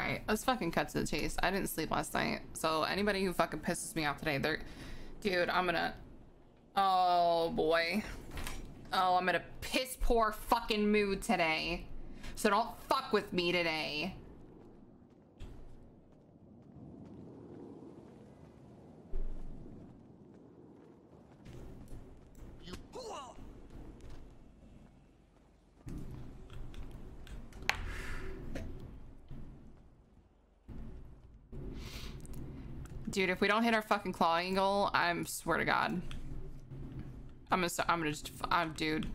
right, let's fucking cut to the chase. I didn't sleep last night, so anybody who fucking pisses me off today, they're, dude, I'm gonna, oh boy, oh, I'm in a piss poor fucking mood today. So don't fuck with me today. Dude, if we don't hit our fucking clawing goal, I'm swear to God. I'm gonna, I'm gonna just, I'm, dude.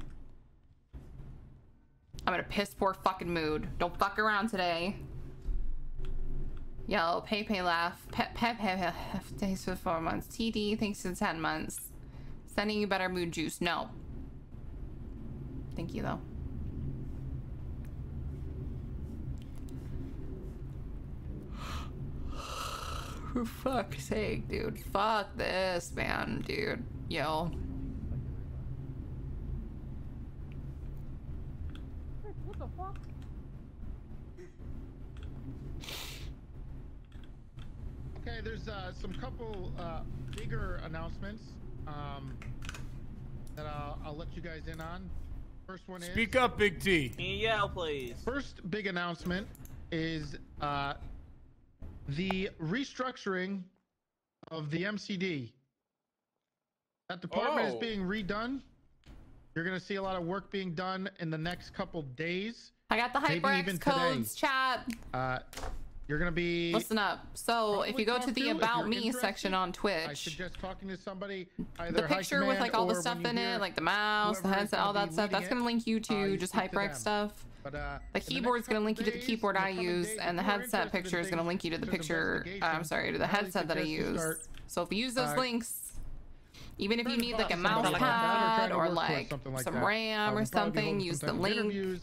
I'm in a piss poor fucking mood. Don't fuck around today. Yo, pay laugh. Pep pep pep pep. Thanks for four months. TD, thanks for ten months. Sending you better mood juice. No. Thank you though. For fuck's sake, dude. Fuck this, man, dude. Yo. What the fuck? Okay, there's uh, some couple uh, bigger announcements um, that I'll, I'll let you guys in on. First one is. Speak up, Big T. Yeah, please. First big announcement is uh, the restructuring of the MCD. That department is Oh. being redone. You're going to see a lot of work being done in the next couple days. I got the Maybe HyperX even today. codes, chat. Uh, you're going to be. Listen up. So if you go to the if About Me section on I Twitch, suggest talking to somebody. the Either high picture with like all the stuff in it, like the mouse, the headset, all that be stuff, that's gonna link you to uh, you just speak to HyperX them. stuff. But, uh, The keyboard's gonna link you to the keyboard I use, days, and the headset picture is gonna link you to the picture. Uh, I'm sorry, to the headset that I use. start, So if you use those uh, links, even if you need like a mouse or pad or like something like some that. Uh, RAM or we'll probably be something, use the link.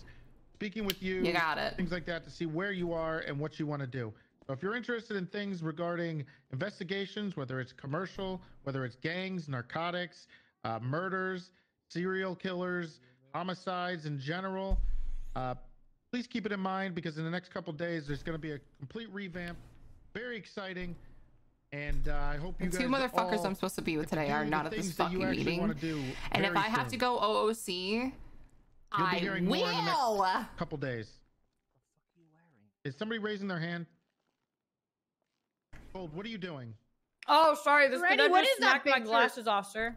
speaking with you. You got it. Things like that to see where you are and what you want to do. So if you're interested in things regarding investigations, whether it's commercial, whether it's gangs, narcotics, uh, murders, serial killers, homicides in general, uh, please keep it in mind because in the next couple days there's going to be a complete revamp. Very exciting. And uh, I hope you guys The guys two motherfuckers all I'm supposed to be with today are not at this things that you fucking meeting. do And if very I have to go OOC, You'll be I more in the next will. couple days. Is somebody raising their hand? Gold, what are you doing? Oh, sorry. This Randy, cadet what just is that smacked my picture? glasses off, sir.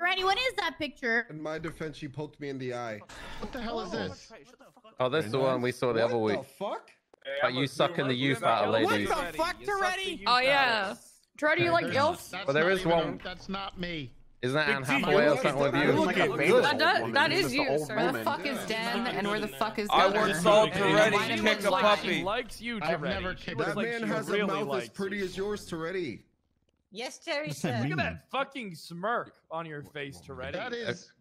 Randy, what is that picture? In my defense, she poked me in the eye. What the hell is this? Oh, that's the one we saw the other week. What the fuck? About you sucking the youth out of ladies. What the fuck, Toretti? Oh yeah. Try to you like There's- elf? That's Well, there not is even- one- That's not me. Isn't that Anne Hathaway or look something at with you? Look That, that, that is you, sir. Where the fuck is Den and where the fuck is I Gunner? once saw And Toretti why do kick a puppy. She likes you, I've Toretti. never She kicked looks That man has a mouth as pretty as yours, Toretti. Yes, Terry Look at that fucking smirk on your face, Toretti. That is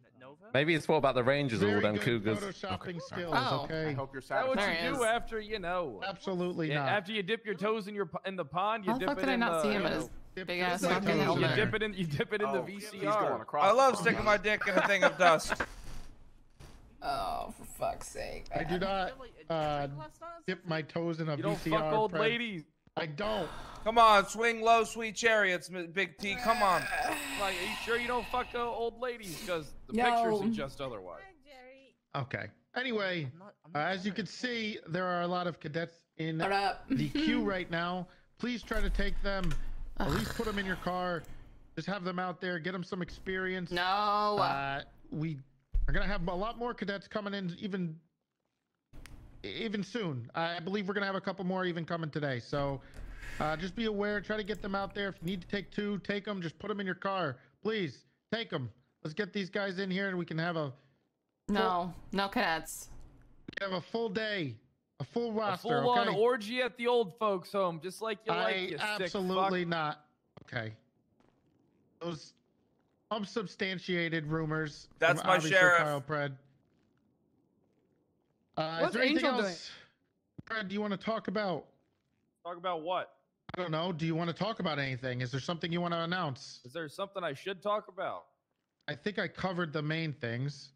Maybe it's more about the Rangers all very them good Cougars. photoshopping skills. Oh. Okay, hope you're Is that what There you do after you know? absolutely Yeah, not. after you dip your toes in your in the pond, you How the dip fuck it did I in not the, see him you in know, his Dip big ass fucking you dip it in you dip it in the Oh, he's going VCR. I love sticking my dick in a thing of dust. Oh, for fuck's sake. I do not uh, dip my toes in a You don't VCR. fuck old press. ladies. I don't. Come on, swing low, sweet chariots, M- Big T. Come on. Like, are you sure you don't fuck uh, old ladies? Because the No. pictures suggest otherwise. Okay. Anyway, uh, as you can see, there are a lot of cadets in the queue right now. Please try to take them. At least put them in your car. Just have them out there. Get them some experience. No. Uh, we are gonna have a lot more cadets coming in even even soon. I believe we're gonna have a couple more even coming today. So uh, just be aware. Try to get them out there. If you need to take two, take them. Just put them in your car, please. Take them. Let's get these guys in here, and we can have a No, no cadets. We have a full day, a full roster. A roster. full-on okay? orgy at the old folks' home, just like you like. I You absolutely fuck. not. Okay. Those unsubstantiated rumors. That's from my sheriff. Kyle Pred. Uh, is What's there anything Angel else, Pred? Do you want to talk about? Talk about what? I don't know. Do you want to talk about anything? Is there something you want to announce? Is there something I should talk about? I think I covered the main things.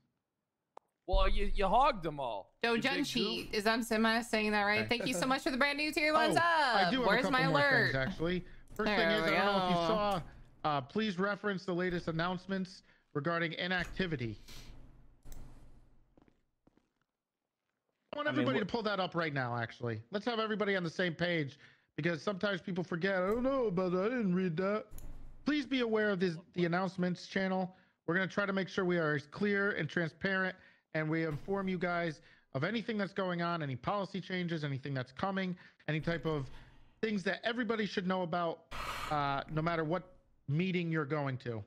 Well, you you hogged them all. Joe you big is I'm Sima saying that right? Okay. Thank you so much for the brand new tier. Oh, up? I do have Where's a my more alert? things actually. First thing There is, I don't know if you saw. Uh, please reference the latest announcements regarding inactivity. I want I mean, everybody wh- to pull that up right now. Actually, let's have everybody on the same page because sometimes people forget. I don't know, but I didn't read that. Please be aware of this, the announcements channel. We're going to try to make sure we are as clear and transparent, and we inform you guys of anything that's going on, any policy changes, anything that's coming, any type of things that everybody should know about, uh, no matter what meeting you're going to.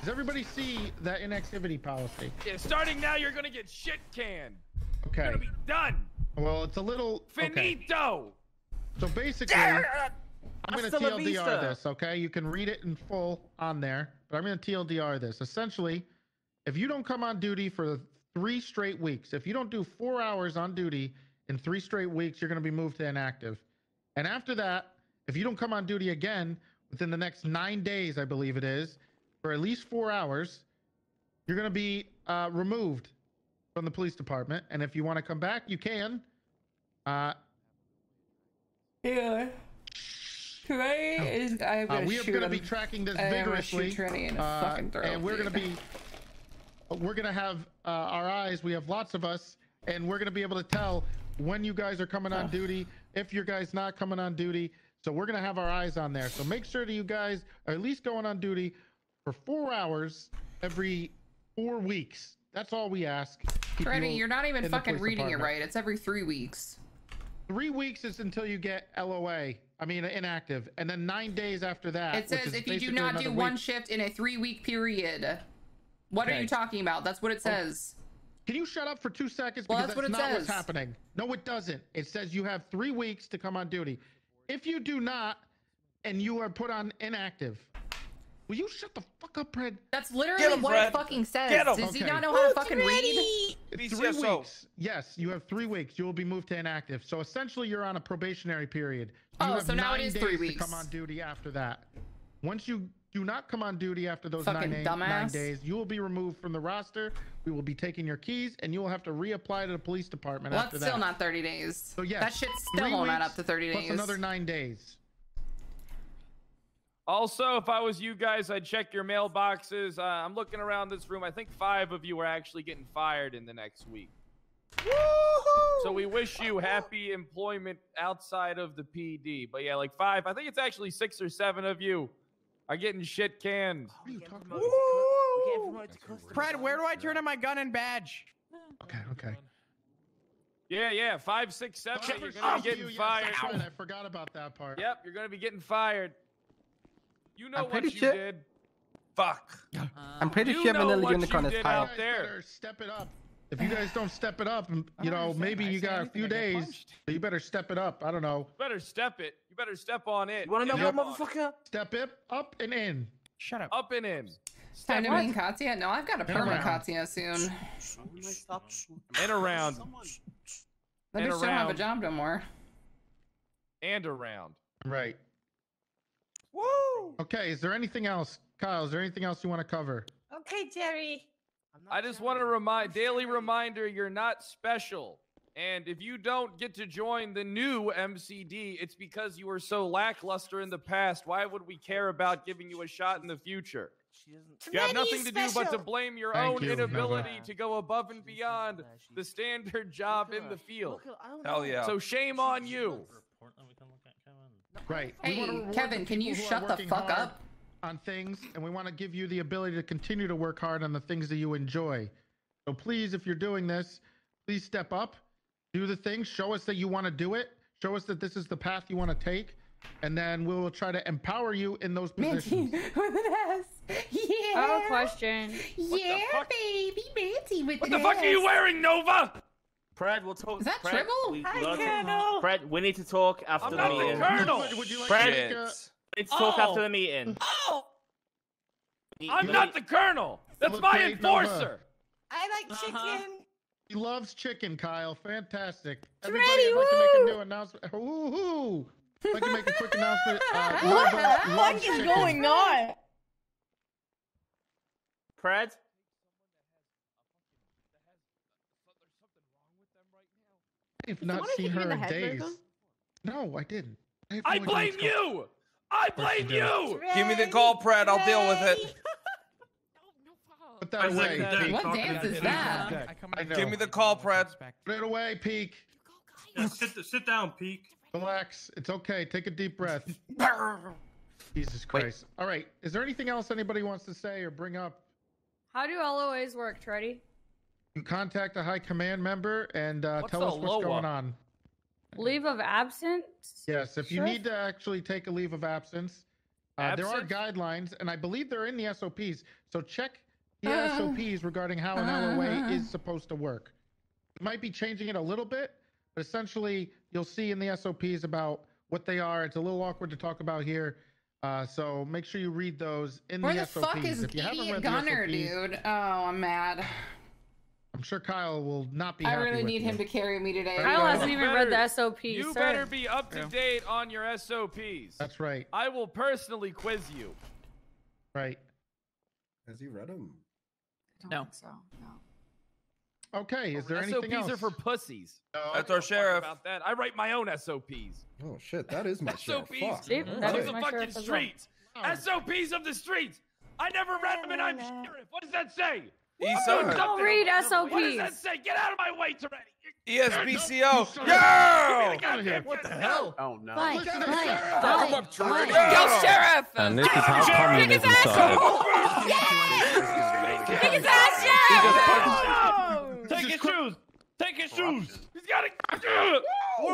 Does everybody see that inactivity policy? Yeah, starting now, you're gonna get shit canned. Okay. You're gonna be done. Well, it's a little okay. Finito. So basically, I'm going to TLDR vista. this, okay? You can read it in full on there, but I'm going to TLDR this. Essentially, if you don't come on duty for three straight weeks, if you don't do four hours on duty in three straight weeks, you're going to be moved to inactive. And after that, if you don't come on duty again within the next nine days, I believe it is, for at least four hours, you're going to be uh, removed from the police department. And if you want to come back, you can. Uh, Yeah. Today is I'm Uh, we are going to be tracking this I vigorously, shoot Trinity in the uh, and we're going to be we're going to have uh, our eyes. We have lots of us, and we're going to be able to tell when you guys are coming on duty, if your guys not coming on duty. So we're going to have our eyes on there. So make sure that you guys are at least going on duty for four hours every four weeks. That's all we ask. Keep Trinity, you you're not even fucking police reading it right. It's every three weeks. Three weeks is until you get LOA. I mean inactive, and then nine days after that. It says if you do not do another one shift in a three week period. What are you talking about? That's what it oh. says. Can you shut up for two seconds? Well, Because that's what that's, it not what's happening. No, it doesn't. It says you have three weeks to come on duty. If you do not, and you are put on inactive, will you shut the fuck up, Pred? That's literally Get 'em, what Fred. it fucking says. Get 'em. Does he not know how to fucking read? Three weeks. Yes, you have three weeks. You will be moved to inactive. So essentially, you're on a probationary period. You Oh, have so now it is nine is days three to weeks. come on duty after that. Once you do not come on duty after those Fucking nine, nine days, you will be removed from the roster. We will be taking your keys, and you will have to reapply to the police department Well, after that's still not 30 days. So yes, that shit still won't add up to 30 days. plus days. another nine days. Also, if I was you guys, I'd check your mailboxes. Uh, I'm looking around this room. I think five of you are actually getting fired in the next week. So we wish you happy employment outside of the PD. But yeah, like five. I think it's actually six or seven of you are getting shit canned. What are you talking about? Fred, where do I turn in my gun and badge? Okay, okay. Yeah, yeah, five, six, seven. Fuck You're gonna be getting yes, fired. that's right, I forgot about that part. Yep, you're gonna be getting fired. You know I'm what pretty you sure- did. Fuck. I'm pretty sure know Vanilla what Unicorn is did fired. out there. better step it up. If you guys don't step it up, you know, maybe you got a few days, but you better step it up. I don't know. You better step it. You better step on it. You want to know what, up on it. motherfucker? Step it up and in. Shut up. Up and in. Time Step to up meet Katya? No, I've got a And permanent around. Katya soon. and around That And bitch don't have a around. job no more. and around. Right. Woo! Okay. Is there anything else, Kyle? Is there anything else you want to cover? Okay, Jerry. I just want to remind, daily reminder, you're not special. And if you don't get to join the new MCD, it's because you were so lackluster in the past. Why would we care about giving you a shot in the future? You have nothing to do but to blame your Thank own you, Nova. inability to go above and beyond the standard job in the field. Hell yeah. So shame on you. Right. Hey, reward Kevin, can you people who are shut the fuck up? On things, and we want to give you the ability to continue to work hard on the things that you enjoy. So please, if you're doing this, please step up, do the things, show us that you want to do it, show us that this is the path you want to take, and then we will try to empower you in those Manty positions. with an S. Yeah. I have a question. Yeah, baby, Manty with What an the fuck are you wearing, Nova? Fred, we'll talk. Is that Fred, Tribble? We, Hi, we gotta Colonel. talk- Fred, we need to talk after I'm the not the meeting. colonel. Would, would you like Fred. to take a, We need to talk Oh. after the meeting. Oh, I'm we- not the colonel. That's Look, my enforcer. I like chicken. He loves chicken, Kyle. Fantastic. ready, Everybody, I'd like to make woo! a new announcement. Woohoo! I'd like to make a quick announcement. Uh, What Nova the fuck is chicken. going on? Fred, I've not seen hit in her in head, days. Draco? No, I didn't. have I no idea blame you. I blame you you. Give me the call, Fred. I'll deal with it. Put that away. Peek. What dance is that? I know. Give me the call, Fred. Put it away, Peek. sit, sit down, Peek. Relax. It's okay. Take a deep breath. Jesus Christ. All right. Is there anything else anybody wants to say or bring up? How do LOAs work, Treddy? You contact a high command member and uh, tell us what's going on. Leave of absence? Yes, if you Sure. need to actually take a leave of absence, uh, there are Absence? guidelines, and I believe they're in the SOPs. So check the Uh, SOPs regarding how an LOA is supposed to work. We might be changing it a little bit, but essentially, you'll see in the SOPs about what they are. It's a little awkward to talk about here. Uh, so make sure you read those in Where the the SOPs. fuck is if you haven't Idiot read Gunner, SOPs, dude? Oh, I'm mad. I'm sure Kyle will not be I happy really with need you. him to carry me today. Kyle Kyle hasn't even read the better- SOPs. You sir. better be up to date on your SOPs. That's right. I will personally quiz you. Right. Has he read them? I don't No. Okay. Is there SOPs anything else? SOPs are for pussies. No. That's our sheriff. About that, I write my own SOPs. Oh shit, that is my sheriff. SOPs Fuck. See? All That of the fucking sheriff as well. streets. SOPs of the streets. I never read them, and I'm sheriff. What does that say? ESO, Don't read What does that say? Get out of my way, Toretti. E ESBCO. No, Yeah! What the hell? Oh no. Fight, Listen, fight, Sheriff. fight, fight. Sheriff! And this is how communism started. Kick his ass, Sheriff! Take his shoes. Take his shoes. He's got a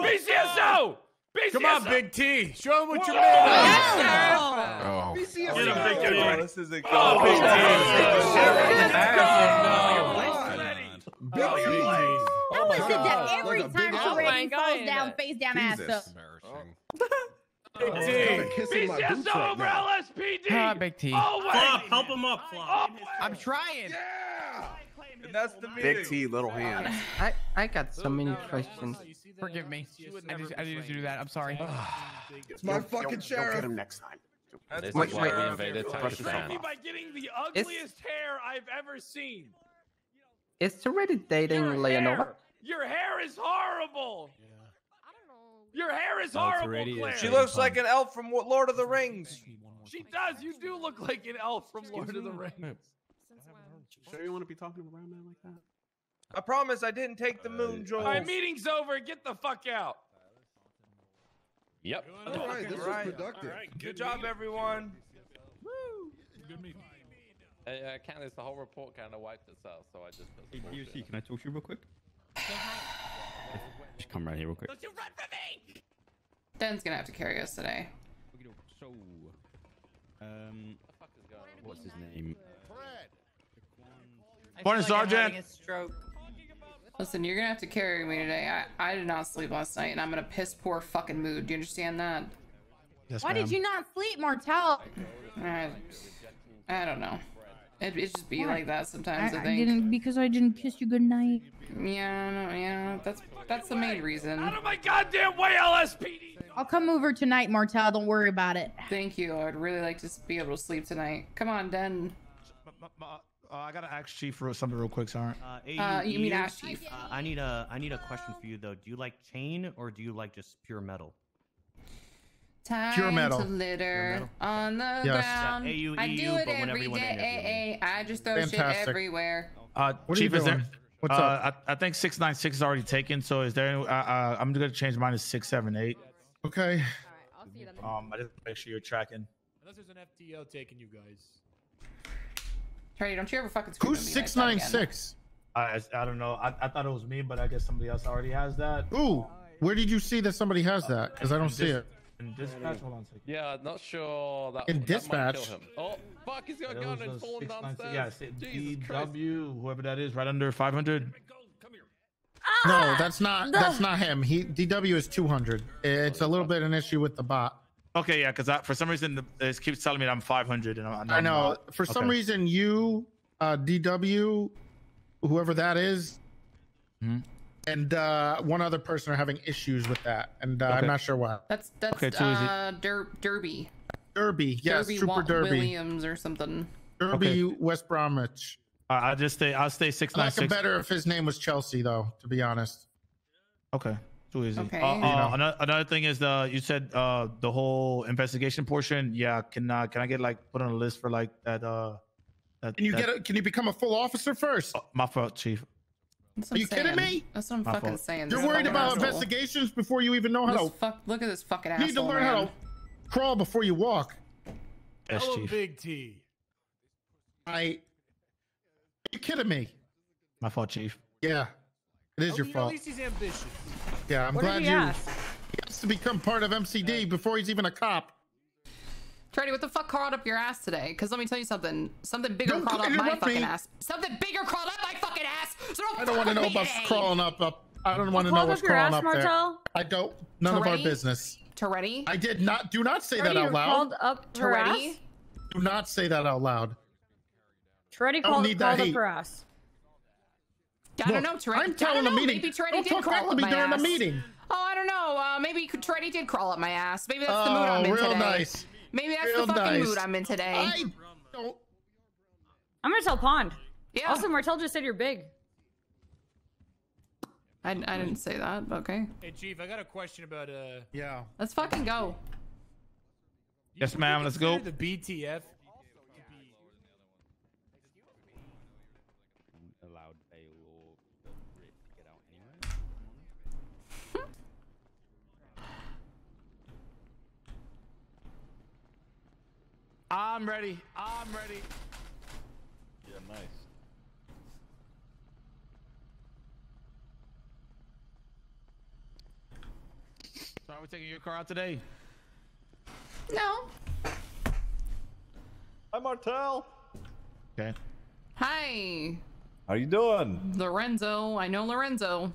BCSO. BCSO. Come on, Big T. Show him what you're Yes, made Sheriff! Oh. Get him, Big T. Oh, this is a Oh, Big Big Oh, you're T. late. How is it that God. every Like a time dog. Serenity Oh falls down, face down, ass up? Big T. kissing BCSO over now. LSPD. Ah, Big T. Oh, wait. help him up, Oh, I'm trying. And that's the meeting. Big T, little hand. I, I got so many questions. Forgive me. I just, I didn't do that. I'm sorry. Ah. It's my fucking sheriff. next time. That's This the is why we invaded Threaten Pakistan. me by getting the ugliest hair I've ever seen. Is Serenity dating Your Leonora? hair, your hair is horrible. Your hair is horrible, Claire. She looks like an elf from Lord of the Rings. She does. You do look like an elf from Lord of the Rings. Sure you want to be talking around man like that? I promise I didn't take the moon, Joel. All right, meeting's over. Get the fuck out. Yep. All right, this was Right. productive. Good job, everyone. Hey, uh, Candace, the whole report kind of wiped itself, so I just put some can I talk to you real quick? Just come right here real quick. Don't you run from me! Den's gonna have to carry us today. So, um, What the fuck is going on? what's his name? Morning, Sergeant. Listen, you're gonna have to carry me today. I, I did not sleep last night, and I'm in a piss poor fucking mood. Do you understand that? Yes, Why did you not sleep, Martell? I, I don't know. It, it just be Why? like that sometimes. I, I, I think. didn't because I didn't kiss you goodnight. Yeah, no, yeah. That's that's the main reason. Out of my goddamn way, LSPD! I'll come over tonight, Martell. Don't worry about it. Thank you. I'd really like to be able to sleep tonight. Come on, Den. Uh, I gotta ask Chief for something real quick, Sergeant. Uh, Uh, you mean AUE? Ash Chief? Uh, I need a I need a question for you though. Do you like chain or do you like just pure metal? Time metal. to litter metal. on the Yes. ground. Yeah, AU, I do it but whenever every you wanna. I just throw shit Fantastic. everywhere. Uh, What are you Chief, is there? doing? What's uh, up? I, I think six nine six is already taken. So is there? Any, uh, uh, I'm gonna change mine to six seven eight. Okay. Um, I just make sure you're tracking. Unless there's an FTL taking you guys. Charlie, don't you ever fucking screw Who's with me like that again. I I don't know. I, I thought it was me, but I guess somebody else already has that. Ooh, where did you see that somebody has that? Because I don't see it. In dispatch, hold on a second. Yeah, not sure that In that might kill dispatch? him. Oh, fuck, he's got a gun and a falling 696 downstairs. Yeah, it's Christ. DW, whoever that is, right under 500. No, that's not ah! that's not him. He DW is 200. It's a little bit an issue with the bot. Okay, yeah, because for some reason the, it keeps telling me that I'm 500, and I'm, I I'm know. not. For some reason, you, uh, DW, whoever that is, Mhm. and uh, one other person are having issues with that, and uh, I'm not sure why. That's that's Okay, too easy. uh Der- Derby. Derby, yes, Derby Super Wa- Derby, Williams or something. Derby, West Bromwich. I I'll just stay. I'll stay I six like nine him six. better if his name was Chelsea, though. To be honest. Okay, too easy. Okay. Uh, uh, another, another thing is the you said uh the whole investigation portion. Yeah, can uh, can I get like put on a list for like that? Uh, that, Can you that- get? A, can you become a full officer first? Oh, my fault, chief. Are you I'm kidding me? That's what I'm My fucking fault. saying. You're This worried about asshole. investigations before you even know how This to. fuck, look at this fucking You need to learn man. how to crawl before you walk. Yes, Hello, chief. Big T. I. Are you kidding me? My fault, chief. Yeah, it is Oh, your you know, fault. At least he's ambitious. Yeah, I'm What glad you. ask? He has to become part of MCD before he's even a cop. Trady, what the fuck crawled up your ass today? Because let me tell you something. Something bigger Don't crawled up my fucking me. ass. Something bigger crawled up my fucking ass. So don't I don't want to know with me about today. crawling up. up. I don't want to know Crawled what's up crawling ass, up there. I don't. None of our Toretti? business. Toretti? I did not. Do not say Freddy, that out loud. crawled up her ass? Do not say that out loud. Freddy Don't crawled, need that crawled up hate. her ass. I don't know, Toretti. I'm telling don't a know. meeting. Maybe Toretti Don't did talk crawl back to up me my during ass. the meeting. Oh, I don't know. Uh, maybe Toretti did crawl up my ass. Maybe that's the mood I'm Oh, in real today. nice. Maybe that's Real the fucking nice. mood I'm in today. I don't. I'm gonna tell Pond. yeah. Also, Martell just said you're big. I, I didn't say that. but Okay. Hey, Chief, I got a question about uh. Yeah. Let's fucking go. Yes, ma'am, let's go. The BTF. allowed bail or writ to get out anyway. I'm ready. I'm ready. Yeah, nice. So are we taking your car out today? No. Hi, Martell. Okay. Hi, How you doing? Lorenzo. I know Lorenzo.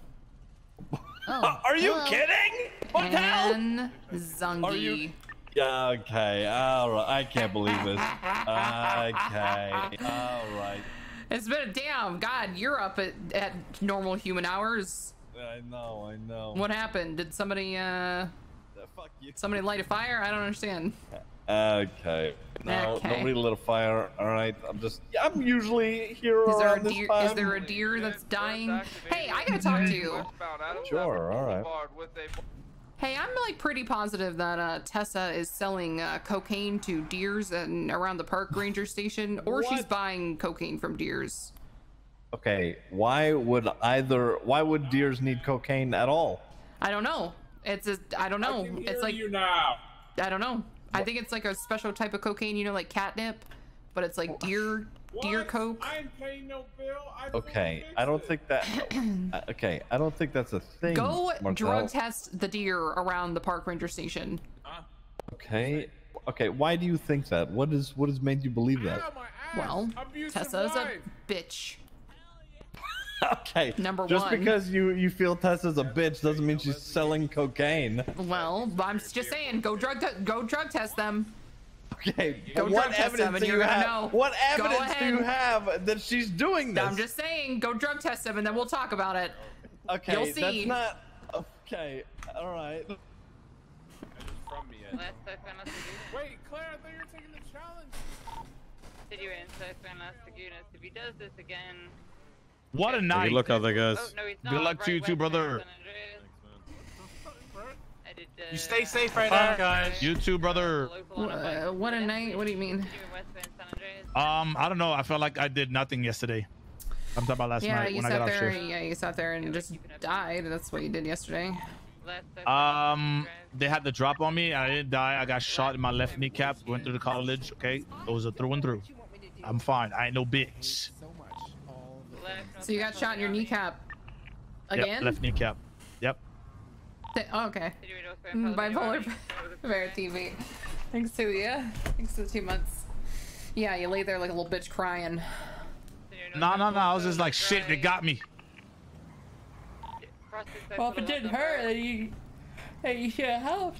Oh, Are you oh, hello. kidding? Martell? And Zungi. Are you- Yeah, okay. All right. I can't believe this. Okay. All right. It's been a damn God. You're up at, at normal human hours. I know. I know. What happened? Did somebody uh Uh, Fuck you. somebody light a fire? I don't understand. Okay. No, Okay. nobody lit a little fire. All right. I'm just. I'm usually here Is there a this deer? time. Is there a deer that's dying? Hey, I gotta talk to you. Sure. All right. Hey, I'm like pretty positive that uh, Tessa is selling uh, cocaine to deers and around the park ranger station, or she's buying cocaine from deers. Okay. Why would either? Why would deers need cocaine at all? I don't know. It's a, I don't know. it's like you now. I don't know. I think it's like a special type of cocaine, you know, like catnip, but it's like deer deer coke. I ain't paying no bill. I Okay. I don't think that. uh, okay. I don't think that's a thing. Go Martell. drug test the deer around the park ranger station. Okay. Okay. Why do you think that? What is what has made you believe that? Well, Tessa's a bitch. Okay. Number Just one. Just because you you feel Tessa's a bitch doesn't mean she's selling cocaine. Well, I'm just saying, go drug go drug test them. Okay. Go what drug evidence and do you're you gonna have? know. What evidence do you have that she's doing this? I'm just saying, go drug test them and then we'll talk about it. Okay. You'll see. That's not. Okay. All right. From me. Wait, Claire, I thought you were taking the challenge. Did you answer If he does this again, What a night. Good luck, other guys. oh no. Good luck to you too, west brother. San Andreas. I did, uh, You stay safe right Bye, now. guys. You too, brother. local on a bike. Uh, what a night! What do you mean? Did you in West Van San Andreas? Um, I don't know. I felt like I did nothing yesterday. I'm talking about last Yeah, night you when I got sat off there. shift. Yeah, you sat there and just died. That's what you did yesterday. Um, they had the drop on me. I didn't die. I got shot in my left kneecap. Went through the college. Okay, it was a through and through. I'm fine. I ain't no bitch. So you got shot in your kneecap Yep, again? left kneecap. Yep. Th- oh, okay. City Road Westbound, Mm, follow the Bipolar new Bear TV. Thanks to you. Thanks to the two months. Yeah, you lay there like a little bitch crying. No, no, no. I was just like, shit, they got me. Well, if it didn't hurt, then you, then you should have helped.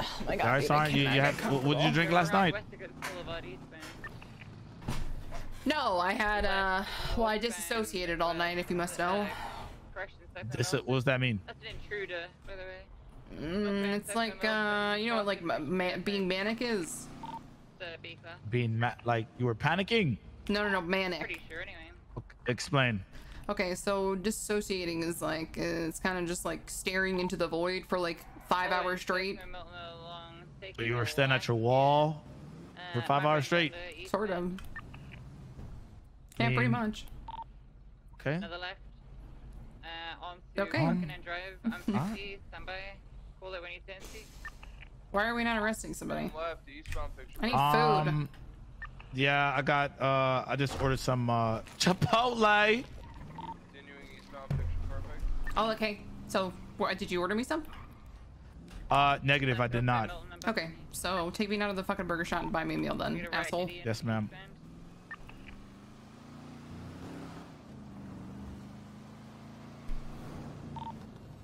Oh my god. All right, dude, I sorry. You, you had. What, what did you drink last night? west to go to Boulevard eastbound. No, I had, uh, well, I disassociated all night, if you must know. Corrections This, what does that mean? That's an intruder, by the way. Mm, it's like, uh, you know what, like, ma- ma- being manic is? It's a B. Being ma- like you were panicking. No, no, no, manic. Pretty sure, anyway. Explain. Okay, so dissociating is like, uh, it's kind of just like staring into the void for like five Oh, hours straight. So you were standing at your wall for Uh, five hours straight. Sort of. Yeah, pretty much. Okay. Another left. On to Okay. Parking and Drive. I'm. 50. Stand. Call it when you can. Why are we not arresting somebody? Left. I need food. Um, yeah, I got. Uh, I just ordered some uh, Chipotle. Continuing eastbound picture, perfect. Oh, okay. So, what, did you order me some? Uh, negative. I did not. Okay, so take me down to the fucking burger shop and buy me a meal then, asshole. Yes, ma'am.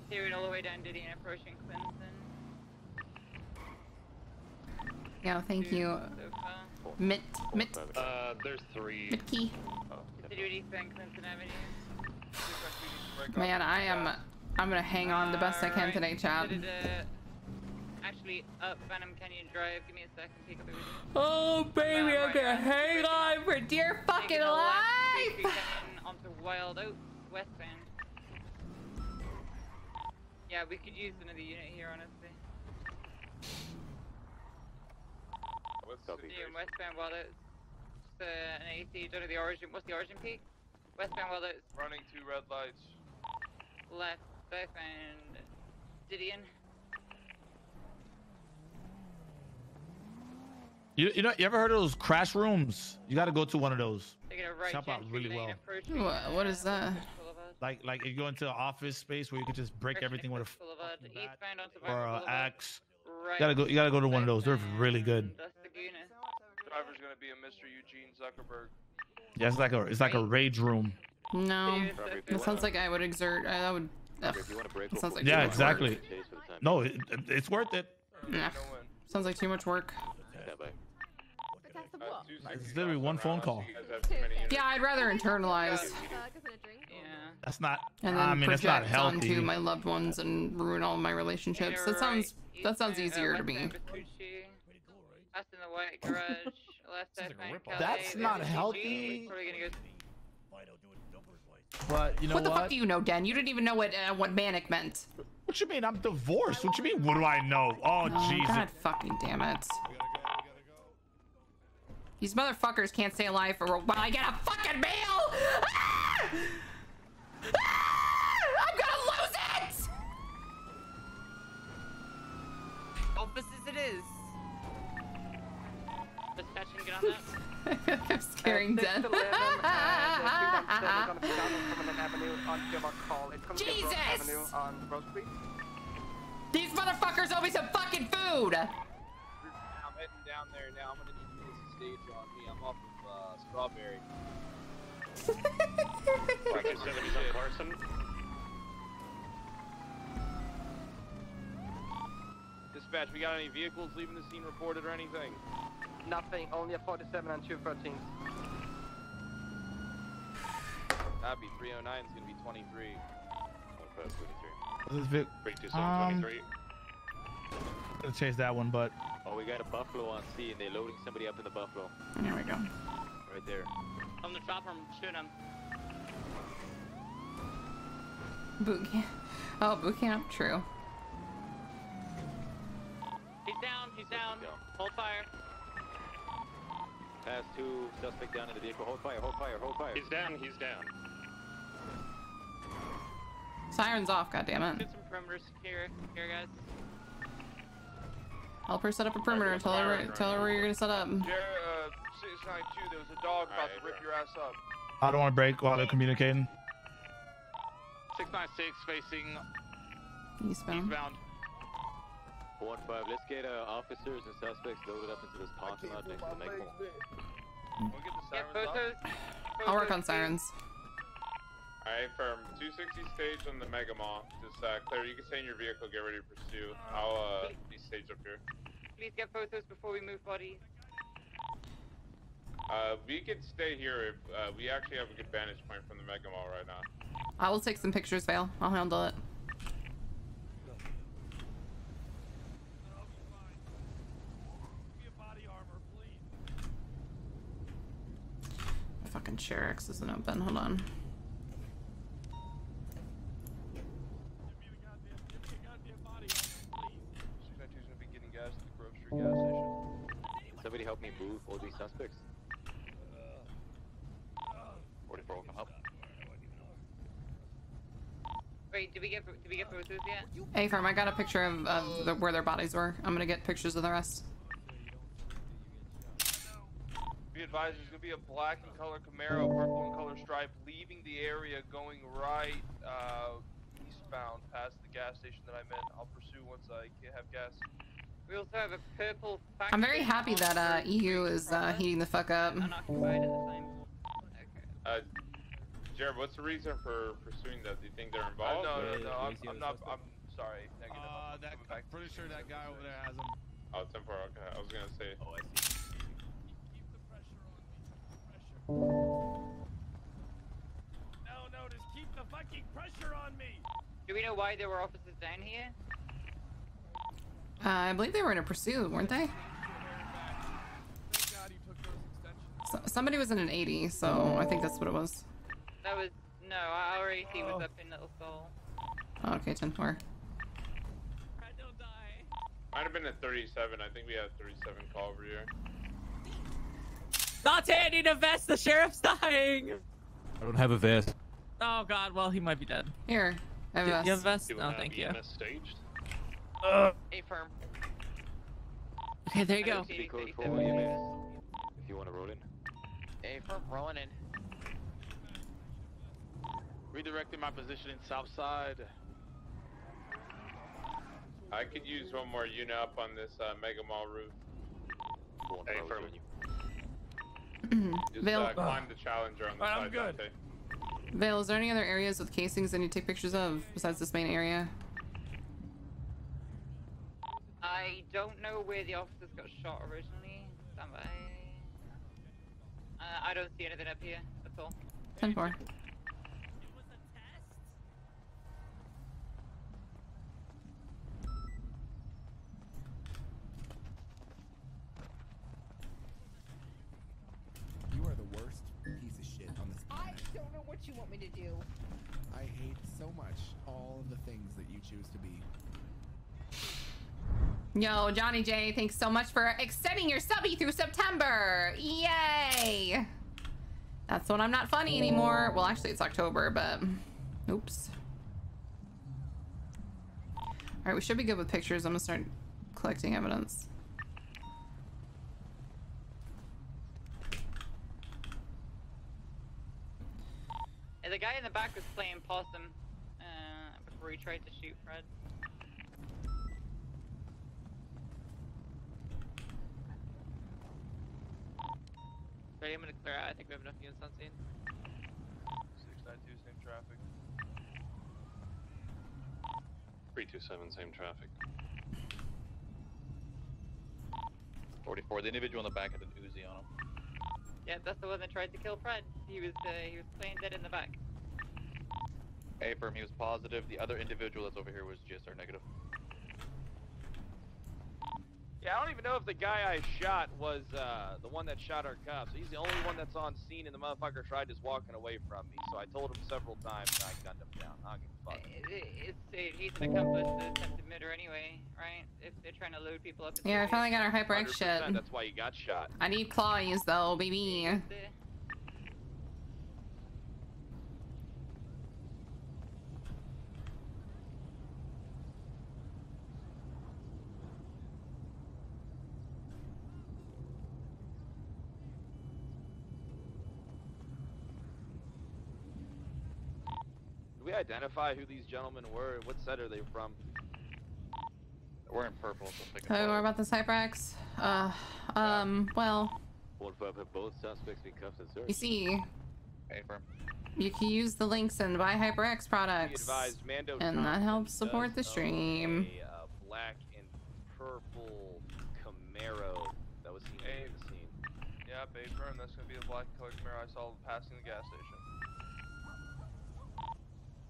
Steering all the way down Diddy and approaching Clinton. Yeah, thank you. So far. Mitt, Mitt, Uh, there's three. Mitkey. Continuing eastbound Clinton Avenue. Man, I am. I'm gonna hang on the best I can today, chat. Da-da-da. Actually, up Venom Canyon Drive. Give me a second. Pick up everything. Oh, baby, I'm gonna hang on for dear fucking Taking a left, life. Onto Wild Oat westbound. Yeah, we could use another unit here, honestly. Yeah, westbound Wild Oats. Just uh, an AC. Don't know the origin. What's the origin peak? Westbound Wild Oats. Running two red lights. Left, southbound Didion. You, you know, you ever heard of those crash rooms? You got to go to one of those. Taking a right Shop out really well. What, what is that? Boulevard. Like, like you go into an office space where you could just break everything with a Boulevard. Eastbound onto or Viper a Boulevard. axe. Right. You gotta go. You gotta go to one of those. They're really good. That's Laguna. Driver's gonna be a Mr. Eugene Zuckerberg. Yeah, it's like a it's like a rage room. No, that sounds like I would exert. I would. Ugh. That sounds like Yeah, exactly. No, it, it's worth it. Nah. Sounds like too much work. It's literally one phone call. Yeah, I'd rather internalize Yeah. That's not. and then I mean, that's not project healthy. onto my loved ones and ruin all my relationships. That sounds. That sounds easier to me. That's in the white garage. Left southbound Calais. That's not a healthy. Probably gonna go But you know what the what? fuck do you know, Dan? You didn't even know what uh, what manic meant. What you mean? I'm divorced. What you mean? What do I know? Oh, Oh, Jesus. God fucking damn it. These motherfuckers can't stay alive for while I get a fucking meal! Ah! Ah! I'm gonna lose it! Offices it is. Dispatch get on that. I'm scaring death. Jesus! These motherfuckers owe me some fucking food! I'm heading down there now. I'm gonna need you as a stage on me. I'm off of uh, Strawberry. Parker 70's Carson. Dispatch, we got any vehicles leaving the scene reported or anything? Nothing, only a 47 and 213. That'd be 309. It's gonna be 23. This is Vic. Um, gonna chase that one, but Oh, we got a buffalo on scene. They're loading somebody up in the buffalo. There we go. Right there. I'm the chopper. I'm shooting him. Boot camp. Oh, boot camp? True. He's down. He's down. Hold fire. Pass two suspect down in the vehicle. Hold fire, hold fire, hold fire. He's down, he's down. Siren's off, goddammit. Get some perimeter secure here, guys. Help her set up a perimeter. Tell her, where- tell her where you're gonna set up. Jared, uh, 692, there was a dog about to rip your ass up. I don't want to break while they're communicating. 696 facing Eastbound. One five. Let's get uh, officers and suspects loaded up into this parking lot next to the Mega Mall. We'll get the Get sirens off. photos. I'll work on sirens. Alright, firm. 260 stage on the Mega Mall. Just uh, clear. You can stay in your vehicle. Get ready to pursue. I'll uh, be staged up here. Please get photos before we move bodies. Uh, we can stay here. If, uh, we actually have a good vantage point from the Mega Mall right now. I will take some pictures, Vale. I'll handle it. Fucking chair X isn't open. Hold on. Six nine two's gonna be getting gas at the Grove Street gas station. Somebody help me move all these suspects. 44 can help. Wait, did we get did we get photos yet? Hey, firm. I got a picture of, of the, where their bodies were. I'm gonna get pictures of the rest. Be advised, there's gonna be a black in color Camaro, purple in color stripe, leaving the area, going right uh, eastbound past the gas station that I'm in. I'll pursue once I have gas. We also have a purple. I'm very happy that uh, EU is uh, heating the fuck up. Unoccupied at the time. Uh, Jared, what's the reason for pursuing that? Do you think they're Uh, involved? no, no, no, I'm, I'm not. I'm sorry. Negative. Uh, that, I'm pretty sure that guy over there has him. Oh, temporal. Okay, I was gonna say. Oh, I see. No, no, just keep the fucking pressure on me. Do we know why there were officers down here? Uh, I believe they were in a pursuit, weren't they? So, somebody was in an 80, so I think that's what it was. That was no. Our AC was up in Little Seoul. Oh, okay, 10 4. Might have been a 37. I think we had a 37 call over here. Dante, I need a vest. The sheriff's dying. I don't have a vest. Oh God. Well, he might be dead. Here, I have Do a you have a vest. vest? Oh, thank you. Staged. Uh, A firm. okay, there you go. City code for EMS. If you want to roll in. A firm rolling in. Redirecting my position in south side. I could use one more unit up on this uh, Mega Mall roof. Hey, firm. Just Vale, uh, climb the Challenger on the Alright, side. I'm good. Vale, is there any other areas with casings I need to take pictures of besides this main area? I don't know where the officers got shot originally. Stand by. Uh, I don't see anything up here. That's all. 10 4. You are the worst piece of shit on this I don't know what you want me to do. I hate so much all of the things that you choose to be. Yo, Johnny J, thanks so much for extending your subby through September. Yay! That's when I'm not funny anymore. Well, actually, it's October, but oops. All right, we should be good with pictures. I'm gonna start collecting evidence. The guy in the back was playing possum uh, before he tried to shoot Fred. Ready, I'm gonna clear out. I think we have enough units on scene. Six nine two, same traffic. 327, same traffic. 44. The individual in the back had an Uzi on him. Yeah, that's the one that tried to kill Fred. He was uh, he was playing dead in the back. A firm, he was positive. The other individual that's over here was GSR negative. Yeah, I don't even know if the guy I shot was uh, the one that shot our cops. He's the only one that's on scene, and the motherfucker tried just walking away from me. So I told him several times, and I gunned him down. I don't give a fuck. It, it's it, he's an accomplice to attempted murder anyway, right? If they're trying to load people up. Yeah, I finally got our HyperX shit. That's why you got shot. I need claws though, baby. Identify who these gentlemen were? What set are they from? We're in purple, so I'm thinking So what about the HyperX? Uh, um, well, One five have both suspects be cuffed and searched. you see, Affirm. you can use the links and buy HyperX products, advised, Mando and that helps support the stream. A, uh, black and purple Camaro that was seen Hey. at the scene. Yeah, babe, firm. That's gonna be a black color Camaro I saw passing the gas station.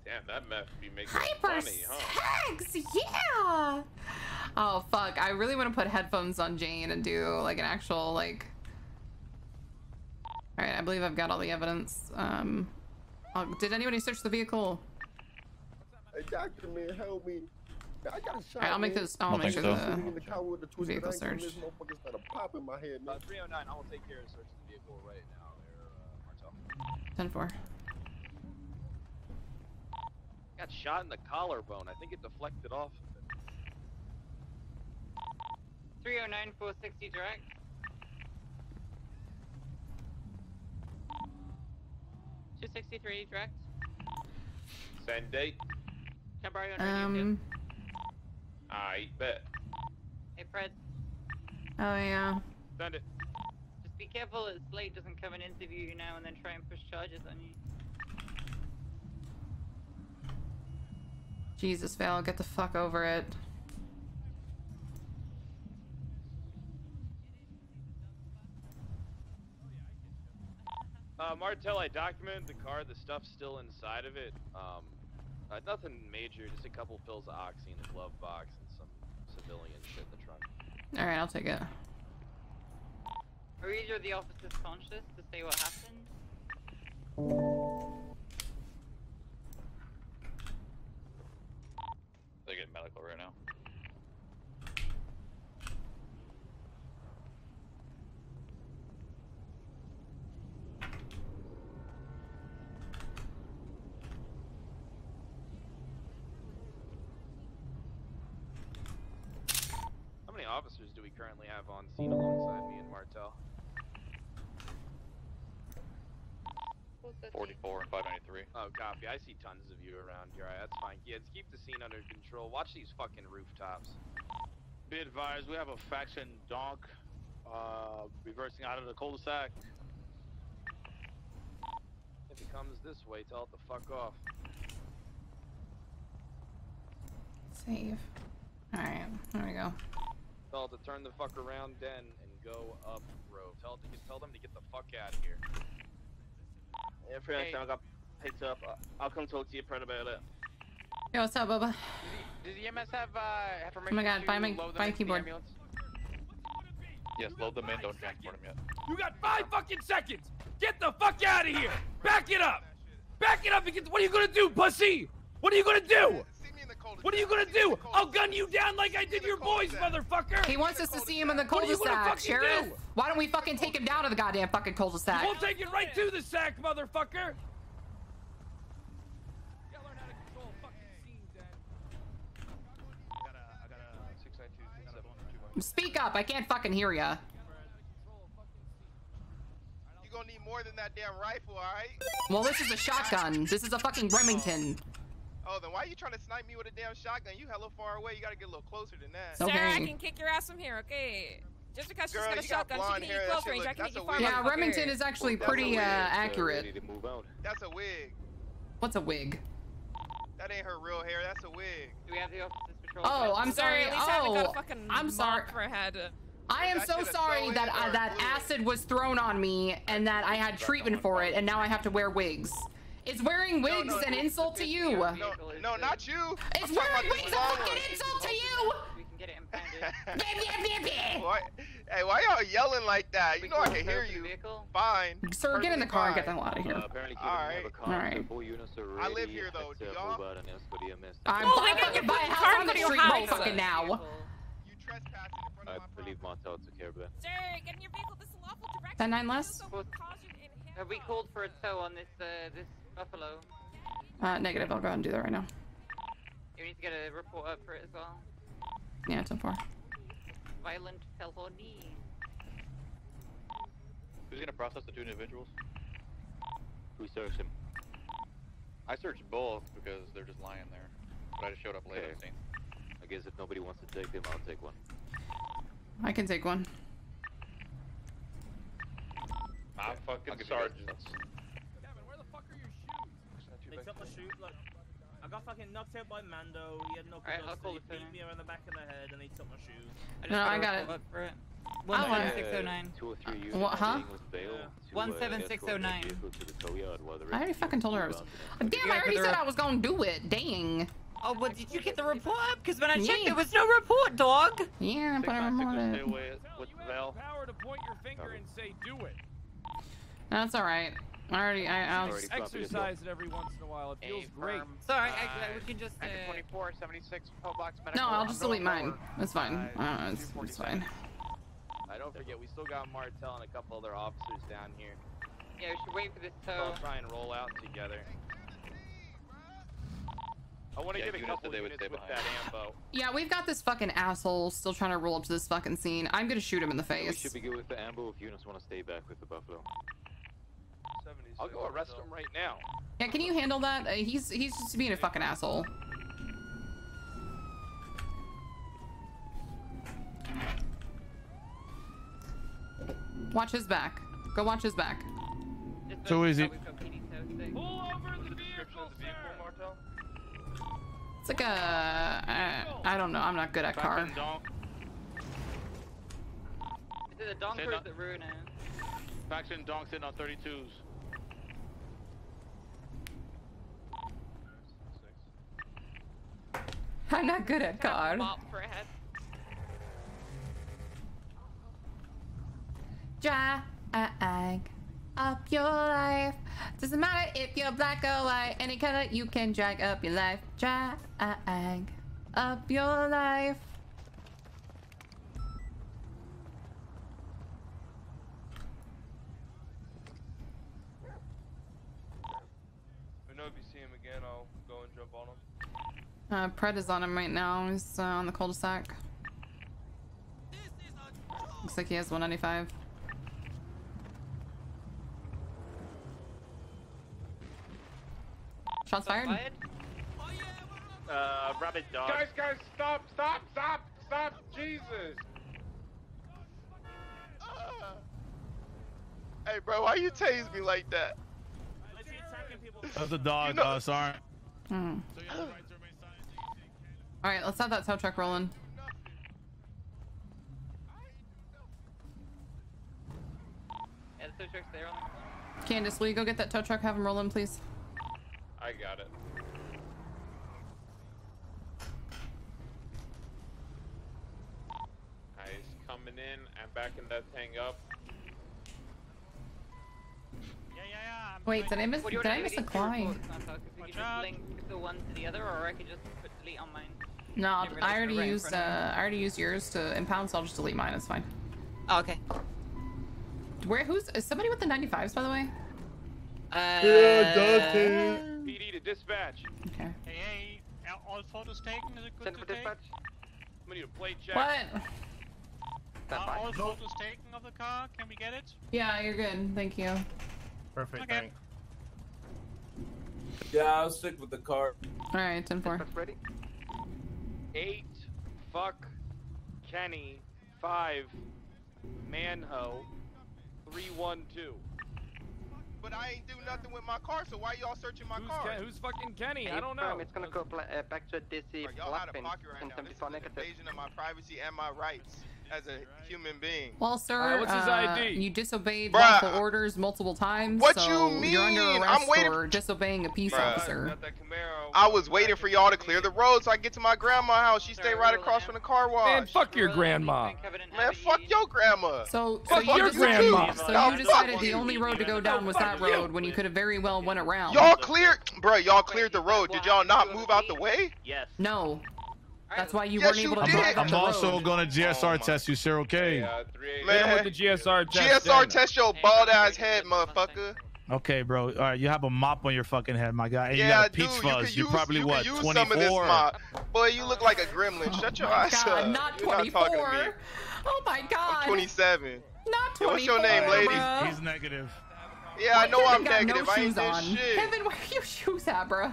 Damn, that meth be making Hyper money, huh? sex, yeah. Oh fuck! I really want to put headphones on Jane and do like an actual like. All right, I believe I've got all the evidence. Um, oh, did anybody search the vehicle? Hey, doctor, man, help me. I got a shot. Alright, I'll make man. this- I'll make sure sitting the the car with the twisted vehicle ankle, and searched. This motherfucker started popping my head. Uh, 309, I will take care of the search the vehicle right now there, uh, Martell. Ten four. Got shot in the collarbone. I think it deflected off. of it. 309 460 direct. Two sixty three direct. Send date. Temporary on radio two. Um. I bet. Hey Fred, Oh yeah. Send it. just be careful that Slate doesn't come and interview you now and then try and push charges on you. Jesus, Val, get the fuck over it. Uh, Martell, I documented the car. The stuff's still inside of it. Um, uh, nothing major. Just a couple pills of oxy in the glove box and some civilian shit in the trunk. All right, I'll take it. Are either of the officers conscious to say what happened? They're getting medical right now. How many officers do we currently have on scene alongside me and Martell? 44 and 593. Oh, copy. I see tons of you around here. Alright, that's fine. Kids, keep the scene under control. Watch these fucking rooftops. Be advised, we have a faction donk uh, reversing out of the cul-de-sac. If it comes this way, tell it to fuck off. Save. All right, there we go. Tell it to turn the fuck around then and go up road. Tell it to get, tell them to get the fuck out of here. Yeah, friend, I got picked up. Uh, I'll come talk to you, Fred, about it. Yo, what's up, Bubba? Does the EMS have uh, have Oh my God, buy my buy a keyboard. Yes, load them in, don't transport them yet. You got five fucking seconds. Get the fuck out of here. Back it up. Back it up and. What are you gonna do, pussy? What are you gonna do? What are you gonna do? I'll gun you down like I did your boys, motherfucker. He wants us to see him in the What are you gonna cul-de-sac, fucking Sheriff. do? Why don't we fucking take him down to the goddamn fucking cul-de-sac? We'll take it right to the sack, motherfucker. Speak up, I can't fucking hear ya. You gonna need more than that damn rifle, alright? Well, this is a shotgun. This is a fucking Remington. Oh, then why are you trying to snipe me with a damn shotgun? You hella far away. You gotta get a little closer than that. Okay. Sarah, I can kick your ass from here, okay? Just because Girl, she's got a you got shotgun, she blonde can hit hair, you close shit range. I can hit that's you a far. Yeah, motherfucker. Remington is actually That's a pretty uh, accurate. Ready move out. That's a wig. What's a wig? That ain't her real hair. That's a wig. Do we have the officers patrol? Oh, I'm sorry. At least I got a fucking I'm mop sorry. for a head. I am so sorry that in uh, that acid was thrown on me and that I had treatment for it and now I have to wear wigs. Is wearing wigs no, an no. insult to you? No, no, not you. It's I'm wearing wigs this a fucking insult to you! We can get it impounded. Why, hey, why y'all yelling like that? You know I can hear you. Fine. Sir, get in the car and get the Perfectly hell out of here. Uh, apparently, All Kevin, we right. have a car. Alright. Units are I live here, though. Do y'all? move out and escort EMS. I'm Oh, I they got fucking buy a house car on the street right fucking now. You trespassing in front I believe Montel took care of that. Sir, get in your vehicle. This is lawful direction. Ten nine less? Have we called for a tow on this uh, this buffalo? Uh, negative. I'll go ahead and do that right now. You need to get a report up for it as well. Yeah, it's on four. Violent felony. Who's gonna process the two individuals? Who searched him? I searched both because they're just lying there. But I just showed up late. Okay. I've. I guess if nobody wants to take them, I'll take one. I can take one. My fucking I'll give you guys sergeants. They took my shoot. Look, I got fucking knocked out by Mando. He had no Alright, I'll he beat phone. me around the back of the head, and he took my shoes. No, I got it. For it. I want- 17609. 203 units What, huh? staying with bail to, uh, 17609. escort that vehicle to the tow yard while the I already fucking told her I was. Oh, damn, I already said I was gonna do it. Dang. Oh, but did you get the report? Up? Because when I checked, Yeah. there was no report, dog. Yeah, but I reported. with power to point your finger and say, "Do it." That's all right. I already. I. I was, Exercise it every once in a while. It feels great. Sorry, I, we can just. Uh, 24, 76, box no, I'll just delete mine. It's fine. Uh, it's, it's fine. I don't forget, we still got Martell and a couple other officers down here. Yeah, we should wait for this So tow. I'll try and roll out together. I want to Yeah, get a units couple that they would units stay with that ambo. Yeah, we've got this fucking asshole still trying to roll up to this fucking scene. I'm gonna shoot him in the We face. should be good with the ambo if units want to stay back with the buffalo. I'll go arrest him right now. Yeah, can you handle that? Uh, he's he's just being a fucking asshole. Watch his back. Go watch his back. Too easy. Pull over the vehicle, sir. It's like a. I, I don't know. I'm not good at car. Is it the donk or is it Runa? Faction Donk sitting on 32s. I'm not good at car. Mop for a head. Drag up your life. Doesn't matter if you're black or white, any color you can drag up your life. Drag up your life. We know if you see him again, I'll go and jump on him. Uh, Pred is on him right now. He's uh, on the cul-de-sac. Looks like he has 195. Shots fired. Uh, rabbit dog. Guys, guys, stop, stop, stop, stop, Jesus. Hey, bro, why you tase me like that? That's the dog. You know- uh, sorry. Hmm. All right, let's have that tow truck rolling. Yeah, the tow truck's there on the Candace, will you go get that tow truck? Have him rolling, please. I got it. Nice, coming in and backing that thing up. Yeah, yeah, yeah. Wait, did I miss? What do you Did I miss a do Clyde? reports, Nata? 'Cause we can just link the one to the other, or I can just put delete on mine. No, I'll- Never I did already used. Uh, I already used yours to impound, so I'll just delete mine. It's fine. Oh, okay. Where? Who's? Is somebody with the 95s, by the way? Uh, PD to dispatch. Okay. Hey, hey, are all photos taken? Is it good Send to for take? dispatch. We need a plate check. What? Are all photos taken of the car? Can we get it? Yeah, you're good. Thank you. Perfect. Okay. Yeah, I'll stick with the car. All right, 10 4. Ready? Eight. Fuck. Kenny. Five. Manho. Three one two. But I ain't do nothing with my car, so why y'all searching my Who's, car? Ken- who's fucking Kenny? I don't Prime, know. it's gonna go uh, back to a DC Bro, y'all out of pocket right now. This is an invasion of my privacy and my rights as a human being. Well, sir, Alright, what's his uh, you disobeyed Bruh, lawful orders multiple times. What so you You're under arrest I'm waiting- for disobeying a peace Bruh. officer. I was waiting for y'all to clear the road so I get to my grandma's house. She stayed right across from the car wash. Man, fuck your grandma. Man, fuck your grandma. So, so Fuck you your decided, grandma. so Y'all you decided the only road to go down was that road when you could have very well went around. Y'all cleared, bro. Y'all cleared the road. Did y'all not move out the way? Yes. No. That's why you yes, weren't you able to. Did. I'm, also going to GSR oh test you, Cyril K. Man, with the GSR test. GSR then. test your bald ass head, motherfucker. Okay, bro. All right, you have a mop on your fucking head, my guy. And yeah, you got a peach dude, fuzz. You are probably you what, 24? Boy, you look like a gremlin. Shut your oh eyes god, up. Not 24. Not oh my god. I'm 27. Not 24. What's your name, lady? Bro. He's negative. Yeah, Why I know I'm negative. No I ain't on. shit. Kevin, where are your shoes at, bro?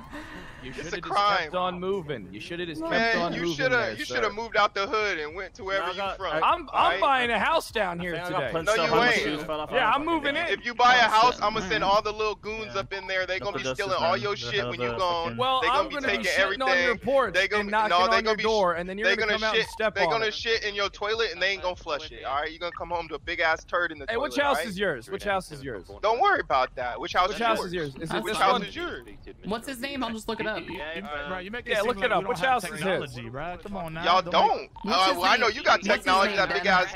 You should have kept on moving. You should have just Man, kept on you moving. Shoulda, there, you should have moved out the hood and went to wherever you from. I, am right? buying a house down here today. No, you ain't. Yeah, I'm moving if, in. If you buy a house, I'm gonna send all the little goons yeah. up in there. They gonna be stealing all your shit when you gone. Well, they gonna I'm be gonna taking be everything. on your porch they gonna, and knocking no, they on your door, and then you're gonna, come shit, out and step on. They gonna shit in your toilet and they ain't gonna flush it. All right, you gonna come home to a big ass turd in the toilet. Hey, which house is yours? Which house is yours? Don't worry about that. Which house? Which is house yours? is yours? Which house is yours? What's his name? I'll just look it up. Yeah, bro, you make it yeah, look like it up. Which house is Technology, right? Come on now. Y'all don't. don't. Uh, well, I know you got technology. That big ass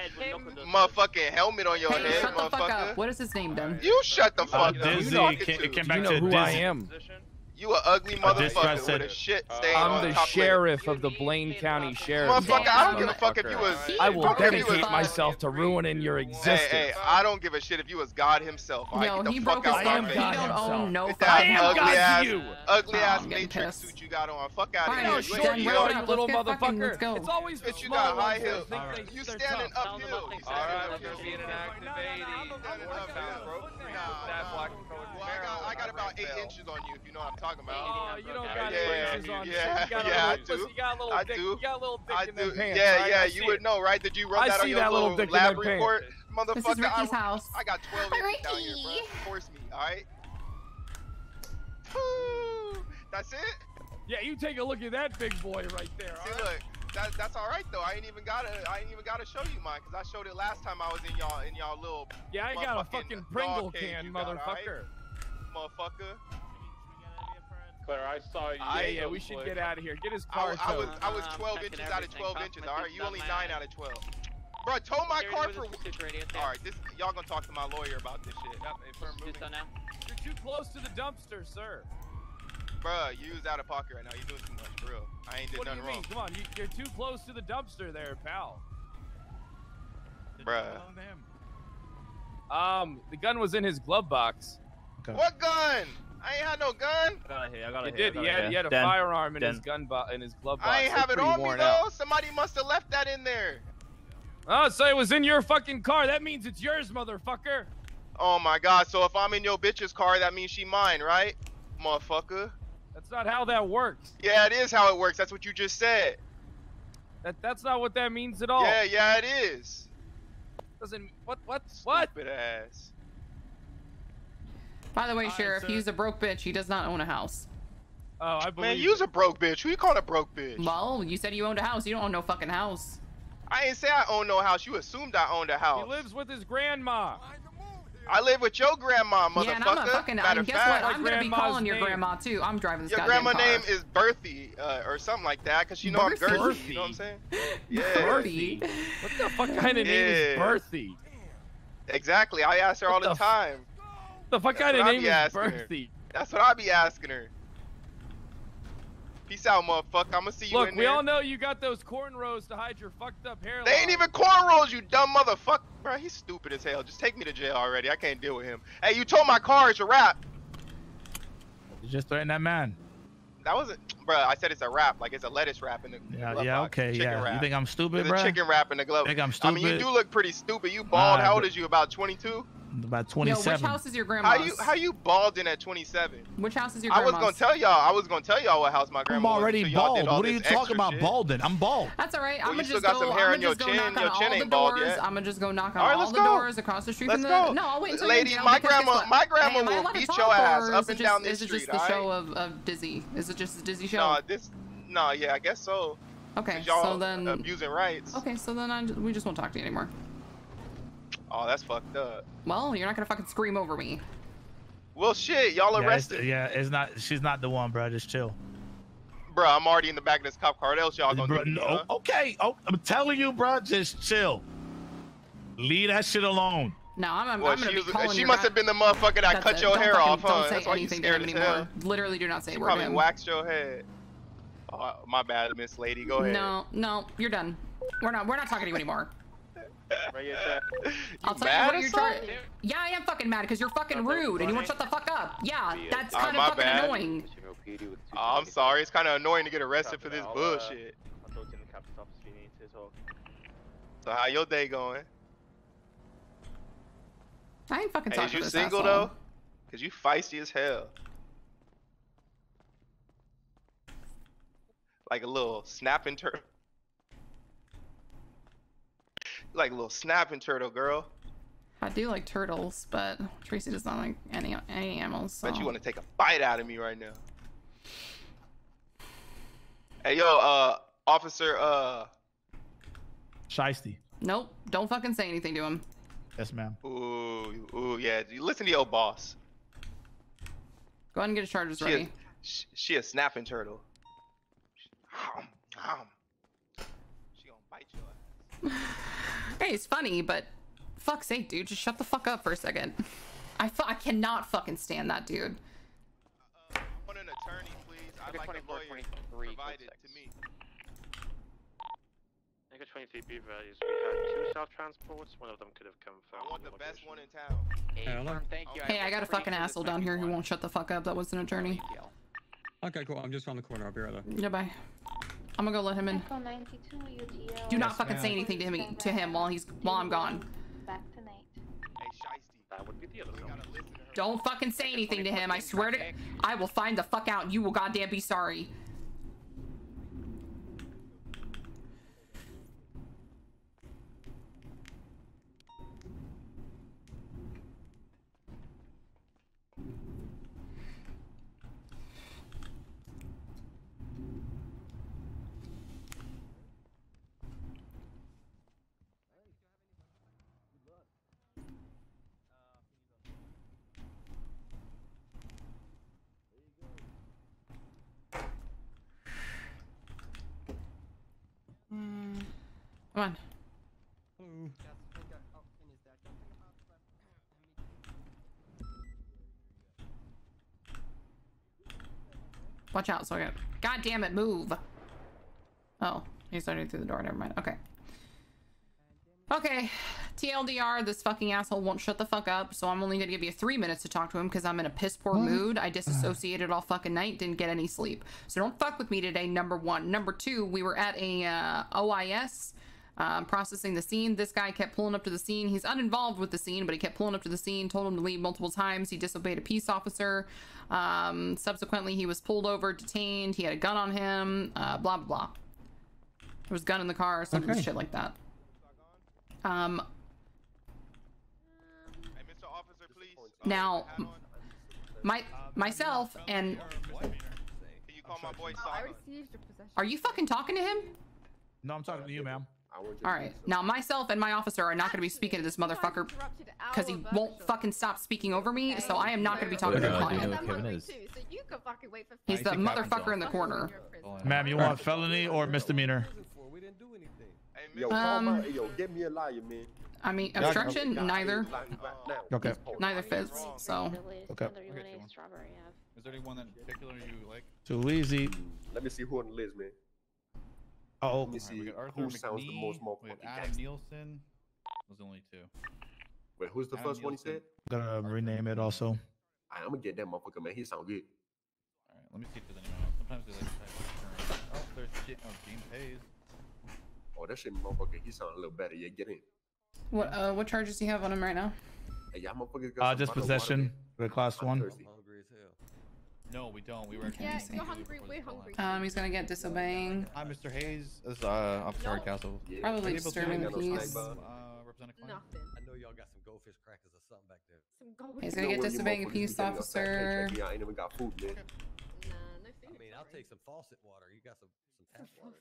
motherfucking helmet on your hey, head, shut motherfucker. The fuck up. What is his name, then? You shut the uh, fuck uh, up. Dizzy. You know, it came back you know to who Dizzy. I am. Position? You a ugly motherfucker with said, a shit stain I'm the sheriff later. of the Blaine County Sheriff. Motherfucker, I don't give a fuck if you was. I will dedicate myself to ruining your existence. Hey, hey, I don't give a shit if you was God himself. All right, no, get he broke his I am Don't own no fuck. I am ugly God ass, you. Ugly oh, ass matrix suit you got on. Fuck out of here. You short, you little motherfucker. It's always bitch. You got high heels. You standing uphill. All right, I'm gonna be being an activating. Nah, well, I got, I got about eight fell. inches on you, if you know what I'm talking about. Oh, you don't got yeah, inches on yeah, you. Yeah, yeah, I do. You got a little I dick, do. You got a little in do. Pants, yeah, right? yeah, I you would it. know, right? Did you run I that on your that little, lab report? Motherfucker, this is Ricky's I, house. I got 12 inches down here, bro. Force me, all right? That's it? Yeah, you take a look at that big boy right there. See, look. That, that's all right though. I ain't even gotta. I ain't even gotta show you mine because I showed it last time I was in y'all in y'all little. Yeah, I got a fucking Pringle can, can motherfucker motherfucker. Claire, I saw you. I, yeah, we should get out of here. Get his car I, I was I was 12 inches out of 12 inches. All right, you only nine out of 12. Bro, tow my car for. All right, this y'all gonna talk to my lawyer about this shit. Yep, if we're You're too close to the dumpster, sir. Bruh, you was out of pocket right now. You're doing too much, for real. I ain't did what nothing do you mean? Wrong. Come on, you, are too close to the dumpster there, pal. Bruh. Um, the gun was in his glove box. Gun. What gun? I ain't had no gun. I got it here. I got it here. Did. He had, he had a Den. firearm in Den. his gun box in his glove box. I ain't have it on me though. Out. Somebody must have left that in there. Oh, so it was in your fucking car. That means it's yours, motherfucker. Oh my god. So if I'm in your bitch's car, that means she mine, right, motherfucker? That's not how that works. Yeah, it is how it works. That's what you just said. That that's not what that means at all. Yeah, yeah, it is. Doesn't what what what? Stupid ass. By the way, All Sheriff, right, he's a broke bitch. He does not own a house. Oh, I believe. Man, you's a broke bitch. Who you call a broke bitch? Well, you said you owned a house. You don't own no fucking house. I ain't say I own no house. You assumed I owned a house. He lives with his grandma. I live with your grandma, motherfucker. Yeah, and I'm a fucking. Matter I mean, guess fact, what? I'm gonna be calling your grandma too. I'm driving this. Your grandma car. name is Berthy uh, or something like that, cause you know Berthy? I'm girthy. You know what I'm saying? Yeah. Berthy. What the fuck kind of yeah. name is Berthy? Exactly. I ask her what all the, the time. The fuck I of name is Her. That's what I be asking her. Peace out, motherfucker. I'm gonna see you Look, we there. all know you got those cornrows to hide your fucked up hair. They ain't even cornrows, you dumb motherfucker. Bro, he's stupid as hell. Just take me to jail already. I can't deal with him. Hey, you told my car it's a wrap. You just threatened that man. That wasn't, bro. I said it's a wrap, like it's a lettuce wrap in the. Yeah, glove yeah, okay, chicken yeah. Wrap. You think I'm stupid, bro? Chicken wrap in the glove. Think I'm stupid? I mean, you do look pretty stupid. You bald. Nah, How old is you? About 22. About 27. Yo, which house is your grandma's? How you how you balding at 27? Which house is your grandma's? I was gonna tell y'all. I was gonna tell y'all what house my grandma. I'm already was, so bald. What are you talking about shit? balding? I'm bald. That's all right. I'm gonna just go. I'm just go knock on your all the doors. I'm gonna just go knock on all, right, all the go. doors across the street. Let's from the, go. No, I'll wait until Lady, my grandma, my grandma will beat your ass up and down the street. Is it just the show of Dizzy? Is it just a Dizzy show? No, this. No, yeah, I guess so. Okay, so then abusing rights. Okay, so then I, we just won't talk to you anymore. Oh, that's fucked up. Well, you're not gonna fucking scream over me. Well, shit, y'all yeah, arrested. It's, yeah, it's not. She's not the one, bro. Just chill. Bro, I'm already in the back of this cop car. Else y'all gonna bro, do? No, okay. Oh, I'm telling you, bro. Just chill. Leave that shit alone. No, I'm, I'm, well, I'm gonna she, be calling She must guy. have been the motherfucker that That's cut it. your don't hair fucking, off, huh? Don't say That's why anything you scared to him anymore. Literally, do not say she a word. Probably waxed your head. Oh, my bad, Miss Lady. Go ahead. No, no, you're done. We're not. We're not talking to you anymore. Right. I'll tell mad you or what you're something? trying. Yeah, I am fucking mad because you're fucking rude and you won't shut the fuck up. Yeah, that's kind my of fucking bad. annoying. Oh, I'm sorry. It's kind of annoying to get arrested for this uh, bullshit. I'll talk to the captain's office if you need to talk. So how your day going? I ain't fucking Hey, talking is to you this single asshole. though? Cause you feisty as hell. Like a little snapping turtle. Like a little snapping turtle, girl. I do like turtles, but Tracy does not like any any animals. So. Bet you want to take a bite out of me right now. Hey yo, uh, officer, uh, Shiesty. Nope. Don't fucking say anything to him. Yes, ma'am. ooh, ooh, yeah. Listen to your boss. Go ahead and get his charges She ready. a, she, she a snapping turtle. Hum, hum. She gonna bite your ass. Hey, it's funny, but fuck's sake, dude, just shut the fuck up for a second. I fu- I cannot fucking stand that dude. I want an attorney, please. I'd like a lawyer provided to me. Negative 23 B values. We had two self transports. One of them could have come from. I want the best one in town. thank you. Hey, I got a fucking asshole down here who won't shut the fuck up. That was an attorney. Okay, cool. I'm just around the corner. I'll be right there. Yeah, bye. I'm gonna go let him in. Do not fucking say anything to him to him while he's while I'm gone. That would be the other one. Don't fucking say anything to him. I swear to I will find the fuck out and you will goddamn be sorry. On. Watch out, so I got. God damn it, move. Oh, he's already through the door. Never mind. Okay. Okay. TLDR, this fucking asshole won't shut the fuck up, so I'm only gonna give you three minutes to talk to him because I'm in a piss poor mood. I disassociated all fucking night, didn't get any sleep. So don't fuck with me today, number one. Number two, we were at a uh, OIS um, processing the scene. This guy kept pulling up to the scene. He's uninvolved with the scene, but he kept pulling up to the scene, told him to leave multiple times. He disobeyed a peace officer. Um, subsequently, he was pulled over, detained. He had a gun on him, uh, blah, blah, blah. There was a gun in the car, some Okay. shit like that. Um, now, my myself and Can you call my boy Saba? are you fucking talking to him? No, I'm talking to you, ma'am. All right. Now, myself and my officer are not going to be speaking to this motherfucker because he won't fucking stop speaking over me. So I am not going to be talking to the client. He's the motherfucker in the corner. Ma'am, you want felony or misdemeanor? Yo, call Um, my, yo, get me a liar, man. I mean, obstruction, neither. Okay. Neither fits. So Okay. Is there anyone in particular you like? Too easy. Let me see who on the list, man. Oh, Let me we see got Arthur who sounds the McNee most with motherfucking Adam. Nielsen. Was the only two. Wait, who's the Adam first one he said? Nielsen. Gonna rename it also. Alright, I'm gonna get that motherfucker, man. He sound good. All right, let me see if there's anyone else. Sometimes they like to type insurance. Oh, there's J- oh, James Hayes. Oh, that shit, motherfucker. He sound a little better. Yeah, get in. what uh, what charges do you have on him right now? Hey, y'all motherfuckers got Uh, some dispossession for class one. No, we don't. We were. Yeah, actually you're hungry. We're hungry. Um, he's gonna get disobeying. Hi, Mr. Hayes. This is uh, Officer Hardcastle. Probably Are you disturbing uh, peace. Uh, represent a client? Nothing. I know y'all got some goldfish crackers or something back there. Some gold. He's gonna get disobeying a peace officer. Yeah, I ain't even got food, man. I mean, I'll take some faucet water. You got some some tap water.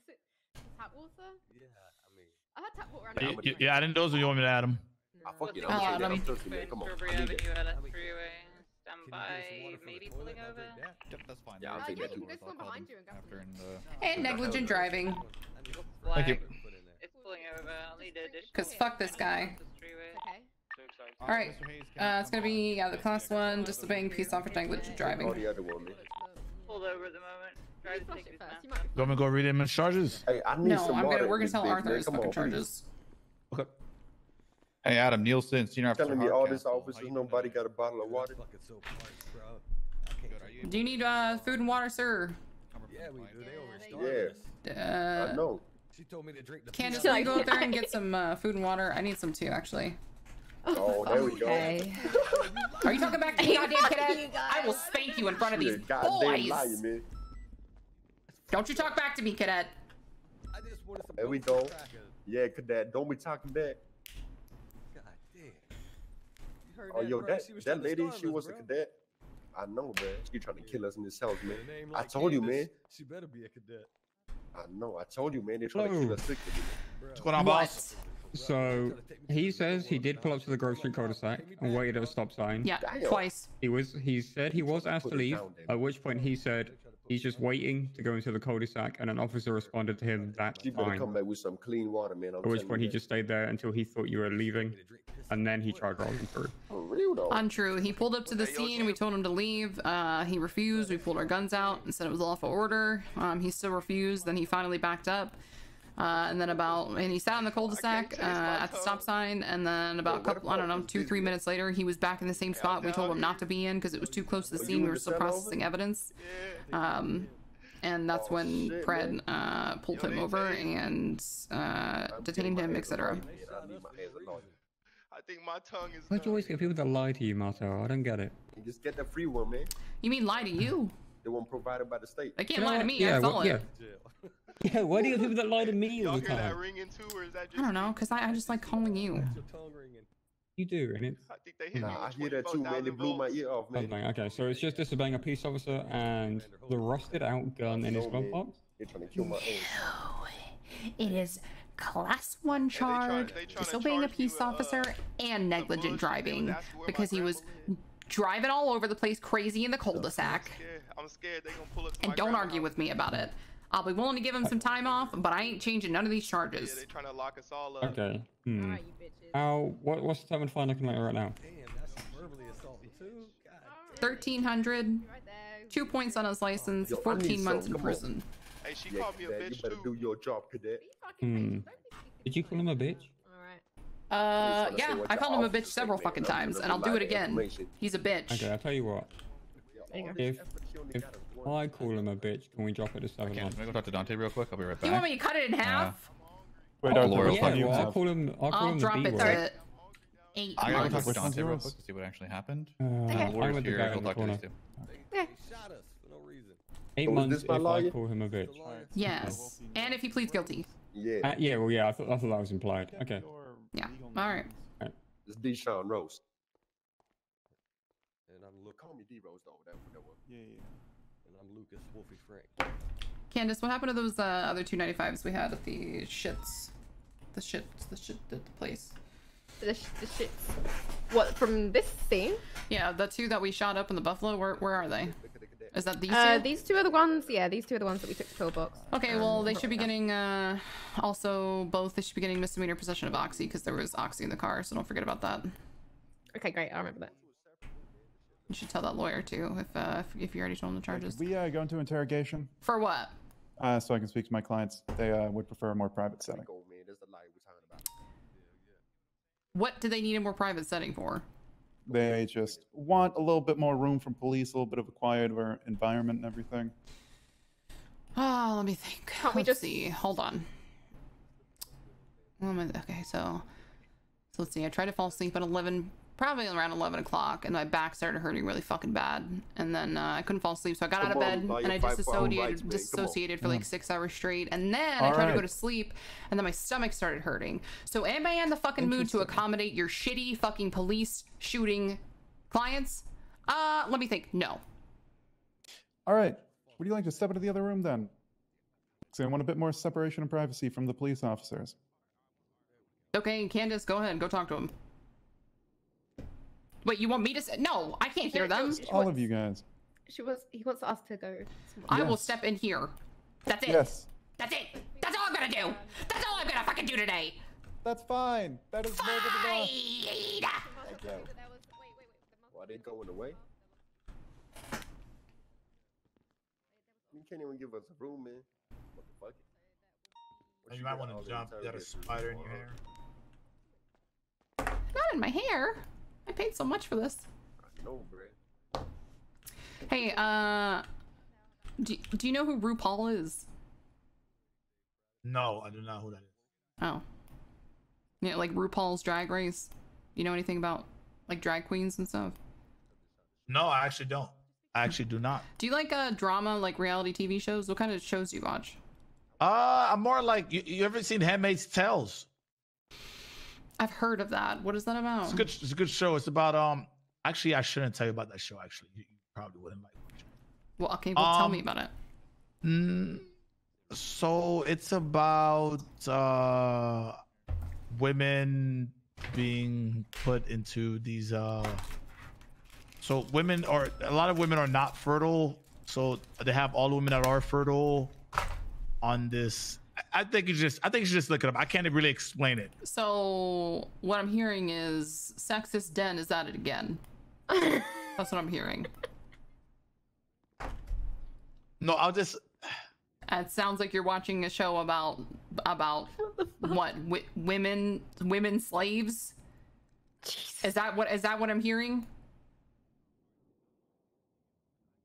Tap water? Yeah, I mean. I had tap water. Y- y- Yeah, I didn't those or you want me to add them? I fuck it. I'll I'm add saying that. I'm him. thirsty, man. Come on. I need Avenue that. at a freeway. Stand by, maybe pulling over. Yep, that's fine. Yeah, I'll Uh, take yeah, that you too. can go one behind you and grab After in the. And negligent driving. Thank you. It's pulling over. I'll need additional. Cause fuck this guy. Okay. All right. Uh, it's gonna be yeah the class one disobeying peace officer negligent Oh, driving. the other one. Pulled over at the moment. Try to take his map. You want me to go read him his charges? Hey, I need No, some I'm gonna we're gonna tell Arthur man. his fucking on, please. charges. Hey, Adam Nielsen, senior officer. Telling me all this Hardcastle. officers, nobody got a bottle of water. Do you need uh food and water, sir? Yeah, we do. They overstarved Yeah, us. Uh, I know. She told me to drink the. Candace, pee will you go up there and get some uh, food and water? I need some too, actually. Oh, there we go. Okay. Are you talking back to me, goddamn cadet? I will spank you in front of She these boys. liar, man. Don't you talk back to me, cadet. There we go. Yeah, cadet. Don't be talking back. Oh, yo, that, that lady, she was a cadet. I know, man. She trying to kill us in this house, man. I told you, man. She better be a cadet. I know. I told you, man. They trying to kill Hello. us secretly. What's going on, boss? So he says he did pull up to the grocery Street cul-de-sac and waited at a stop sign. Yeah, Damn. twice. He was. He said he was asked to leave. down, At which point he said he's just waiting to go into the cul-de-sac, and an officer responded to him, that She better fine." come back with some clean water, man. I'm At which telling point you he that. just stayed there until he thought you were leaving, and then he tried rolling through. For real, though. Untrue. He pulled up to the scene. We told him to leave. Uh, he refused. We pulled our guns out and said it was a lawful order. Um, he still refused. Then he finally backed up. Uh, and then about, and he sat on the cul-de-sac uh, at the stop sign. And then about a couple, I don't know, two, three minutes later, he was back in the same spot we told him not to be in because it was too close to the scene. We were still processing evidence. Um, and that's Oh, when shit, Pred uh, pulled him over and uh, detained him, etc. I need my hands on I think my tongue is. Why'd you always get people that lie to you, Martell? I don't get it. You just get the free one, man. You mean lie to you? The one provided by the state. They can't You know lie to me. Yeah, I saw well, it. yeah. Yeah, why do you have people that lie to me all Y'all the hear that time? ringing too, or is that just? I don't know, cause I, I just like calling you. Your tongue ringing. You do, and it's. I think they hit Nah, I hear that too, man. They 24,000 blew my ear off, Oh, man. man, okay, so it's just disobeying a peace officer and the rusted out gun in his No, glove box? They're trying to kill my ass. It is class one Yeah, they try- charge, they tryna disobeying a charge me peace with, uh, officer, and negligent driving that's where my because he was driving all over the place crazy in the cul-de-sac. scared. I'm scared they gonna pull up And don't argue house. with me about it. I'll be willing to give him some time off, but I ain't changing none of these Yeah, charges. they trying to lock us all up. Okay. Hmm. Alright, you bitches. How, what, what's the time and fine looking like right now? Damn, that's verbally assaulting too. God. Thirteen hundred, two points on his license, Yo, fourteen months in prison. Hey, she Yeah, called me a cadet, you better too. do your job, cadet. Hmm. patient. Don't be speaking Did you call him a bitch? Alright. Uh, trying to say yeah, I called him a bitch several fucking times, and I'll do it again. He's a bitch. Okay, I'll tell you what. There you go. If if I call him a bitch, can we drop it to I seven can't. months? Let me go talk to Dante real quick. I'll be right back. You want me to cut it in half? Wait, Oh, Arthur, Laura, Yeah, one do you well, I'll have? call him. I'll call I'll him drop the it B to word. eight I gotta talk to Dante real quick to see what actually happened. Uh, Uh, I'm Laura's here. guy Go in the talk to these two. Yeah. He shot us for no reason. Eight So months this my if I call him a bitch. Yes, and if he pleads guilty. Yeah, Uh, yeah, well, yeah, I thought, I thought that was implied. Okay. Yeah. All right. it's Deshaun Rose. And I'm Luke. Call me D Rose though. That, that one. Yeah, yeah. And Lucas Wolfie Frank. Candace, what happened to those uh, other two ninety fives we had at the shits? The shits, the shit, the, the place. The, sh- the shits. What, from this scene? Yeah, the two that we shot up in the Buffalo, where, where are they? Is that these Uh, two? these two are the ones, yeah, these two are the ones that we took to pillbox. Okay, well, they should be getting, uh, also, both, they should be getting misdemeanor possession of Oxy, because there was Oxy in the car, so don't forget about that. Okay, great, I remember that. You should tell that lawyer, too, if, uh, if, if you already told him the charges. We uh, go into interrogation For what? uh, so I can speak to my clients. They uh, would prefer a more private setting. Go, man. That's the lie we're talking about. What do they need a more private setting for? They just want a little bit more room from police, a little bit of a quieter environment and everything. Oh, let me think. Can't we let's just- see. Hold on. Okay, so, so let's see. I tried to fall asleep at 11, probably around 11 o'clock, and my back started hurting really fucking bad. And then uh, I couldn't fall asleep, so I got out of Come on, bed and I your five pound disassociated, rights, man. Come on. disassociated for like six hours straight. And then I tried to go to sleep, and then my stomach started hurting. So am I in the fucking mood to accommodate your shitty fucking police shooting clients? Uh, let me think. No. All right. Would you like to step into the other room then? So I want a bit more separation and privacy from the police officers. Okay, Candace, go ahead. Go talk to him. Wait, you want me to say? No, I can't hear them. She All wants- of you guys. She was, he wants us to go. I will step in here. That's it. Yes. That's it. That's all I'm gonna do. That's all I'm gonna fucking do today. That's fine. That is more than enough. Fine. Thank you. Why they going away? You can't even give us a room, man. What the fuck? Oh, what You got might want to jump. You got a spider in your hair. Not in my hair. I paid so much for this. I know, bro. Hey, uh, do, do you know who RuPaul is? No, I do not know who that is. Oh. Yeah, like RuPaul's Drag Race. you know anything about like drag queens and stuff? No, I actually don't. I actually do not. Do you like uh drama, like reality TV shows? What kind of shows do you watch? Uh, I'm more like you, you ever seen Handmaid's Tales? I've heard of that. What is that about? It's a good. It's a good show. It's about um. Actually, I shouldn't tell you about that show. Actually, you, you probably wouldn't like. Well, okay, well, tell Um, me about it. Mm, so it's about uh women being put into these uh so women are a lot of women are not fertile so they have all the women that are fertile on this I- I think you just I think you should just look it up. I can't really explain it. So what I'm hearing is sexist den is at it again. That's what I'm hearing. No, I'll just It sounds like you're watching a show about about what wi- women women slaves. Is that what is that what I'm hearing?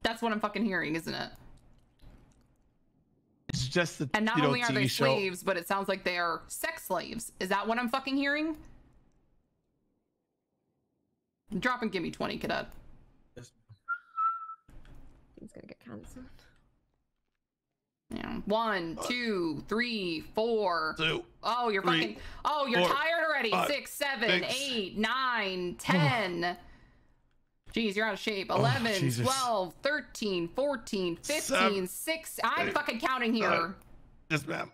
That's what I'm fucking hearing, isn't it? It's just a And not you know, only are TV they show. slaves, but it sounds like they are sex slaves. Is that what I'm fucking hearing? Drop and give me 20, cadet. It's gonna get cancelled. Yeah. One, uh, two, three, four. Two, Oh, you're three, fucking. Oh, you're four, tired already. five, Six, seven, six. eight, nine, ten. Jeez, you're out of shape. 11, Oh, Jesus. 12, 13, 14, 15, Seven, 6. I'm eight, fucking counting here. nine. Yes, ma'am.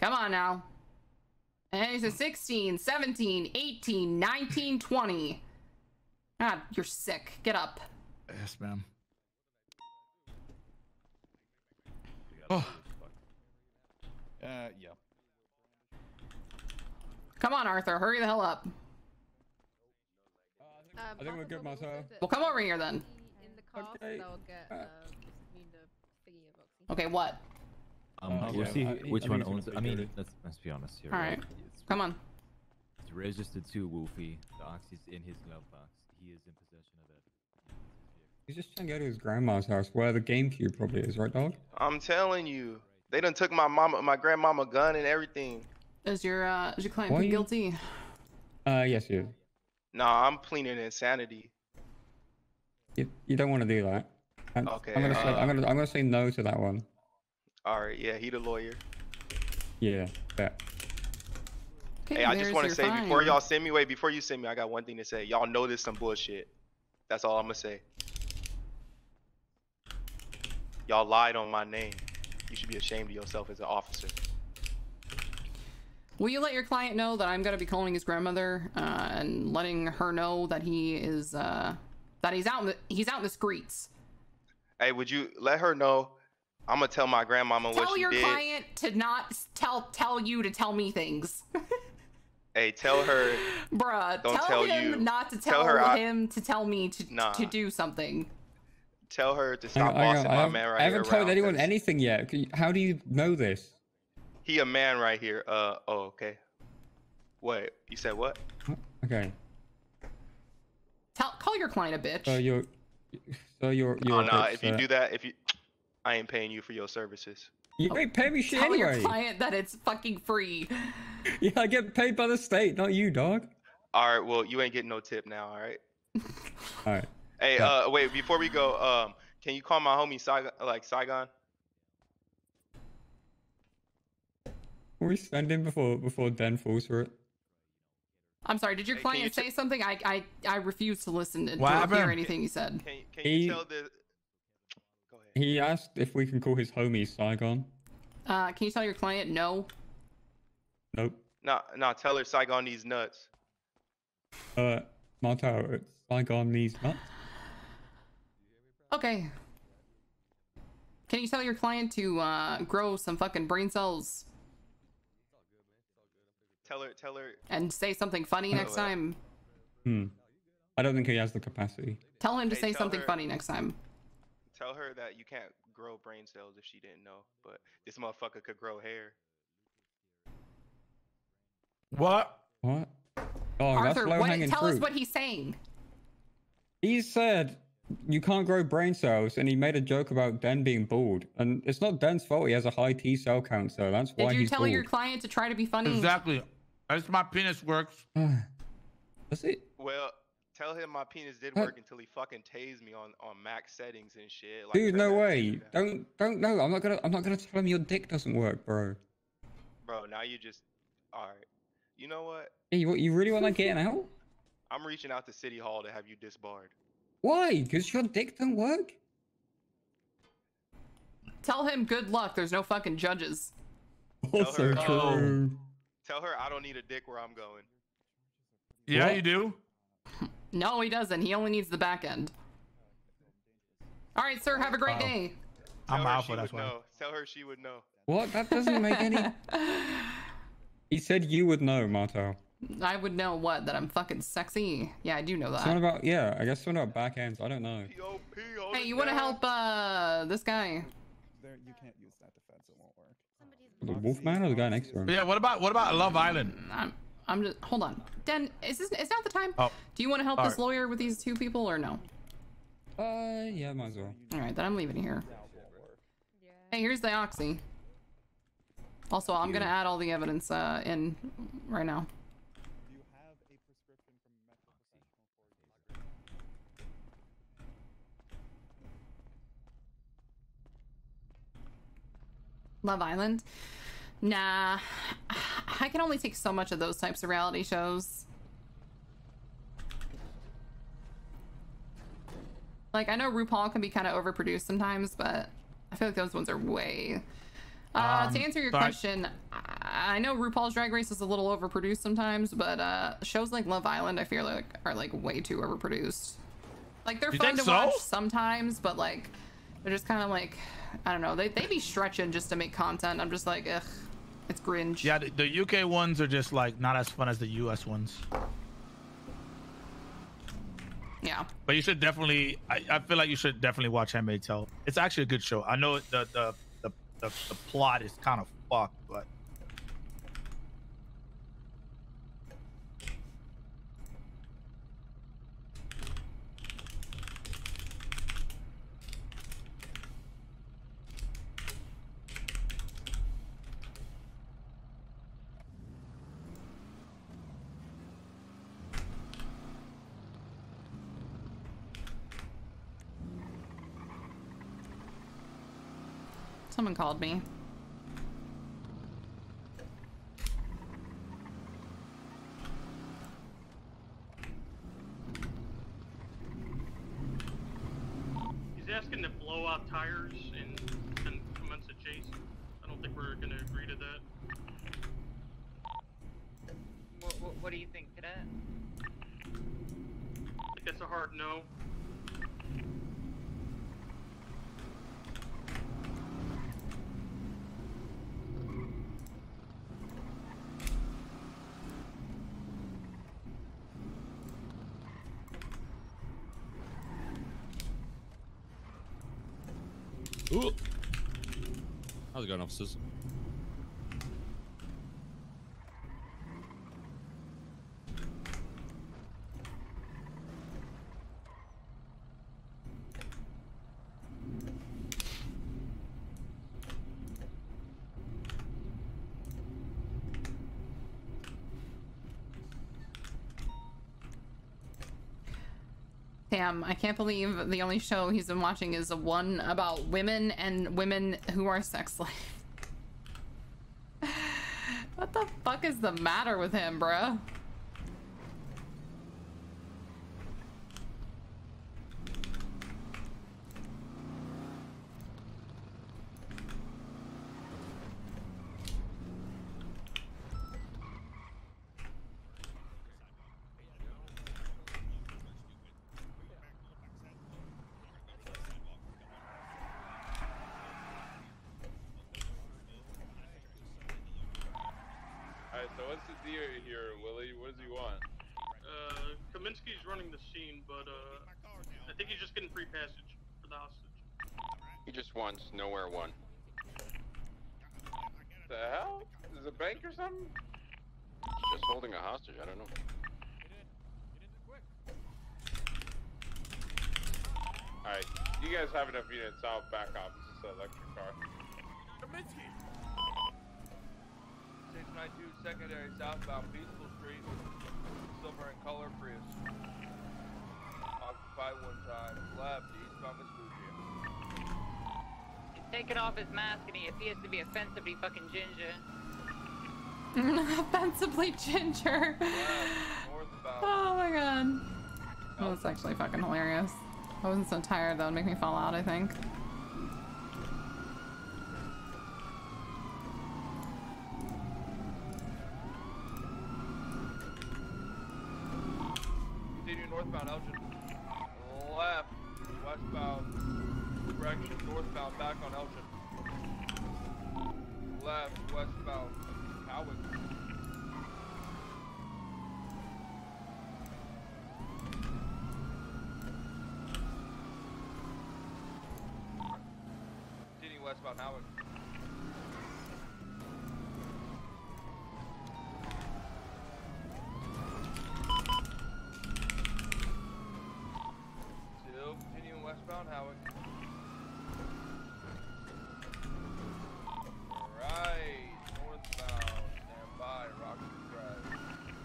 Come on now. And he says 16, 17, 18, 19, 20. God, you're sick. Get up. Yes, ma'am. Oh. Uh, yeah. Come on, Arthur. Hurry the hell up. I think we're good, Marcel. Well, come over here then. In the car, Okay. they'll get um, just need the thingy of oxygen. Okay, what? Um, Uh, we'll yeah, see I- I which think one owns it. I mean, let's let's be honest here. All right? right. Come on. it's registered to Wolfie. The ox is in his glove box. He is in possession of it. He's just trying to go to his grandma's house where the GameCube probably is, right, dog? I'm telling you, they done took my mama, my grandmama gun and everything. Is your uh, is your client Why plead you- guilty? Uh, yes, you. Nah, I'm pleading insanity. You, you don't want to do that. I'm, Okay, I'm gonna say uh, I'm gonna I'm gonna say no to that one. All right, yeah, he the lawyer. Yeah, bet. Okay, hey, I just want to your say before y'all send me, wait, before you send me, I got one thing to say. Y'all know this some bullshit. That's all I'm gonna say. Y'all lied on my name. You should be ashamed of yourself as an officer. Will you let your client know that I'm gonna be calling his grandmother uh, and letting her know that he is uh, that he's out in the he's out in the streets. Hey, would you let her know? I'm gonna tell my grandmama what Tell she your did. client to not tell tell you to tell me things, Hey, tell her. bruh. Don't tell, tell him you. not to Tell tell, her I- him to tell me to Nah. to do something. Tell her to stop on, hang on, bossing I, my have, man right I haven't told anyone anything yet. How do you know this? He a man right here. Uh oh, okay. Wait, you said what? Okay, Tell call your client a bitch. so you're, so you're, you're. Oh a no, bitch, if you uh, do that, if you, I ain't paying you for your services. you ain't pay me shit tell your client that it's fucking free. Yeah, I get paid by the state, not you, dog. All right, well you ain't getting no tip now. All right. All right. Hey, Yeah. uh, wait, before we go, um, can you call my homie Saigon, like Saigon? Will we send him before before Den falls for it? I'm sorry. Did your Hey, can you client t- say something? I I I refuse to listen to What to hear happened? anything you said. Can, can He- tell the? He asked if we can call his homie Saigon. Uh, can you tell your client no? Nope. Nah, nah, tell her Saigon needs nuts. Uh, Martell, it's Saigon needs nuts. Okay. Can you tell your client to uh, grow some fucking brain cells Tell her, tell her. and say something funny Oh, next uh, time? Hmm. I don't think he has the capacity. Tell him to Hey, say something her- funny next time. Tell her that you can't grow brain cells if she didn't know, but this motherfucker could grow hair. What? What? Oh, Arthur, that's low what, hanging tell fruit. us what he's saying. He said you can't grow brain cells, and he made a joke about Den being bald. And it's not Den's fault. He has a high T cell count, so that's why Did you he's tell bald. your client to try to be funny? Exactly. That's my penis works. Does it? Well, tell him my penis did work until he fucking tased me on on max settings and shit. Like, Dude, no way. Don't don't no. I'm not gonna I'm not gonna tell him your dick doesn't work, bro. Bro, now you just all right. You know what? Hey, you, you really want to get out? I'm reaching out to City Hall to have you disbarred. Why? Because your dick don't work? Tell him good luck. There's no fucking judges. Also her, um, true. Tell her I don't need a dick where I'm going. Yeah, What? you do. No, he doesn't. He only needs the back end. All right, sir. Have a great Wow. day. Tell I'm her alpha. she That's would why. Tell her she would know. What? That doesn't make any. He said you would know, Marto. I would know what that I'm fucking sexy. Yeah, I do know Something that. about yeah. I guess something about back ends. I don't know. Hey, you want to help uh this guy? There, you can't use that defense. It won't work. The Wolfman or the guy next to him? Yeah. What about what about Love Island? I'm I'm just hold on. Den, is this is not the time? Oh. Do you want to help All this right. lawyer with these two people or no? Uh, yeah, might as well. All right, then I'm leaving here. Hey, here's the oxy. Also, I'm gonna add all the evidence uh in right now. Love Island? Nah, I can only take so much of those types of reality shows. Like, I know RuPaul can be kind of overproduced sometimes, but I feel like those ones are way. Uh, to Um, answer your but question, I I know RuPaul's Drag Race is a little overproduced sometimes, but uh, shows like Love Island, I feel like are like way too overproduced. Like they're You fun to so? watch sometimes, but like they're just kind of like I don't know. They they be stretching just to make content. I'm just like, ugh, it's cringe. Yeah, the, the UK ones are just like not as fun as the US ones. Yeah. But you should definitely. I, I feel like you should definitely watch Handmaid's Tale. It's actually a good show. I know the the the the, the plot is kind of fucked, but Someone called me. He's asking to blow out tires and then commence a chase. I don't think we're gonna agree to that. What, what, what do you think, Cadet? I think that's a hard no. Ooh. How's it going, officers? Damn, I can't believe the only show he's been watching is the one about women and women who are sex what the fuck is the matter with him, bruh? Alright, so what's the deal here, Willie? What does he want? Uh, Kaminsky's running the scene, but uh, I think he's just getting free passage for the hostage. He just wants nowhere one. The hell? Is it a bank or something? He's just holding a hostage. I don't know. Alright, you guys have enough units. I'll back off. This is an electric car. Kaminsky! Stage 92, secondary southbound Peaceful Street, silver in color Prius. Occupy one time, left, eastbound Vespucci. He's taken off his mask and he appears to be offensively fucking ginger. Offensively ginger. Oh my god. That's actually fucking hilarious. I wasn't so tired that would make me fall out, I think. Continue northbound Elgin. Left, westbound, direction northbound, back on Elgin. Left, westbound, Howard. Continue westbound Howard. Still continuing westbound Howard. Alright, northbound, stand by, Rockford Drive.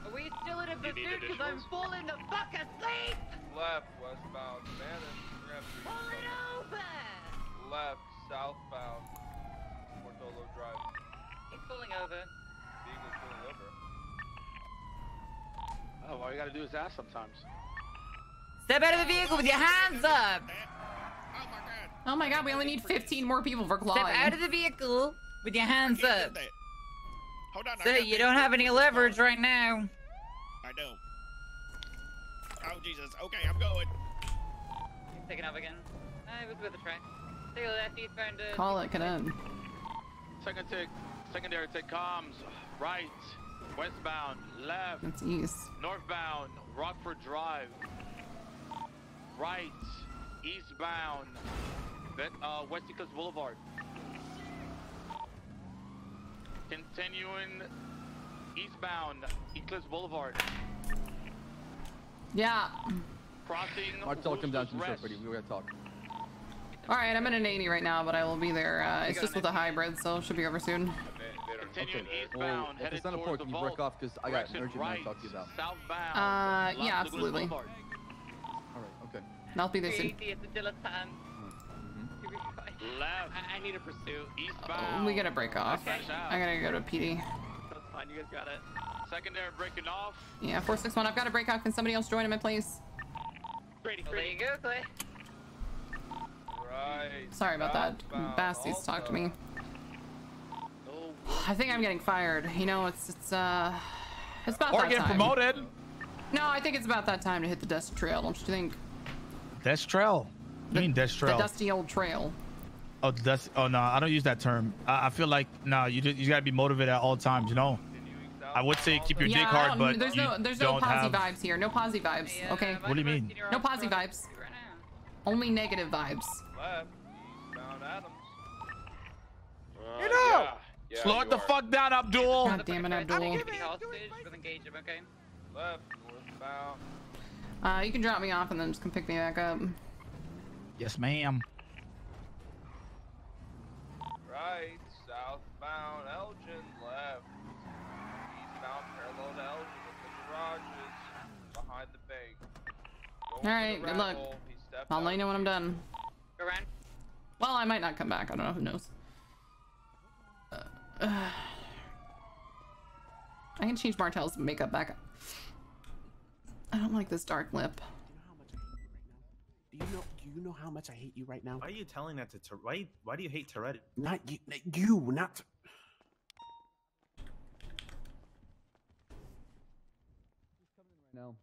Are we still in a pursuit? Because I'm falling the fuck asleep! Left, westbound, Bannon, Ramsey. Pull it over! Left, southbound, Portola Drive. He's pulling over. Vehicle's pulling over. Oh, all you gotta do is ask sometimes. Step out of the vehicle with your hands up! Oh my god, we only need 15 more people for clawing. Step out of the vehicle with your hands up. Hold on, I Sir, you don't have any leverage right now. I don't. Oh Jesus. Okay, I'm going. He's taking off again. It was with a try. Take a left eastbound. Call it, cadet. Second take, secondary take comms, right, westbound, left, That's east. northbound, Rockford Drive, right, eastbound, Vet- uh, West Eclipse Boulevard. Continuing eastbound, Eclipse Boulevard, Yeah. crossing. Martell, come down to the Rest. surf, buddy. We gotta talk. Alright, I'm in an 80 right now, but I will be there. Uh, it's just with a hybrid, so it should be over soon. Continuing Well, eastbound, if headed it's not towards important, the you break off because I got an urgent matter right, to talk to you about. Southbound. Uh, Los yeah, absolutely. All right, okay. I'll be there soon. Crazy, it's a dilettante. Left. I, I need a pursuit. Eastbound. Oh, we gotta break off. Okay. I gotta go to PD. That's fine, you guys got it. Secondary breaking off. Yeah, 461. I've got to break off. Can somebody else join in my place? Brady, There you go, Clay. Right. Sorry about that. Basty's talked to me. I think I'm getting fired. You know, it's it's uh, it's about Or that get time. promoted. No, I think it's about that time to hit the dust trail. Don't you think? Death Trail. You mean Death Trail? The dusty old trail. Oh, that's oh no, I don't use that term. I, I feel like no, you just, you gotta be motivated at all times. You know. I would say keep your yeah, dick I hard, don't- but there's you no there's no don't posy have. vibes here. No posy vibes. Okay. What do you mean? No posy vibes. Only negative vibes. Left, eastbound Adams. You know. Yeah, Slow it the are. fuck down, Abdul. God damn it, Abdul. Keeping hostage with engage him, okay? Left, northbound. Uh, you can drop me off and then just come pick me back up. Yes, ma'am. Right, southbound Elgin, left. Eastbound parallel to Elgin with the garages behind the bank. Going All for right, the good luck. rat hole, he stepped I'll let you know when I'm done. Go around. Well, I might not come back. I don't know. Who knows? Uh, I can change Martell's makeup back. I don't like this dark lip. Do you know? Do you know how much I hate you right now? Why are you telling that to Tor- why? Why do you hate Tourette? Not you. You, not. Now.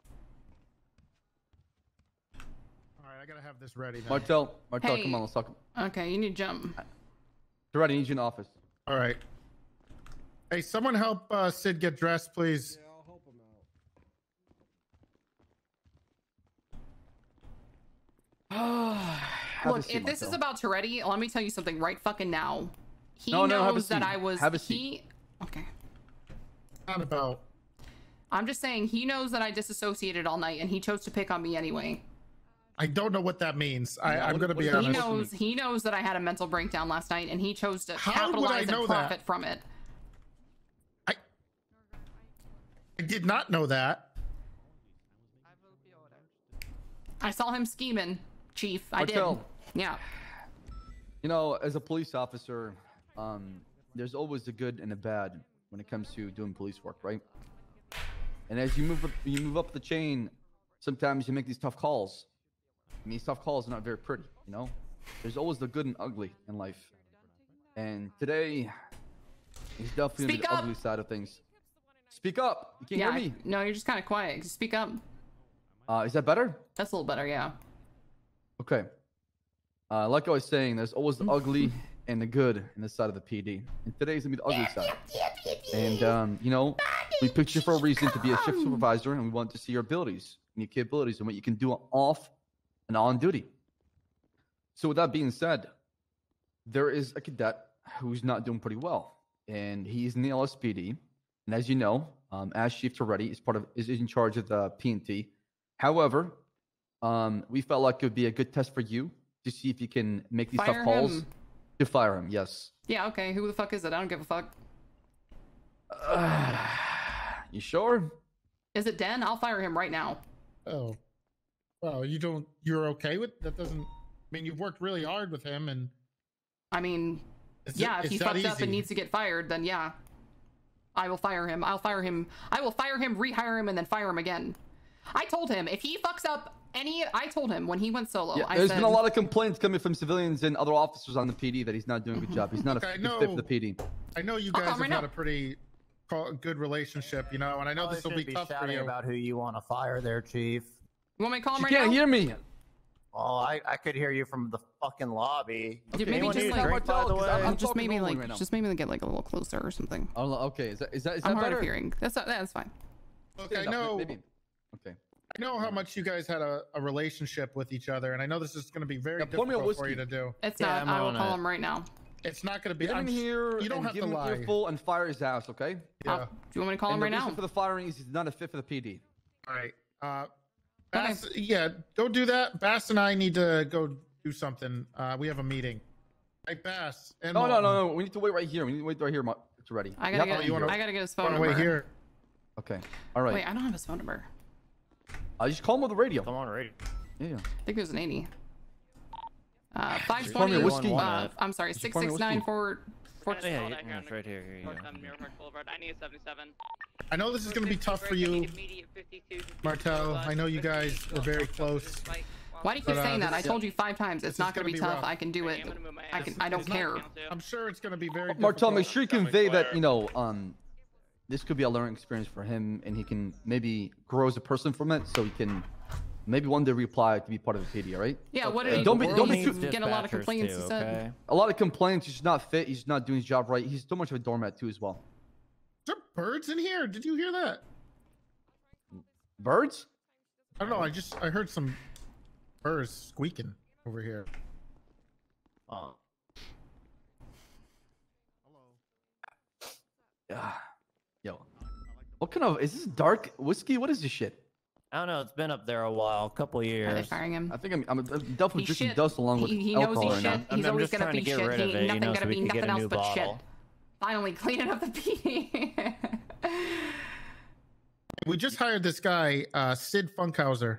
All right, I gotta have this ready. Now. Martell, Martell, Hey. come on, let's talk. Okay, you need to jump. Tourette, I need you in the office. All right. Hey, someone help uh, Sid get dressed, please. Have a Look, if this is Martell. about Toretti, let me tell you something right fucking now. He No, no, have a knows that seat. I was. Have a seat. He. Okay. Not about. I'm just saying he knows that I disassociated all night, and he chose to pick on me anyway. I don't know what that means. I, I'm gonna be he honest. knows. He knows that I had a mental breakdown last night, and he chose to How would I capitalize know and that? profit from it. I did not know that. I saw him scheming, Chief. I did. Yeah. You know, as a police officer, um, there's always the good and the bad when it comes to doing police work, right? And as you move up, you move up the chain, sometimes you make these tough calls. And these tough calls are not very pretty, you know. There's always the good and ugly in life. And today, he's definitely Speak the up. ugly side of things. Speak up! You can't yeah. hear me. No, you're just kind of quiet. Just speak up. Uh, is that better? That's a little better. Yeah. Okay. Uh, like I was saying, there's always the ugly and the good in this side of the PD. And today's gonna be the ugly side. And um, you know, we picked you for a reason to be a shift supervisor, and we want to see your abilities and your capabilities and what you can do off and on duty. So with that being said, there is a cadet who's not doing pretty well, and he's in the LSPD. And as you know, um, as Chief Toretti is part of is in charge of the PNT. However, um, we felt like it would be a good test for you to see if you can make these Fire tough calls. him. To fire him, yes. Yeah. Okay. Who the fuck is it? I don't give a fuck. You sure? Is it Den? I'll fire him right now. Oh, well, you don't. You're okay with that? Doesn't I mean you've worked really hard with him, and I mean, It's- yeah. If he not fucks up and needs to get fired, then yeah, I will fire him. I'll fire him. I will fire him, rehire him, and then fire him again. I told him if he fucks up any, I told him when he went solo. Yeah, I there's said, been a lot of complaints coming from civilians and other officers on the PD that he's not doing a good job. He's not a Look, I good fit for know- the PD. I know you guys have right had now. a pretty good relationship, you know, and I know Probably this will be shouldn't be tough for you. about who you want to fire there, Chief. You want me to call him You right can't now? hear me. Well, I, I could hear you from the fucking lobby. Dude, Okay, maybe just like, drink, by the way? Oh, I'm just maybe like, right just maybe get like a little closer or something. Oh, okay. Is that is that is that I'm hard of hearing. That's that's fine. Look, Yeah, I no, know. maybe. Okay. I know how much you guys had a, a relationship with each other, and I know this is going to be very Yeah, pour me a difficult for you to do. It's Yeah, not. I'm I will call it. him right now. It's not going to be. Get him I'm here You don't and have give to him lie. an earful and fire his ass, okay? Yeah. Do you want me to call and him right reason now? for the firing is he's not a fit for the PD. All right. Uh, Bass, yeah, don't do that. Bass and I need to go do something. Uh, we have a meeting. Hey, Bass. And No, no, no, no. We need to wait right here. We need to wait right here. It's ready. I gotta Yep. get. You wanna- I gotta get his phone number. wait here? Okay. All right. Wait, I don't have his phone number. I just call him on the radio. Come on, radio. Yeah. yeah. I think it was an 80. Uh, pour 520. whiskey. Uh, I'm sorry, Just pour me a 669 whiskey. forward. Forward Yeah, yeah, yeah, it's right here. Here you go. Mirror Park Boulevard. I need a 77. I know this is going to be tough for you, Martell. I know you guys are very close. Why do you keep But, uh, saying that? I told you five times. It's not gonna gonna be be tough. rough. I can do it. I can. I don't care. I'm sure it's going to be very Martell, make difficult. sure you convey that you know um, this could be a learning experience for him, and he can maybe grow as a person from it, so he can maybe one day reapply to be part of the PD. All right? Yeah. What Okay. did Don't be- don't be he's too- getting a lot of complaints. too, he said. okay? A lot of complaints. He's not fit. He's not doing his job right. He's too much of a doormat too, as well. Is there birds in here? Did you hear that? Birds? I don't know. I just I heard some birds squeaking over here. Oh. Hello. Yeah. Yo. What kind of is this dark whiskey? What is this shit? I don't know. It's been up there a while, a couple Are they years. firing him? I think I'm, I'm, I'm definitely He's drinking shit. dust along with he, he knows alcohol he's right shit. now. He's I'm always just gonna trying to be get shit. rid of He, it, you nothing know, gonna so be can get nothing else new but shit. Finally cleaning up the PD. We just hired this guy, uh, Sid Funkhauser.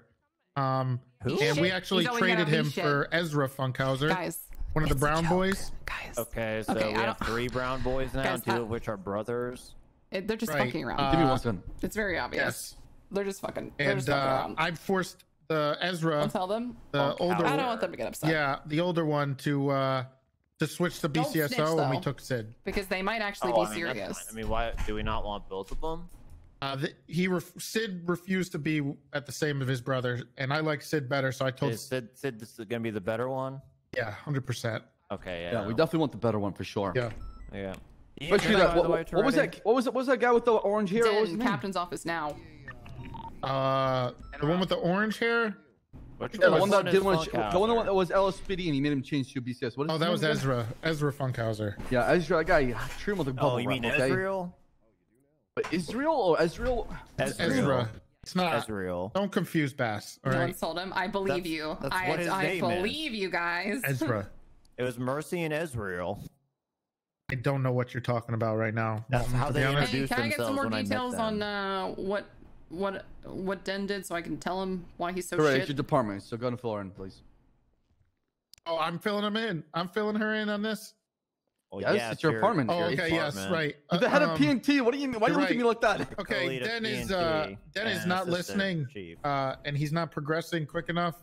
Um, Who? and we actually He's always gonna traded him shit. for Ezra Funkhauser, Guys, one of the Brown boys. guys, Okay, so Okay, we have three brown boys now, Guys, two uh, of which are brothers. It- they're just Right, fucking around. uh, Give me one second. it's very obvious. Yes, They're just fucking. They're and just fucking uh, around. I forced the Ezra, I'll tell them. the older, I don't want them to get upset. yeah, the older one to uh to switch to Don't snitch, BCSO, and we took Sid. Because they might actually Oh, be I mean, serious. I mean, why do we not want both of them? Uh, the, he ref- Sid refused to be at the same of his brother, and I like Sid better, so I told Is Sid, Sid this is gonna be the better one? yeah, hundred percent. Okay, yeah. Yeah, we definitely want the better one for sure. Yeah. Yeah. Especially Yeah, that. What, what, what was that? What was it? What was that guy with the orange hair? What was his Den, name? captain's office now. Uh, the one with the orange hair. Which Yeah, the one that is did one. The one that was LSPD, and he made him change to BCS. What is Oh, that was again? Ezra. Ezra Funkhauser. Yeah, Ezra. That guy. Treat him with a bubble Oh, you mean wrap, okay? Israel? But Israel or Ezreal? It's Ezra. It's not. Ezreal. Don't confuse Bass. All No right. one told him. I believe That's- you. that's I, what his I name is. believe you guys. Ezra. It was Mercy and Israel. I don't know what you're talking about right now. That's how to they be honest. Hey, can I get some more when I met details on uh, what what what Den did so I can tell him why he's so Correct. It's your department, so go to fill her in, please. Oh, I'm filling him in. I'm filling her in on this. Well, Yes, yeah, it's your apartment. Oh, Your okay, yes, right. You're the head of Um, PNT. What do you mean? Why do you you're look at me like that? Okay, Co-lead Den is uh, Den is not listening, chief. uh, and he's not progressing quick enough.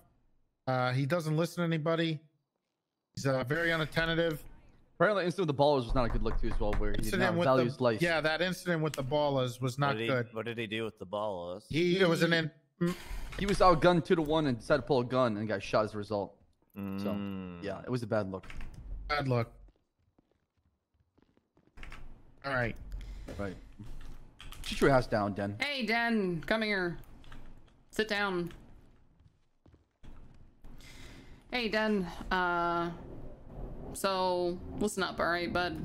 Uh, he doesn't listen to anybody. He's uh, very unattentive. Apparently, incident with the ballers was not a good look too as well, where he did Incident not with value the his life. yeah, that incident with the ballers was not what did good. What did he do with the ballas? He it was an in, mm, He was outgunned two to one and decided to pull a gun and got shot as a result. So Mm. yeah, it was a bad look. bad luck. All right. Right. Shoot your ass down, Den. Hey, Den, come here. Sit down. Hey, Den. Uh, so listen up, all right, bud.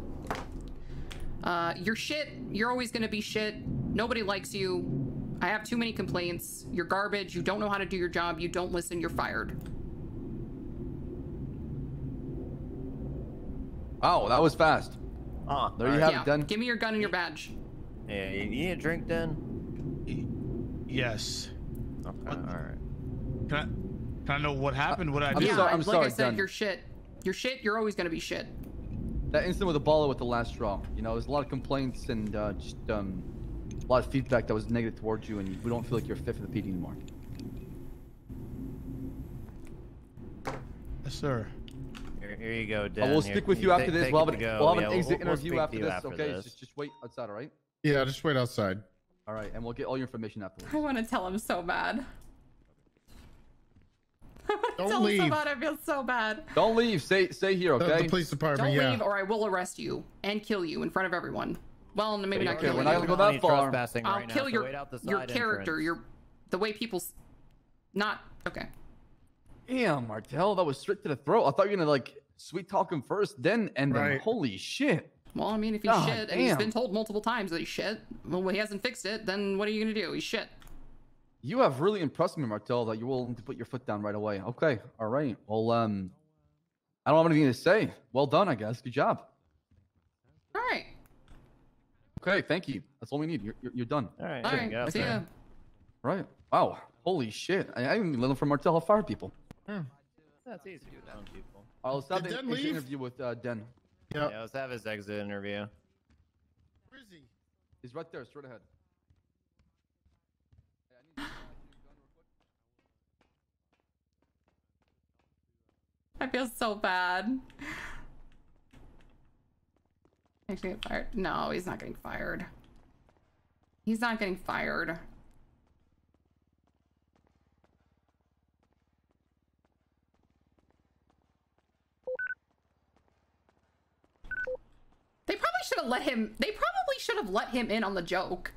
Uh, you're shit. You're always gonna be shit. Nobody likes you. I have too many complaints. You're garbage. You don't know how to do your job. You don't listen. You're fired. Oh, that was fast. Oh, There you alright. have yeah. it, Den. Give me your gun and your badge. Yeah, you, you need a drink, then? Yes. Okay, all right. Can I, can I know what happened? What I I'm did? yeah, sorry- I'm like sorry, I said, Den. you're shit. You're shit. You're always gonna be shit. That incident with the baller with the last straw. You know, there's a lot of complaints and uh, just um, a lot of feedback that was negative towards you, and we don't feel like you're fit for the PD anymore. Yes, sir. Here, here you go, I Dan. will Here, stick with you take- after this. We'll have an, we'll have Yeah, an exit we'll- we'll interview after this. after okay, this. Just, just wait outside, all right? Yeah, just wait outside. All right, and we'll get all your information afterwards. I want to tell him so bad. I wanna Don't tell him so leave. bad. I feel so bad. Don't leave. Stay, stay here, okay? The police department. Don't yeah. leave, or I will arrest you and kill you in front of everyone. Well, maybe not Okay, kill we're not gonna go that far. I'll right kill so your wait out the your character. entrance. Your the way people s- not okay. Damn, Martell, that was straight to the throat. I thought you were gonna like sweet talk him first, then end them. Right. Holy shit. Well, I mean, if he's God shit and he's damn. been told multiple times that he's shit, well, he hasn't fixed it. Then what are you gonna do? He's shit. You have really impressed me, Martell, that you're willing to put your foot down right away. Okay, all right. Well, um, I don't have anything to say. Well done, I guess. Good job. All right, Okay, thank you. That's all we need. You're, you're, you're done. All right, all yeah, right. See ya. Right. Wow. Holy shit. I, I didn't even learn from Martell how to fire people. That's easy to do that. people. All right, let's have Did the exit leave? interview with uh, Den. Yep. Yeah, let's have his exit interview. Where is he? He's right there, straight ahead. I feel so bad. Actually, get fired. No, he's not getting fired. He's not getting fired. They probably should have let him. They probably should have let him in on the joke.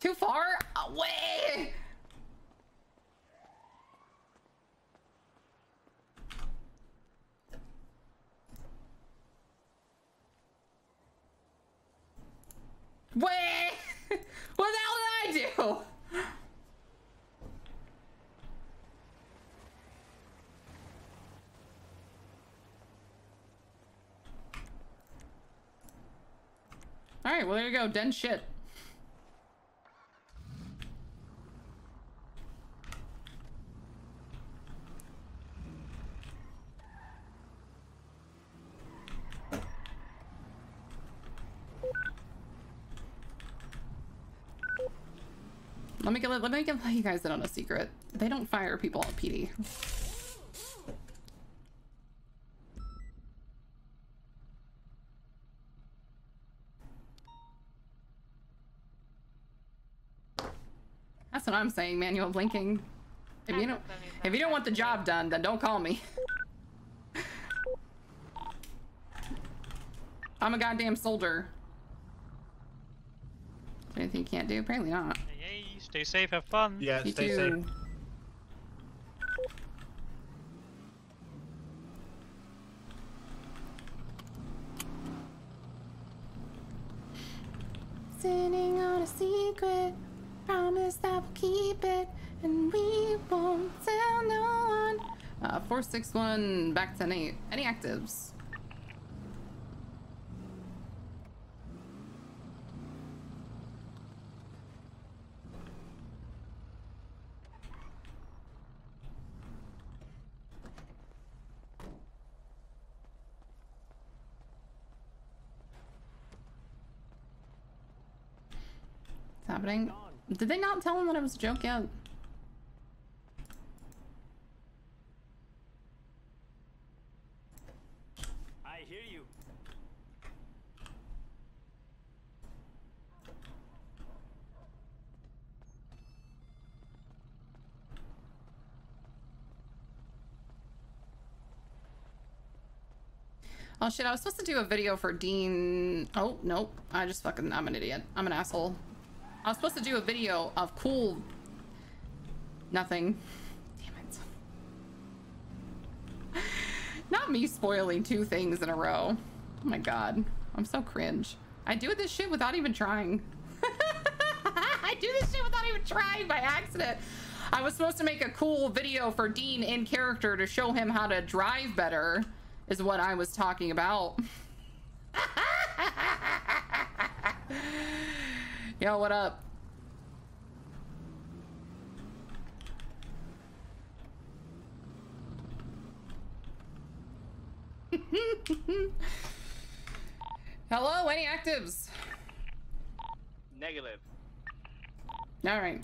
Too far away. Wait! what the hell did I do? Alright, well there you go, den shit. Let me get let me let you guys in on a secret. They don't fire people at PD. That's what I'm saying, manual blinking. If you don't if you don't want the job done, then don't call me. I'm a goddamn soldier. Anything you can't do? Apparently not. Hey, stay safe, have fun. Yeah, You stay safe. Sitting on a secret, promise that we'll keep it, and we won't tell no one. Uh, 461 back to 8. Any actives? Happening. Did they not tell him that it was a joke yet? I hear you. Oh shit, I was supposed to do a video for Dean. Oh, nope. I just fucking, I'm an idiot. I'm an asshole. I was supposed to do a video of cool. Nothing. Damn it. Not me spoiling two things in a row. Oh my god. I'm so cringe. I do this shit without even trying. I do this shit without even trying by accident. I was supposed to make a cool video for Dean in character to show him how to drive better, is what I was talking about. Yo, what up? Hello, any actives? Negative. All right.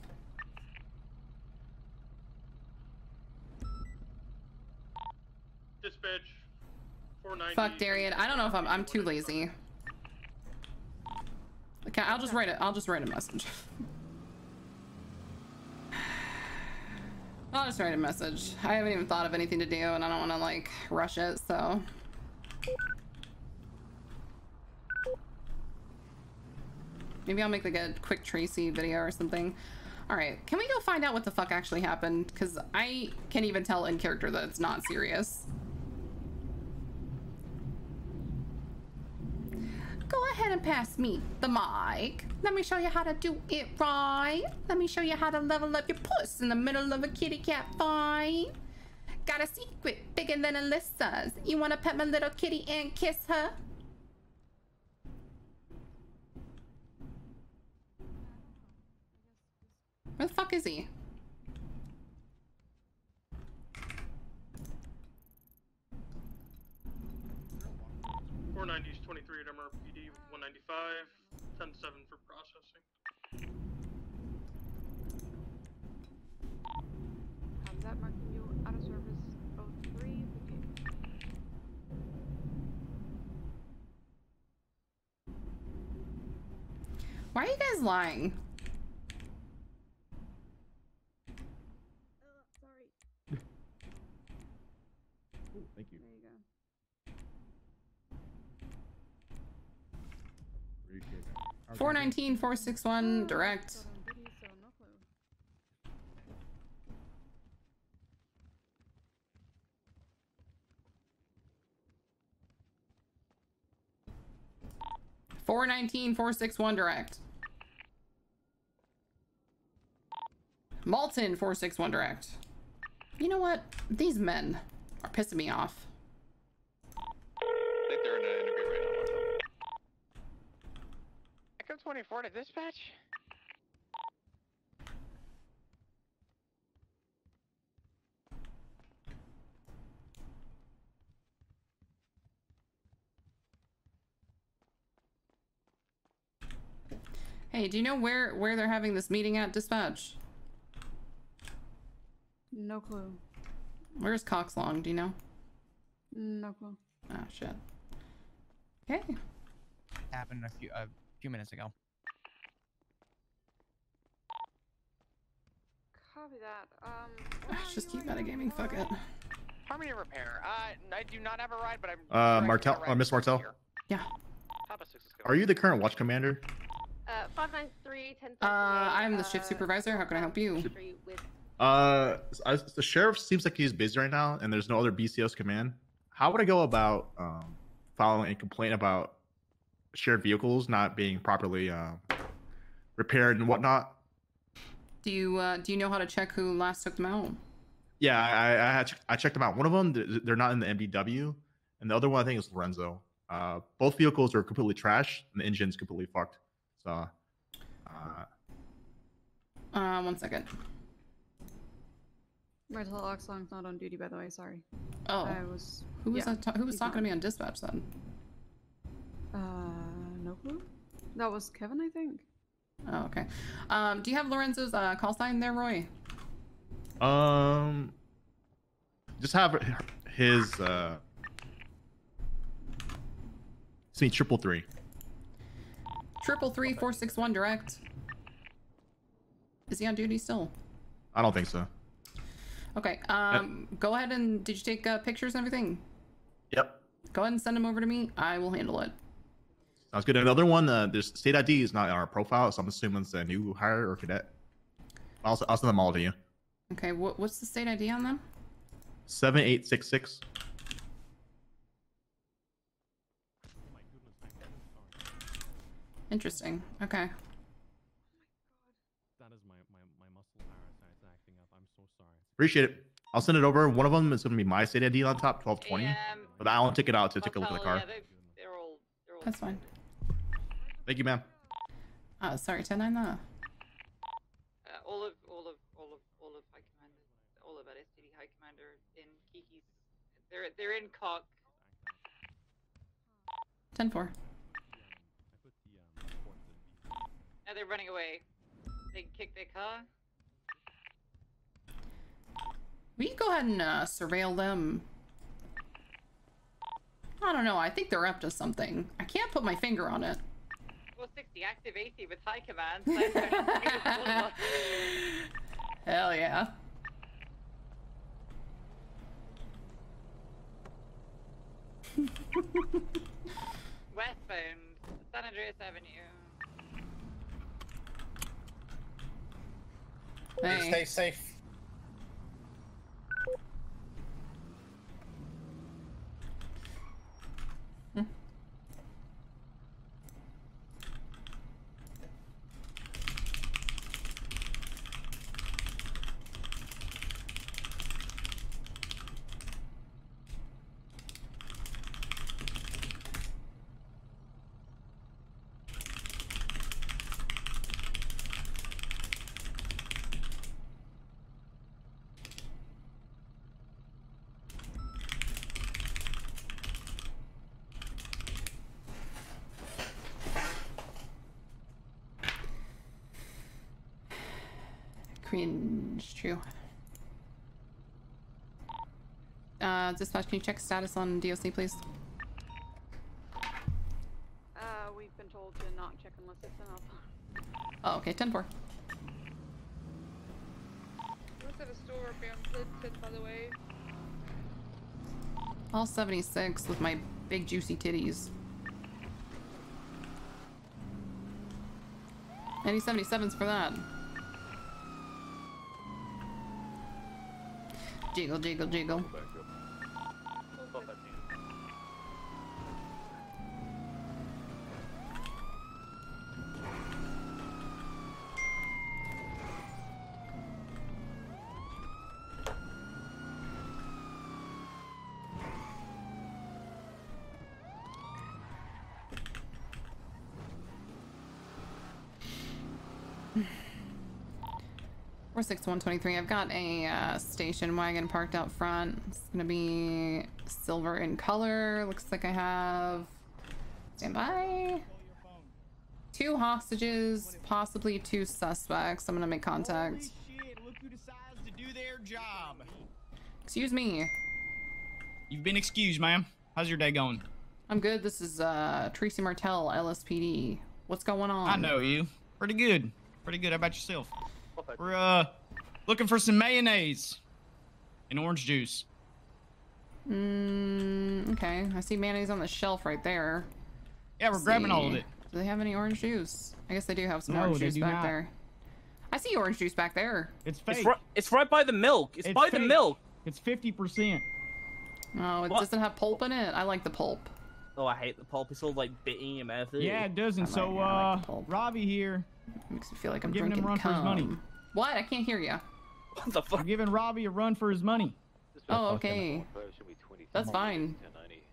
Dispatch. Fuck Darian. I don't know if I'm I'm too lazy. Okay, I'll just write it. I'll just write a message. I'll just write a message. I haven't even thought of anything to do and I don't want to like rush it, so. Maybe I'll make like a quick Tracy video or something. All right, can we go find out what the fuck actually happened? Because I can't even tell in character that it's not serious. Go ahead and pass me the mic. Let me show you how to do it right. Let me show you how to level up your puss in the middle of a kitty cat fight. Got a secret bigger than Alyssa's. You wanna pet my little kitty and kiss her? Where the fuck is he? Four ninety five. Ten seven for processing. How's that marking you out of service? Oh three. Why are you guys lying? 419, 461, direct. So no. Four nineteen four six one direct. Malton four six one direct. You know what? These men are pissing me off. I think they're in an interview right now. Echo 24 to dispatch. Hey, do you know where where they're having this meeting at dispatch? No clue. Where's Cox Long? Do you know? No clue. Ah, shit. Okay. Happened a few a few minutes ago. Copy that. Um. Let's just keep metagaming. Fuck it. Harmony repair. Uh, I do not have a ride, but I'm. Uh, sure Martell, can get a uh, Miss Martell, here. Yeah. Papa Six is are you the current watch commander? Uh, five nine three ten. Uh, I'm the shift supervisor. How can I help you? Uh, I, the sheriff seems like he's busy right now, and there's no other BCO's command. How would I go about um, filing a complaint about shared vehicles not being properly uh, repaired and whatnot? Do you uh, do you know how to check who last took them out? Yeah, I I, I, checked, I checked them out. One of them they're- they're not in the MDW, and the other one I think is Lorenzo. Uh, both vehicles are completely trash, and the engine's completely fucked. So, uh, Uh, one second. Martell Oxlong's not on duty, by the way. Sorry. Oh. I was. Who was yeah, that ta- who was he's talking to me on dispatch then? Uh, no clue. That was Kevin, I think. Oh, okay. Um, do you have Lorenzo's uh, call sign there, Roy? um, just have his uh, see triple three. Triple three four six one direct. Is he on duty still? I don't think so. Okay. Um, go ahead and did you take uh, pictures and everything? Yep. Go ahead and send them over to me. I will handle it. Sounds good. Another one, uh, there's state ID is not in our profile, so I'm assuming it's a new hire or cadet. I'll, I'll send them all to you. Okay. What, what's the state ID on them? Seven eight six six. Interesting. Okay. That is my, my, my muscle parasites acting up. I'm so sorry. Appreciate it. I'll send it over. One of them is going to be my state ID on top, twelve twenty. But I won't take it out to take a look at the car. That's fine. Thank you, ma'am. Uh, sorry, ten nine. Uh, Uh, all of, all of, all of, all of High Commander, all of STD High Commander in Kiki's. They're they're in cock. ten four. Now they're running away. They kick their car. We go ahead and uh, surveil them? I don't know. I think they're up to something. I can't put my finger on it. 460 active 80 with high command. Left turn, Venus Boulevard. Hell yeah. Westbound, San Andreas Avenue. Hey. Stay safe. Cringe. True. Uh, dispatch, can you check status on DOC, please? Uh, we've been told to not check unless it's enough. Oh, okay, 10 4. We also have a store up here by the way. All 76 with my big juicy titties. Any 77s for that? Jiggle, jiggle, jiggle. Four six one twenty three. I've got a uh, station wagon parked out front. It's gonna be silver in color. Looks like I have. Stand by. Two hostages, possibly two suspects. I'm gonna make contact. Look who decides to do their job. Excuse me. You've been excused, ma'am. How's your day going? I'm good. This is uh Tracy Martell, LSPD. What's going on? I know you. Pretty good. Pretty good. How about yourself? We're uh looking for some mayonnaise and orange juice. Mm, okay. I see mayonnaise on the shelf right there. Yeah, we're grabbing all of it. Do they have any orange juice? I guess they do have some No, orange juice back not. there. I see orange juice back there. It's It's fake. right, it's right by the milk. It's, It's by the milk. It's fifty percent. Oh, it What? doesn't have pulp in it. I like the pulp. Oh, I hate the pulp. It's all like bit in your mouth. Yeah, it doesn't. I like- So I uh like. Robbie here. Makes me feel like We're I'm giving him drinking a run for his cum. money. What? I can't hear you. What the fuck? We're giving Robbie a run for his money. Oh, okay. That's fine.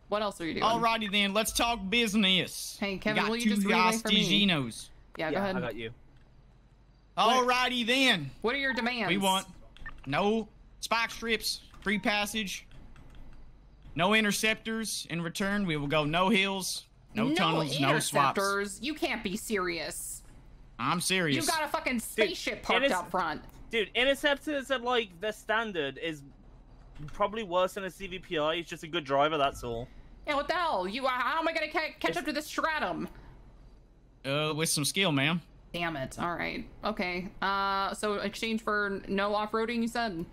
What else are you doing? Alrighty then, let's talk business. Hey, Kevin, got will you two just relay for me? Gastiginos. Yeah, go ahead. I got you. Alrighty then. What are your demands? We want no spike strips, free passage, no interceptors. In return, we will go no hills, no, tunnels, no swaps. interceptors. You can't be serious. I'm serious. You got a fucking spaceship parked interce- out front. Dude, interceptors are like the standard is probably worse than a CVPI. He's just a good driver. That's all. Yeah, what the hell? You, uh, how am I gonna ca- catch up to this stratum? Uh, with some skill, ma'am. Damn it. All right. Okay. Uh, so exchange for no off-roading, you said?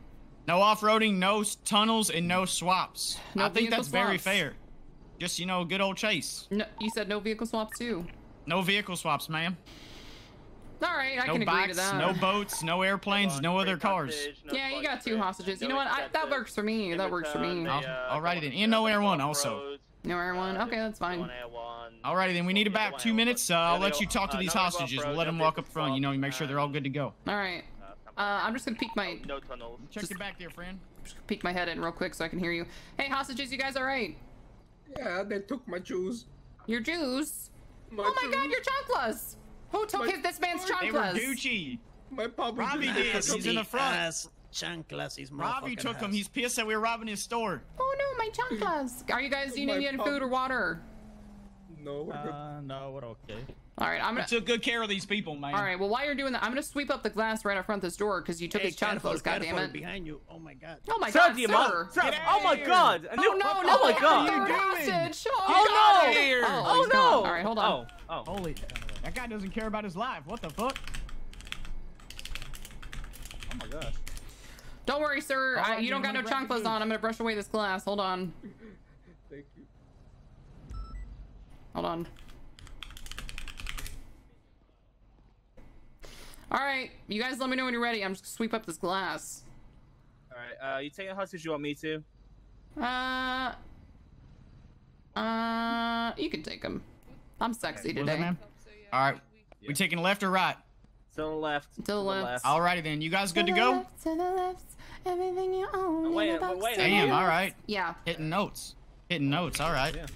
No off-roading, no s- tunnels, and no swaps. No I think vehicle that's very fair. Just you know, good old chase. No, you said no vehicle swaps too. No vehicle swaps, ma'am. All right, I no can agree to that. no boats, no airplanes, no other cars. yeah, you got two hostages. You know what? I, that works for me. That works for me. Al- Alrighty then, and no air one also. No air one. Okay, that's fine. Alrighty then, we need about two minutes. Uh, I'll let you talk to uh, these hostages. We'll let them walk up front. You know, you make sure they're all good to go. All right. Uh, I'm just gonna peek my No tunnels. Check your back there, friend. Just peek my head in real quick so I can hear you. Hey, hostages, you guys all right? Yeah, they took my juice. Your Jews? My oh my God, Jews. your chanclas! Who took My- his, this man's They were chanclas? Gucci. My papa Robbie did. He's in the front. Ass chanclas, he's Robbie took them. ass. He's pissed that we were robbing his store. Oh no, my chanclas! Are you guys Oh, eating my any food or water? No, we're good. Uh, no, we're okay. All right, I'm gonna. took good care of these people, man. All right, well, while you're doing that, I'm gonna sweep up the glass right up front of this door because you took Hey, his careful, chanclas. careful, goddammit. behind you. Oh my god. Oh my Sir, God, do sir! mind? Sir, oh my god! A Oh new- no, oh no! my I god! have a hostage! Oh, Oh, no! Oh, Oh, no! All right, hold on. Oh, oh. Holy, that guy doesn't care about his life. What the fuck? Oh my gosh. Don't worry, sir. All I, you don't got no wanna grab the chanclas on. I'm gonna brush away this glass. Hold on. Thank you. Hold on. All right, you guys, let me know when you're ready. I'm just gonna sweep up this glass. All right. Uh, you take taking hostage? You want me to? Uh, uh, you can take them. I'm sexy What was that, today. Man? All right. We taking left or right? To the left. To the left. Alrighty then. You guys good to go? To the left, everything you own. Oh, wait, in a oh, wait, box wait, to Damn. the All left. right. Yeah, Hitting notes. Hitting notes. All right. Yeah.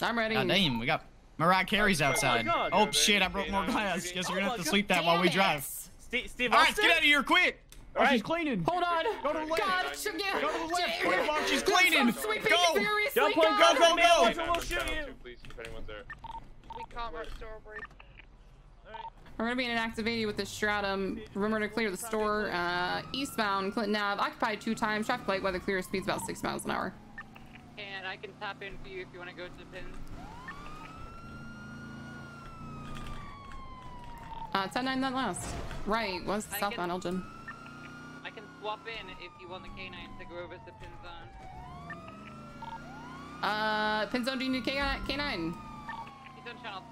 I'm ready. God damn. We got Mariah Carey's oh, outside. God. Oh shit! I broke more glass. Guess we're gonna have to sleep that while we Damn drive. it. Steve, Steve All right, Austin? get out of here quick. Oh, she's cleaning. Hold on. Go to the left. God, sh- yeah. Go to the left. Jay- Quick, while she's cleaning. so sweeping Go. furiously, Jump on, God. go, go, go! Nine We'll shoot channel you. two, please, if anyone's there. We can't restore break. We're gonna be in an activity with this stratum. Remember to clear the store. Uh, eastbound Clinton Ave, occupied two times. Traffic light, weather clear, speed's about six miles an hour. And I can tap in for you if you want to go to the pins. Uh, 10-9 that last. Right, was I southbound Elgin. I can swap in if you want the K9 to go over to pin zone. Uh, pin zone, do you need K- K9? He's on channel 2.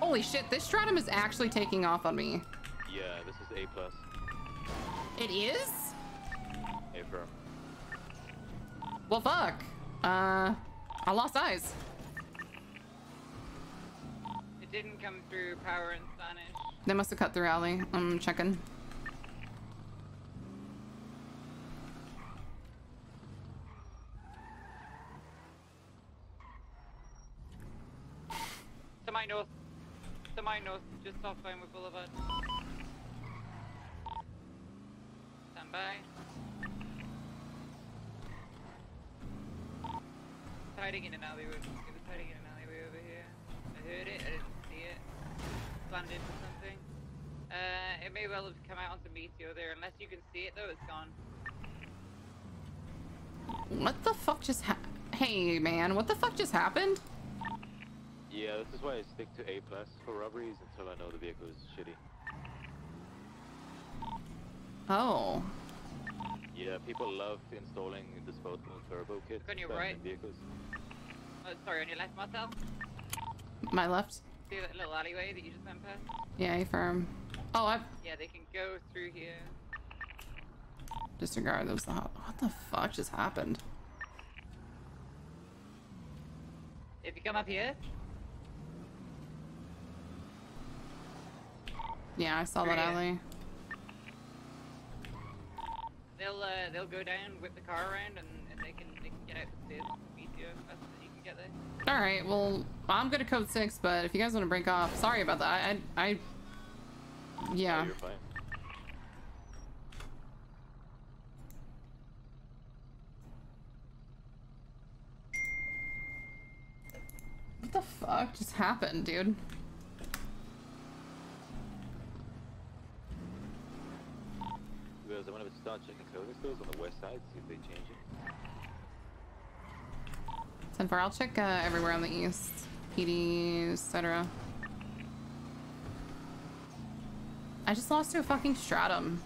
Holy shit, this stratum is actually taking off on me. Yeah, this is A plus. It is? A firm. Well, fuck. Uh, I lost eyes. It didn't come through power in Spanish. They must have cut through alley. I'm checking. To my north. My north, just off Vinewood Boulevard. Stand by. Hiding in an alleyway. It was hiding in an alleyway over here. I heard it, I didn't see it. Planned into something. Uh, it may well have come out onto Meteor there. Unless you can see it though, it's gone. What the fuck just ha- Hey, man, what the fuck just happened? Yeah, this is why I stick to A plus for robberies until I know the vehicle is shitty. Oh. Yeah, people love installing disposable turbo kits Look on your right. in vehicles. Oh, sorry, on your left, Marcel. My left? See that little alleyway that you just went past? Yeah, A firm. Oh, I Yeah, they can go through here. disregard those. What the fuck just happened? If you come up here, Yeah, I saw that Yeah. alley. they'll uh, they'll go down, whip the car around, and, and they can they can get out the stairs and meet you as fast as you can get there. All right. Well, I'm good at code six, but if you guys want to break off, sorry about that. I, I, yeah. You're fine. What the fuck just happened, dude? Guys, I'm gonna start checking stores on the west side, see if they change it. Ten four. I'll check uh, everywhere on the east, PD, etc. I just lost to a fucking stratum.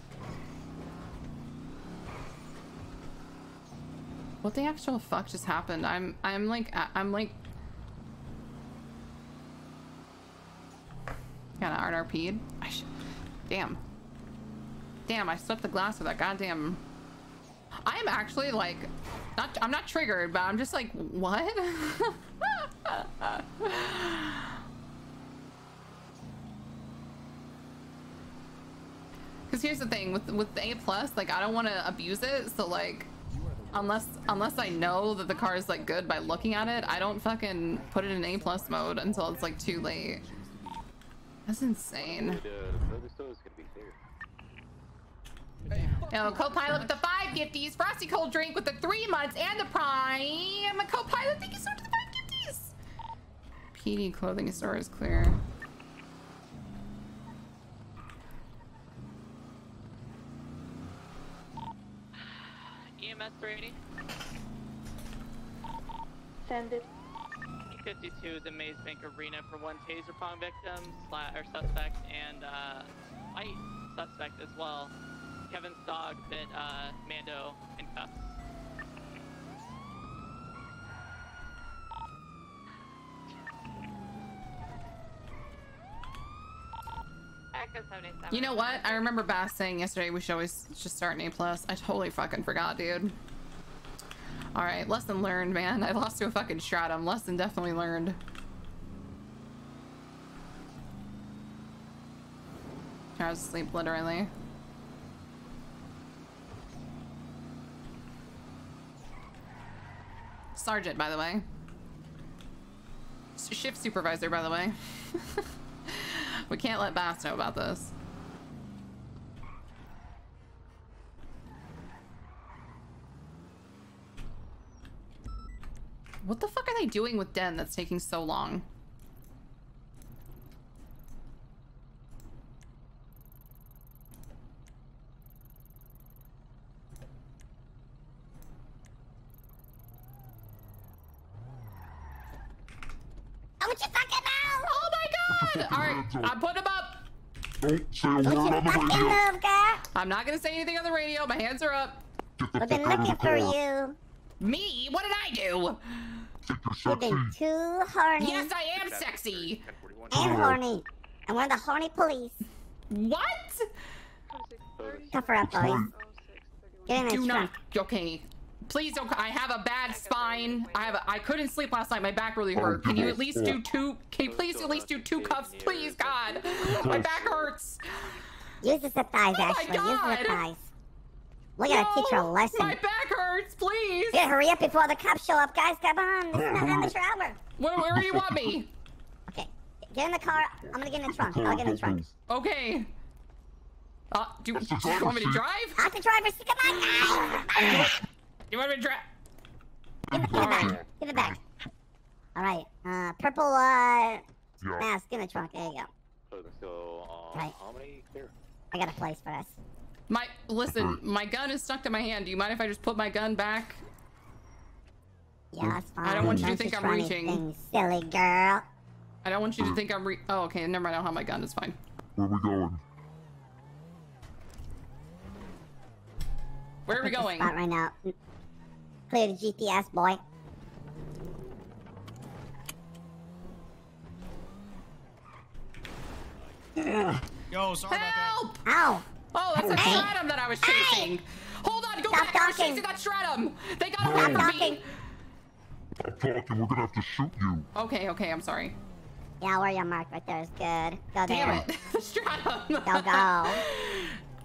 What the actual fuck just happened? I'm I'm like I'm like Got an RP'd. I sh Damn. Damn, I swept the glass with that goddamn I am actually like not I'm not triggered, but I'm just like, what? Cause here's the thing with with A plus, like I don't want to abuse it, so like unless unless I know that the car is like good by looking at it, I don't fucking put it in A plus mode until it's like too late. That's insane. The clothing store is gonna be there. Now, co-pilot with the five gifties, frosty cold drink with the three months and the prime. Co-pilot, thank you so much for the five gifties. PD clothing store is clear. EMS 380. Send it. 52 the Maze Bank Arena for one taser pong victim, sla- or suspect, and uh, fight suspect as well. Kevin's dog bit uh, Mando in cuffs. You know what? I remember Bass saying yesterday we should always just start an A plus. I totally fucking forgot, dude. All right, lesson learned, man. I lost to a fucking stratum. Lesson definitely learned. I was asleep literally. Sergeant, by the way. Shift supervisor, by the way. we can't let Bass know about this. What the fuck are they doing with Den that's taking so long? Don't you fucking know? Oh my god! Alright, I put him up! Don't say a word on the radio. Move, girl. I'm not gonna say anything on the radio. My hands are up. We've been looking for you. Me? What did I do? You've been too horny. Yes, I am sexy. And horny. And we're the horny police. What? Tougher up, boys. Get in Do this not. Okay. Please don't. I have a bad spine. I have. A, I couldn't sleep last night. My back really hurt. Can you at least do two? Can you please at least do two cuffs, please? God, my back hurts. Use the thighs, Oh Ashley. Use God. the thighs. We gotta teach her a lesson. My back hurts, please. Yeah, hurry up before the cops show up, guys. Come on. This is not amateur hour. Where, where do you want me? Okay. Get in the car. I'm gonna get in the trunk. I'll get in the trunk. Okay. Uh, do, do you want me to drive? Out the driver's seat. Come on, guys. You want me to drive? Give it, give it back. Give it back. All right. Uh, purple uh, mask in the trunk. There you go. Clothing store on Right. Harmony, clear. I got a place for us. My listen, hmm. my gun is stuck to my hand. Do you mind if I just put my gun back? Yeah, hmm. that's fine. I don't want you to Don't think I'm reaching. anything, silly girl. I don't want you to hmm. think I'm re- Oh, okay. Never mind. I don't have my gun. It's fine. Where we going? Where are we going? Spot right now. Clear the GPS, boy. Yo, sorry Help! Ow! Oh, that's a Hey! stratum that I was chasing. Hold on, go Stop back. I was chasing that stratum. They got Stop away from talking. me. Stop talking. We're gonna have to shoot you. Okay, okay. I'm sorry. Yeah, where your mark right there is good. Go there. Damn it. the stratum. Go, go.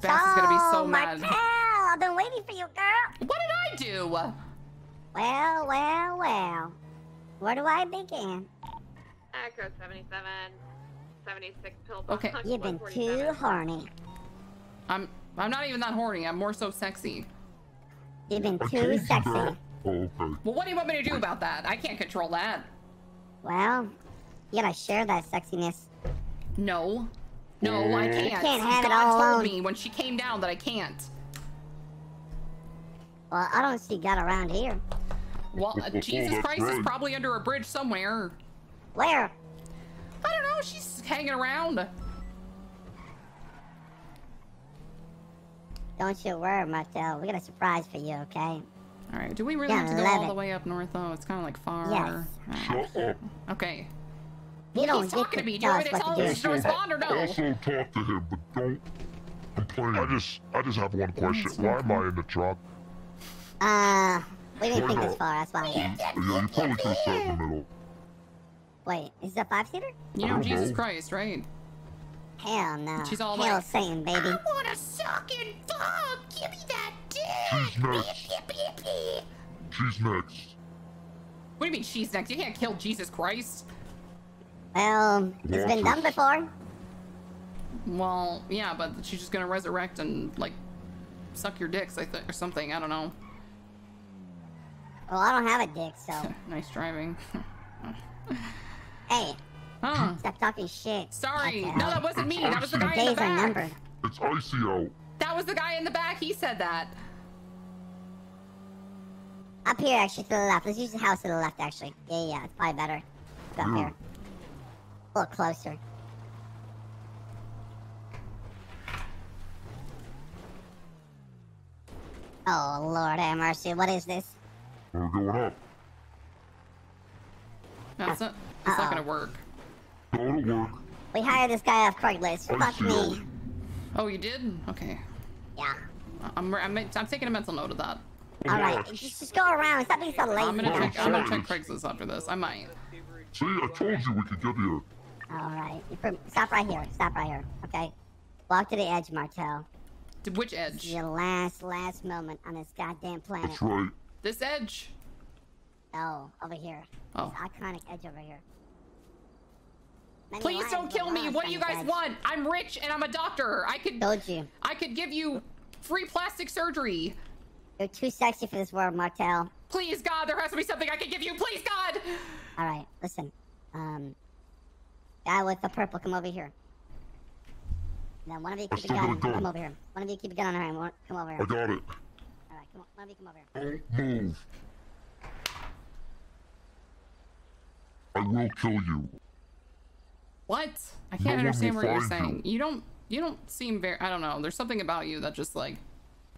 Bass is gonna be so oh, So, mad. Martell, I've been waiting for you, girl. What did I do? Well, well, well. Where do I begin? Echo 77, 76 pill box. Okay. You've been too horny. I'm I'm not even that horny. I'm more so sexy. You've been too sexy. Oh, okay. Well, what do you want me to do about that? I can't control that. Well, you gotta share that sexiness. No. No, I can't. can't have it God all told alone. me when she came down that I can't. Well, I don't see God around here. Well, uh, Jesus Christ is probably under a bridge somewhere. Where? I don't know. She's hanging around. Don't you worry, Martell. We got a surprise for you, okay? All right. Do we really Yeah, have to go all it. the way up north though? It's kind of like far. Yes. Shut. Okay. You Well, don't he's talking to to me. Do you tell want me to what tell to him do. to respond or no? Also talk to him, but don't complain. I just, I just have one question. Why am I in the truck? Uh, we didn't Why think this not? far, that's why. Yeah, you probably could have sat in the middle. Wait, is this a five-seater? You know Jesus. Christ, right? Hell no. She's all Hail like, Satan, baby. I wanna suck and fuck. Give me that dick. She's next. She's next. What do you mean she's next? You can't kill Jesus Christ. Well, it's been done before. Well, yeah, but she's just gonna resurrect and like suck your dicks, I think, or something. I don't know. Well, I don't have a dick, so. nice driving. hey. Huh. Stop talking shit. Sorry. Martell. No, that wasn't me. That was the guy in the days are back. numbered. It's icy out. That was the guy in the back. He said that. Up here, actually, to the left. Let's use the house to the left, actually. Yeah, yeah, it's probably better. Up Yeah. here. A little closer. Oh, Lord have mercy. What is this? We're going up. That's not. It's not gonna work. Go to work. We hired this guy off Craigslist. Fuck me. Oh, you did? Okay. Yeah. I'm I'm, I'm taking a mental note of that. Oh All right, just, just go around. Stop being so lazy. I'm gonna check. I'm gonna check Craigslist after this. I might. See, I told you we could get here. All right, stop right here. Stop right here. Okay. Walk to the edge, Martell. To which edge? Your last, last moment on this goddamn planet. That's right. This edge. No, over here. Oh. This iconic edge over here. Many Please don't kill me. What do you guys edge. want? I'm rich and I'm a doctor. I could. Told you. I could give you free plastic surgery. You're too sexy for this world, Martell. Please, God, there has to be something I can give you. Please, God. All right, listen. Um, guy with the purple, come over here. Now, one of you keep a still got a gun. gun. Come over here. One of you keep a gun on her hand. One- Come over here. I got it. All right, come on. One of you come over here. Don't move. I will kill you. What? I can't one understand what you're saying. You don't. You don't seem very. I don't know. There's something about you that just like.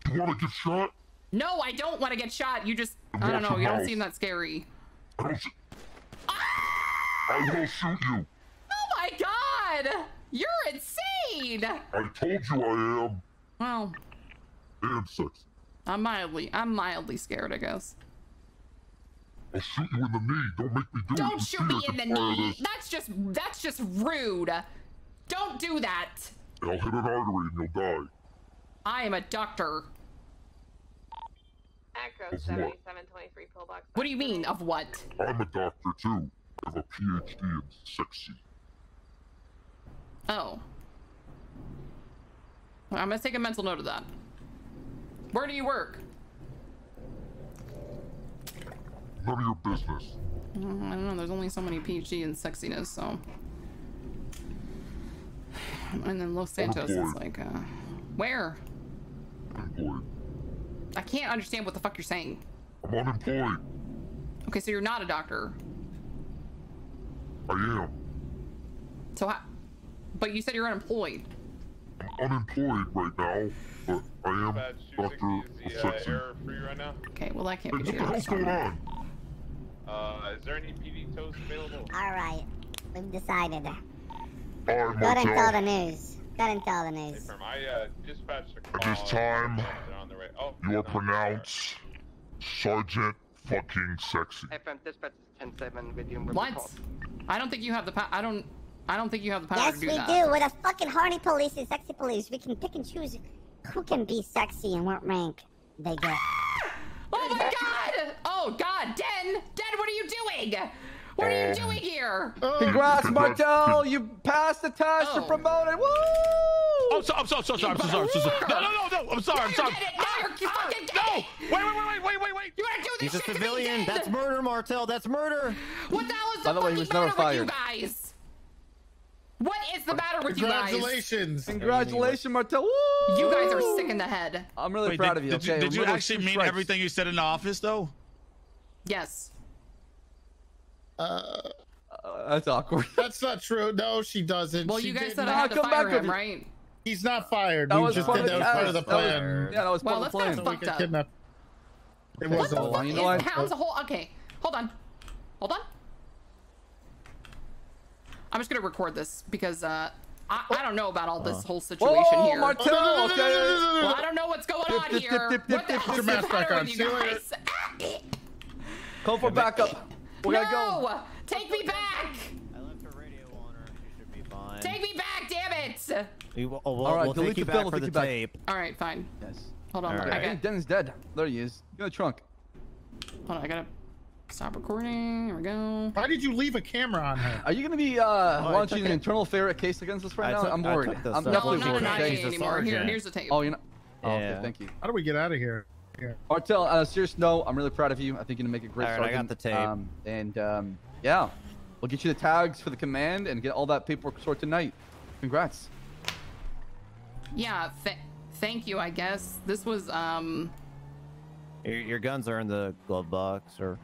Do You want to get shot? No, I don't want to get shot. You just. I don't know. You don't seem that scary. I don't. s- ah! I will shoot you. Oh my God! You're insane. I told you I am. Well, And sexy. I'm mildly. I'm mildly scared. I guess. I'll shoot you in the knee. Don't make me do it. Don't shoot me in the knee. this. That's just. That's just rude. Don't do that. I'll hit an artery and you'll die. I am a doctor. Echo Of what? 7723 pillbox. What do you mean? Of what? I'm a doctor too. I have a PhD in sexy. Oh. I'm gonna take a mental note of that. Where do you work? None of your business. Mm, I don't know. There's only so many PhD and sexiness, so. And then Los Santos is like, uh, where? Unemployed. I can't understand what the fuck you're saying. I'm unemployed. Okay, so you're not a doctor. I am. So, how, but you said you're unemployed. I'm unemployed right now, but I am doctor of the uh, sexy. error free right now? Okay, well that can't Hey, be what true. the hell's going on? Uh, is there any PD toast available? All right, we've decided. Alright, Go ahead and tell the news. Go ahead and tell the news. Firm, I uh, dispatched a At call. this time, on their way. Oh, you are pronounced Sergeant fucking sexy. FM dispatch is 10-7 with you. What? I don't think you have the power. I don't. I don't think you have the power Yes, to we do that. do. We're the fucking horny police and sexy police. We can pick and choose who can be sexy and what rank. they get. Oh my god! Oh god, Den! Den, what are you doing? What are you uh, doing here? Uh, Congrats, Martell! You passed the test. Oh. You're promoted. Woo! Oh, I'm so, I'm so, so sorry. I'm so sorry. I'm so sorry. No, no, no, no. I'm sorry. I'm sorry. Now you're, you fucking get No! Wait, wait, wait, wait, wait, wait. You wanna do this He's a shit to me, civilian. That's murder, Martell. That's murder. What the hell is By the, the way, he was never matter with you guys? What is the matter with you guys? Congratulations. Congratulations, Martell. Woo! You guys are sick in the head. I'm really Wait, proud did, of you. Did okay, you, did you actually mean stripes. everything you said in the office, though? Yes. Uh, Uh, that's awkward. that's not true. No, she doesn't. Well, She you guys said I had to come fire with him, right? He's not fired. That we was just part did of that was part of the test. That was- plan. Yeah, that was part that's of the kinda plan. we fucked could up. kidnap. It What was the a Well, fuck you is, know what? how's the whole, okay, hold on. Hold on. I'm just gonna record this because, uh, I, I don't know about all this whole situation Whoa, here. Martell! Oh, no, no, no, okay. no, no, no, no, no. Well, I don't know what's going Dip, on dip, here. dip, dip, What the dip, hell's the Put your matter back on. with you you guys? Call for backup. We gotta go. No! Take me back! I left her radio on her. She should be fine. Take me back, damn it! We, will- oh, we'll, All right, we'll delete take you the back film, for the take back. tape. All right, fine. Yes. Hold on. All I. Hey, got. Den's dead. There he is. In the trunk. Hold on. I gotta stop recording. Here we go. Why did you leave a camera on her? Are you gonna be uh, I launching an it. internal ferret case against us right I now? I'm I worried. took I'm stuff. No, definitely I'm not worried. an IA Okay. Anymore. Here, here's the tape. Oh, you're not. Oh, okay. Thank you. How do we get out of here? Here. Martell, on a serious note, I'm really proud of you. I think you're gonna make a great All right, I got the tape. Um, and um, yeah, we'll get you the tags for the command and get all that paperwork sorted tonight. Congrats. Yeah. Th- thank you. I guess this was um. Your, your guns are in the glove box, or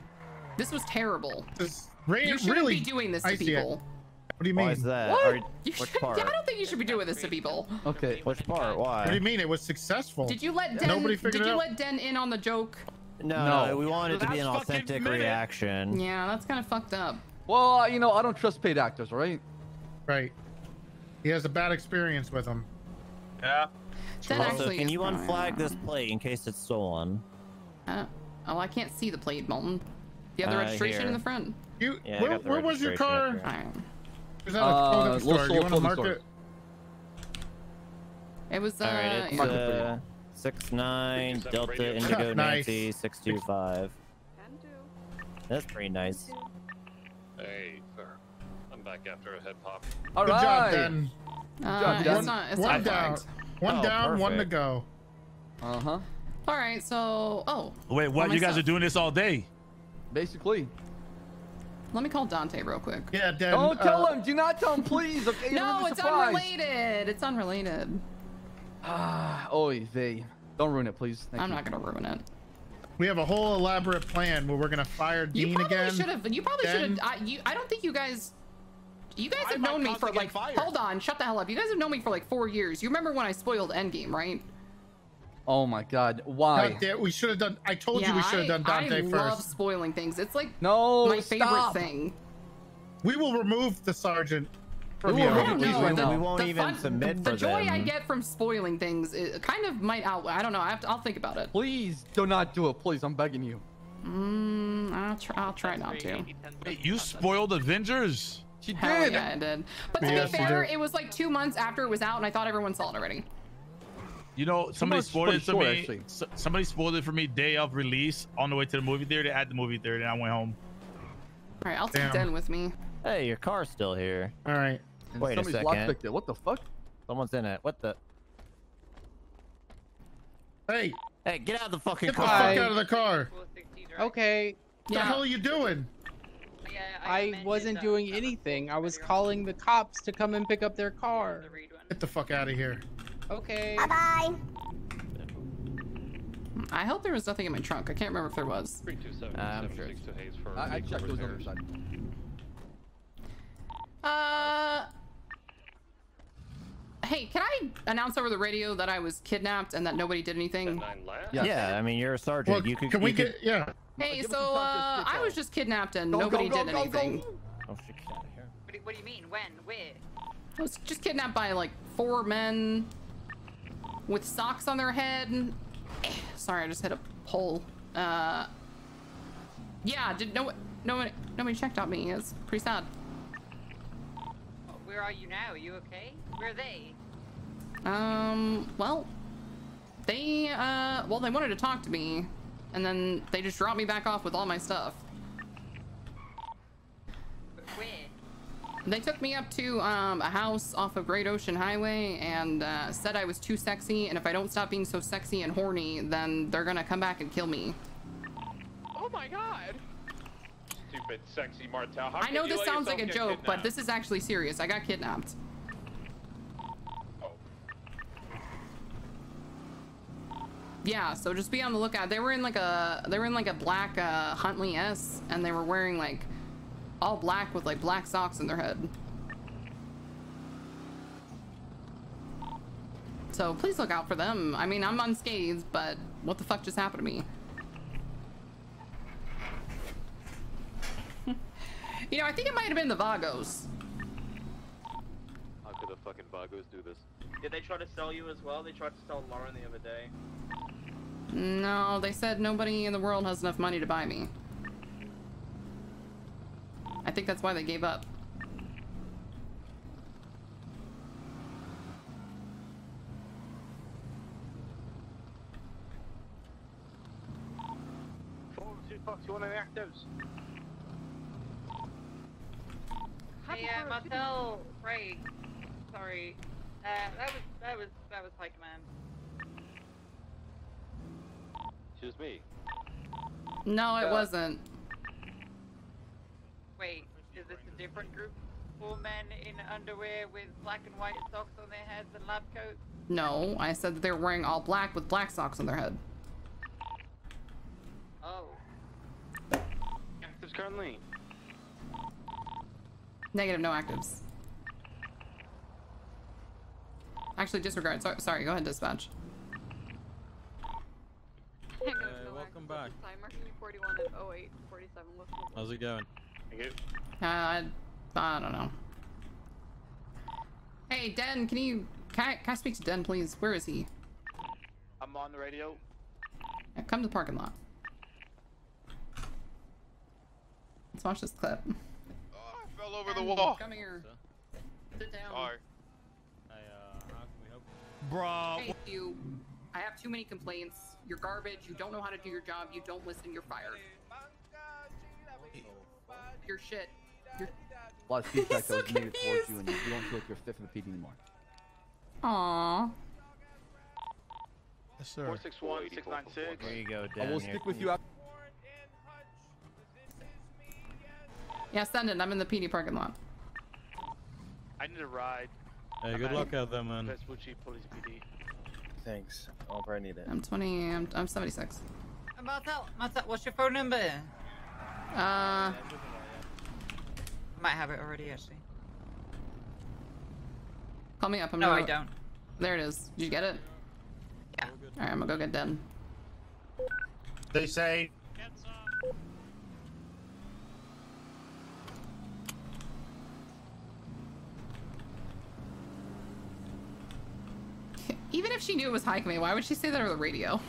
This was terrible. This Ray, You shouldn't really, be doing this to see it. people. What do you why mean? is that? What? Are- You which should, part? I don't think you should be doing this to people. Okay. Which part? Why? What do you mean? It was successful. Did you let Den? Nobody did figured you it out. let Den in on the joke? No, No. no, we wanted it to be an authentic reaction. Yeah, that's kind of fucked up. Well, uh, you know, I don't trust paid actors, right? Right. He has a bad experience with them. Yeah. Den Also, actually can you unflag this plate in case it's stolen? Uh, oh, I can't see the plate, Molten. Do you have the Uh, registration here. in the front? You, Yeah, where, where was your car? up It was at a Uh, clothing store. Do you Soul want to mark store. it? It was uh. All right, it's Mark it for uh, six nine Six, seven, Delta radio. Indigo Nice. Nancy six two five. That's pretty nice. Hey, sir. I'm back after a head pop. All Good right. job, Ben. uh, job, it's not. It's One not down. flagged. One Oh, down, one to go. Uh huh. All right. So, oh, Wait, what? All You guys stuff. are doing this all day? Basically. let me call Dante real quick. Yeah, Dan. Don't tell uh, him. Do not tell him, please. Okay. No, it's surprised. unrelated. It's unrelated. Ah, oy vey. Don't ruin it, please. Thank I'm you. not gonna ruin it. We have a whole elaborate plan where we're gonna fire Dean You Dean probably again. should have. You probably should have. I, you, I don't think you guys. You guys Why have I known me for like. getting fired? Hold on, shut the hell up. You guys have known me for like four years. You remember when I spoiled Endgame, right? Oh my God. Why? God damn, we should have done. I told yeah, you we should have done Dante I first. love spoiling things. It's like No. my favorite stop. thing. We will remove the sergeant from We you. will I don't know. the, now. We won't the even fun, submit the for joy I get from spoiling things it kind of might outweigh. I don't know. I have to, I'll think about it. Please do not do it. Please, I'm begging you. Mm, I'll try. I'll try not to. Hey, you spoiled Avengers. She Hell did. yeah, I did. But to Yes, be fair, it was like two months after it was out, and I thought everyone saw it already. You know, somebody spoiled it to short, me. actually. somebody spoiled it for me day of release on the way to the movie theater at the movie theater, and I went home. All right, I'll take Damn. Den with me. Hey, your car's still here. All right. And Wait a somebody's second. lockpicked it. What the fuck? Someone's in it. What the? Hey, Hey, get out of the fucking get the fuck out of the car. Okay, What the hell are you doing? I wasn't doing anything. I was calling the cops to come and pick up their car. Get the fuck out of here. Okay. Bye bye. I hope there was nothing in my trunk. I can't remember if there was. Three two seven I'm seven sure six to Hayes for I, I checked those on the repairs. side. Uh. Hey, can I announce over the radio that I was kidnapped and that nobody did anything? Nine. Yeah. Yeah, I mean you're a sergeant. Well, you could. can we you could- get? Yeah. Hey, Give so uh, I was just kidnapped and Go, go, nobody go, did go, anything. go. Oh shit, get out of here. What do, what do you mean? When? Where? I was just kidnapped by like four men with socks on their head. Sorry, I just hit a pole. Uh, yeah, did no no one nobody checked on me. It's pretty sad. Where are you now? Are you okay? Where are they? Um, well, They, uh, well, they wanted to talk to me, and then they just dropped me back off with all my stuff. Where? They took me up to um, a house off of Great Ocean Highway and uh, said I was too sexy, and if I don't stop being so sexy and horny, then they're gonna come back and kill me. Oh my god. Stupid, sexy Martell. How I know this sounds like a yourself get joke, but this is actually serious. I got kidnapped. Yeah, so just be on the lookout. They were in like a they were in like a black uh, Huntley S, and they were wearing like all black with like black socks in their head. So please look out for them. I mean, I'm unscathed, but what the fuck just happened to me? you know, I think it might have been the Vagos. How could the fucking Vagos do this? Did they try to sell you as well? They tried to sell Lauren the other day. No, they said nobody in the world has enough money to buy me. I think that's why they gave up. Four, two, fuck, you want actives? Hey, uh, Martell, Craig. Sorry. Uh, that was, that was, that was High Command. Just me. No, it Uh, wasn't. Wait, is this a different group? Four men in underwear with black and white socks on their heads and lab coats? No, I said that they were wearing all black with black socks on their head. Oh. Actives currently. Negative, no actives. Actually, disregard. So sorry, go ahead, dispatch. Hey, welcome back. Time marking 41 and 08, 47. How's it going? Thank you. Uh, I, I don't know. Hey, Den, can you can I, can I speak to Den, please? Where is he? I'm on the radio. Yeah, come to the parking lot. Let's watch this clip. I Fell over the wall. Come here. Sit down. Sorry. Hey, uh, how can we help? Bro. Hey, you. I have too many complaints. You're garbage. You don't know how to do your job. You don't listen. You're fired. You're shit. You're. A lot of feedback so that was needed towards you, and you don't feel like you're fit for the PD anymore. Aww. Yes, sir. 461 696. There you go, I will Here, stick with you. Out- Yeah, send it. I'm in the PD parking lot. I need a ride. Hey, I'm good luck out there, man. Vespucci Police PD. Thanks. I'll probably need it. I'm 20. I'm, I'm 76. Uh, Martell, Martell, what's your phone number? Uh, I might have it already, actually. call me up. I'm No, gonna I don't. There it is. Did you get it? Yeah. All right, I'm gonna go get Den. They say. Even if she knew it was Hikame, why would she say that over the radio?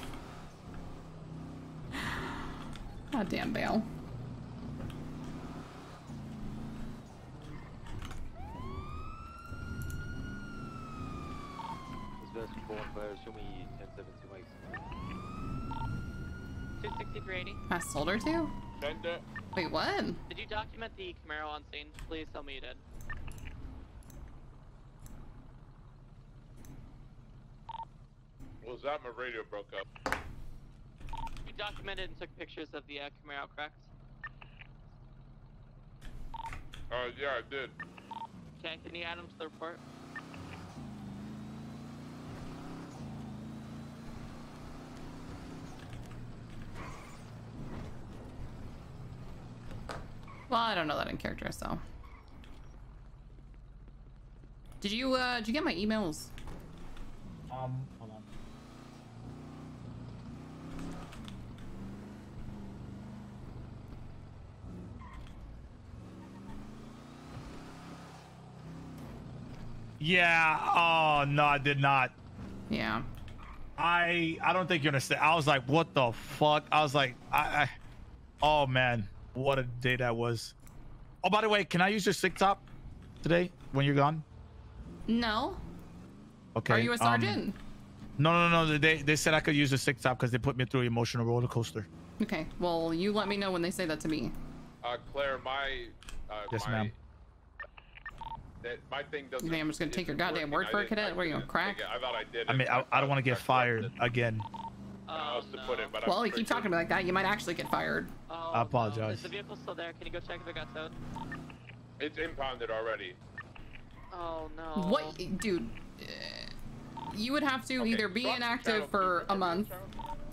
God damn, Bale. This vest four fire, show me 1072 mics. 26380. I sold her to? Send it. Wait, what? Did you document the Camaro on scene? Please tell me you did. Was that? My radio broke up. You documented and took pictures of the uh, Camaro cracks? Uh, yeah, I did. Okay, can you add them to the report? Well, I don't know that in character, so. Did you, uh, did you get my emails? Um, hold on. Yeah. Oh no, I did not. Yeah. I I don't think you understand. I was like, what the fuck? I was like, I, I oh man, what a day that was. Oh, by the way, can I use your slick top today when you're gone? No. Okay. Are you a um, sergeant? No, no, no. They they said I could use the slick top because they put me through an emotional roller coaster. Okay, well, you let me know when they say that to me. Uh, Claire, my. Uh, Yes, ma'am. That, my thing doesn't. You think I'm just gonna take your goddamn word for it, cadet? What are you gonna crack? I thought I did. I mean, I, I don't want to get fired again. Else to put it, but Well, I'm you keep talking to me like that, you might actually get fired. I apologize. Is the vehicle still there? Can you go check if it got towed? It's impounded already. Oh no. What, dude? uh, You would have to either be inactive for a month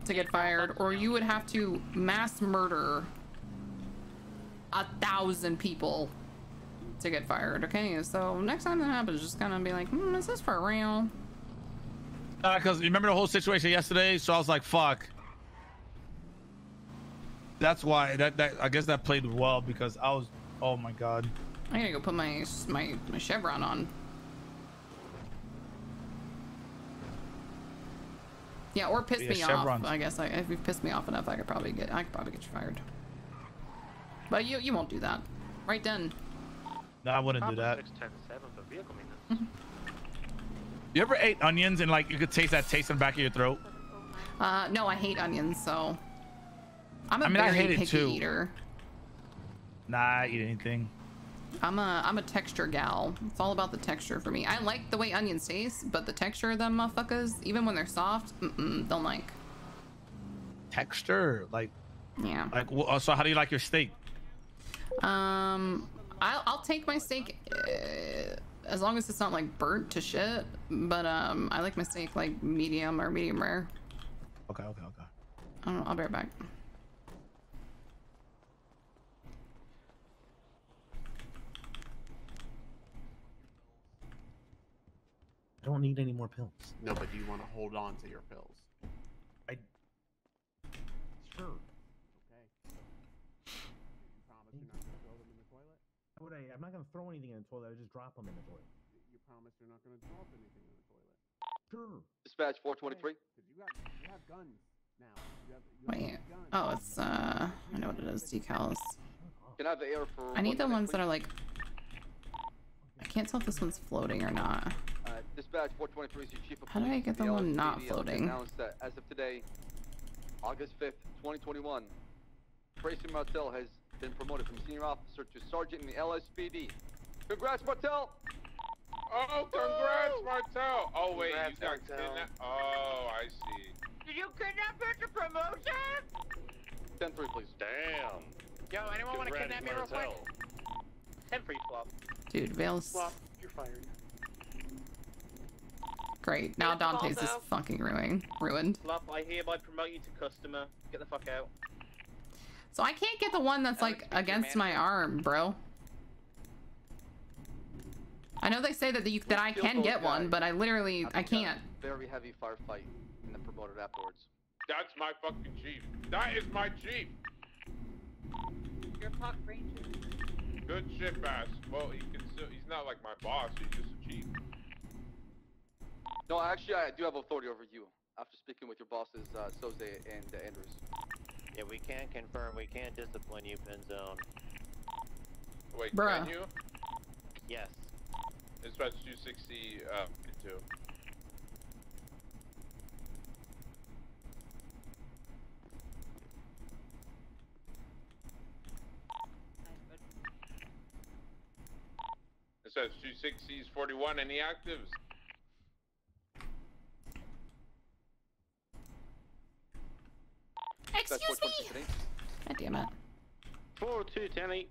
to get fired, or you would have to mass murder a thousand people to get fired. Okay, so next time that happens, just kind of be like, hmm, is this for real? Because Uh, remember the whole situation yesterday, so I was like, "Fuck." That's why that that I guess that played well because I was, oh my god. I gotta go put my my, my chevron on. Yeah, or piss Yeah, me chevrons. off. I guess I, if you piss me off enough, I could probably get I could probably get you fired. But you you won't do that, right, then. No, I wouldn't do that. 610 for vehicle maintenance. You ever ate onions and like you could taste that taste in the back of your throat? Uh, no, I hate onions, so I'm a I mean, I very hate it picky too. eater. Nah, I eat anything. I'm a I'm a texture gal. It's all about the texture for me. I like the way onions taste, but the texture of them motherfuckers, even when they're soft, mm-mm, don't like. Texture, like. Yeah. Like, uh, so how do you like your steak? Um, I'll I'll take my steak uh, as long as it's not like burnt to shit. But um, I like my steak like medium or medium rare. Okay, okay, okay. I don't know, I'll be right back. I don't need any more pills. No, but do you want to hold on to your pills? I. Sure. Okay. You promise you're not gonna throw them in the toilet? How would I? I'm not gonna throw anything in the toilet. I would just drop them in the toilet. You promise you're not gonna drop anything in the toilet? Sure. Dispatch 423. Because you got you have guns now. You have, you Wait. have guns. Oh, it's uh, I know what it is. Decals. Can I have the air for? I need the one ones that are like. I can't tell if this one's floating or not. Uh, dispatch 423 is your chief of How do I get the The one not LSPD floating? Announced that as of today, August 5th, 2021, Tracy Martell has been promoted from senior officer to sergeant in the LSPD. Congrats, Martell! Oh, congrats, Martell! Oh wait, Congrats, you got Martell. kidnapped. Oh, I see. Did you kidnap her to promotion? 10-3, please. Damn. Yo, anyone want to kidnap me real quick? Ten free flop. Dude, Vale's Flop, you're fired. great. Now Dante's is balls out. fucking ruined. Ruined. Flop, I hereby promote you to customer. Get the fuck out. So I can't get the one that's like against my arm, bro. I know they say that you, that I can those get one, but I literally I can't. Very heavy firefight and then promoted afterwards. That's my fucking chief. That is my chief. You're Park Ranger. Good shit, Bass. Well, he can still, he's not like my boss. He's just a chief. No, actually, I do have authority over you after speaking with your bosses, uh, Soze and uh, Andrews. Yeah, we can't confirm we can't discipline you, Penzone. Wait, Bruh. can you? Yes. Dispatch 260, uh, two. Dispatch 260 is 41. Any actives? Excuse me. God damn it. Four two ten eight.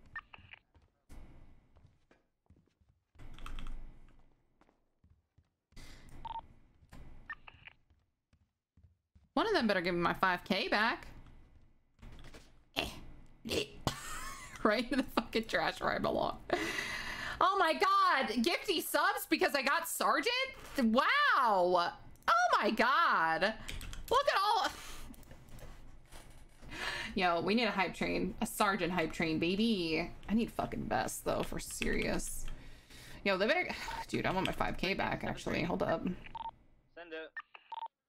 One of them better give me my 5k back. Right into the fucking trash where I belong. Oh my god, gifty subs because I got sergeant? Wow. Oh my god. Look at all Yo, we need a hype train. A sergeant hype train, baby. I need fucking best though, for serious. Yo, they better Dude, I want my 5k back actually. Hold up. Send it.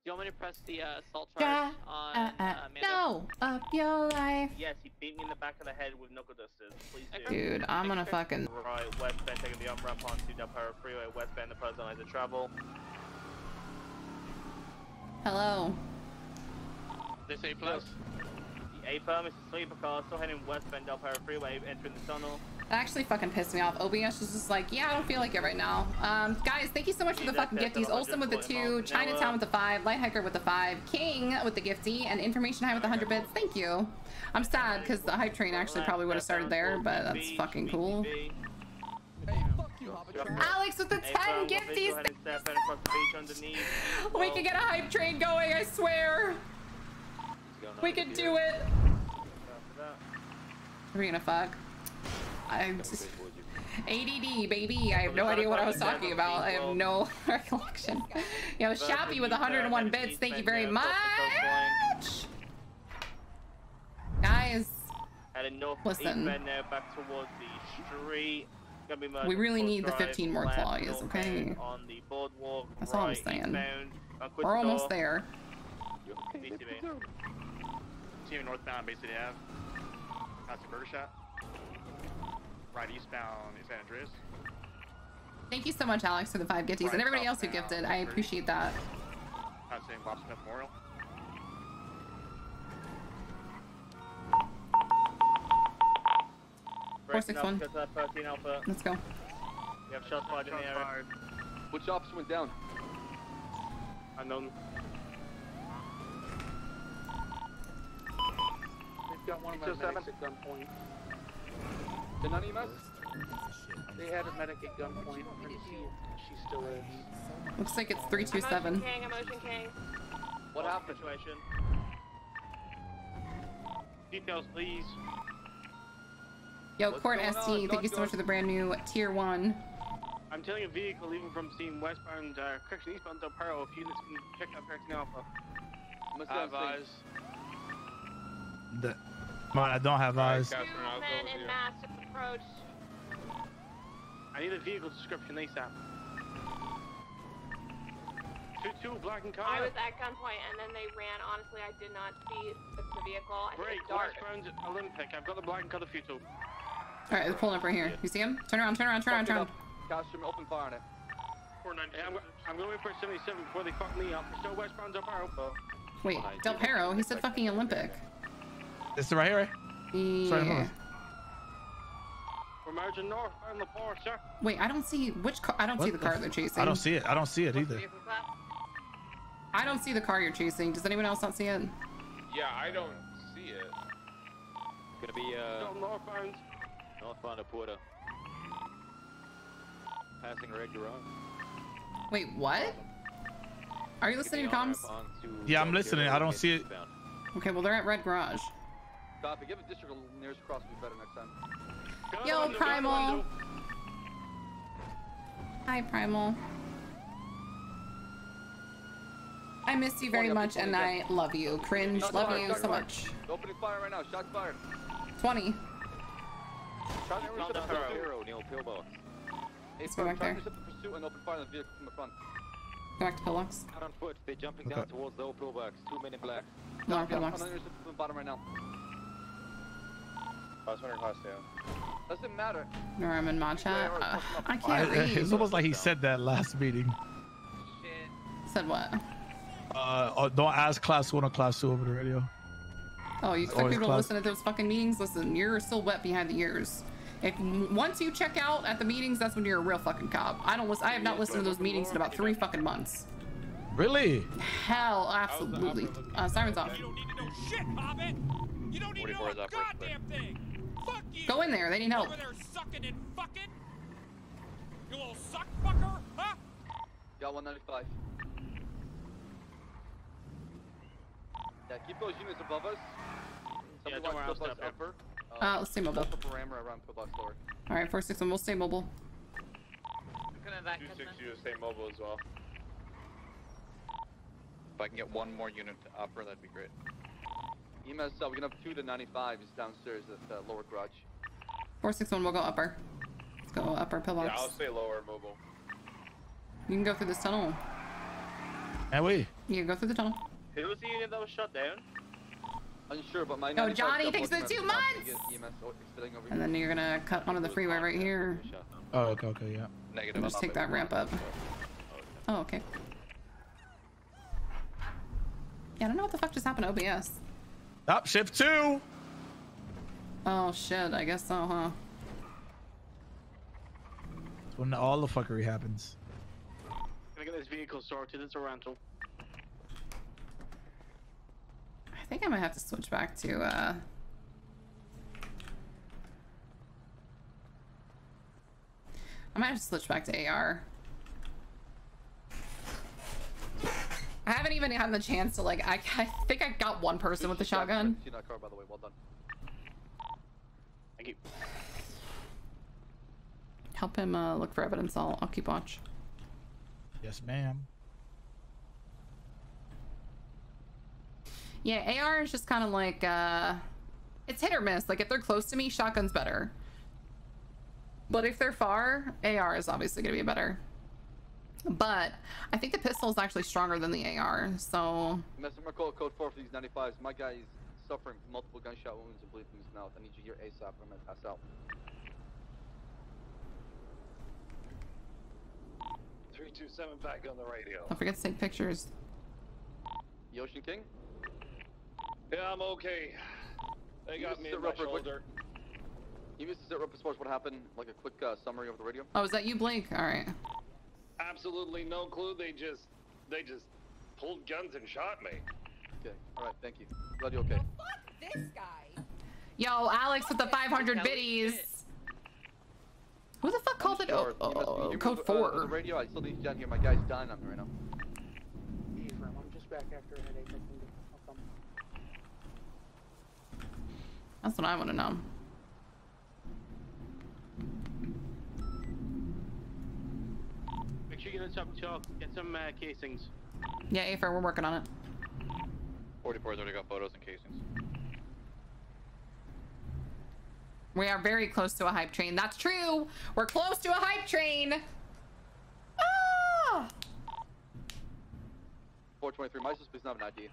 Do you want me to press the uh, assault Yeah, charge on uh, uh, uh, no, up your life. Yes, he beat me in the back of the head with knuckle dusters. Please do. Dude, I'm gonna fucking Right, westbound taking the on ramp onto Del Perro Freeway, westbound the zone as a travel. Hello. This A plus. The A firm is a sleeper car, still heading westbound Del Perro Freeway, entering the tunnel. That actually fucking pissed me off. OBS is just like, yeah, I don't feel like it right now. Um, guys, thank you so much for the fucking gifties. Olsen with the two, Chinatown with the five, Light Hiker with the five, King with the gifty, and Information High with the hundred bits. Thank you. I'm sad because the hype train actually probably would have started there, but that's fucking cool. Alex with the 10 gifties. We can get a hype train going, I swear. We can do it. Are we gonna fuck? I'm just... ADD, baby. I have no idea what I was talking about. I have no recollection. Yo, Shappy with 101 bits. Thank you very much. Guys, Heading north Listen. eastbound now back towards the street. Gonna be merged We really need the 15 more left, claws, okay? end On the boardwalk, That's all I'm saying. eastbound, on Quincy we're almost Door. there. BTV. Continue northbound, basically have. Past the burger shop. Right eastbound is San Andreas. Thank you so much, Alex, for the five gifties, and everybody else who gifted. I appreciate that. Passing Bob Smith Memorial. Four six one. Breaking up, 13 Alpha. Let's go. We have shots fired in the area. Which officer went down? Unknown. Got one of our medics at gunpoint. Did none EMS? They had a medic at gunpoint. and she, she still is. Looks like it's 327. King, emotion king. What happened? Situation. Details, please. Yo, What's Court going ST, on? thank you so much for the brand new tier one. I'm telling a vehicle leaving from scene westbound, uh, correction, eastbound Del Perro. If you can check out 13 Alpha. Must Have have eyes. The, man, I don't have eyes. Two men in massive approach. I need a vehicle description ASAP. Two, two, black and color. I was at gunpoint and then they ran. Honestly, I did not see the, the vehicle. I think Break, it's dark. westbound Olympic. I've got the black and color for you two. All right, they're pulling up right here. You see him? Turn around, turn around, turn around, turn around. Costume, open fire on it. Hey, I'm, I'm going for 77 before they fuck me up. Still westbound Del Perro. Wait, Del Perro? He said fucking Olympic. This is right here, right? Sorry, hold Yeah. on. We're merging north on the port, sir. Wait, I don't see which car. I don't see the the car they're chasing. I don't see it. I don't see it either. I don't see the car you're chasing. Does anyone else not see it? Yeah, I don't see it. It's Gonna be uh Still northbound. northbound of Porta. Passing Red Garage. Wait, what? Are you listening to comms? Yeah, I'm listening. I don't see it. Okay, well they're at Red Garage. Copy. Give a district nearest cross will be better next time. Yo, Primal. Hi, Primal. I miss you very much, and I love you. Cringe, Shots love fired, you so fired. much. Opening fire right now. Shots fired. 20. Try intercept the the Perro, pursuit. Neil Pillbox. Let's go back try there. intercept the pursuit and open fire on the vehicle from the front. Go back to Pillbox. Out on foot. They're jumping Okay. down towards the old Pillbox. Two men in black. No, Pillbox. gonna intercept from the bottom right now. Pass 100 cost down. Doesn't matter. Norm and Matcha. Uh, I I, can't read. it's almost like he said that last meeting. Said what? Uh, oh, don't ask class one or class two over the radio. Oh, you expect people to listen to those fucking meetings? Listen, you're still wet behind the ears. If once you check out at the meetings, that's when you're a real fucking cop. I don't listen. I have not listened to those meetings in about three fucking months. Really? Hell, absolutely. Uh, sirens off. Shit, Hobbit! You don't need to know 44 is a off right goddamn thing! Fuck you! Go in there. They need help. Over there sucking and fucking? You little suck fucker, huh? Got 195. Yeah, keep those units above us. Yeah, don't worry, I'll wants stay pillbox up here. upper. Uh, let's stay mobile. Put parameter around pillbox lower. All right, four six one. We'll stay mobile. Coming back, 260 to stay mobile as well. If I can get one more unit to upper, that'd be great. EMS, uh, we can have two to 95 is downstairs at the lower garage. Four six one. We'll go upper. Let's go upper pillbox. Yeah, I'll stay lower mobile. You can go through this tunnel. And we. You can go through the tunnel. Who was the unit that was shut down? Unsure, but my No, 95 Johnny double thinks the two is months! get EMS expediting over And then you're gonna cut onto the freeway right here. Oh, okay, okay, yeah. Negative. And just take that ramp up. Oh, okay. Yeah, I don't know what the fuck just happened to OBS. Up, shift two. Oh shit, I guess so, huh? That's when all the fuckery happens. Gonna get this vehicle sorted. It's a rental. I think I might have to switch back to uh I might have to switch back to AR. I haven't even had the chance to like I, I think I got one person with the shotgun. See that car, by the way. Well done. Thank you. Help him uh, look for evidence. I'll I'll keep watch. Yes, ma'am. Yeah, AR is just kind of like uh it's hit or miss. Like if they're close to me, shotgun's better. But if they're far, AR is obviously going to be better. But I think the pistol is actually stronger than the AR. So Mr. McCall, code 4 for these 95s. My guy is suffering from multiple gunshot wounds and bleeding from his mouth. I need you here ASAP. I'm gonna pass out. Three two seven back on the radio. don't forget to take pictures. The Ocean King? Yeah, I'm okay. They You got me it in my real quick. shoulder. You missed the sit rep as far as what happened, like a quick uh, summary over the radio. Oh, is that you, Blake? All right. Absolutely no clue. They just, they just pulled guns and shot me. Okay, alright, thank you. Glad you're okay. fuck This guy. Yo, Alex with the 500 biddies. Who the fuck called it? Oh, You must be- oh, you code moved, uh, four. the radio, I still need you down here. My guy's dying on me right now. Ephraim, I'm just back after a headache. I'll come. That's what I want to know. Make sure you get a chop chop. Get some uh, casings. Yeah, Afer, we're working on it. 44's already got photos and casings. We are very close to a hype train. That's true. We're close to a hype train. Ah! 423, my suspect doesn't have an ID.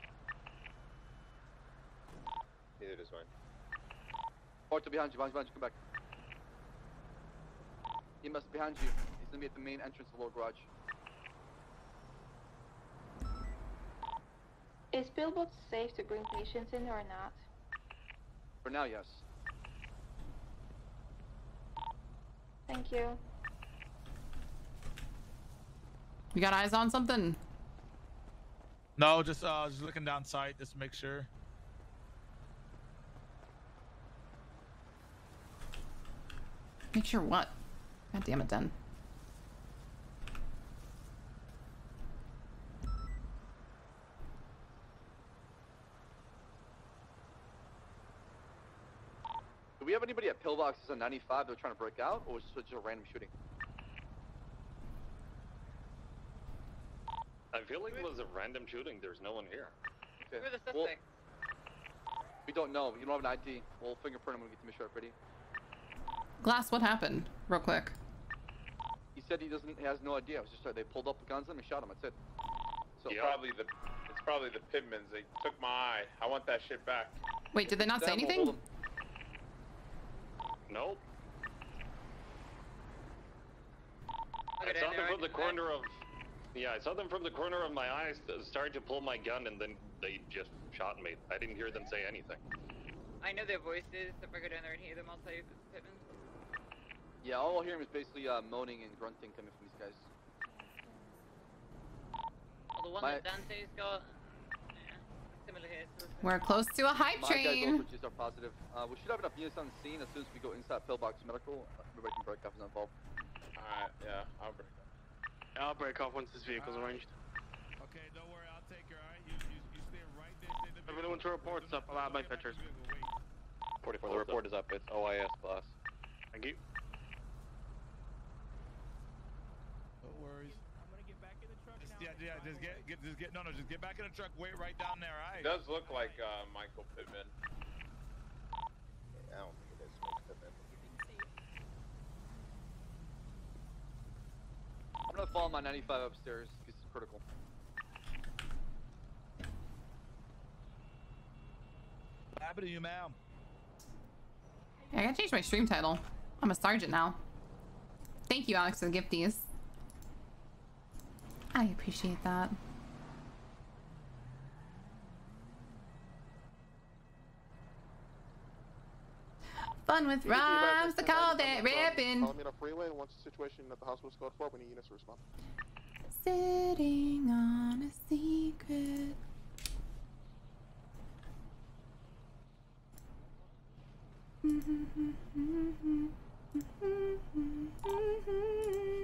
Neither does mine. Porto behind you, behind you, behind you, come back. He must be behind you. He's gonna be at the main entrance of the lower garage. Is Billboard safe to bring patients in or not? For now, yes. Thank you. You got eyes on something? No, just uh, just looking down sight, just to make sure. Make sure what? God damn it, Den. Do we have anybody at pillboxes on 95 that are trying to break out, or was it just a random shooting? I feel like it was a random shooting. There's no one here. Okay. Who are the Well, we don't know. You don't have an ID. We'll fingerprint him when we get the mission ready. Glass, what happened? Real quick. He said he doesn't. He has no idea. It was just uh, they pulled up the guns on him and shot him. That's it. So probably the it's probably the Pittmans. They took my eye. I want that shit back. Wait, did they not say Sam will anything? Hold him. Nope. I saw them from the corner of. Yeah, I saw them from the corner of my eyes. Started to pull my gun, and then they just shot me. I didn't hear them say anything. I know their voices. If I go down there and hear them, I'll tell you if it's Pittman. Yeah, all I'll hear is basically uh, moaning and grunting coming from these guys. Well, the one My- that Dante's got. Yeah, similar here. So We're close to a hype My guys train. also just are positive. Uh, we should have enough units on scene as soon as we go inside pillbox medical. Everybody can break off as involved. Alright, yeah, I'll break up. I'll break off once this vehicle's arranged. Okay, don't worry, I'll take her. All right, you you, you stay right there. Stay the Everyone to reports up. I'll add my pictures. 44, the report is up. It's OIS class. Thank you. No worries. Just, yeah, yeah, just get, get, just get, no, no, just get back in the truck. Wait right down there. All right. It does look like uh, Michael Pittman. I don't think it is. Michael Pittman. I'm gonna follow my 95 upstairs because it's critical. What happened to you, ma'am? I gotta change my stream title. I'm a sergeant now. Thank you, Alex, for the gifties. I appreciate that. Fun with rhymes, to ripping. Call me on a freeway once the situation at the hospital is called for, we need units to respond. Sitting on a secret. Mm-hmm.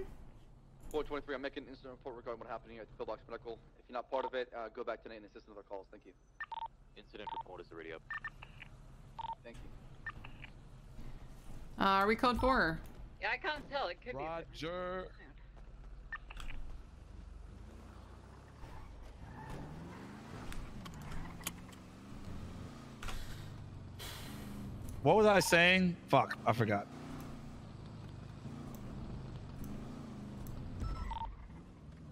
423, I'm making an incident report regarding what happened here at the Pillbox Medical. If you're not part of it, uh, go back tonight and assist in other calls. Thank you. Incident report is the radio. Thank you. Uh, are we code 4? Yeah, I can't tell. It could Roger. be. Roger. What was I saying? Fuck, I forgot.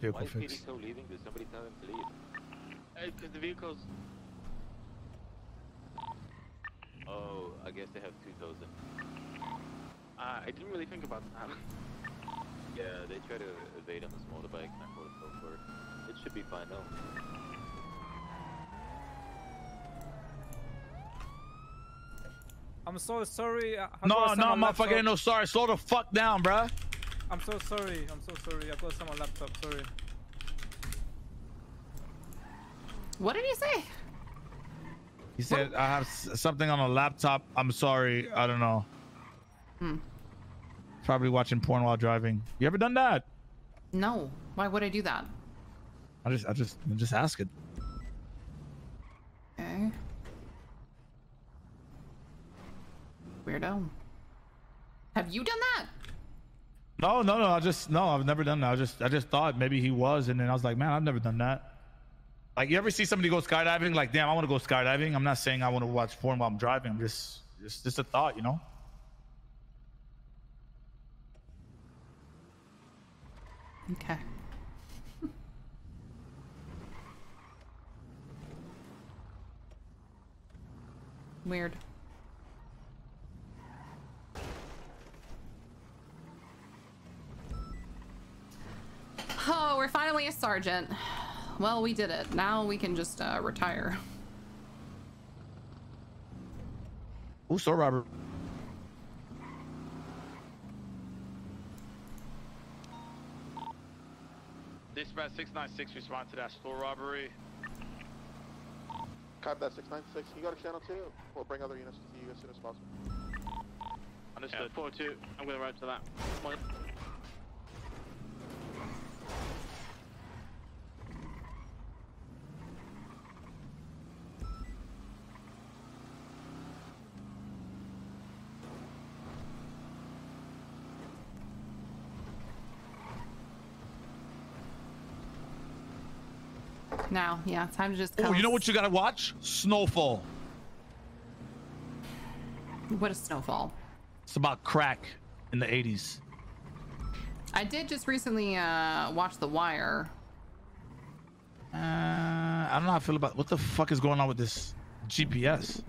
Vehicle Why is fix. Felix leaving? Did somebody tell him to leave? Hey, because the vehicles. Oh, I guess they have 2,000. Uh, I didn't really think about that. Yeah, they try to evade on this motorbike and I voted so for it. It should be fine though. I'm so sorry. I- I No, no, some on motherfucker, laptop. ain't no sorry. Slow the fuck down, bruh. I'm so sorry. I'm so sorry. I got some on laptop. Sorry. What did he say? He said, I have something on a laptop. I'm sorry. I don't know. Hmm. Probably watching porn while driving. You ever done that? No. Why would I do that? I just, I just, I'm just asking. Okay. Weirdo. Have you done that? No, no, no. I just, no, I've never done that. I just, I just thought maybe he was, and then I was like, man, I've never done that. Like, you ever see somebody go skydiving? Like, damn, I want to go skydiving. I'm not saying I want to watch porn while I'm driving. I'm just, just, just a thought, you know. Okay. Weird. Oh, we're finally a sergeant. Well, we did it. Now we can just uh, retire. Ooh, so Robert. Dispatch 696, respond to that store robbery. Copy that 696. You go to channel 2? We'll bring other units to you as soon as possible. Understood. 4-2. I'm going to ride to that. One. Now, yeah, time to just. Oh, you know what you gotta watch? Snowfall. What is Snowfall? It's about crack in the 80s. I did just recently uh, watch The Wire. Uh, I don't know how I feel about what the fuck is going on with this GPS.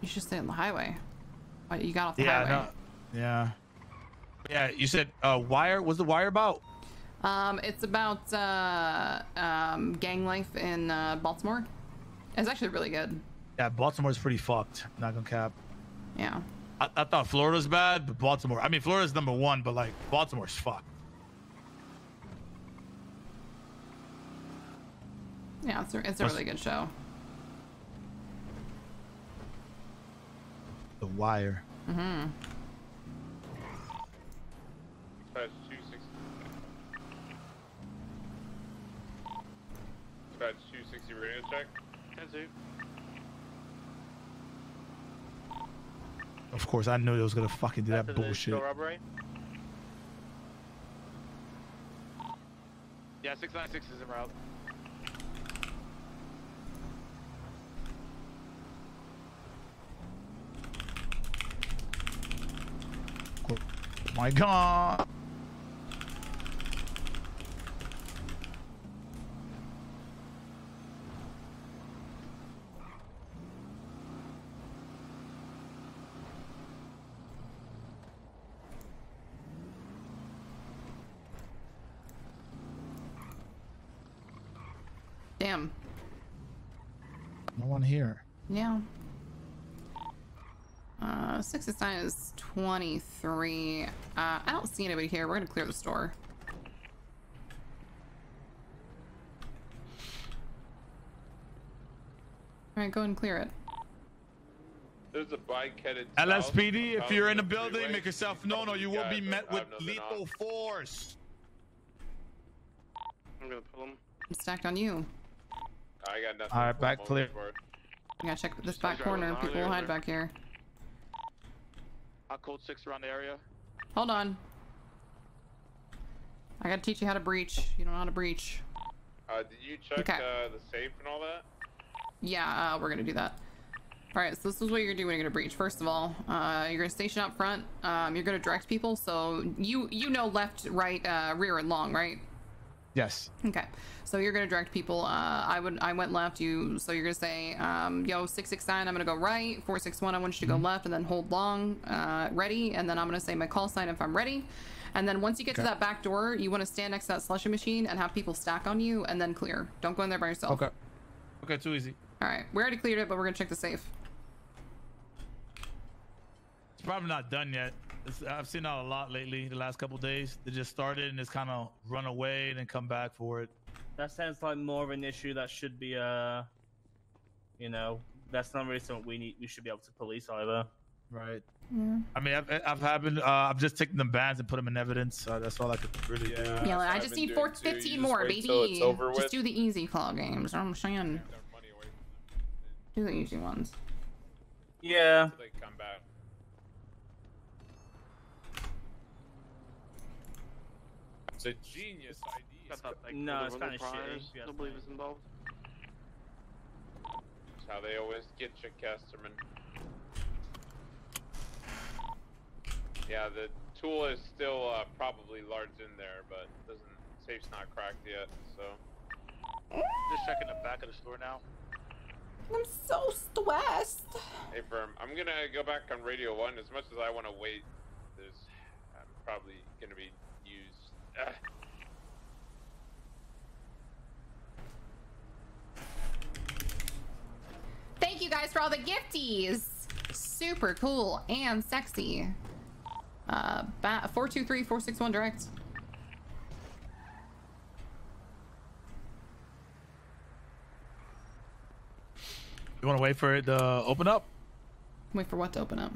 You should stay on the highway. What, you got off the Yeah, highway? no, yeah, yeah. You said uh, wire. What's the wire about? Um, it's about uh, um, gang life in uh, Baltimore. It's actually really good. Yeah, Baltimore's pretty fucked. Not gonna cap. Yeah. I, I thought Florida's bad, but Baltimore. I mean, Florida's number one, but like Baltimore's fucked. Yeah, it's a, it's a really good show. The wire. Mm-hmm. Dispatch 260. Dispatch 260 radio check. 10 Of course, I knew it was gonna fucking do that After the bullshit. robbery. Yeah, 696 is en route. Oh my God. 669 is 23. Uh, I don't see anybody here. We're going to clear the store. All right, go and clear it. There's a bike headed LSPD, if you're in the building, make yourself known or you will be met with lethal on. force. I'm gonna pull him. I'm stacked on you. I got nothing. All right, back clear. I gotta check this back corner. People will hide back here. Hot code six around the area. Hold on. I gotta teach you how to breach. You don't know how to breach. Uh, did you check Okay. uh, the safe and all that? Yeah, uh, we're gonna do that. All right, so this is what you're gonna do when you're gonna breach. First of all, uh, you're gonna station up front. Um, you're gonna direct people. So you you know left, right, uh, rear, and long, right? Yes. Okay. So you're gonna direct people. Uh, I would I went left. You so you're gonna say, um, yo six six nine. I'm gonna go right. Four six one. I want you to go left, and then hold long. Uh, ready, and then I'm gonna say my call sign if I'm ready. And then once you get to that back door, you want to stand next to that slushy machine and have people stack on you, and then clear. Don't go in there by yourself. Okay. Okay, too easy. All right. We already cleared it, but we're gonna check the safe. It's probably not done yet. It's, I've seen that a lot lately. The last couple days, they just started and just kind of run away and then come back for it. That sounds like more of an issue that should be, uh, you know, that's not really something we need. We should be able to police either. Right. Yeah. I mean, I've, I've happened. Uh, I've just taken the bands and put them in evidence. Uh, that's all I could really do. Yeah, like, I just need four, 15 more, baby. Just do the easy claw games. I'm saying. Do the easy ones. Yeah. They come back. It's a genius idea. No, it's kind of Priors, shitty. if you Don't believe it's involved. That's how they always get you, Casterman. Yeah, the tool is still uh, probably large in there, but doesn't safe's not cracked yet. So Just checking the back of the store now. I'm so stressed. Hey, firm. I'm gonna go back on Radio One. As much as I want to wait, there's I'm probably gonna be used. Thank you guys for all the gifties. Super cool and sexy. Uh, ba- 423461 direct. You want to wait for it to open up? Wait for what to open up?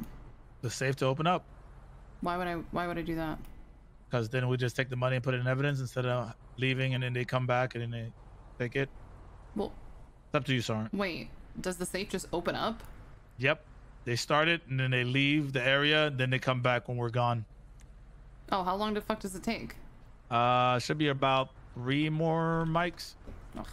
The safe to open up? Why would I? Why would I do that? Because then we just take the money and put it in evidence instead of leaving and then they come back and then they take it. Well, It's up to you, Sarn. wait. Does the safe just open up? Yep. They start it and then they leave the area. Then they come back when we're gone. Oh, how long the fuck does it take? Uh, should be about three more mics. Ugh.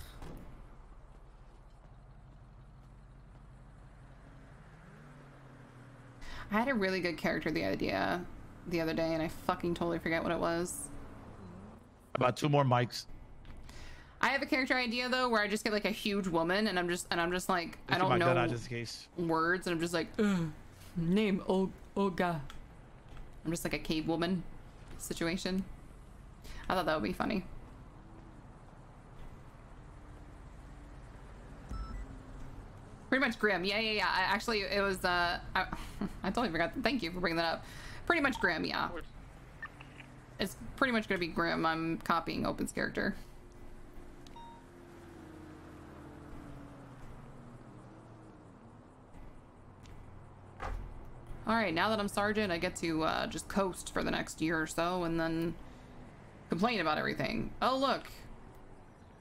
I had a really good character the idea the other day, and I fucking totally forget what it was. About two more mics. I have a character idea though, where I just get like a huge woman, and I'm just and I'm just like I Let's don't know out just in case. words, and I'm just like Ugh, name Olga. I'm just like a cave woman situation. I thought that would be funny. Pretty much grim. Yeah, yeah, yeah. I, actually, it was. Uh, I, I totally forgot. Thank you for bringing that up. Pretty much grim. Yeah. It's pretty much gonna be grim. I'm copying Open's character. All right, now that I'm sergeant, I get to uh, just coast for the next year or so, and then complain about everything. Oh look.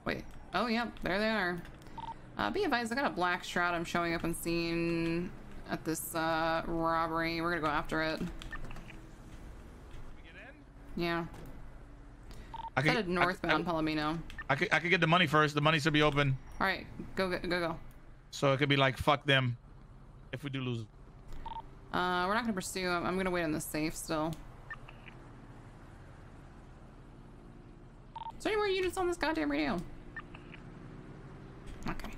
Wait. Oh yep, there they are. Uh, be advised, I got a black shroud. I'm showing up on scene at this uh, robbery. We're gonna go after it. Yeah. I could, Headed northbound Palomino. I could, I could get the money first. The money should be open. All right, go go go go. So it could be like, fuck them. If we do lose. Uh, we're not gonna pursue. I'm, I'm gonna wait on the safe still. Is there any more units on this goddamn radio? Okay.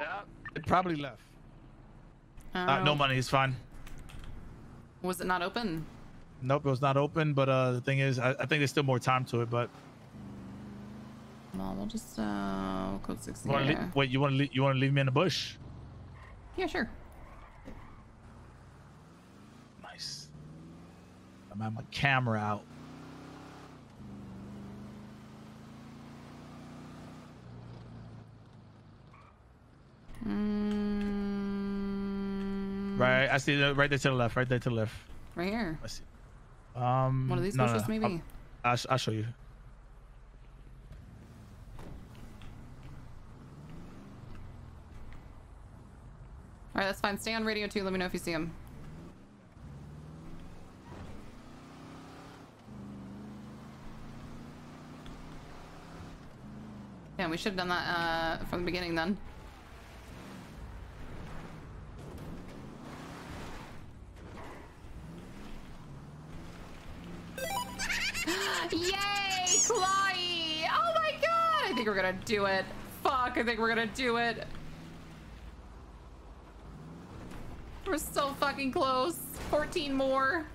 Yeah. It probably left. Uh, Uh, no money. It's fine. Was it not open? Nope, it was not open. But uh, the thing is, I, I think there's still more time to it. But no, we'll just uh, we'll code sixteen. You wait, you want to you want to leave me in the bush? Yeah, sure. Nice. I'm having my camera out. Mm. Right, I see. The, right there to the left. Right there to the left. Right here. I see. Um, One of these no, no, bushes, no. maybe? I'll, I'll, sh- I'll show you. All right, that's fine. Stay on radio too. Let me know if you see him. Yeah, we should have done that uh, from the beginning then. Think we're gonna do it. Fuck, I think we're gonna do it. We're so fucking close. 14 more.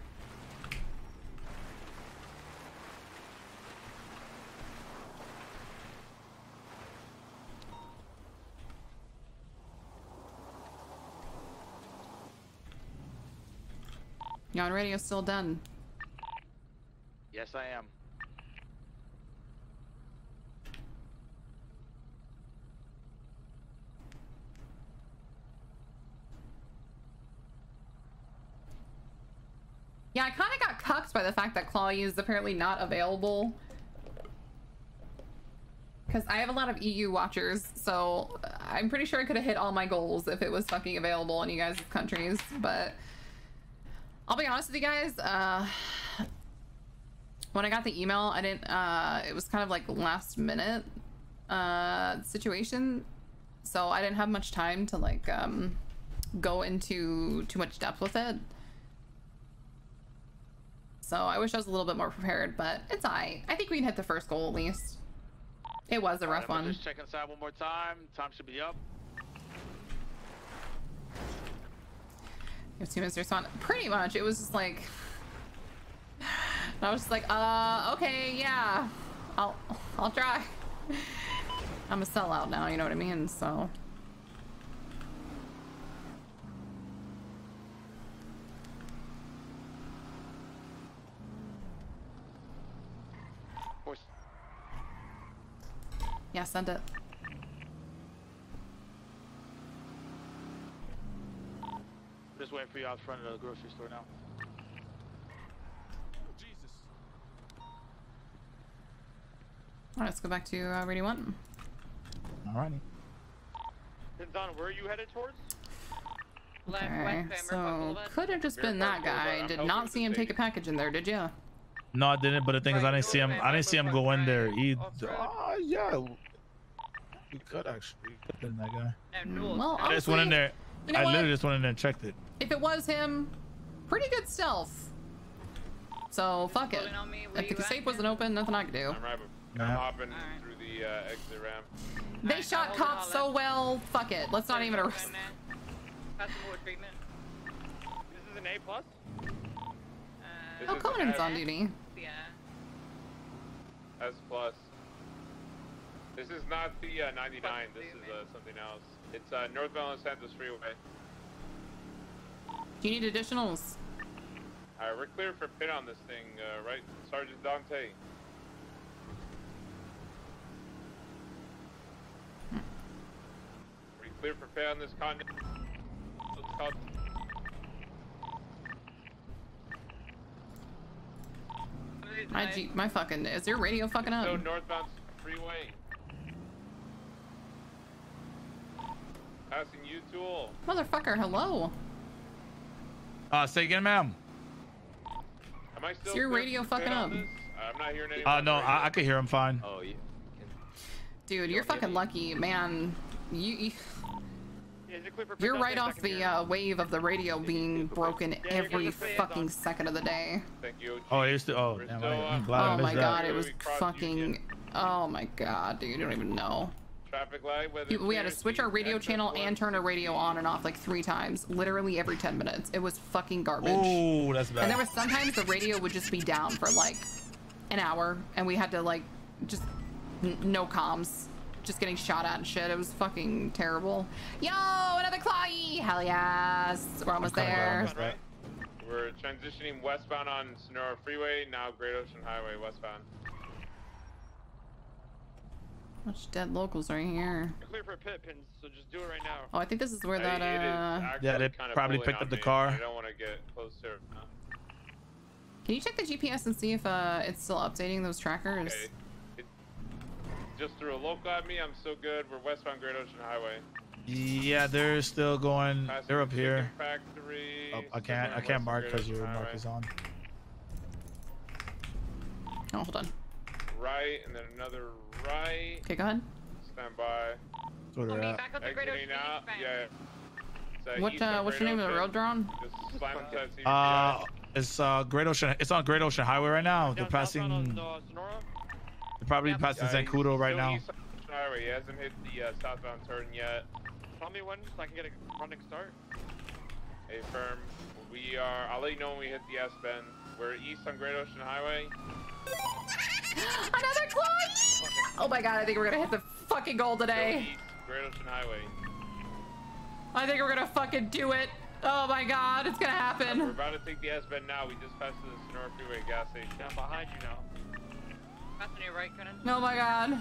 Yon radio's still done. Yes, I am. Yeah, I kind by the fact that Clawee is apparently not available. Because I have a lot of EU watchers, so I'm pretty sure I could have hit all my goals if it was fucking available in you guys' countries. But I'll be honest with you guys, uh, when I got the email, I didn't, uh, it was kind of like last minute uh, situation. So I didn't have much time to like um, go into too much depth with it. So I wish I was a little bit more prepared, but it's alright. I think we can hit the first goal at least. It was a rough Alright, I'm one. Just checking inside one more time. Time should be up. Have two minutes to respond. Pretty much. It was just like I was just like, uh, okay, yeah. I'll I'll try. I'm a sellout now, you know what I mean? So Force. Yeah, send it. Just waiting for you out front of the grocery store now. Alright, let's go back to uh, Radio 1. Alrighty. Don, where are you headed towards? Okay, so could have just been that guy. Did not see him take a package in there, did you? No, I didn't. But the thing is, I didn't see him. I didn't see him go in there either. Oh yeah, we could actually. We could have been that guy. Well, I just went in there. you know I what? literally just went in there and checked it. If it was him, pretty good stealth. So fuck it. If the safe wasn't open, nothing I could do. I'm, right, I'm hopping through the uh, exit ramp. They shot cops so well. Fuck it. Let's not even. arrest. Got some more treatment. This is an A plus. This oh, is Conan's on duty. Yeah. S plus. This is not the uh, 99. This is uh, something else. It's uh, northbound Los Santos Freeway. Do you need additionals? Alright, we're clear for pit on this thing, uh, right, Sergeant Dante? Are you clear for pit on this con? Let's call My G, my fucking is your radio fucking up? No, northbound freeway. Passing you, Tool. Motherfucker, hello. Uh, say again, ma'am. Am I still Is your radio fucking up? this? I'm not hearing any. Uh, no, I, I could hear him fine. Oh, you. Dude, you're fucking lucky, man. You, you Yeah, is it clear for you're right off the uh, wave of the radio being broken every fucking second of the day. Thank you. Oh, it's the. Oh, damn, I, I'm glad I Oh missed my that. god, it was fucking. Oh my god, dude, you don't even know. Traffic light, whether We had to switch our radio channel and turn our radio on and off like three times, literally every 10 minutes. It was fucking garbage. Oh, that's bad. And there was sometimes the radio would just be down for like an hour, and we had to like just n- no comms, just getting shot at and shit. It was fucking terrible. Yo, another Clawee! Hell yes, we're almost there. almost there. We're transitioning westbound on Senora Freeway, now Great Ocean Highway westbound. Much dead locals right here. Clear for pit pins, so just do it right now. Oh, I think this is where that uh. Yeah, they kinda probably picked up the me. car. I don't want to get close to Can you check the GPS and see if uh it's still updating those trackers? Okay. It just threw a local at me. I'm still good. We're westbound Great Ocean Highway. Yeah, they're still going. Passing They're up here. Factory. Oh, I can't. I can't mark because Ocean your mark is on. Oh, hold on. Right, and then another right. Okay, go ahead. Stand by. That's where they're at. Back up to Great Ocean out. Yeah. It's, What uh what's Great your name of the Ocean. road they're on? Just slam into that CVPI. Uh, it's uh Great Ocean. It's on Great Ocean Highway right now. They're passing. They're probably passing Yeah, he's Zancudo right now. east of Ocean Highway. He hasn't hit the uh, southbound turn yet. Tell me when so I can get a running start. Hey, firm. We are. I'll let you know when we hit the S bend. We're east on Great Ocean Highway. Another clutch! Oh my god, I think we're gonna hit the fucking goal Still today. east, Great Ocean Highway. I think we're gonna fucking do it. Oh my god, it's gonna happen. We're about to take the S bend now. We just passed the Senora Freeway gas station. I'm behind you now. That's on your right, Conan. Oh my god.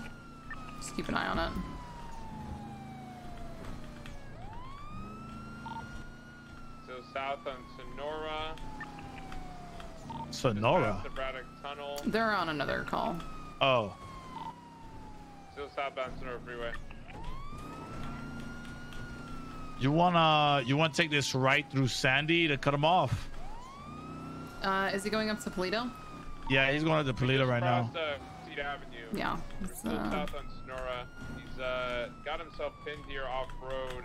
Just keep an eye on it. So south on Senora. Senora. The Braddock Tunnel. They're on another call. Oh. Still southbound Senora Freeway. You wanna you wanna take this right through Sandy to cut him off? Uh, is he going up to Paleto? Yeah, he's going to the Paleto right now. Uh, Cedar Avenue. Yeah. We're It's, uh, south on Senora. He's uh, got himself pinned here off road.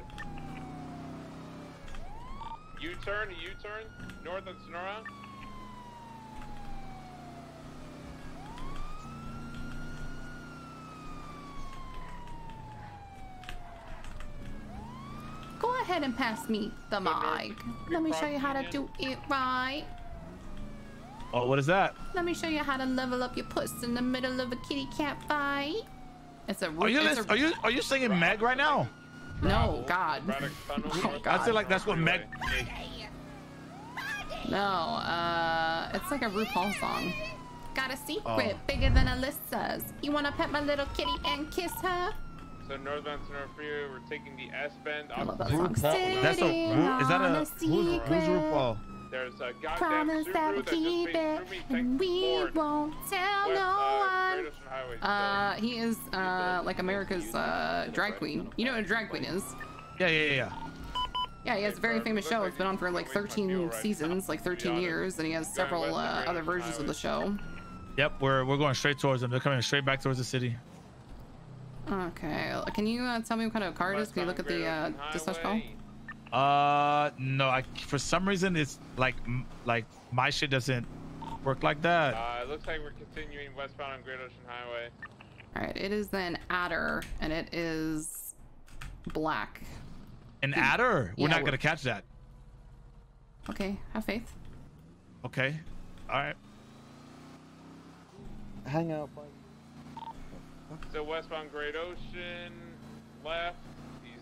U-turn, a U-turn, north on Senora. Go ahead and pass me the mic. Let me show you how to do it right. Oh, what is that? Let me show you how to level up your puss in the middle of a kitty cat fight. It's a. Are you it's a- are you are you singing Meg right now? No, God. Oh, I feel like that's what Meg. No, uh, it's like a RuPaul song. Got a secret Oh. bigger than Alyssa's. You wanna pet my little kitty and kiss her? So northbound Senora Freeway, we're taking the S-bend. I love that opposite- song. That's a. Sitting Ru- Is that a? a Who's, who's. RuPaul? There's a goddamn Promise that we'll keep made it, and we won't tell West, no uh, one. Great Ocean Highway. Uh, he is uh like America's uh drag queen. You know what a drag queen is? Yeah, yeah, yeah, yeah. Yeah, he has a very famous show. It's been on for like 13 seasons, like 13 years, and he has several uh, other versions of the show. Yep, we're we're going straight towards them. They're coming straight back towards the city. Okay, can you uh, tell me what kind of car it is? Can you look at the uh, dispatch call? Uh, no. I for some reason it's like like my shit doesn't work like that. Uh, it looks like we're continuing westbound on Great Ocean Highway. All right, it is an adder, and it is black. An adder. We're Yeah, not we're- gonna catch that. Okay, have faith. Okay. All right. Hang out, bud. So westbound Great Ocean, left.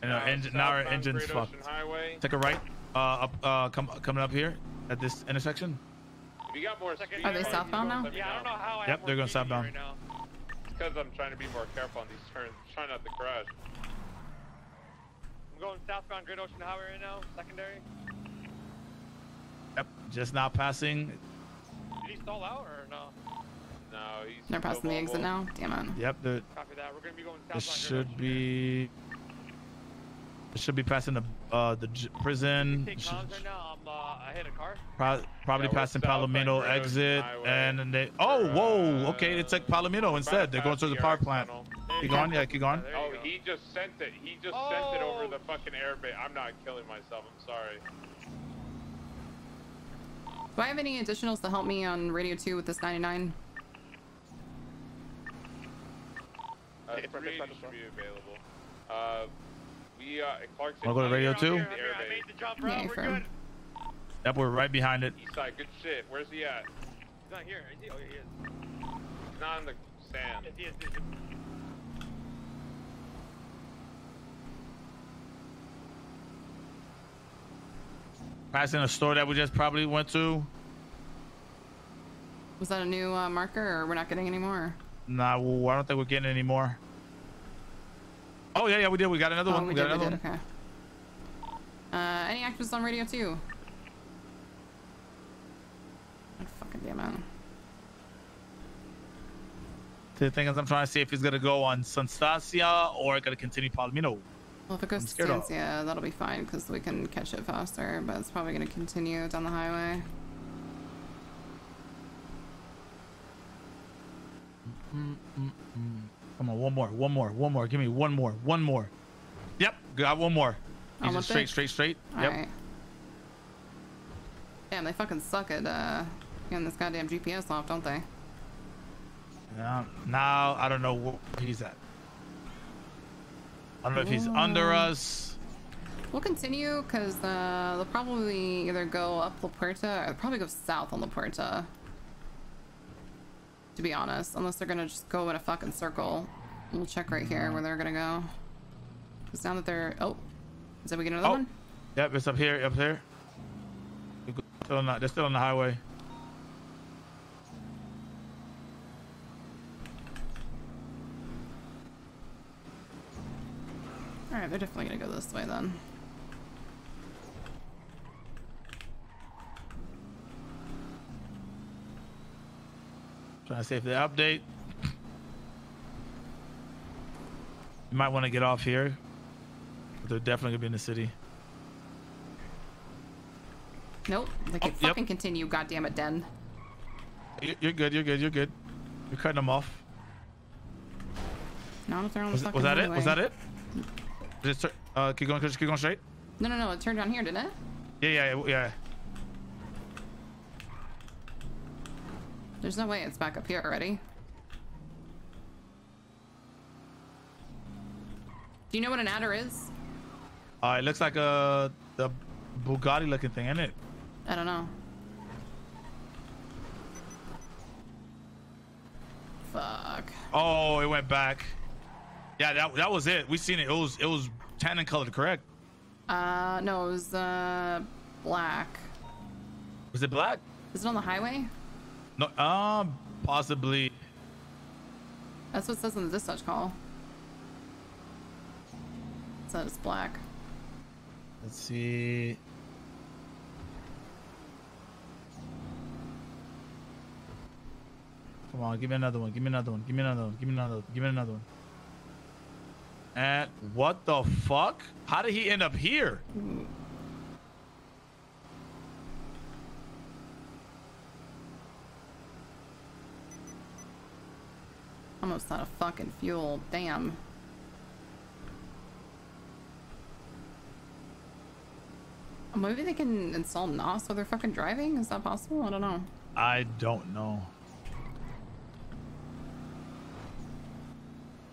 He's And our now engine, now our engine's Great Ocean fucked. Highway. Take a right. Uh, up, uh, come coming up here at this intersection. If you got more speed, Are they southbound now? let me Yeah, I don't know how I Yep, they're going southbound. right now. Because I'm trying to be more careful on these turns. trying not to crash. I'm going southbound Great Ocean Highway right now, secondary. Yep. Just now passing. Did he stall out or no? No, he's. They're still passing the exit now. Damn it. Yep. The Copy that. We're gonna be going this should be. It should be passing the uh the j- prison. Take Sh- comms right now. I'm uh, I hit a car. Pro- probably Yeah, passing Palomino exit, Highway. and then they. Oh, whoa. Okay, they took Palomino instead. They're going past towards the the power plant. Keep going. Yeah, keep going. Oh, he just sent it. He just sent it over the fucking airbase. I'm not killing myself. I'm sorry. Do I have any additionals to help me on Radio 2 with this 99? Uh, Hey, three should be available. Uh, we uh, Clarkson. Wanna go to radio He's two? on I the made airbase. the jump, bro. Yeah, We're firm. good. Yep, we're right behind it. East side, good shit. Where's he at? He's not here. Is he? Oh, yeah, he is. He's not in the sand. Yes, he is. He is. Passing a store that we just probably went to. Was that a new uh, marker, or we're not getting any more? Nah, well, I don't think we're getting any more. Oh yeah, yeah, we did. We got another oh, one. we, We, did. got We another did. one. Okay. Uh, any activists on radio too? God fucking damn it. The thing is, I'm trying to see if he's gonna go on Sanstasia or gonna continue Palomino. Well, if it goes to of- that'll be fine because we can catch it faster. But it's probably gonna continue down the highway. Mm, mm, mm, Come on, one more, one more, one more. Give me one more, one more. Yep, got one more. He's just straight, straight, straight. Yep. right. Damn, they fucking suck at uh, getting this goddamn GPS off, don't they? Yeah. Now I don't know where he's at. I don't know if he's under us. We'll continue because uh, they'll probably either go up La Puerta or probably go south on La Puerta. To be honest, unless they're gonna just go in a fucking circle. We'll check right here where they're gonna go. Because now that they're oh, is that we get another Oh. one? Yep, it's up here, up here. They're Still on the, they're still on the highway. All right, they're definitely gonna go this way then. Trying to see if they update. You might want to get off here. But they're definitely gonna be in the city. Nope, they can Oh, yep. fucking continue. Goddamn it, Den. You- You're good. You're good. You're good. You're cutting them off. No, they're on the Was, fucking was that it? Was that it? Just uh, keep going. Just Keep going straight. No, no, no. It turned down here, didn't it? Yeah, yeah, yeah. There's no way it's back up here already. Do you know what an adder is? Uh, it looks like a the Bugatti looking thing, isn't it? I don't know. Fuck. Oh, it went back. Yeah, that that was it. We seen it. It was it was tan and colored, correct? Uh, no, it was uh black. Was it black? Is it on the highway? No, um, possibly. That's what it says in the dispatch call. It says it's black. Let's see. Come on, give me another one. Give me another one. Give me another one. Give me another one. Give me another one. And what the fuck? How did he end up here? Almost out of fucking fuel. Damn. Maybe they can install NOS while they're fucking driving? Is that possible? I don't know. I don't know.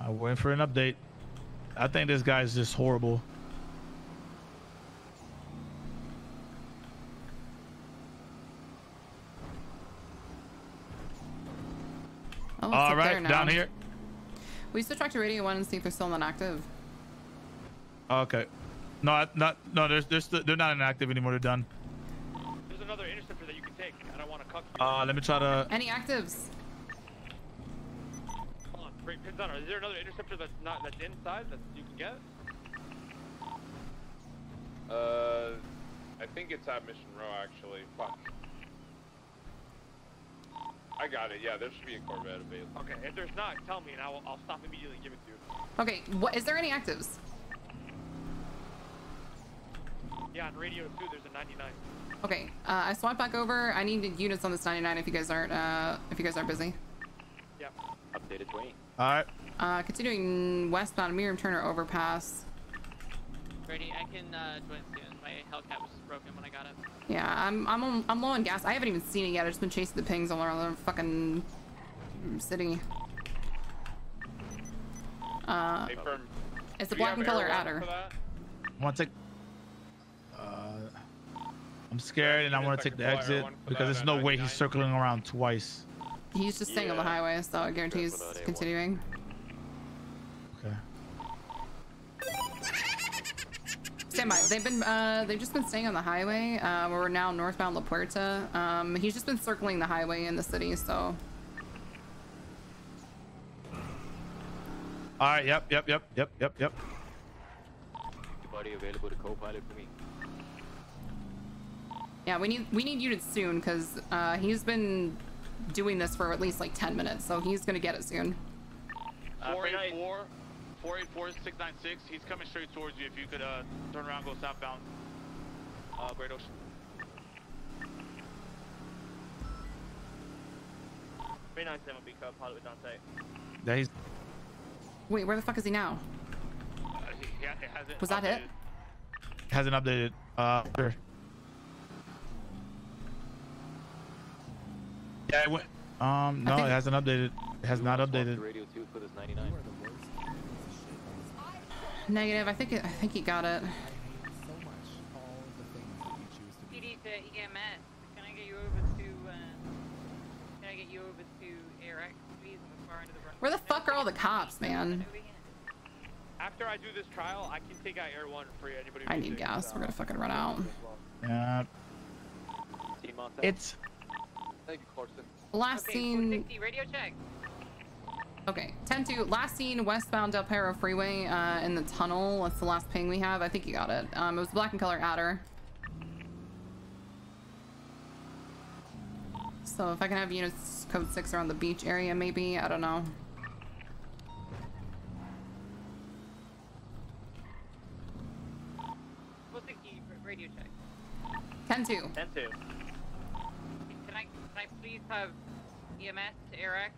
I'm waiting for an update. I think this guy's just horrible. Oh, it's All up there right, now. down here. We switch back to Radio 1 and see if they're still not active. Okay. No, I- not no. They're they're still, they're not inactive anymore. They're done. There's another interceptor that you can take. I don't want to cuck you. Uh, let me try to. Any actives? Hold on, bring pins on. Is there another interceptor that's not that's inside that you can get? Uh, I think it's at Mission Row actually. Fuck. I got it. Yeah, there should be a Corvette available. Okay, if there's not, tell me and I will, I'll stop immediately and give it to you. Okay, what is there any actives? Yeah, on radio two, there's a 99. Okay, uh, I swap back over. I need units on this 99 if you guys aren't uh, if you guys aren't busy. Yep. Updated 20. All right. Uh, continuing westbound Miriam Turner overpass. Ready, I can uh, join soon. My Hellcat was broken when I got it. Yeah, I'm I'm on, I'm low on gas. I haven't even seen it yet. I've just been chasing the pings all around the fucking city. Uh, Hey, firm. it's the black and color air adder. I want to take. Uh, I'm scared, and I want to take the exit because there's no way he's circling around twice. He's just staying on the highway, so I guarantee he's continuing. Okay. Stand by. They've been uh they've just been staying on the highway. Uh we're now northbound La Puerta. Um he's just been circling the highway in the city, so All right. Yep. Yep. Yep. Yep. Yep. Yep. Anybody available to co-pilot for me? yeah, we need we need units soon because uh he's been doing this for at least like 10 minutes, so he's gonna get it soon. Uh, 484, 484, 696. He's coming straight towards you. If you could uh, turn around, go southbound. Uh, Great Ocean. Three nine seven be co-pilot with Dante. Yeah, he's Wait, where the fuck is he now? Uh, he, he ha- hasn't Was that it? updated. hasn't updated. Uh. Sure. Yeah. It went. Um. No, think- it hasn't updated. It has not updated. Radio 2 for this 99. Negative. I think it, I think he got it. PD to EMS. Can I get you over to, uh, can I get you over to ARX, please, on the far end of the run? Where the fuck are all the cops, man? After I do this trial, I can take out Air 1 for anybody I need gas. We're gonna fucking run out. Yeah. It's. Thank you, Carson. Last Okay, scene. radio check. Okay, 10 2. Last seen westbound Del Perro Freeway uh, in the tunnel. That's the last ping we have. I think you got it. Um, it was black and color adder. So if I can have units code 6 around the beach area, maybe. I don't know. Four sixty, radio check. 10 2. Ten two. Can I, can I please have EMS to ARX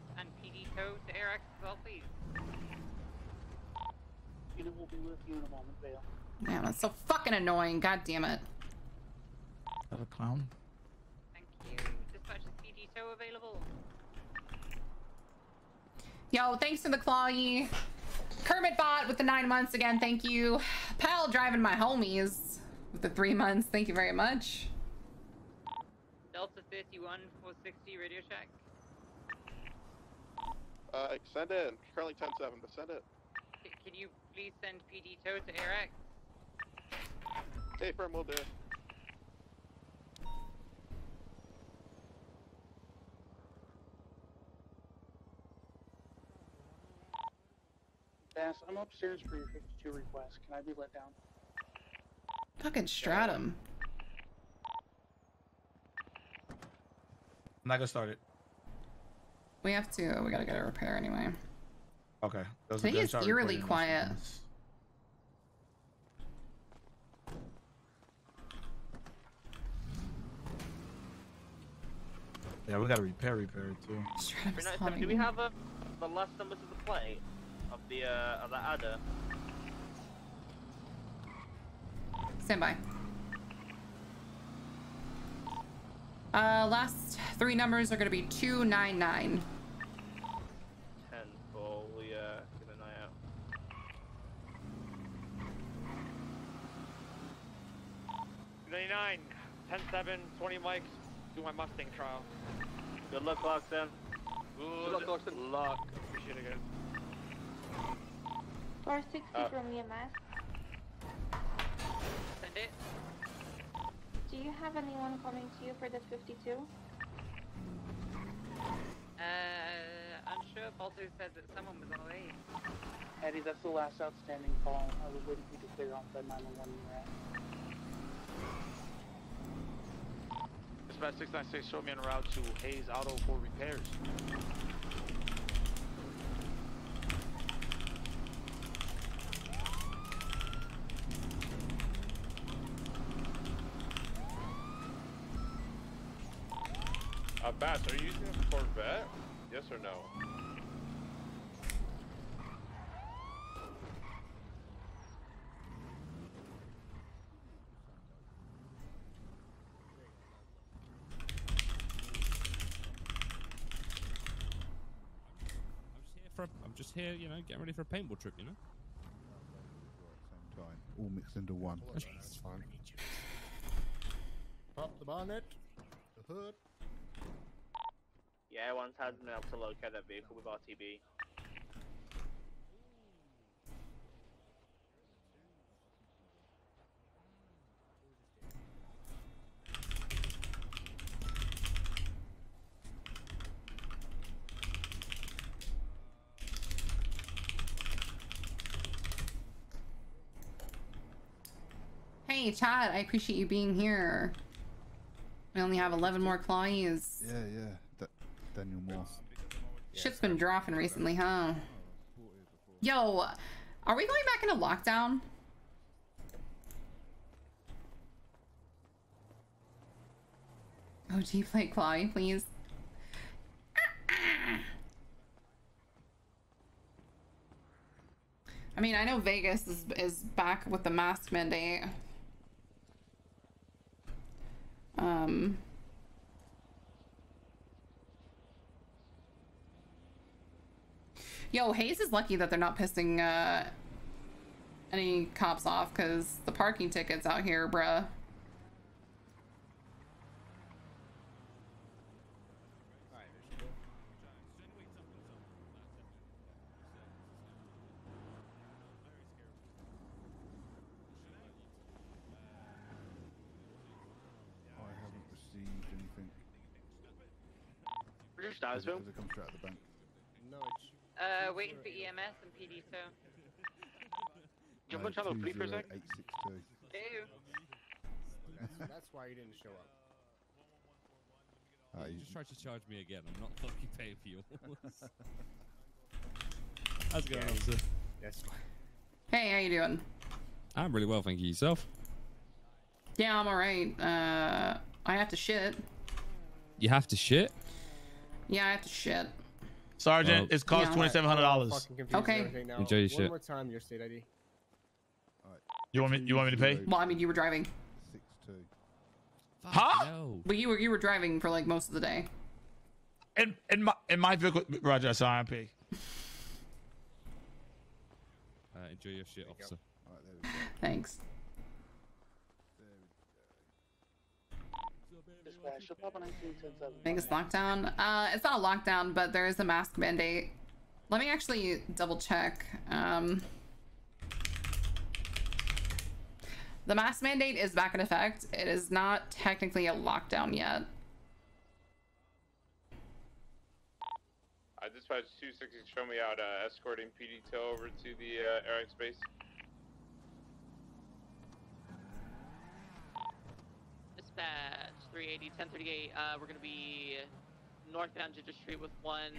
and tow to ARX as well, please? Unit will be with you in a moment, Vale. Man, that's so fucking annoying. God damn it. Is that a clown? Thank you. Dispatch is PD tow available. Yo, thanks to the Clawee. Kermit Bot with the nine months again. Thank you. Pal driving my homies with the three months. Thank you very much. Delta 31, 460, radio check. Uh, send it. Currently 10-7, but send it. C- Can you please send PD tow to ARX? Hey, firm, will do. Bass, I'm upstairs for your 52 request. Can I be let down? Fucking Stratum. I'm not gonna start it. We have to. We gotta get a repair anyway. Okay. That was a Today is eerily quiet. response. Yeah, we gotta repair, repair it too. Stratum's Three nine seven. Do we have uh, the last numbers of the plate of the uh, of the adder? Stand by. Uh, last three numbers are gonna be 299. Ten four. We uh keep an eye out. Ninety-nine, 10-7, 20 mics. Do my Mustang trial. Good luck, Clarkson. Good luck, Clarkson. luck. Appreciate it, guys. 460 Uh. from EMS. Send it. Do you have anyone coming to you for this 52? Uh, I'm sure Balto said that someone was on the way. Eddie, that's the last outstanding call. I was waiting for you to clear off that 911 you're at. Dispatch 696, show me en route to Hayes Auto for repairs. Uh, Bass, are you using a Corvette? Yes or no? I'm just here for. A, I'm just here, you know, getting ready for a paintball trip, you know. Time. All mixed into one. That's fine. Pop the bonnet, the hood. Yeah, once has been able to locate that vehicle with RTB. Hey, Chad, I appreciate you being here. We only have 11 more clients. Yeah, yeah. Shit's been dropping recently, huh? Yo, are we going back into lockdown? oh OG play Clawee, please. I mean, I know Vegas is, is back with the mask mandate. Um, Yo, Hayes is lucky that they're not pissing uh, any cops off because the parking tickets out here, bruh. I haven't received anything. British Has it, Dyersville. come straight out the bank? No, it's Uh, waiting for EMS and PD too. Jump on channel three for a sec. 20862. That's, that's why you didn't show up. Uh, You you- just tried to charge me again. I'm not fucking paying for yours. How's it going, officer? That's Hey, how you doing? I'm really well, thank you. Yourself? Yeah, I'm alright. Uh, I have to shit. You have to shit? Yeah, I have to shit. Sergeant, Well- it's cost Yeah. twenty seven hundred dollars. fucking confused Okay. now. Enjoy your One shit. more time, your state ID. You want me? You want me to pay? Well, I mean, you were driving. Six two. Huh? No. But you were you were driving for like most of the day. In in my in my vehicle, Roger. Sorry, I pay. Uh, enjoy your shit, officer. All right, there we go. Thanks. Vegas lockdown. Uh, it's not a lockdown, but there is a mask mandate. Let me actually double check. Um, the mask mandate is back in effect. It is not technically a lockdown yet. Uh, dispatch 260, show me out uh, escorting PD tail over to the uh, air space. Dispatch 380, 1038. Uh, we're gonna be northbound Ginger Street with one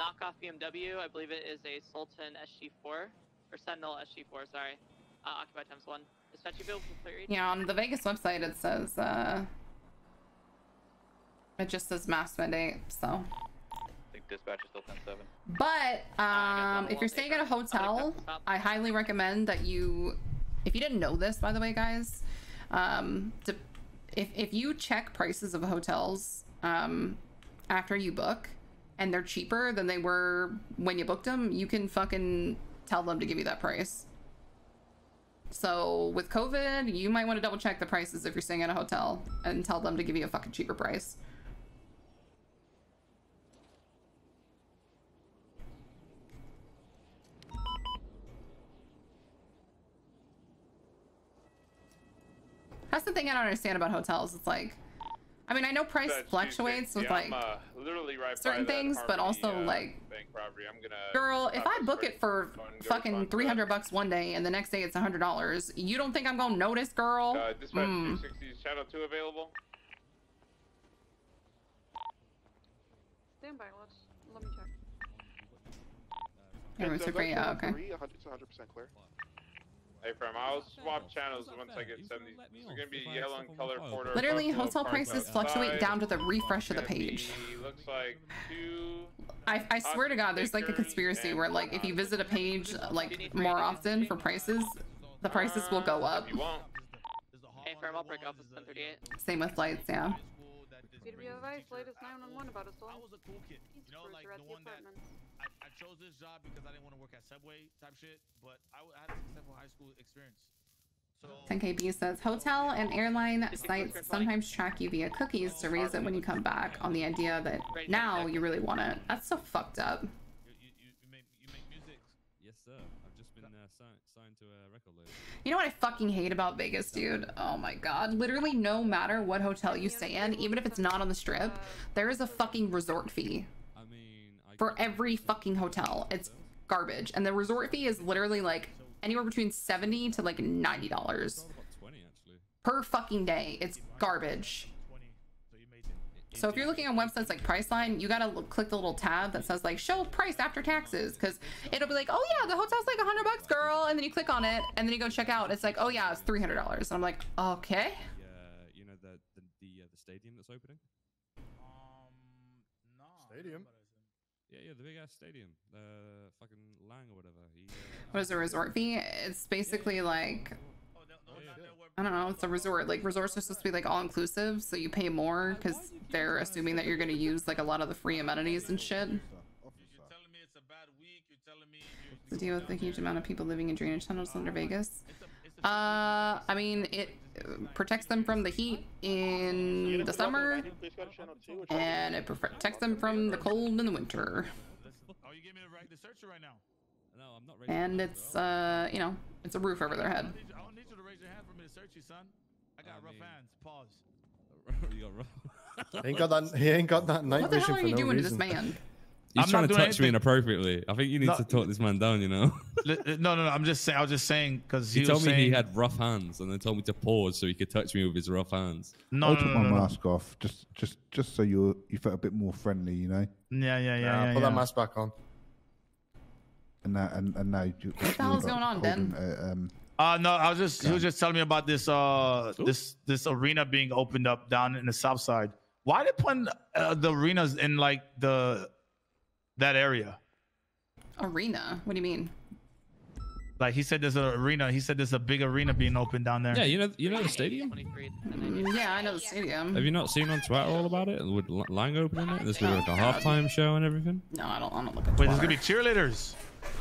knockoff BMW. I believe it is a Sultan SG4 or Sentinel SG4. Sorry. Uh, occupied times one. Dispatch you available for clear read? Yeah, on the Vegas website it says uh, it just says mass mandate. So, I think dispatch is still 10-7. but um, if you're staying at a hotel, I highly recommend that you. If you didn't know this, by the way, guys, um, to, if if you check prices of hotels um, after you book, and they're cheaper than they were when you booked them, you can fucking tell them to give you that price. So with COVID, you might want to double check the prices if you're staying at a hotel and tell them to give you a fucking cheaper price. That's the thing I don't understand about hotels. It's like, I mean, I know price Dispatch fluctuates 260, with I'm, like uh, literally right certain by that things, but also uh, like, bank robbery. I'm gonna. girl, if I book it for phone, fucking respond to three that. hundred bucks one day and the next day it's a hundred dollars, you don't think I'm gonna notice, girl? Uh, dispatch Mm. 260, is channel 2 available? Stand by, let's let me check. Everyone's super, yeah, okay. 100 clear. Hey, from I'll swap channels once I get 70. This is gonna be yellow and color quarter. Literally, hotel prices fluctuate down to the refresh of the page. Looks like two. I, I swear to God, there's like a conspiracy where like if you visit a page like more often for prices, the prices will go uh, up. Hey, firm, I'll break off this 1038. Same with flights, yeah. Peter, be advised, latest 911 about a stolen. I was a cool kid. He's You know, like the the one that. I, I chose this job because I didn't want to work at Subway type shit, but I, w- I had a successful high school experience. So 10KB says hotel and airline sites sometimes track you via cookies to raise it when you come back on the idea that now you really want it. That's so fucked up. You know what I fucking hate about Vegas, dude? Oh my god. Literally, no matter what hotel you stay in, even if it's not on the strip, there is a fucking resort fee. For every fucking hotel. It's garbage. And the resort fee is literally like anywhere between 70 to like $90. per fucking day. It's garbage. So if you're looking on websites like Priceline, you gotta look, click the little tab that says like show price after taxes, because it'll be like, oh yeah, the hotel's like a hundred bucks, girl, and then you click on it, and then you go check out. It's like, oh yeah, it's three hundred dollars. And I'm like, okay. Uh, you know the the the, uh, the stadium that's opening. Um, no. Stadium. Yeah, yeah, the big ass stadium, uh, fucking Lang or whatever. He, uh, What is a resort fee? It's basically like I don't know. It's a resort. Like resorts are supposed to be like all inclusive, so you pay more because they're assuming that you're gonna use like a lot of the free amenities and shit. To deal with the huge amount of people living in drainage tunnels under Vegas. Uh, I mean, it uh, protects them from the heat in the summer, and it protects them from the cold in the winter. You gave me the right the searcher right now. No, I'm not ready. And it's uh, you know, it's a roof over their head. Search you, son. I got rough hands. Pause. you got rough. He ain't got that. He ain't got that night What the vision hell are you no doing to this man? He's I'm trying to doing touch me inappropriately. I think you need No. to talk this man down. You know. No, no, no. I'm just saying. I was just saying because He, he, told was me saying, he had rough hands, and then told me to pause so he could touch me with his rough hands. No, I'll no, took no, my no, no. mask off just just just so you you felt a bit more friendly, you know. Yeah, yeah, yeah, Nah, yeah. put yeah. that mask back on. And now and, and now you, What the hell's going on, Ben? Uh, um, Uh, no, I was just he was just telling me about this uh this this arena being opened up down in the south side. Why they putting uh, the arenas in like the that area? Arena? What do you mean? Like he said, there's an arena. He said there's a big arena being opened down there. Yeah, you know, you know the stadium. Mm, Yeah, I know the stadium. Have you not seen on Twitter all about it? With L- Lang opening it, there's gonna be like a halftime show and everything. No, I don't. I don't look at Wait, there's gonna be cheerleaders.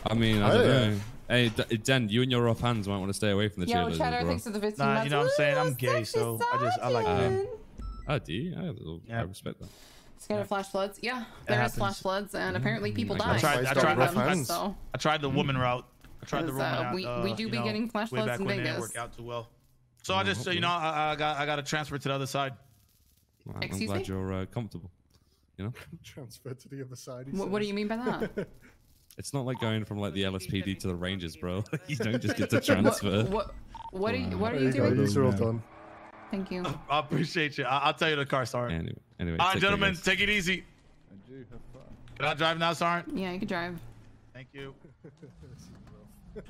I mean, I Oh, don't yeah. know. Hey, D- Den, you and your rough hands might want to stay away from the Yo, cheerleaders, Cheddar, bro. thanks for the 15 Nah, months. you know what I'm saying? I'm gay, sexy so I just I like them. sergeant. Oh, do you? I, I respect that. Scared of flash floods? Yeah, there is flash floods, and apparently people I die. I tried. I He's tried. got rough I, hands. So I tried the woman route. I tried the Because, woman uh, route. we- uh, we do you be know, getting flash way floods back in when It Vegas. didn't work out too well. So I just, you know, I, I got I got to transfer to the other side. Well, I'm Excuse glad me? you're uh, comfortable. You know, Transfer to the other side. he what, what do you mean by that? it's not like going from like the LSPD to the Rangers, bro. you don't just get to transfer. what what are you what are you you doing? These are all done. Thank you. I appreciate you. I, I'll tell you the car, Sergeant. Anyway, anyway. All right, take care, gentlemen, take it easy. and you have fun. Can I drive now, Sergeant? Yeah, you can drive. Thank you.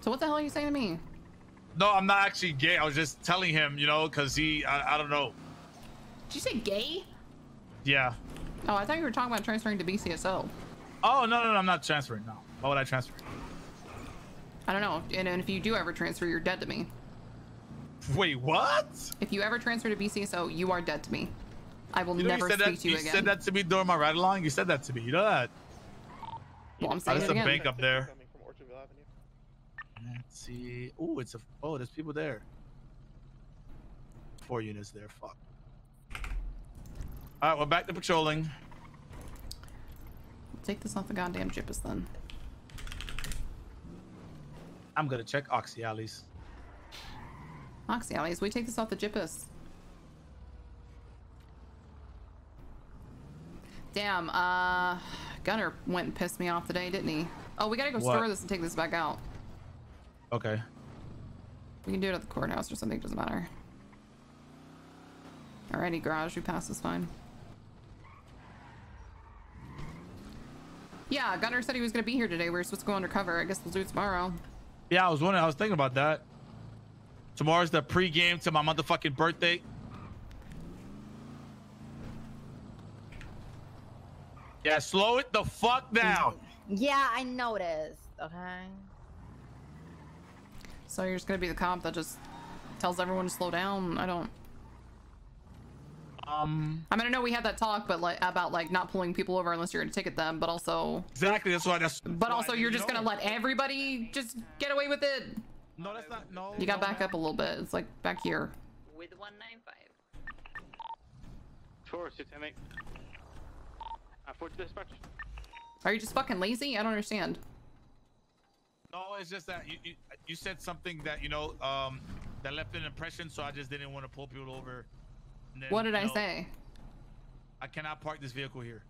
So what the hell are you saying to me? No, I'm not actually gay. I was just telling him, you know, because he, I, I don't know. Did you say gay? Yeah. Oh, I thought you were talking about transferring to BCSO. Oh, no, no, no, I'm not transferring. No. Why would I transfer? I don't know. And, and if you do ever transfer, you're dead to me. Wait, what? If you ever transfer to BCSO, you are dead to me. I will You, know, never you said speak that, to you, you again. said that to me during my ride along. You said that to me. You know that? Well, I'm Oh, saying that's it a bank up there. Coming from Orchardville Avenue. Let's see. Oh, it's a. Oh, there's people there. Four units there. Fuck. All right, we're back to patrolling. Take this off the goddamn Jippus then. I'm gonna check Oxyalis. Oxyalis, we take this off the Jippus. Damn, uh, Gunner went and pissed me off today, didn't he? Oh, we gotta go What? store this and take this back out. Okay. We can do it at the courthouse or something, doesn't matter. Alrighty, garage, we pass is fine. Yeah, Gunner said he was gonna be here today. We were supposed to go undercover. I guess we'll do it tomorrow. Yeah, I was wondering. I was thinking about that. Tomorrow's the pregame to my motherfucking birthday. Yeah, slow it the fuck down. Yeah, I noticed. Okay. So you're just gonna be the cop that just tells everyone to slow down? I don't. Um. I mean, I know we had that talk, but like about like not pulling people over unless you're gonna ticket them, but also. Exactly. That's why. That's. But also, you're just gonna let everybody just get away with it. No, that's not. No. You got back up a little bit. It's like back here. With 195. Four, six, and eight. Uh, four to dispatch. Are you just fucking lazy? I don't understand. No, it's just that you, you you said something that you know um that left an impression, so I just didn't want to pull people over. Then, What did you I say? I cannot park this vehicle here.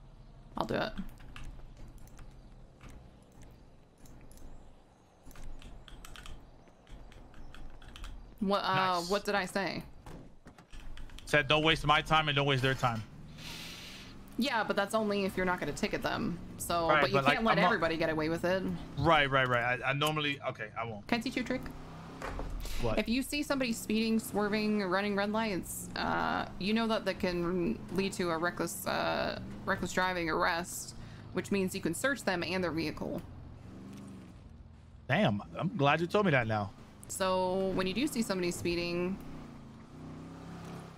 I'll do it. What? Uh, what did I say? Said don't waste my time and don't waste their time. Yeah, but that's only if you're not going to ticket them. So, Right, but you but, can't let I'm not- everybody get away with it. Right, right, right. I, I normally okay. I won't. Can I teach you a trick? What? If you see somebody speeding, swerving, running red lights, uh, you know that that can lead to a reckless, uh, reckless driving arrest, which means you can search them and their vehicle. Damn, I'm glad you told me that now. So when you do see somebody speeding,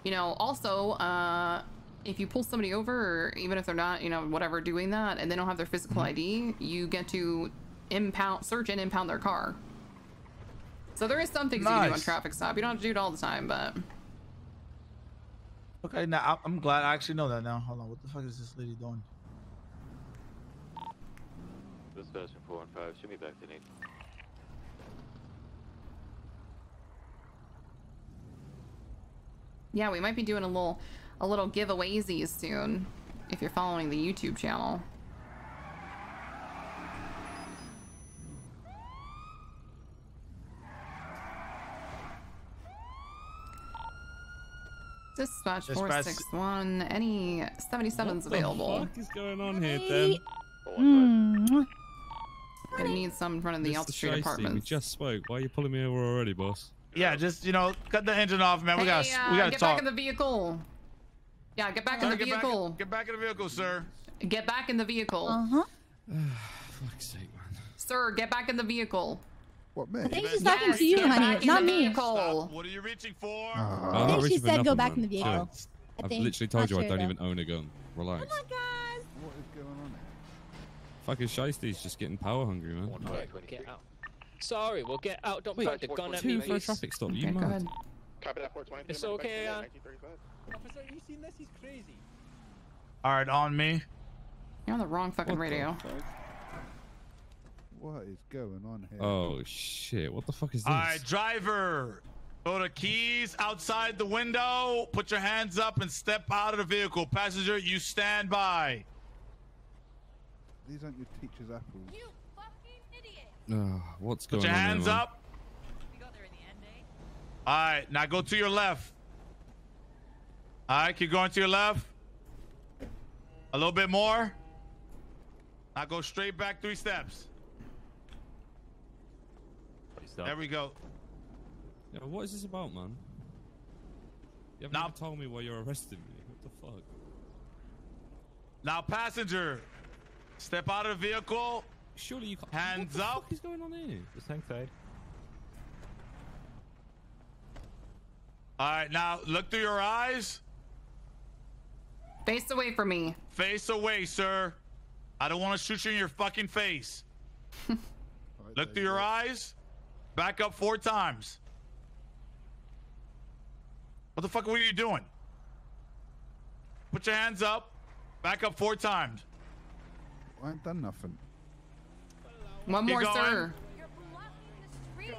you know, also, uh, if you pull somebody over, or even if they're not, you know, whatever, doing that, and they don't have their physical ID, you get to impound, search and impound their car. So there is some things you can do on traffic stop. You don't have to do it all the time, but Okay, now I- I'm glad I actually know that now. Hold on, what the fuck is this lady doing? Dispatch from 4 and 5. Shoot me back to Nate. yeah, we might be doing a little, a little giveaways soon, if you're following the YouTube channel. Dispatch Dispatch- 461, any 77s available? What is going on here, then? Gonna need some in front of the Mr. Street Shiesty, We apartments. just spoke. Why are you pulling me over already, boss? Yeah, just you know, cut the engine off, man. We Hey, gotta uh, we gotta get talk. back in the vehicle. Yeah, get back in Sir, the get back vehicle. get back in the vehicle, sir. Get back in the vehicle. Uh Uh-huh. Fuck's sake, man. Sir, get back in the vehicle. What, me? I think she's talking to you, honey, back not me. vehicle. What are you reaching for? I'm I think she said go nothing, back in the vehicle. Chill. I I've think. literally told Not you I don't though. even own a gun. Relax. What is going on here? Fucking Shiesty's just getting power hungry, man. Get out. Sorry, we'll get out. Don't Wait, point the gun at two me, for a traffic stop. You Okay, mad? Copy that 420. It's okay, uh, Officer, you seen this? He's crazy. All right, on me. You're on the wrong fucking What the radio. What is going on here? Oh shit! What the fuck is this? All right, driver. Throw the keys outside the window. Put your hands up and step out of the vehicle. Passenger, you stand by. These aren't your teacher's apples. You fucking idiot! Oh, what's Put going your on? hands there, man? up. All right, now go to your left. All right, keep going to your left. A little bit more. Now go straight back three steps. There we go. Yeah, what is this about, man? You haven't even told me why you're arresting me. What the fuck? Now, passenger, step out of the vehicle. Surely you can't. Hands what the up. Fuck is going on here? Just hang tight. All right, now look through your eyes. Face away from me. Face away, sir. I don't want to shoot you in your fucking face. look through your eyes. Back up four times. What the fuck were you doing? Put your hands up. Back up four times. I ain't done nothing. One Keep more, going. sir.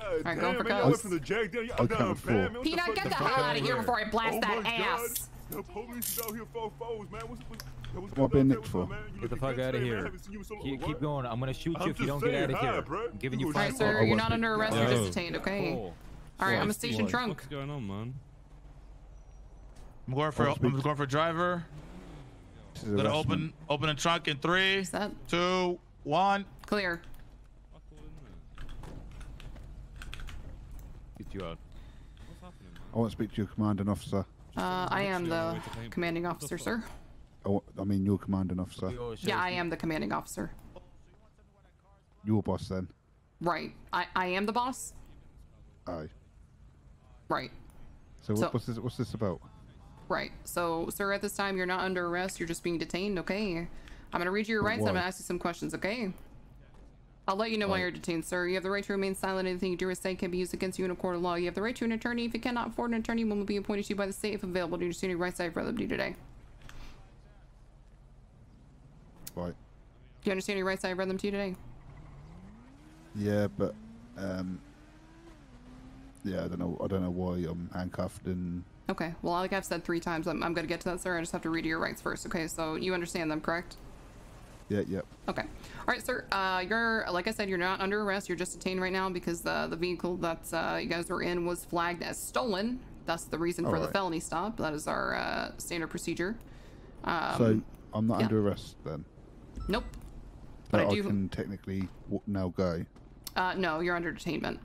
Alright, go for I, coast. I counted four. Peanut, get the hell out of here before I blast oh, that ass. The police is out here for foes, man. What's, what's, what's What been nicked for? Get the fuck out of here. Keep, keep going. I'm gonna shoot you I'm if you don't get out of here. bruh. I'm giving You you five. Alright, sir, you're won't under arrest, you're just detained, okay? Cool. Alright, I'm a What? station What trunk. fuck's going on, man? I'm going for. Oh. I'm going for driver. This is Gonna open open the trunk in three, Set. two, one. Clear. Fuck all in there. Get you out. What's happening, man? I want to speak to your commanding officer. Uh, I am the the way to paint- commanding What the officer, fuck? sir. I, I mean, your commanding officer. Yeah, I am the commanding officer. Your boss, then. Right. I, I am the boss? Aye. Right. So, So- what's this? What's this about? Right. So, sir, at this time, you're not under arrest. You're just being detained, okay? I'm going to read you your But rights. and I'm going to ask you some questions, okay? I'll let you know why you're detained, sir. You have the right to remain silent. Anything you do or say can be used against you in a court of law. You have the right to an attorney. If you cannot afford an attorney, one will be appointed to you by the state if available. Do you understand your rights I have read them to today? Right. Do you understand your rights I read them to you today? Yeah, but um, yeah, I don't know. I don't know why I'm handcuffed and Okay. Well, like I've said three times, I'm, I'm going to get to that, sir. I just have to read your rights first, okay? So, you understand them, correct? Yeah, yep. Okay. All right, sir. Uh, you're like I said, you're not under arrest. You're just detained right now because the the vehicle that uh, you guys were in was flagged as stolen. That's the reason for the felony stop. That is our uh, standard procedure. Um, so I'm not yeah. under arrest then. Nope. But, But I I, do- can technically now go. Uh, no, you're under detainment.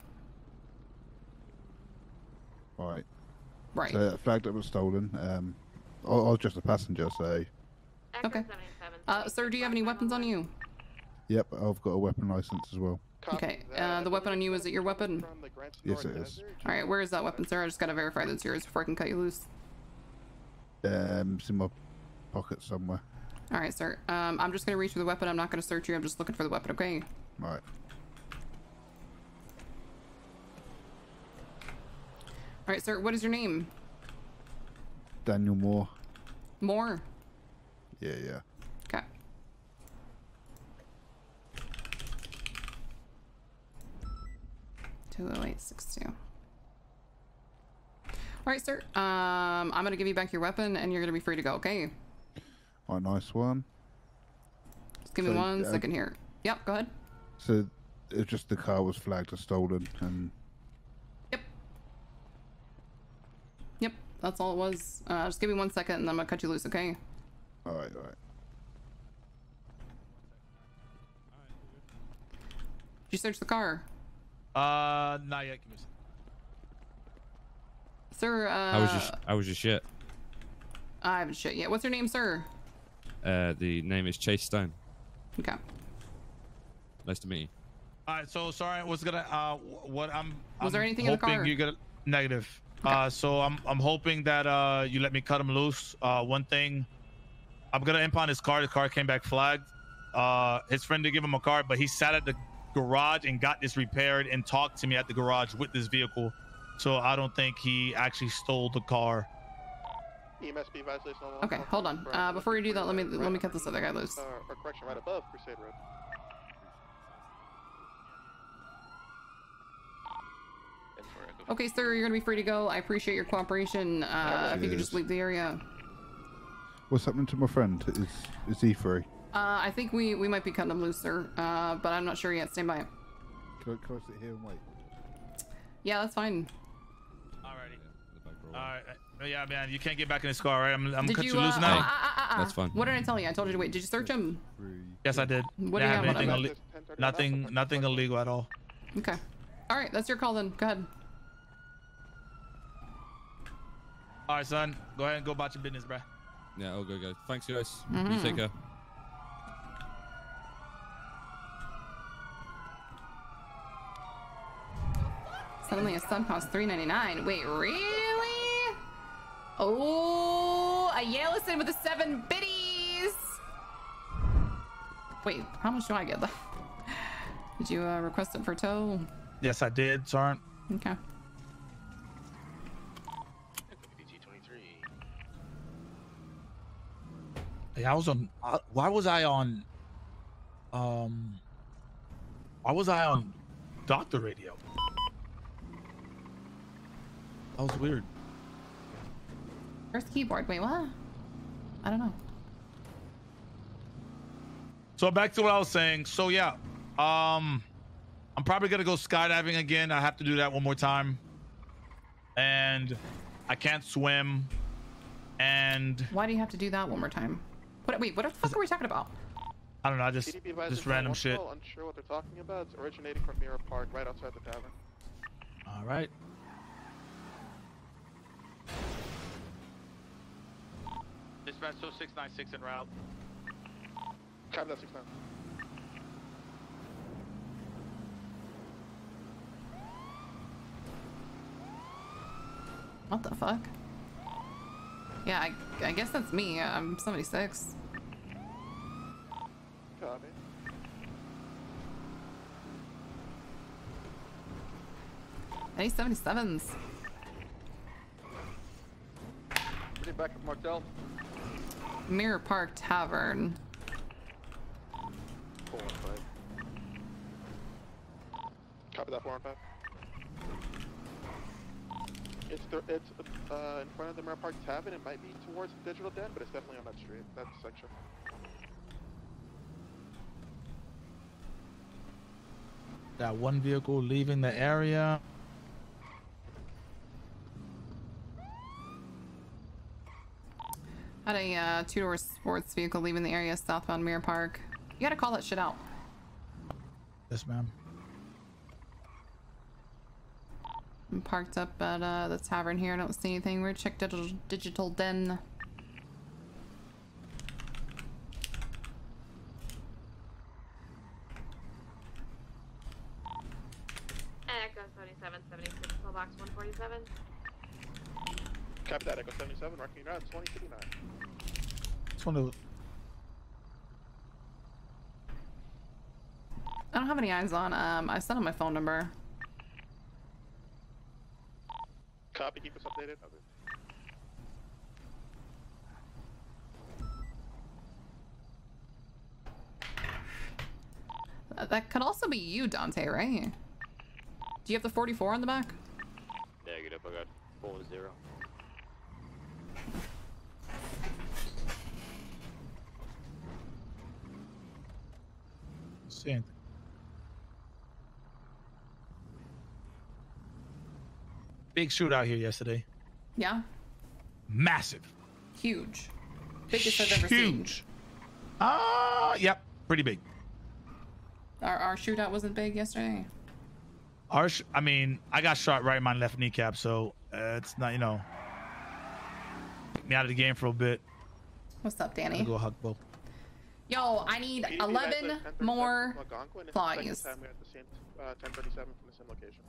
All right. Right. So that flag that was stolen. Um, I, I was just a passenger, so Okay. Uh, sir, do you have any weapons on you? yep, I've got a weapon license as well. Okay. Uh, the weapon on you is it your weapon? Yes, it is. All right. Where is that weapon, sir? I just gotta verify that's yours before I can cut you loose. Um, it's in my pocket somewhere. All right, sir. Um, I'm just gonna reach for the weapon. I'm not gonna search you. I'm just looking for the weapon. Okay. All right. All right, sir. What is your name? Daniel Moore. Moore. Yeah, yeah. Okay. Two oh eight six two. All right, sir. Um, I'm gonna give you back your weapon, and you're gonna be free to go. Okay. All right, nice one. Just give me So, one uh, second here. Yep. Go ahead. So it was just the car was flagged as stolen, and Yep. Yep, that's all it was. Uh, just give me one second, and I'm gonna cut you loose. Okay. all right, all right. Did you search the car, Uh, not yet. Give me a second. sir? Uh, How was your sh- How was your shit? I haven't shit yet. What's your name, sir? Uh, the name is Chase Stone. Okay. Nice to meet you. All right, so sorry. I was gonna uh, what I'm Was there I'm anything in the car? You get negative. Uh, so I'm I'm hoping that uh you let me cut him loose. Uh, one thing, I'm gonna impound his car. The car came back flagged. Uh, his friend did give him a car, but he sat at the garage and got this repaired and talked to me at the garage with this vehicle. So I don't think he actually stole the car. EMSB violation on Okay, hold on. Uh, before you do that, let me let me cut this other guy loose. Uh, or correction, right above Crusade Road. Okay, sir, you're gonna be free to go. I appreciate your cooperation. Uh, if you could just leave the area. What's happening to my friend? Is is he free? Uh, I think we we might be cutting him loose, sir. Uh, but I'm not sure yet. Stand by. Can I, can I sit here and wait? Yeah, that's fine. Alrighty. All right. Uh, yeah, man, you can't get back in his car, right? I'm, I'm Did cut you? you, uh, loose uh, now. uh, uh, uh, That's fine. What did I tell you? I told you to wait. Did you search him? Yes, I did. What do you have have on anything, nothing, nothing illegal at all. Okay. All right, that's your call then. Go ahead. All right, son, go ahead and go about your business, bruh. Yeah, I'll go, guys. Thanks, guys. You Mhm. take care. Suddenly a sub costs three ninety nine. Wait, really? Oh, a Yellowson with the seven biddies. Wait, how much do I get though? Did you uh, request it for tow? Yes, I did, Sergeant. Okay. Yeah, I was on. Uh, why was I on? Um. Why was I on doctor radio? That was weird. Where's the keyboard? Wait, what? I don't know. So back to what I was saying. So yeah, um, I'm probably gonna go skydiving again. I have to do that one more time, and I can't swim. And Why do you have to do that one more time? What? Wait, what the fuck are we talking about? I don't know. I just TDP violation just on random shit. Unsure what they're talking about. It's originating from Mirror Park, right outside the tavern. All right. Dispatch 0696 en route. Copy that, 69. What the fuck? Yeah, I, I guess that's me. I'm 76. Copy. Any 77s? Ready back at Martel. Mirror Park Tavern. Copy that. It's it's uh, in front of the Mirror Park Tavern. It might be towards the Digital Den, but it's definitely on that street, that section. That one vehicle leaving the area. Had a uh, two-door sports vehicle leaving the area southbound Mirror Park. You gotta call that shit out. Yes, ma'am. I'm parked up at uh, the tavern here. I don't see anything weird. Check digital, digital den. Echo 7776, call box 147. Copy that, Echo 77, marking route 2059 one. I don't have any eyes on. Um, I sent him my phone number. Copy, keep us updated. Okay. Uh, that could also be you, Dante, right? Do you have the 44 on the back? Negative, I got 40. understand. Big shootout here yesterday. Yeah. Massive. Huge. Biggest I've ever seen. Huge. Ah, uh, yep. Pretty big. Our, our shootout wasn't big yesterday. Our, sh- I mean, I got shot right in my left kneecap, so uh, it's not, you know, me out of the game for a bit. What's up, Danny? Go hug both. Yo, I need PDP, that's 11 at 1037 more Algonquin, and flies. second time we're at the same, uh, 1037 from the same location.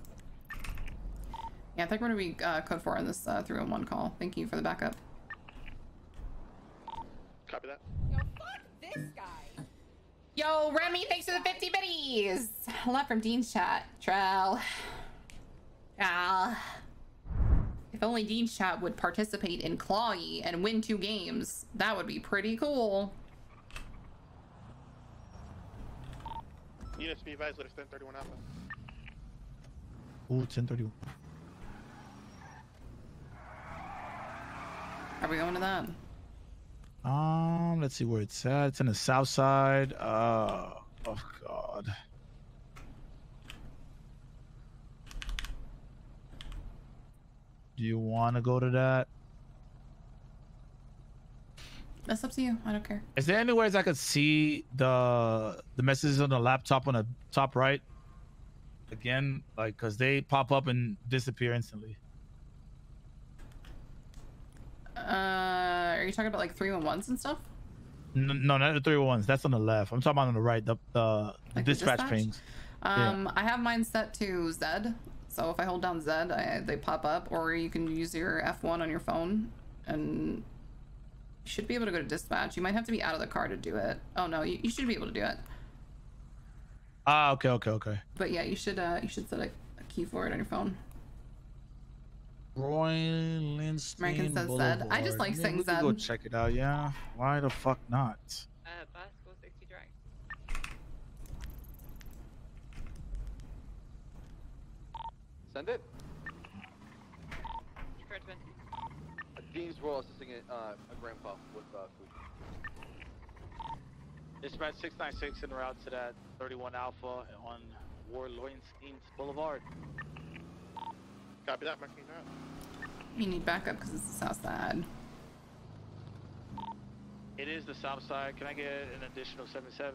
Yeah, I think we're gonna be uh, code 4 on this uh, 301 call. Thank you for the backup. Copy that. Yo, fuck This guy. Yo, Remy, thanks for the 50 bitties. A lot from Dean's chat. Trell. Ah. If only Dean's chat would participate in Clawee and win two games, that would be pretty cool. Units be advised, let us 1031 Alpha. Ooh, 1031. Are we going to that? Um, let's see where it's at. It's in the south side. Uh, oh god. Do you want to go to that? That's up to you. I don't care. Is there any ways I could see the the messages on the laptop on the top right? Again, like, cause they pop up and disappear instantly. Uh, are you talking about like 311s and stuff? N- no, not the three ones. That's on the left. I'm talking about on the right. The the, the Like dispatch, dispatch? pings. Yeah. Um, I have mine set to Z. So if I hold down Z, I, they pop up, or you can use your F1 on your phone, and you should be able to go to dispatch. You might have to be out of the car to do it. Oh no, you, you should be able to do it. Ah, okay, okay, okay. But yeah, you should uh, you should set a, a key for it on your phone. Roy Lindstein American says Zed. I just like Man, saying we could Go check it out. Yeah. Why the fuck not? Uh, bicycle 60 drag. Send it. Correct, man. Dean's Royal assisting a, uh, a grandpa with uh, food. Dispatch 696 en route to that 31 Alpha on Roy Lowenstein's Boulevard. Copy that, marking route. You need backup because it's the south side. It is the south side. Can I get an additional 77?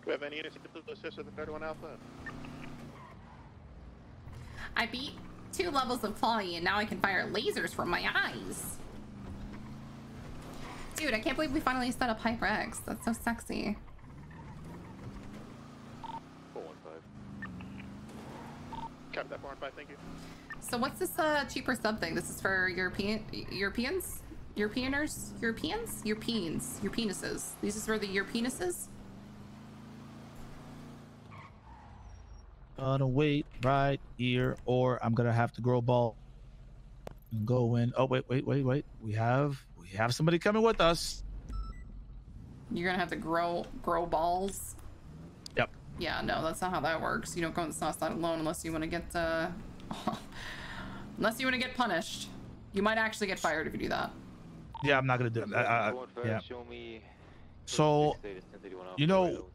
Do we have any units to assist with the 31 Alpha? I beat two levels of Clawee, and now I can fire lasers from my eyes. Dude, I can't believe we finally set up HyperX. That's so sexy. Four one five. Copy that, 415, thank you. So what's this uh, cheaper sub thing? This is for European Europeans? Europeaners? Europeans? Europeans. Your penises. These is for the Europeanuses? Gonna wait right here, or I'm gonna have to grow a ball and go in. Oh wait, wait, wait, wait. We have we have somebody coming with us. You're gonna have to grow grow balls. Yep. Yeah, no, that's not how that works. You don't go on the south side alone unless you want to get uh, unless you want to get punished. You might actually get fired if you do that. Yeah, I'm not gonna do it. Five. yeah. So, you know,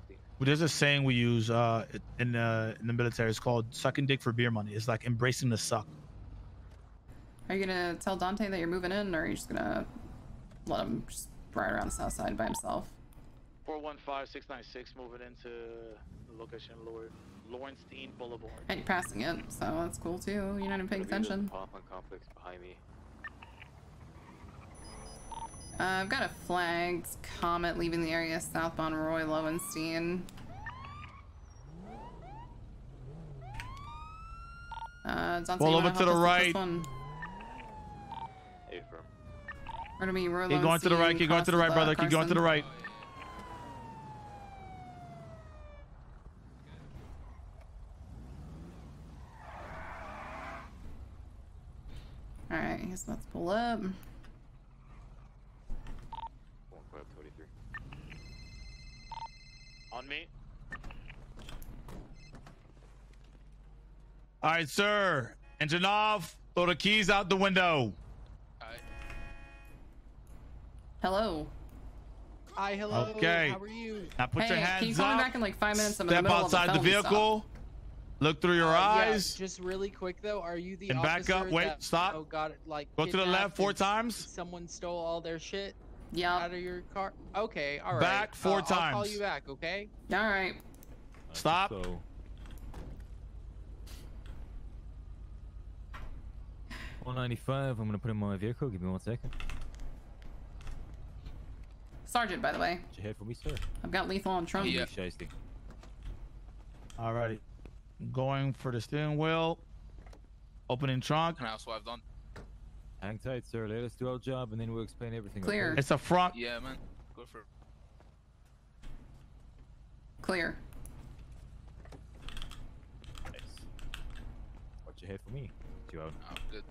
there's a saying we use uh, in the in the military. It's called "sucking dick for beer money." It's like embracing the suck. Are you gonna tell Dante that you're moving in, or are you just gonna let him just ride around the south side by himself? 415696 moving into the location Lower Lowenstein Boulevard. And you're passing it, so that's cool too. You're not even paying attention. Apartment complex behind me. Uh, I've got a flagged comet leaving the area southbound Roy Lowenstein. Uh, Dante, Pull over wanna the help us with right. this one? Affirm. We're gonna be Roy Keep going to the right. Lowenstein, Keep going to the right, cross, brother. uh, Keep going to the right. Alright, he's about to pull up. One five twenty three. On me. All right, sir. Engine off. Throw the keys out the window. Hello. Hi, hello. Okay. How are you? Now put hey, your can you hands call me back in like five minutes? I'm in the Step middle outside of the a film vehicle. Look through your Uh, yeah, eyes. just really quick though, are you the And back up, wait, that, stop. Oh, got it. Like Go to the left four times. Someone stole all their shit. Yeah. Out of your car. Okay, all right. Back four Uh, I'll call you back. Okay. All right. Stop. So, 195. I'm gonna put in my vehicle. Give me one second. Sergeant, by the way. Did you head for me, sir? I've got lethal on trunk. Yeah. Shiesty. Alrighty. Going for the steering wheel. Opening trunk. That's what I've done. Hang tight, sir. Let us do our job, and then we'll explain everything. Clear. okay? It's a front. Yeah, man. Go for it. Clear. Nice. Watch your head for me. You out. Oh, good.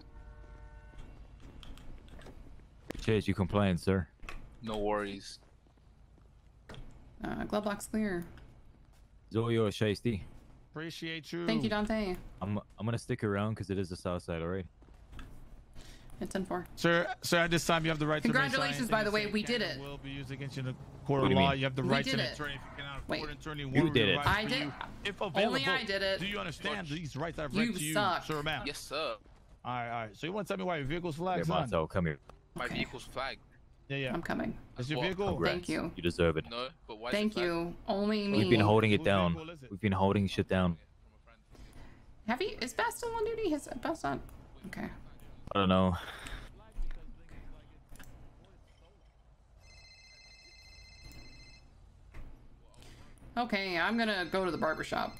Chase, you compliant, sir? No worries. Uh, glove box clear. Zoe or Shiesty? Appreciate you. Thank you, Dante. I'm I'm gonna stick around because it is the south side, alright? It's in 4. Sir, sir, at this time you have the right Congratulations, to by the way, we did it. Will be used against you in the court of law. mean? You have the right to did an it. attorney. If you cannot Wait. afford an attorney, You what would be did it. I did- you? If available, Only I did it. Do you understand these rights I've You read to you, suck. sir, ma'am? Yes, sir. All right, all right. So you want to tell me why your vehicle's Yeah, flagged, son? Monto, come here. My Okay. vehicle's flagged. Yeah, yeah. I'm coming. Is your vehicle? Congrats. Thank you. You deserve it. No, but why Thank is it flagged? you. Only me. We've been holding it down. it? We've been holding shit down. Have you? Is Best still on duty? His Best on. Okay. I don't know. Okay, I'm gonna go to the barber shop.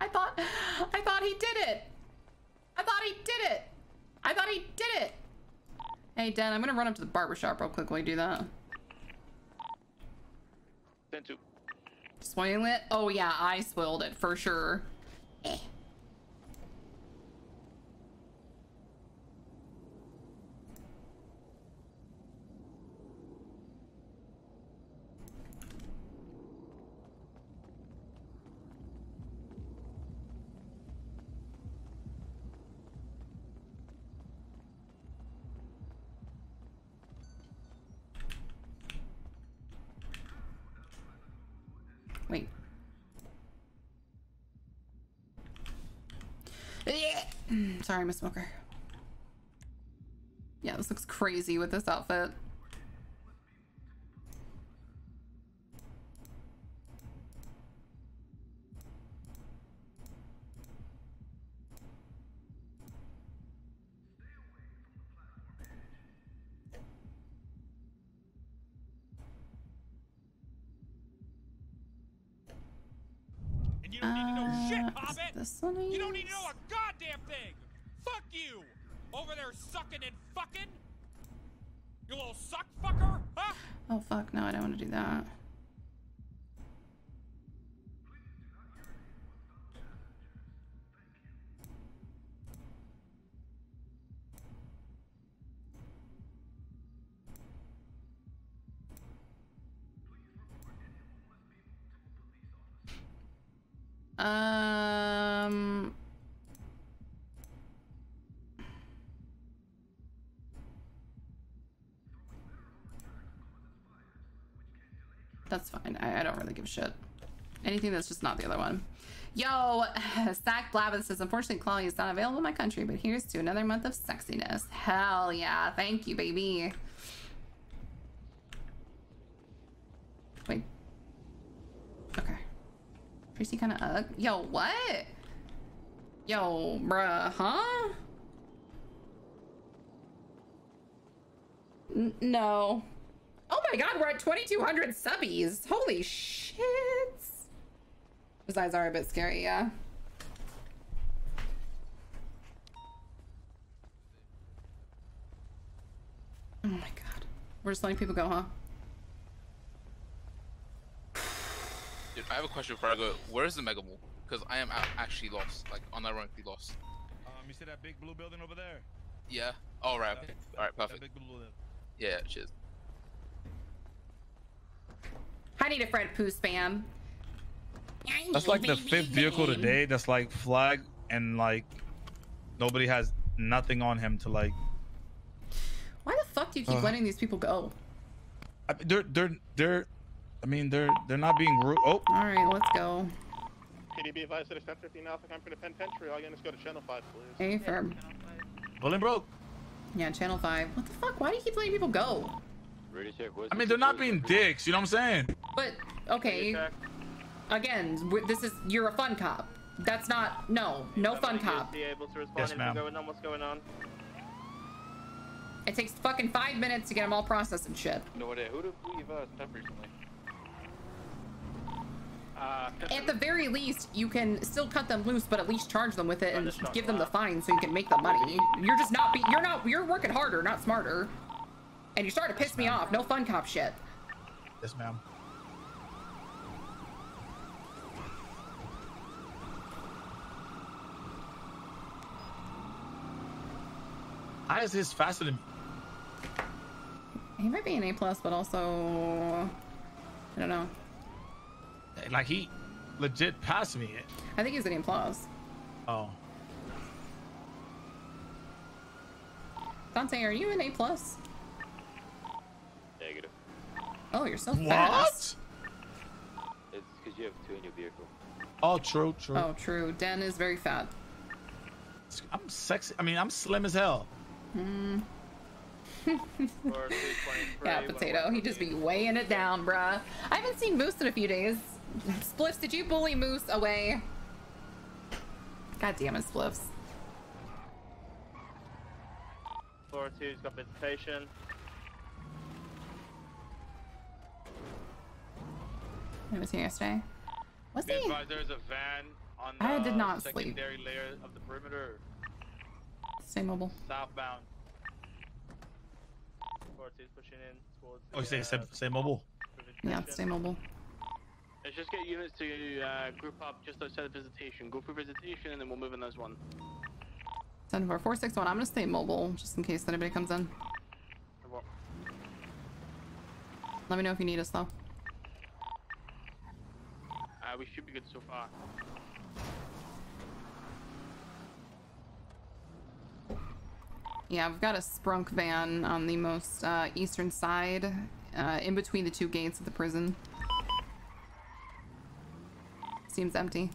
I thought, I thought he did it. I thought he did it. I thought he did it. Hey, Dan, I'm gonna run up to the barber shop real quick. while you do that? Ten two. Spoil it? Oh yeah, I spoiled it for sure. Eh. Wait. Sorry, Miss Smoker. Yeah, this looks crazy with this outfit. And you don't need to know Uh, shit, is Hobbit! this one I You don't need to know a goddamn thing! Fuck you! Over there sucking and fucking? You little suck fucker? Huh? Oh fuck, no, I don't want to do that. Um. That's fine. I, I don't really give a shit. Anything that's just not the other one. Yo, Sack Blabbin says, unfortunately, Clawee is not available in my country, but here's to another month of sexiness. Hell yeah. Thank you, baby. Wait. Okay. Tracy kind of ugh. Yo, what? Yo, bruh, huh? N no. Oh my god, we're at 2,200 subbies. Holy shit. His eyes are a bit scary, yeah. Oh my god. We're just letting people go, huh? Dude, I have a question before I go. Where is the Mega Mall? Because I am actually lost, like unironically lost. Um, you see that big blue building over there? Yeah. All right. Okay. All right. Perfect. Big blue building. Yeah. Cheers. I need a Fred Poo spam. That's like the fifth vehicle today that's like flag and like nobody has nothing on him to like. Why the fuck do you keep Ugh. letting these people go? I, they're they're they're. I mean they're they're not being rude. Oh. All right, let's go. PDB advised that it's 1015 Alpha coming from the penitentiary. All units go to channel 5, please. A firm. Bolingbroke. Yeah, channel five. What the fuck? Why do you keep letting people go? Radio check. Where's I mean they're not being dicks. You know what I'm saying? But okay. Again, this is you're a fun cop. That's not no no fun cop. Be able to respond Yes, ma'am. going on. What's going on? It takes fucking five minutes to get them all processed and shit. No idea. Who did we uh, stop recently? Uh, At the very least, you can still cut them loose, but at least charge them with it and give them the fine so you can make the money. You're just not be you're not you're working harder, not smarter. And you're starting to piss me off. No fun cop shit. Yes, ma'am. How is this faster than? He might be an A plus, but also I don't know. Like he legit passed me. I think he's an A plus. Oh. Dante, are you an A plus? Negative. Oh, you're so What? fast. It's because you have two in your vehicle. Oh, true, true. Oh, true. Den is very fat. I'm sexy. I mean, I'm slim as hell. Hmm. yeah, potato. He just be weighing it down, bruh. I haven't seen Moose in a few days. Spliffs, did you bully Moose away? God damn it, Spliffs. Floor two's got visitation. I was here yesterday. Was Be he? advised there's a van on the I did not sleep. layer of the perimeter, Stay mobile. southbound. Pushing in towards. Oh, you say the, say, uh, say mobile. Yeah, stay mobile. Let's just get units to uh, group up just outside of visitation. Go through visitation and then we'll move in those one. 74461. I'm gonna stay mobile just in case anybody comes in. Let me know if you need us though. Uh, we should be good so far. Yeah, I've got a sprunk van on the most uh, eastern side, uh, in between the two gates of the prison. Seems empty.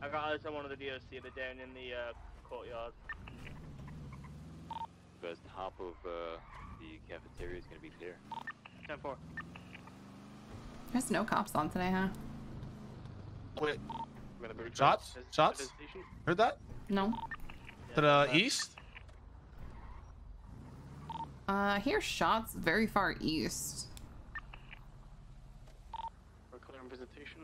I got eyes on one of the DOC. They're down in the uh, courtyard. Because half of uh, the cafeteria is going to be clear. 10 4. There's no cops on today, huh? Wait. We're gonna be Shots? Shots? Heard that? No. To the east? Uh, I hear shots very far east. We're clearing visitation.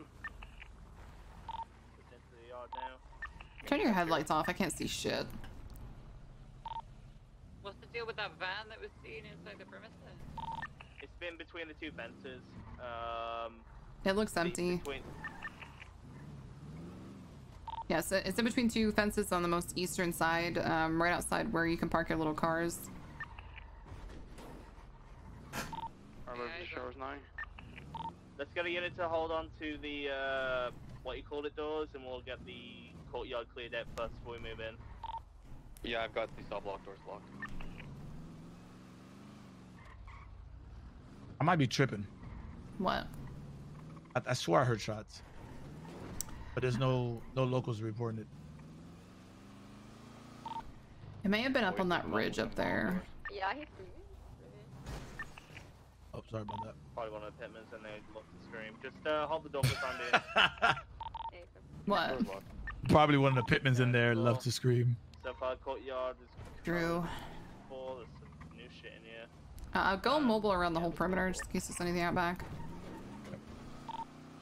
Get into the yard now. Turn your headlights off. I can't see shit. What's the deal with that van that was seen inside the perimeter? It's been between the two fences. Um, It looks empty. between, Yes, it- it's in between two fences on the most eastern side, um, right outside where you can park your little cars. Armor of the showers 9. Let's get a unit to hold on to the, uh, what you call it doors, and we'll get the courtyard cleared out first before we move in. Yeah, I've got the sub lock doors locked. I might be tripping. What? I, I swear I heard shots, but there's no no locals reporting it. It may have been up on that ridge up there. Yeah, I hit for you. Oh, sorry about that. Probably one of the Pittmans and they look to scream. Just uh, hold the door for the time being. What? Probably one of the Pittmans in there love to scream. So far, courtyard is Drew. full. There's some new shit in here. Uh, go mobile around the whole perimeter just in case there's anything out back.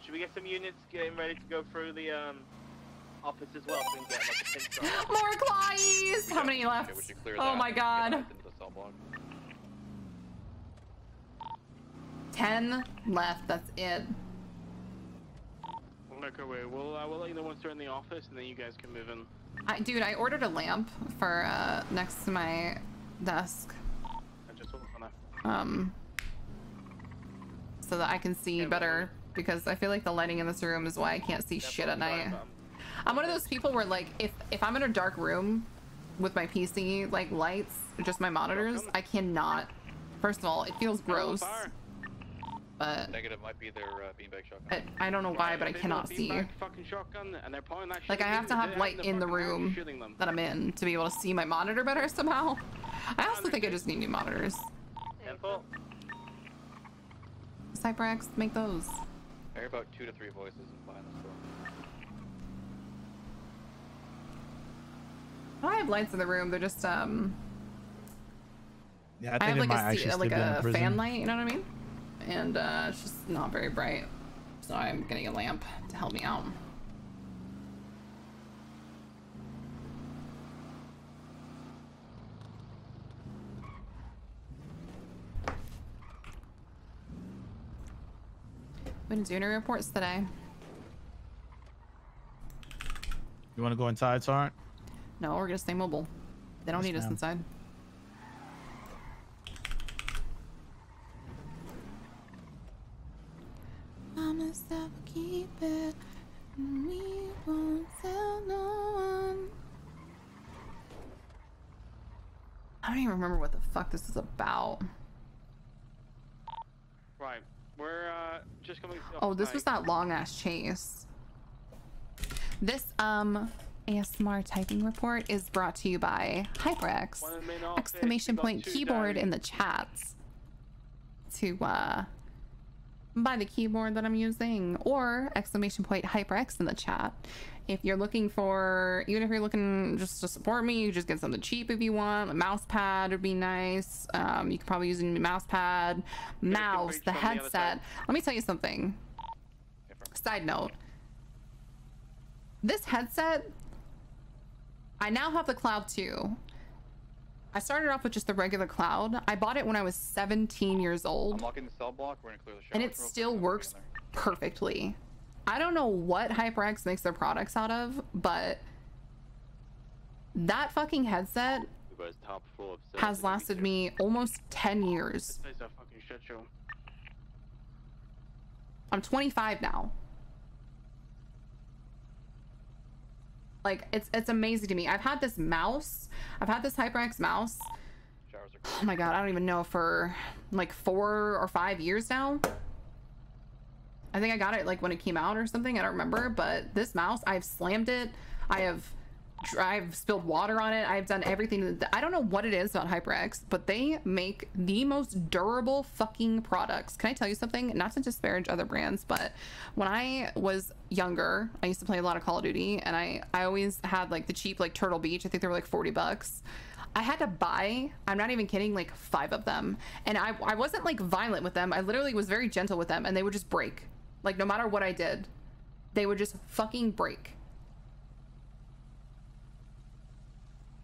Should we get some units getting ready to go through the um office as well so we can get like a? More claws! How many left? Okay, we should clear Oh that my god. into the cell block. Ten left, that's it. Okay, wait. We'll uh, we'll let you know once they're in the office, and then you guys can move in. I, dude, I ordered a lamp for uh, next to my desk. I just wanna. Um, so that I can see better because I feel like the lighting in this room is why I can't see shit at night. I'm one of those people where like if if I'm in a dark room with my PC like lights, just my monitors, I cannot. First of all, it feels gross. But Negative might be their uh, beanbag shotgun. I, I don't know why, but I cannot see. Fucking shotgun, and they're pointing that Like I have to have light in the room that I'm in to be able to see my monitor better somehow. I also think I just need new monitors. Temple. Cyprex, make those. I hear about two to three voices in behind the store. I have lights in the room. They're just um. Yeah, I I, have like a actually se- still like a fan light. You know what I mean? And uh, it's just not very bright. So I'm getting a lamp to help me out. We didn't reports today. You want to go inside, Sarn? No, we're gonna stay mobile. They don't Yes, need us inside. Promise that we'll keep it. and We won't tell no one. I don't even remember what the fuck this is about. Right. We're uh, just coming. to Oh, this was that long ass chase. This um ASMR typing report is brought to you by HyperX. One in the main office, Exclamation point keyboard in the chats to uh buy the keyboard that I'm using or exclamation point HyperX in the chat. If you're looking for, even if you're looking just to support me, you just get something cheap if you want. A mouse pad would be nice. Um, you could probably use a new mouse pad, mouse, the from the headset. Let me tell you something. Side note. This headset, I now have the Cloud 2. I started off with just the regular Cloud. I bought it when I was 17 years old I'm locking the cell block. We're gonna clear the and it still works perfectly. I don't know what HyperX makes their products out of, but that fucking headset has lasted me almost 10 years. This place a fucking shit show. I'm 25 now. Like it's it's amazing to me. I've had this mouse. I've had this HyperX mouse. Oh my god, I don't even know for like 4 or 5 years now. I think I got it like when it came out or something. I don't remember, but this mouse, I've slammed it. I have I've spilled water on it. I've done everything. I don't know what it is about HyperX, but they make the most durable fucking products. Can I tell you something? Not to disparage other brands, but when I was younger, I used to play a lot of Call of Duty, and I I always had like the cheap like Turtle Beach. I think they were like forty bucks. I had to buy, I'm not even kidding, like five of them. And I, I wasn't like violent with them. I literally was very gentle with them and they would just break. Like no matter what I did, they would just fucking break.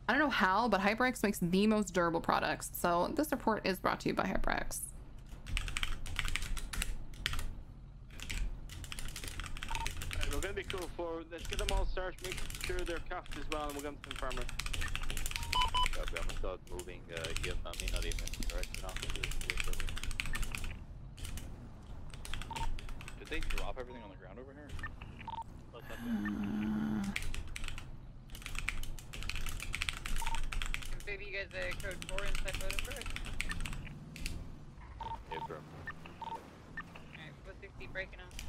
I don't know how, but HyperX makes the most durable products. So this report is brought to you by HyperX. Alright, we're gonna be cool for. Let's get them all searched. Make sure they're cuffed as well, and we're gonna confirm it. Copy, I'm gonna start moving uh, here. I mean, not even direction after this. they drop everything on the ground over here? Uh, Maybe you guys uh, code 4 inside Bolingbroke? Yeah, bro. Alright, 460 breaking off.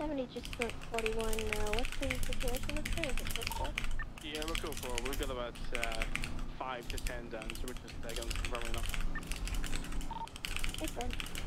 70 just went 41 now. What's the situation of the train? Yeah, we're cool for We've got about uh, 5 to 10 down, so we're just uh, going to confirm enough. Hey, friend.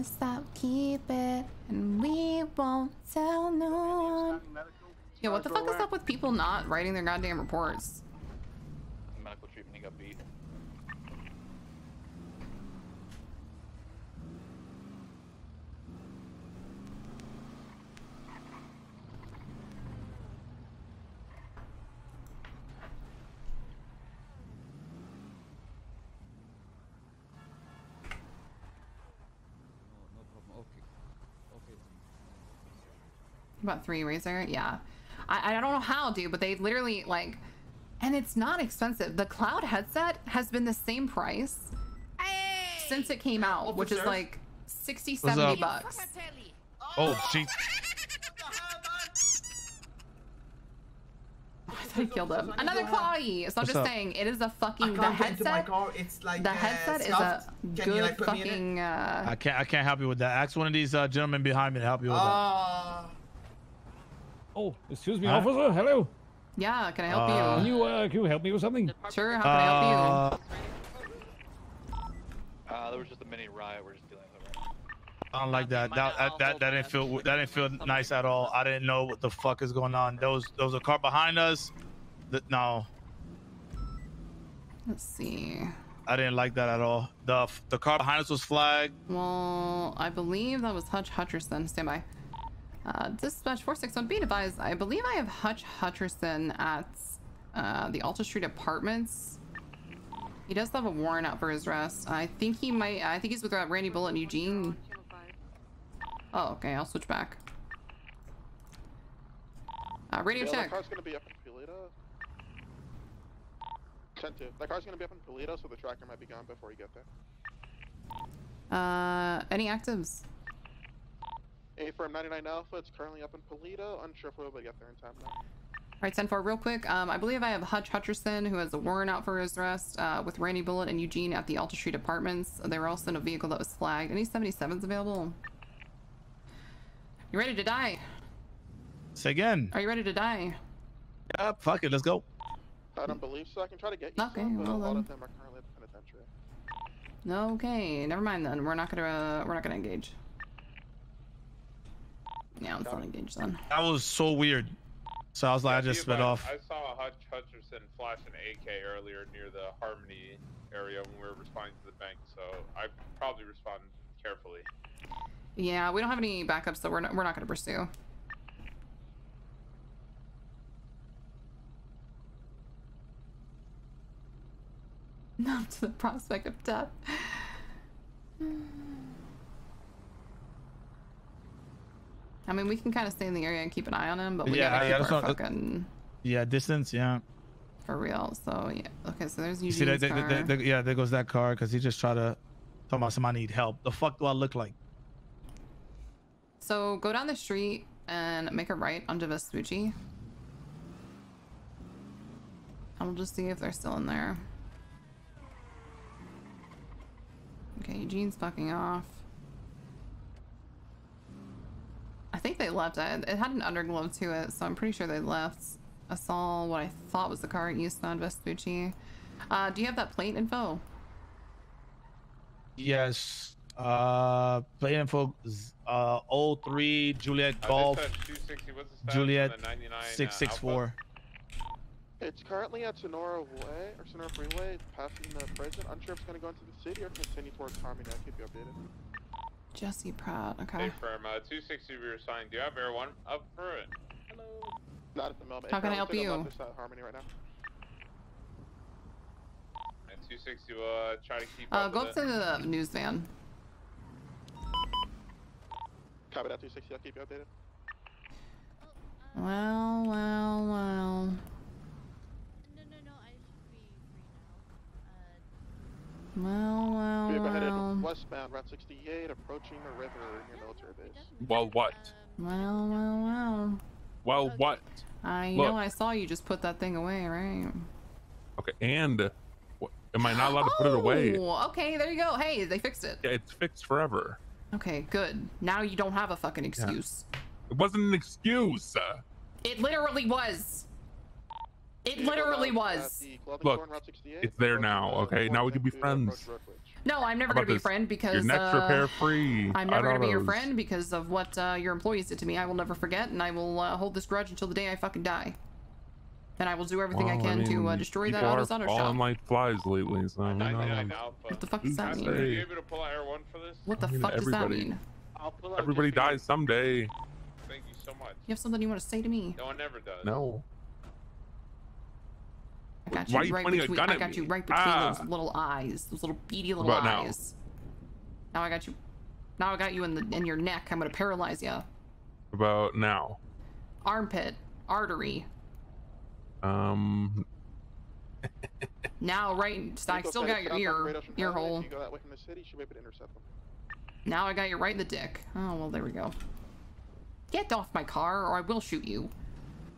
Promise we'll keep it, and we won't tell no one. Yeah, what the fuck is up with people not writing their goddamn reports? Medical treatment, he got beat. No problem. Okay. Okay. About three razor, yeah. I, I don't know how, dude, but they literally like, and it's not expensive. The cloud headset has been the same price since it came out, which is like 60, 70 bucks. Oh, she. I thought he killed him. Another Clawee. So I'm What's just up? saying, it is a fucking the can't get into my headset. car. It's like the uh, headset is a scuffed. Can you, good like, put me in it? fucking. Uh, I can't. I can't help you with that. Ask one of these uh, gentlemen behind me to help you with that. Oh, excuse me, Huh? officer. Hello. yeah, can I help Uh, Can you uh, can you help me with something? Sure. How can I help you? Uh, Uh, there was just a mini riot. We're just dealing with it right. I don't like that. That that, that, that didn't feel that didn't feel nice at all. I didn't know what the fuck is going on. There was there was a car behind us. That no, Let's see. I didn't like that at all. The the car behind us was flagged. Well, I believe that was Hutch Hutcherson. Stand by. Uh, dispatch 461 be advised. I believe I have Hutch Hutcherson at uh, the Alta Street Apartments. He does have a warrant out for his arrest. I think he might. I think he's with uh, Randy Bullet and Eugene. Oh, okay. I'll switch back. Uh, radio Yeah, check. That car's gonna be up in. Sent to. That car's gonna be up in Paleto, so the tracker might be gone before you get there. Uh, any actives? A firm 99 Alpha, it's currently up in Paleto. Unsure if we'll be able to get there in time now. All right, 10 4, real quick. Um, I believe I have Hutch Hutcherson, who has a warrant out for his arrest, uh, with Randy Bullet and Eugene at the Alta Street Apartments. They were also in a vehicle that was flagged. Any 77s available? You ready to die? Say again. Are you ready to die? Yeah, fuck it. Let's go. I don't believe so. I can try to get you Okay, some, but well a lot then. of them are currently at the penitentiary. Okay, never mind then. We're not gonna uh, we're not gonna engage. Yeah, let's not engage then. That was so weird. So I was like, I just be sped off. I saw Hutch Hutcherson flash an AK earlier near the Harmony area when we were responding to the bank, so I probably respond carefully. Yeah, we don't have any backups, so we're not, we're not gonna pursue. Numb to the prospect of death. Hmm. I mean, we can kind of stay in the area and keep an eye on him, but we yeah, gotta yeah, keep our not. fucking Yeah, distance. Yeah. for real. So yeah. Okay, so there's You see that? They, car. yeah, there goes that car because he just tried to talk about somebody need help. The fuck do I look like? So go down the street and make a right onto Vespucci. And we'll just see if they're still in there. Okay, Eugene's fucking off. I think they left. It, It had an underglow to it, so I'm pretty sure they left. I saw what I thought was the car eastbound Vespucci. Uh, do you have that plate info? Yes. Uh, play info. z- Uh, 03 Juliet Golf. dispatch 260, what's the status on Juliet the 99, uh, 664. It's currently at Senora Way or Senora Freeway, passing the prison. Unsure if it's gonna go into the city or continue towards Harmony. I'll keep you updated. Jesse Pratt. Okay. Hey, firm. Uh, 260 we were assigned. Do you have Air 1 up for it? Hello. Not at the moment. How If can I you're help looking you? up, it's at Harmony right now. And 260 will uh, try to keep Uh, up go with up to the news van. Copy that 260. I'll keep you updated. Well, well, well. Well, well, Vehicle headed well. westbound, Route 68, approaching the river near military base. Well, what? Well, well, well. Well, what? I Look. know I saw you just put that thing away, right? Okay, and what, am I not allowed to put it away? Oh, okay, there you go. Hey, they fixed it. Yeah, it's fixed forever. Okay, good. Now you don't have a fucking excuse. It wasn't an excuse. It literally was. It literally was. Look, it's there now. Okay, now we can be friends. No, I'm never gonna be your this? friend because Your next uh, repair free. I'm never gonna be your friend because of what uh, your employees did to me. I will never forget, and I will uh, hold this grudge until the day I fucking die. And I will do everything I Well, can to uh, destroy that people autos are auto falling shop. like flies lately, so who 99 knows? What the fuck does that mean? to Are you say? able to pull out Air 1 for this? What the I mean, fuck does that everybody- mean? I'll pull out Everybody just for you. dies someday. Thank you so much. You have something you want to say to me? No one ever does. No. I got Why you you right pointing a between. gun I got me? you right between Ah. those little eyes, those little beady little about now? eyes. Now I got you. Now I got you in the in your neck. I'm gonna paralyze you. About now. Armpit, artery. Um. Now right. I still got your ear, ear hole. If you go that way from the city, you should be able to intercept them. Now I got you right in the dick. Oh well, there we go. Get off my car, or I will shoot you.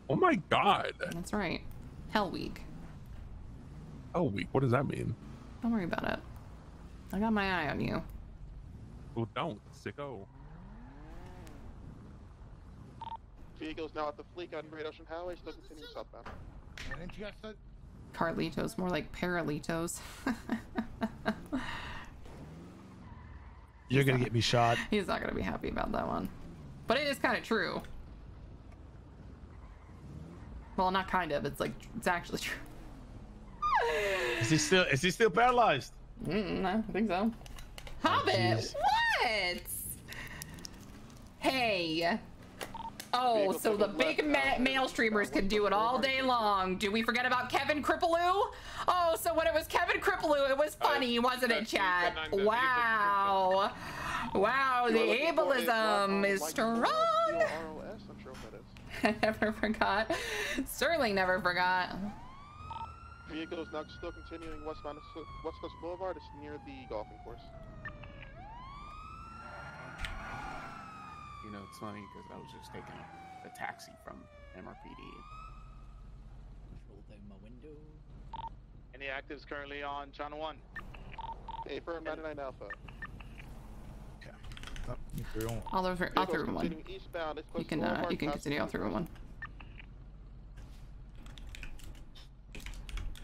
Oh my God. That's right. Hell week. Oh, week. What does that mean? Don't worry about it. I got my eye on you. Well, don't, sicko. Vehicles now at the fleet on Great Ocean Highway, still continuing southbound. Carlitos, more like Paralitos. You're gonna get me shot. He's not gonna be happy about that one. But it is kind of true. Well, not kind of. It's like it's actually true. Is he still? Is he still paralyzed? Mm, I think so. Hobbit, jeez. what? Hey. Oh, so the big ma- male streamers can do it all day long. Do we forget about Kevin Crippleloo? Oh, so when it was Kevin Crippleloo, it was funny, wasn't it, chat? Wow. Wow, the ableism is strong. I'm sure what that is. I never forgot. Sterling never forgot. Vehicles now still continuing westbound West Coast Boulevard. It's near the golfing course. You know, it's funny because I was just taking a, a taxi from MRPD. Roll down my window. Any actives currently on Channel 1? Hey, firm 99 Alpha. I'll throw, I'll throw Vehicles one. eastbound. You can uh, you can continue. I'll throw one.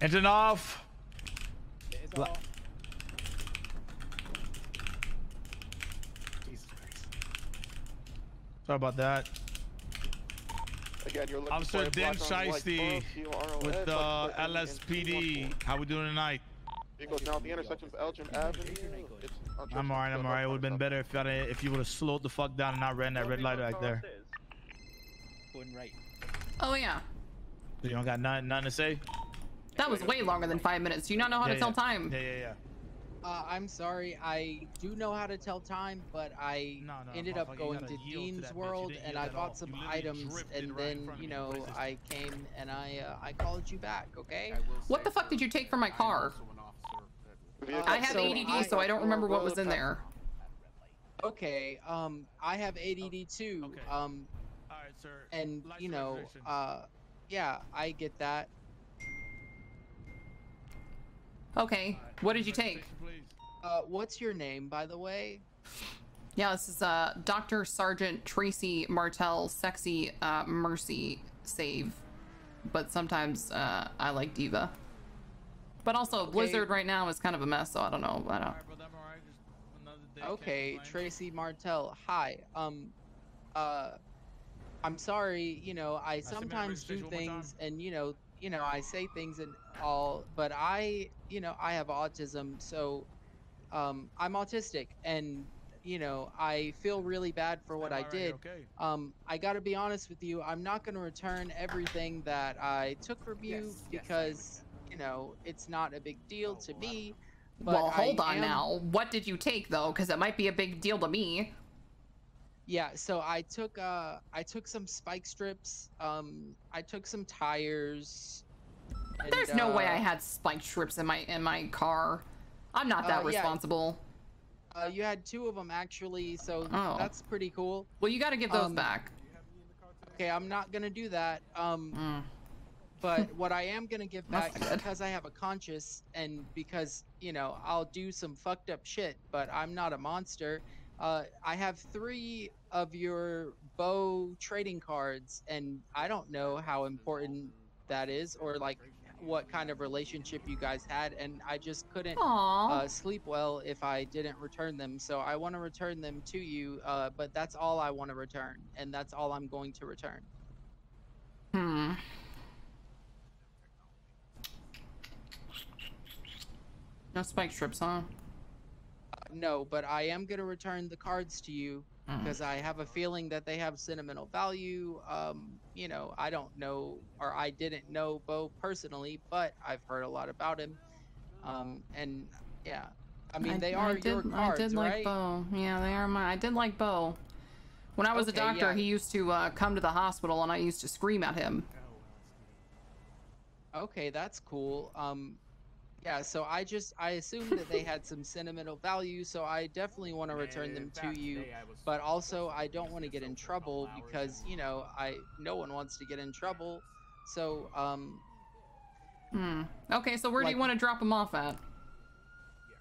Engine off. It's all. Jesus Sorry about that. Again, you're looking Officer for Den black on white Shiesty with CROS, the like LSPD. How we doing tonight? Vehicles now at the intersection of Elgin Avenue. I'm alright. I'm alright. It would have been better if I, if you would have slowed the fuck down and not ran that red light back there. Going right. Oh yeah, You don't got nothing, nothing to say? That was way longer than five minutes. Do you not know how Yeah, to tell yeah. time? Yeah, yeah, yeah. Uh, I'm sorry. I do know how to tell time, but I no, ended up going gotta to yield to Dean's that bitch. You World and I at all. bought some items, and right then you know racist. I came and I uh, I called you back. Okay. What the fuck did you take from my car? Uh, I have so ADD, so I don't remember what was in there. Okay. Um, I have ADD too. Um, All right, sir. and License you know, uh, yeah, I get that. Okay, what did you take? Uh, what's your name, by the way? Yeah, this is uh Dr. Sergeant Tracy Martell, sexy uh Mercy Save. But sometimes uh I like Diva. But also Blizzard right now is kind of a mess, so I don't know. I don't Okay, Tracy Martell. Hi. Um, uh, I'm sorry. You know, I sometimes do registration one more things, and you know, you know, I say things and all, but I, you know, I have autism, so, um, I'm autistic, and you know, I feel really bad for what I did. okay. Um, I gotta be honest with you. I'm not gonna return everything that I took from you because, you know, it's not a big deal to me. But well, hold I on am- now. What did you take though? Because it might be a big deal to me. Yeah, so I took uh I took some spike strips, um I took some tires. and, There's no way uh, I had spike strips in my in my car. I'm not that Uh, yeah. responsible. Uh, you had two of them actually, so Oh. that's pretty cool. Well, you got to give those Um, back. Okay, I'm not gonna do that. Um, Mm. but what I am gonna give back because I have a conscience and because you know I'll do some fucked up shit, but I'm not a monster. Uh, I have three of your Bo trading cards, and I don't know how important that is or like what kind of relationship you guys had, and I just couldn't uh, sleep well if I didn't return them. So I want to return them to you, uh, but that's all I want to return, and that's all I'm going to return. Hmm. No spike strips, huh? No, but I am going to return the cards to you Mm. because I have a feeling that they have sentimental value. Um, you know, I don't know, or I didn't know Bo personally, but I've heard a lot about him. Um, and yeah, I mean, they are did, your cards, I did right? like Bo. Yeah, they are my. I did like Bo. When I was Okay, a doctor, yeah. he used to uh, come to the hospital, and I used to scream at him. Okay, that's cool. Um, yeah, so I just I assumed that they had some sentimental value, so I definitely want to return them to you. But also, I don't want to get in trouble because you know I no one wants to get in trouble. So um, Hmm. Okay, so where do you want to drop them off at?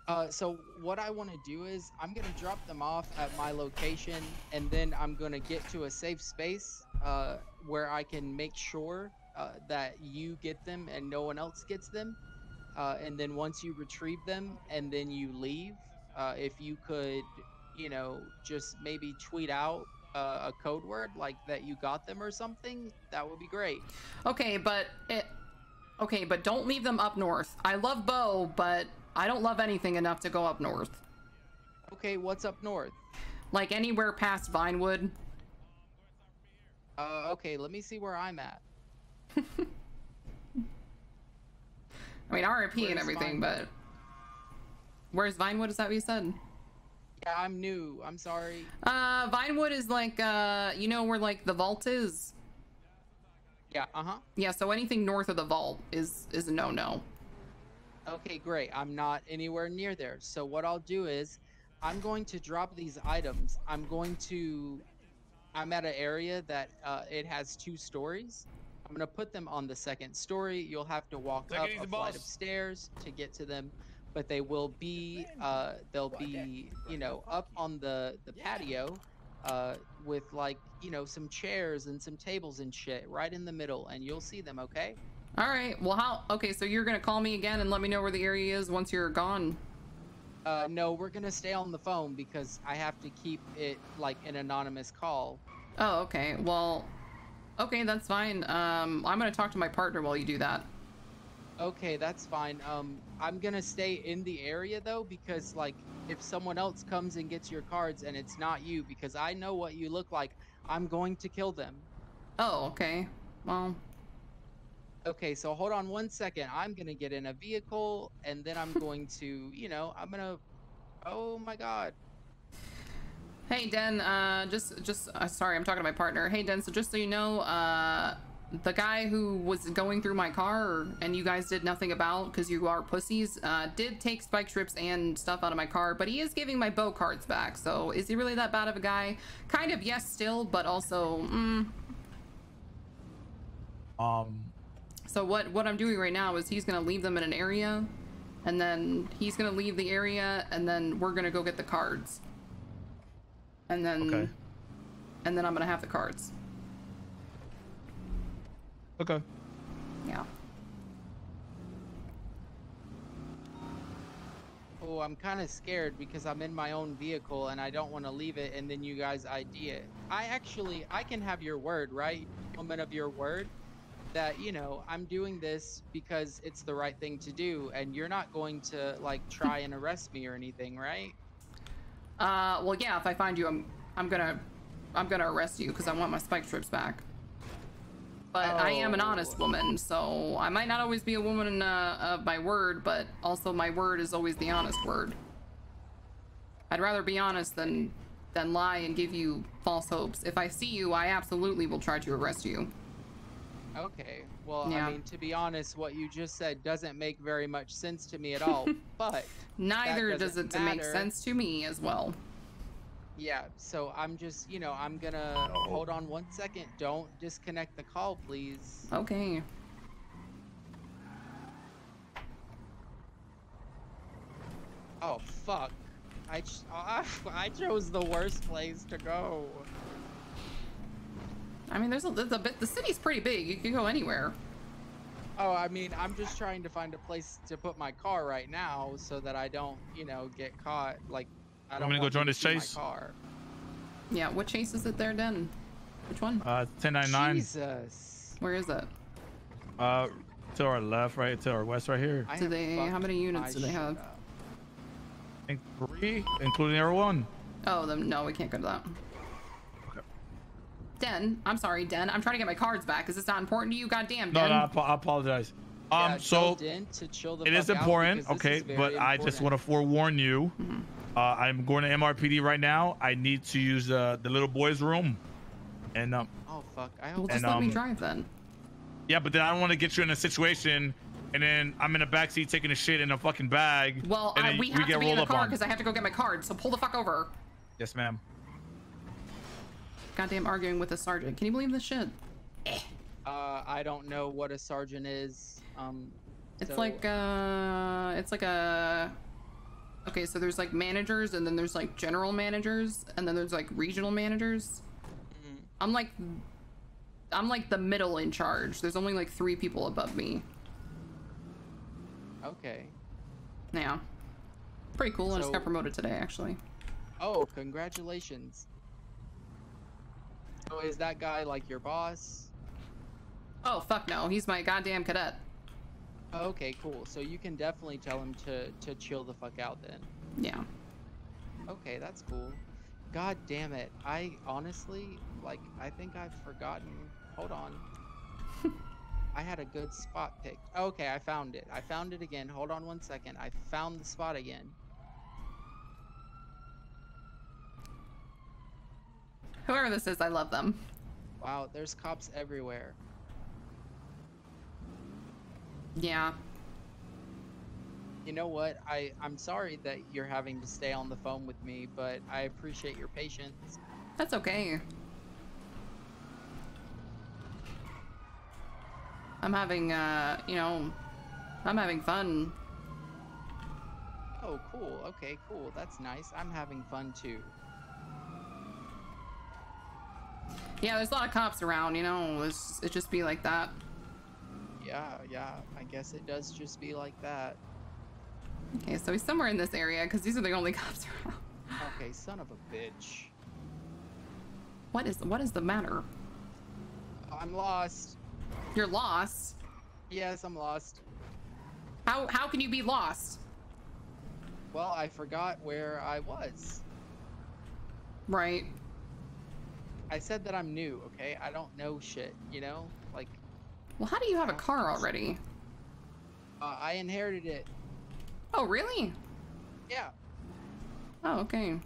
uh, so what I want to do is I'm gonna drop them off at my location, and then I'm gonna get to a safe space uh, where I can make sure uh, that you get them and no one else gets them. Uh, and then once you retrieve them and then you leave, uh, if you could, you know, just maybe tweet out uh, a code word like that you got them or something, that would be great. Okay, but it. Okay, but don't leave them up north. I love Bo, but I don't love anything enough to go up north. Okay, what's up north? Like anywhere past Vinewood. Uh, okay, let me see where I'm at. I mean, RIP and everything, Vinewood? but. Where's Vinewood? Is that what you said? Yeah, I'm new. I'm sorry. Uh, Vinewood is like, uh, you know where like the vault is? Yeah, uh-huh. Yeah, so anything north of the vault is is a no-no. Okay, great. I'm not anywhere near there. So what I'll do is I'm going to drop these items. I'm going to I'm at an area that uh, it has two stories. I'm going to put them on the second story. You'll have to walk Take it up a flight of stairs to get to them, but they will be uh, they'll be, you know, up on the the patio uh, with like, you know, some chairs and some tables and shit right in the middle and you'll see them, okay? All right. Well, how? Okay, so you're gonna call me again and let me know where the area is once you're gone. Uh, no, we're gonna stay on the phone because I have to keep it like an anonymous call. Oh, okay. Well, okay, that's fine. Um, I'm gonna talk to my partner while you do that. Okay, that's fine. Um, I'm gonna stay in the area though because like if someone else comes and gets your cards and it's not you because I know what you look like, I'm going to kill them. Oh, okay. Well, Okay, so hold on one second. I'm gonna get in a vehicle, and then I'm going to, you know, I'm gonna. Oh my God. Hey Den, uh, just just uh, sorry, I'm talking to my partner. Hey Den, so just so you know, uh, the guy who was going through my car and you guys did nothing about because you are pussies, uh, did take spike strips and stuff out of my car, but he is giving my Bo cards back. So is he really that bad of a guy? Kind of yes, still, but also, mm. Um, So what what I'm doing right now is he's gonna leave them in an area, and then he's gonna leave the area, and then we're gonna go get the cards. And then, Okay. and then I'm gonna have the cards. Okay. Yeah. Oh, I'm kind of scared because I'm in my own vehicle and I don't want to leave it, and then you guys ID it. I actually, I can have your word, right? Woman of your word, that you know I'm doing this because it's the right thing to do, and you're not going to like try and arrest me or anything, right? Uh, well, yeah. If I find you, I'm I'm gonna I'm gonna arrest you because I want my spike strips back. But I am an honest woman, so I might not always be a woman uh, of my word, but also my word is always the honest word. I'd rather be honest than than lie and give you false hopes. If I see you, I absolutely will try to arrest you. Okay. Well, Yeah. I mean, to be honest, what you just said doesn't make very much sense to me at all. but Neither does it doesn't make sense to me as well. Yeah, so I'm just, you know, I'm gonna hold on one second. Don't disconnect the call, please. Okay. Oh fuck! I ch- I, I chose the worst place to go. I mean, there's a, there's a bit. The city's pretty big. You can go anywhere. Oh, I mean, I'm just trying to find a place to put my car right now so that I don't, you know, get caught. Like, I Want don't me to go join you this chase? car. Yeah. What chase is it there, Den? Which one? Uh, 1099. Jesus. Where is it? Uh, to our left, right, to our west, right here. I Do they? How many units do they have? up. I think three, including everyone. Oh, then no, we can't go to that. Den, I'm sorry, Den. I'm trying to get my cards back. Is this not important to you? Goddamn, No, Den. no, I, I apologize. Um, Yeah, so Den to chill the it is important, okay, is very but I just want to forewarn you. Mm-hmm. Uh, I'm going to MRPD right now. I need to use uh, the little boy's room, and um, Oh fuck! I Well, hope. just And, let me um, drive then. yeah, but then I don't want to get you in a situation, and then I'm in the backseat taking a shit in a fucking bag. Well, and I, then we have to be in the car because I have to go get my card. So pull the fuck over. Yes, ma'am. Goddamn, arguing with a sergeant. Can you believe this shit? Uh, I don't know what a sergeant is. Um, It's so- like uh, it's like a. Okay, so there's like managers, and then there's like general managers, and then there's like regional managers. Mm-hmm. I'm like, I'm like the middle in charge. There's only like three people above me. Okay. Yeah, pretty cool. I just got promoted today, actually. Oh, congratulations. So is that guy like your boss? Oh fuck no, he's my goddamn cadet. Okay, cool. So you can definitely tell him to to chill the fuck out then. Yeah. Okay, that's cool. God damn it. I honestly, like, I think I've forgotten. Hold on. I had a good spot picked. Okay, I found it. I found it again. Hold on one second. I found the spot again. Whoever this is, I love them. Wow, there's cops everywhere. Yeah. You know what? I I'm sorry that you're having to stay on the phone with me, but I appreciate your patience. That's okay. I'm having, uh, you know, I'm having fun. Oh, cool. Okay, cool. That's nice. I'm having fun too. Yeah, there's a lot of cops around, you know, it's, it just be like that. Yeah, yeah. I guess it does just be like that. Okay, so he's somewhere in this area because these are the only cops around. Okay, son of a bitch. What is what is the matter? I'm lost. You're lost. Yes, I'm lost. How how can you be lost? Well, I forgot where I was. Right. I said that I'm new, okay? I don't know shit, you know? Like, Well, how do you have a car already? Uh, I inherited it. Oh, really? Yeah. Oh, okay.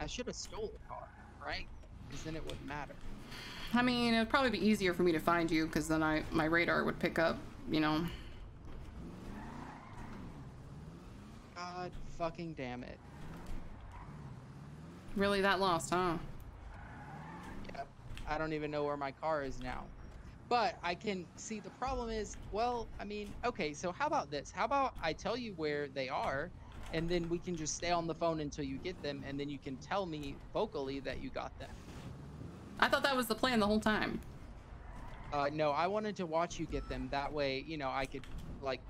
I should have stole the car, right? Because then it wouldn't matter. I mean, it'd probably be easier for me to find you because then I my radar would pick up, you know. God fucking damn it. Really that lost, huh? Yep. I don't even know where my car is now. But I can see the problem is, well, I mean, okay, so how about this? How about I tell you where they are, and then we can just stay on the phone until you get them, and then you can tell me vocally that you got them. I thought that was the plan the whole time. Uh, no, I wanted to watch you get them. That way, you know, I could, like,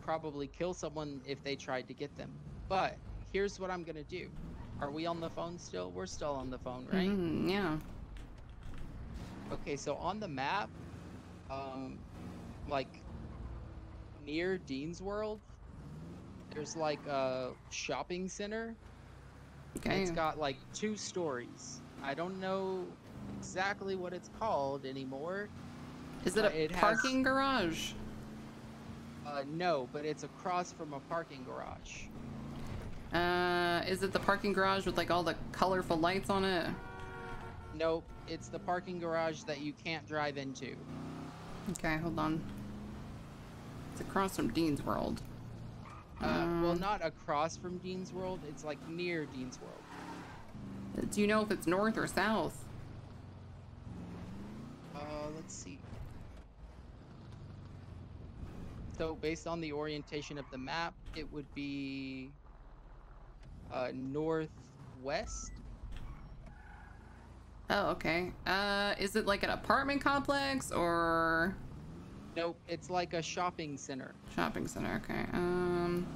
probably kill someone if they tried to get them. But here's what I'm gonna do. Are we on the phone still? We're still on the phone, right? Mm, yeah. Okay, so on the map, um, like near Dean's World, there's like a shopping center. Okay. It's got like two stories. I don't know exactly what it's called anymore. Is it a it has- parking garage? Uh, no, but it's across from a parking garage. Uh, is it the parking garage with like all the colorful lights on it? Nope, it's the parking garage that you can't drive into. Okay, hold on. It's across from Dean's World. Uh, well, Um, not across from Dean's World. It's like near Dean's World. Do you know if it's north or south? Uh, let's see. So based on the orientation of the map, it would be uh, northwest. Oh, okay. Uh, is it like an apartment complex or Nope, it's like a shopping center. shopping center? Okay. Um,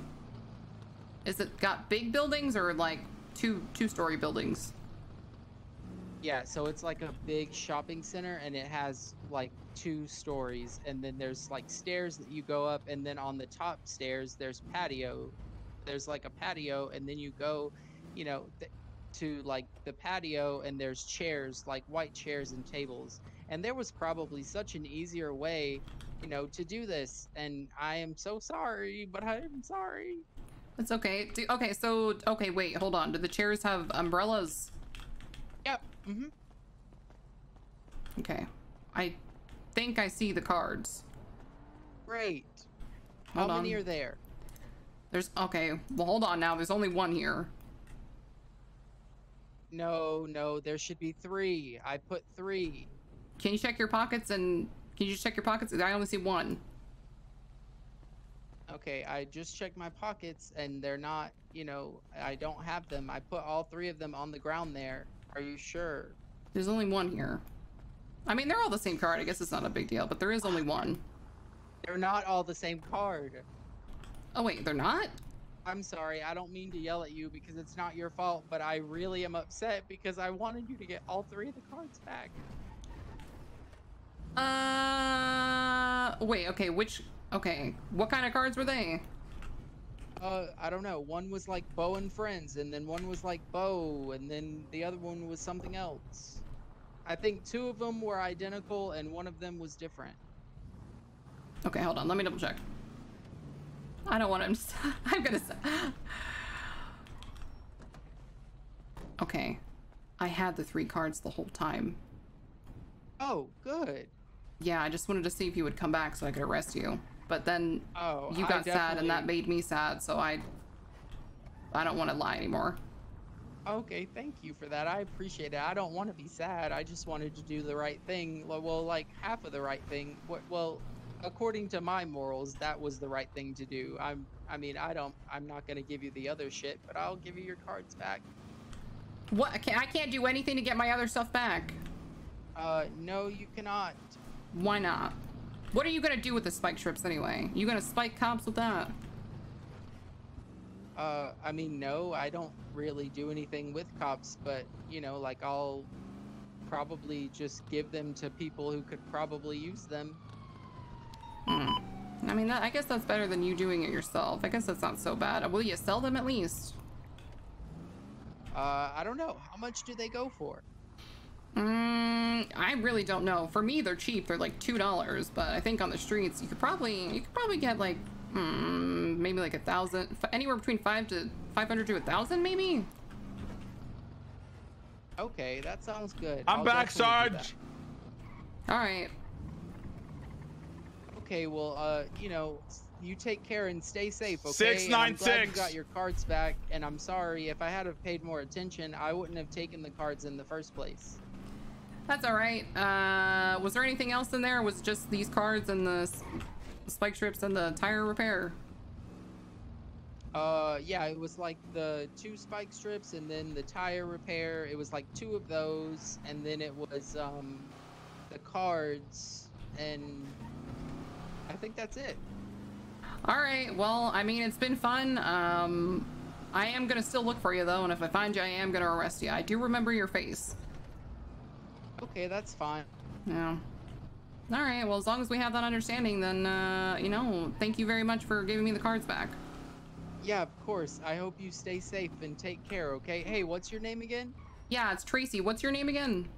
is it got big buildings or like two two-story buildings? Yeah, so it's like a big shopping center and it has like two stories and then there's like stairs that you go up and then on the top stairs there's patio. There's like a patio and then you go, you know, th- to like the patio and there's chairs, like white chairs and tables. And there was probably such an easier way, you know, to do this and I am so sorry, but I'm sorry. It's okay. Do, okay, so okay, wait, hold on. Do the chairs have umbrellas? Yep. Mm-hmm. Okay. I think I see the cards. Great. Hold How many on. are there? There's okay. Well, hold on now. There's only one here. No, no, there should be three. I put three. Can you check your pockets and can you just check your pockets? I only see one. Okay, I just checked my pockets and they're not, you know, I don't have them. I put all three of them on the ground there. Are you sure? There's only one here. I mean, they're all the same card. I guess it's not a big deal, but there is only one. They're not all the same card. Oh wait, they're not? I'm sorry, I don't mean to yell at you because it's not your fault, but I really am upset because I wanted you to get all three of the cards back. Uh, wait. Okay, which? Okay, what kind of cards were they? Uh, I don't know. One was like Bo and Friends, and then one was like Bo, and then the other one was something else. I think two of them were identical, and one of them was different. Okay, hold on. Let me double check. I don't want to. I'm gonna. Okay, I had the three cards the whole time. Oh, good. Yeah, I just wanted to see if you would come back so I could arrest you. But then Oh, you got sad, and that made me sad. So I, I don't want to lie anymore. Okay, thank you for that. I appreciate it. I don't want to be sad. I just wanted to do the right thing. Well, like half of the right thing. Well, according to my morals, that was the right thing to do. I'm. I mean, I don't. I'm not gonna give you the other shit, but I'll give you your cards back. What? I can't, I can't do anything to get my other stuff back. Uh, no, you cannot. Why not? What are you gonna do with the spike strips anyway? You gonna spike cops with that? Uh, I mean, no, I don't really do anything with cops, but you know, like I'll probably just give them to people who could probably use them. Hmm. I mean, that, I guess that's better than you doing it yourself. I guess that's not so bad. Will you sell them at least? Uh, I don't know. How much do they go for? Mm, I really don't know. For me, they're cheap. They're like two dollars, but I think on the streets you could probably you could probably get like mm, maybe like a thousand, anywhere between five to five hundred to a thousand, maybe. Okay, that sounds good. I'm I'll back, Sarge. All right. That. Okay, well, uh, you know, you take care and stay safe, okay? Six, And I'm glad. You got your cards back, and I'm sorry if I had have paid more attention, I wouldn't have taken the cards in the first place. That's all right. Uh, was there anything else in there? Was it just these cards and the spike strips and the tire repair? Uh, yeah, it was like the two spike strips and then the tire repair. It was like two of those, and then it was um, the cards, and I think that's it. All right. Well, I mean, it's been fun. Um, I am gonna still look for you though, and if I find you, I am gonna arrest you. I do remember your face. Okay, that's fine. Yeah. All right. Well, as long as we have that understanding, then uh, you know, thank you very much for giving me the cards back. Yeah, of course. I hope you stay safe and take care, okay? Hey, what's your name again? Yeah, it's Tracy. What's your name again?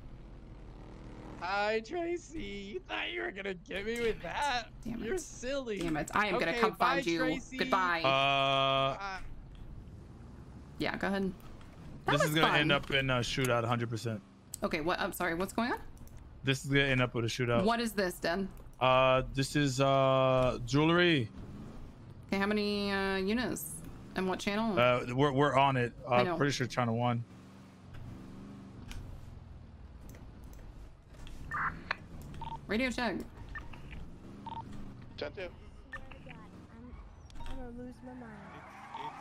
Hi, Tracy. You thought you were gonna get me with that? Damn it. You're silly. Damn it. I am gonna come bye, find you. Tracy. Goodbye. Uh, yeah. Go ahead. this is gonna fun. end up in a shootout, 100%. Okay. What? I'm sorry. What's going on? This is gonna end up with a shootout. What is this, Den? Uh, this is uh jewelry. Okay. How many uh, units? And what channel? Uh, we're we're on it. I Uh, know. pretty sure China won. Radio check. Ten two. I'm gonna lose my mind.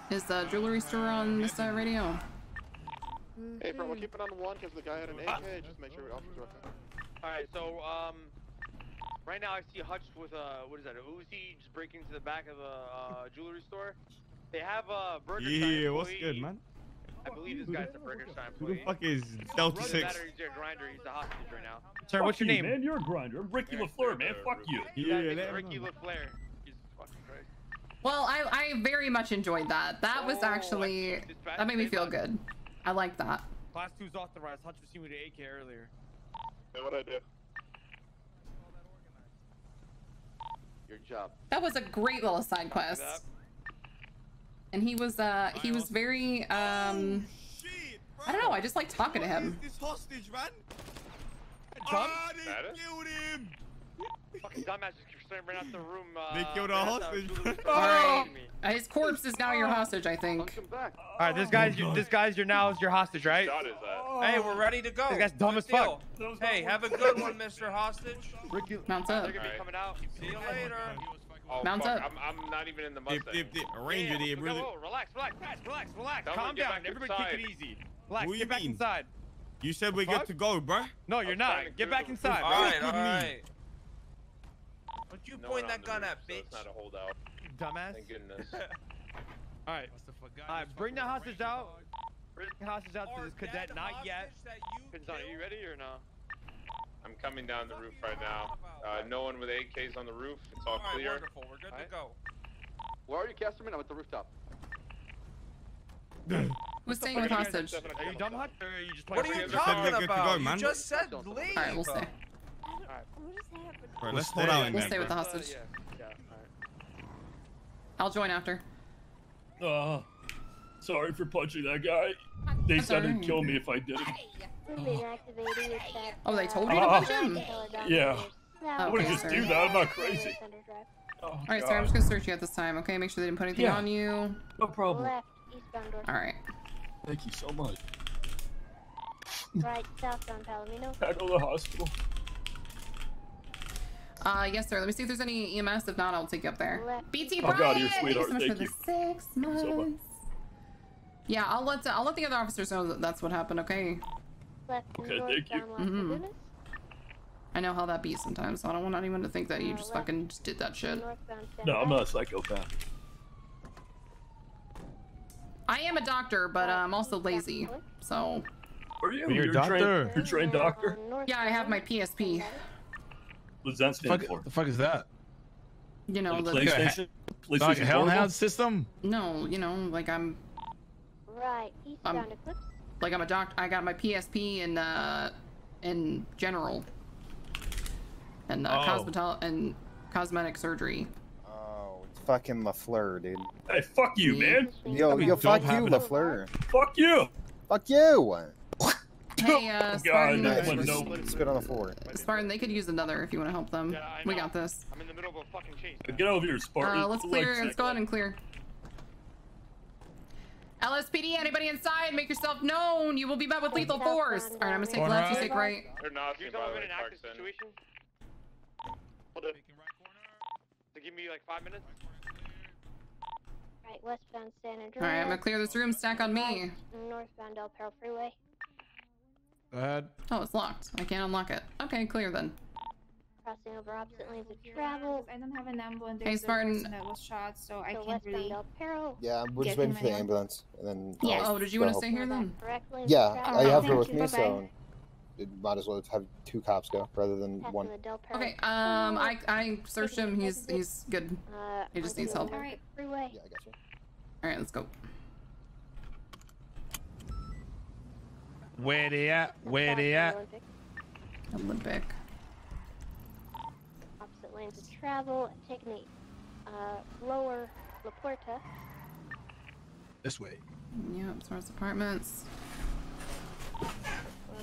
Is the jewelry store on this uh, radio? Hey, bro, we're keeping on one because the guy had an AK. Just make sure we officers are okay. Alright, so, um, right now I see Hutch with, a, what is that, a Uzi just breaking into the back of a, uh, jewelry store. They have a Burger Yeah, what's good, man? I believe this guy's a Burger Stein Who the fuck is Delta Doesn't Six? matter, he's a grinder, he's a hostage right now. Sir, what's your name? Man, you're a grinder. I'm Ricky LaFleur, man. Fuck you. Yeah, Yeah, it's Ricky. LaFleur. Jesus fucking Christ. Well, I, I very much enjoyed that. That was Oh, actually that made me feel good. I like that. Class 2's authorized. Hutch was seen with an AK earlier. Hey, what I do? Your job. That was a great little side quest. And he was uh he was very um I don't know, I just like talking to him. This hostage, man. John? Ah, they killed him. Fucking dumbass just ran out the room. Uh, They killed ran our out the hostage. jewelry. Alright. Uh, His corpse is now your hostage, I think. All right, this guy's your, this guy's your now is your hostage, right? Shot is that? Hey, we're ready to go. This guy's dumb Good as fuck. deal. Hey, have a good one, Mr. Hostage. Ricky. Mounts up. They're gonna be coming out. See you later. Oh, Mount fuck, up. I'm, I'm not even in the Dip, Mustang. dip, dip. A ranger Yeah, there, go, brother. go, Relax, relax, relax, relax. Tell Calm me to get down. back Everybody take it easy. Relax, What you get back mean? inside. You said we're Fuck? good to go, bruh. No, you're I'm not. Get back inside. All What right, do all you mean? right. Don't you No point one that gun roof, at, so bitch. It's not a holdout. Dumbass. Thank goodness. All right. All right, bring the hostage out. Bring the hostage out to this cadet. Not yet. hostage Pinzon, are you ready or no? I'm coming down the roof right now. Uh, no one with AKs on the roof. It's all All right, clear. wonderful. We're good to Alright. go. Where are you, Casterman? I'm at the rooftop. Who's staying with hostage? Are you dumb, Hutch? Are you just What are you with said we're talking about? go, man. You just said leave. Alright, we'll stay. What just happened? Right, let's hold out in We'll stay with the bruh. hostage. Yeah, yeah, alright. I'll join after. Uh, sorry for punching that guy. They That's said alright. it'd kill me if I did it. We've been activating it that. Oh, they told you to Uh, punch him? Yeah. I wouldn't just sir. do that. I'm not crazy. Oh, Alright, sir, I'm just gonna search you at this time, okay? Make sure they didn't put anything Yeah. on you. No problem. Left, eastbound door. Alright. Thank you so much. Right, southbound Palomino. Gotta go to the hospital. Uh, yes, sir. Let me see if there's any EMS. If not, I'll take you up there. Left. BT Oh, God, you're a Thank you sweetheart. so much Thank for the you. six so months. Yeah, I'll let I'll let the other officers know that that's what happened. Okay. Left Okay, thank you. Las Mhm. I know how that be sometimes, so I don't want anyone to think that you Uh, just fucking just did that shit. No, I'm not a psychopath. I am a doctor, but uh, I'm also lazy. So Are you? You're a a doctor? Trained, you're trained doctor? yeah, I have my PSP. What's that The stand fuck, for? the fuck is that? You know, Like the, PlayStation? Like PlayStation Hellhound Portable? system? no, you know, like I'm Right, eastbound Eclipse. Like I'm a doc. I got my PSP and uh, in general, and uh, Oh. cosmeto- and cosmetic surgery. Oh, it's fucking Lafleur, dude. Hey, fuck you, man. Yo, yo, Don't fuck you, it. Lafleur. Fuck you. Fuck you. Hey, uh, Spartan, Nice, spit- Spit on the floor. Spartan, they could use another if you want to help them. we got this. I'm in the middle of a fucking chase. Get over here, Spartan. Uh, let's clear. Let's go ahead and clear. LSPD, anybody inside, make yourself known. You will be met with lethal force. All right, I'm gonna take left, you take right. They're not Do you by tell the them way, in an active situation? Hold up. So give me like five minutes. Right, westbound San Andreas. All right, I'm gonna clear this room. Stack on me. Northbound Del Perro Freeway. Go ahead. Oh, it's locked. I can't unlock it. Okay, clear then. Crossing over opposite lanes of travel. I don't have a number and Hey, there's a Spartan. person that was shot, so I So can't westbound really. El Yeah, we're just waiting for the anyone. ambulance, and then. Yeah. Oh, did you want to help. stay here then? Correct Yeah, of. I have her thank with you, me, bye-bye. so it might as well have two cops go rather than Passing one. the Del Perro. Okay, um, I I searched him. He's he's good. Uh, He just needs help. Olympic Freeway. Yeah, I got you. All right, let's go. Where they at? Where they at? Olympic. Olympic. Opposite lanes of travel. Taking the uh, lower La Puerta. This way. Yep, Source Apartments. On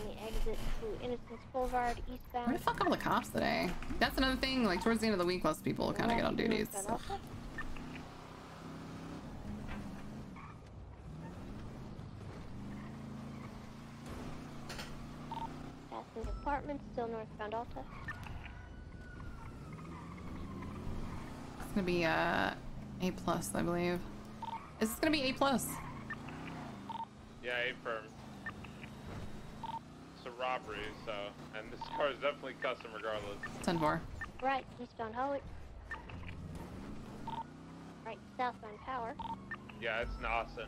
the exit to Innocence Boulevard eastbound. Where the fuck are all the cops today? That's another thing. Like towards the end of the week, less people kind of get on duties. Northbound Passing apartments, still northbound Alta. It's gonna be uh, A plus, I believe. Is this gonna be A plus? Yeah, A firm. It's a robbery, so and this car is definitely custom regardless. Ten four. Right, eastbound Howard. Right, southbound power. Yeah, it's Nawson.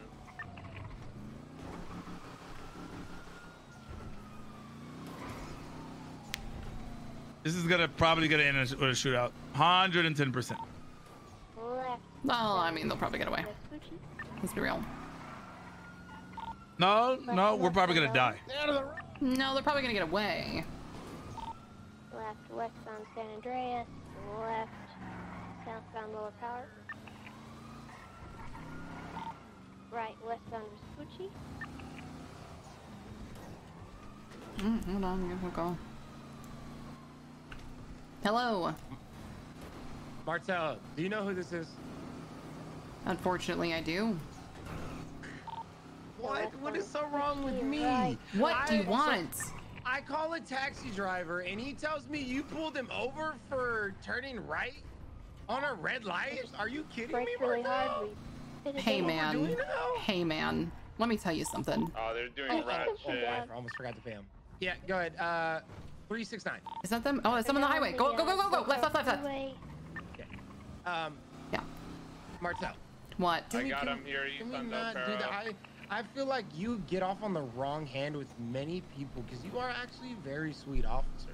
This is gonna probably gonna end in a shootout. 110%. Well, I mean, they'll probably get away. Let's be real. No, no, we're probably gonna die. No, they're probably gonna get away. Left, west westbound San Andreas. Left, southbound Lower Power. Right, westbound Vespucci. Mm, hold on, give him a call. Hello. Martell, do you know who this is? Unfortunately, I do. What? What is so wrong with me? What do you I- want? I call a taxi driver and he tells me you pulled him over for turning right on a red light. Are you kidding me, really hard. Martell? We hit it Hey man. Hey man. Let me tell you something. Oh, they're doing Oh, rat oh, shit. I almost forgot to pay him. Yeah, go ahead. Uh, three six nine. Is that them? Oh, it's them on the highway. Go, go, go, go, go. Left, left, left, left. Freeway. Um. Yeah. Martell. What? Can I got can- him here. Can we not do that? I, I feel like you get off on the wrong hand with many people because you are actually a very sweet officer.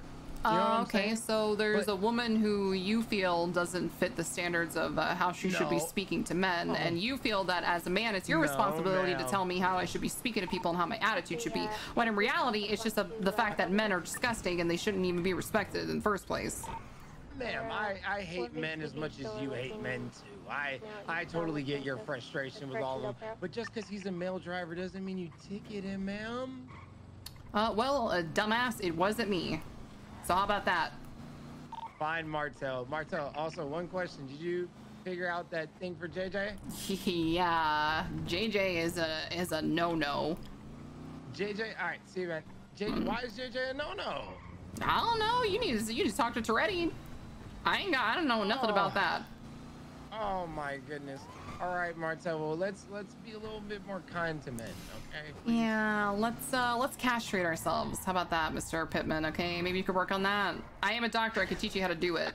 You know what Oh, okay. saying? So there's But- a woman who you feel doesn't fit the standards of uh, how she should be speaking to men, Oh. and you feel that as a man, it's your No, responsibility to tell me how I should be speaking to people and how my attitude should be. When in reality, it's just a, the fact that men are disgusting and they shouldn't even be respected in the first place. Ma'am, I, I hate men as much as you hate men too. I I totally get your frustration with all of them, but just because he's a male driver doesn't mean you ticket him, ma'am. Uh, well, uh, dumbass, it wasn't me. So how about that? Fine, Martell. Martell. Also, one question: Did you figure out that thing for JJ? yeah, JJ is a is a no no. JJ. All right, see you, man. JJ, why is JJ a no-no? I don't know. You need to you need to talk to Toretti. I ain't got. I don't know nothing about that. Oh my goodness. All right, Martell. Well, let's let's be a little bit more kind to men, okay? Yeah, let's uh let's castrate ourselves. How about that, Mr. Pittman? Okay, maybe you could work on that. I am a doctor. I could teach you how to do it.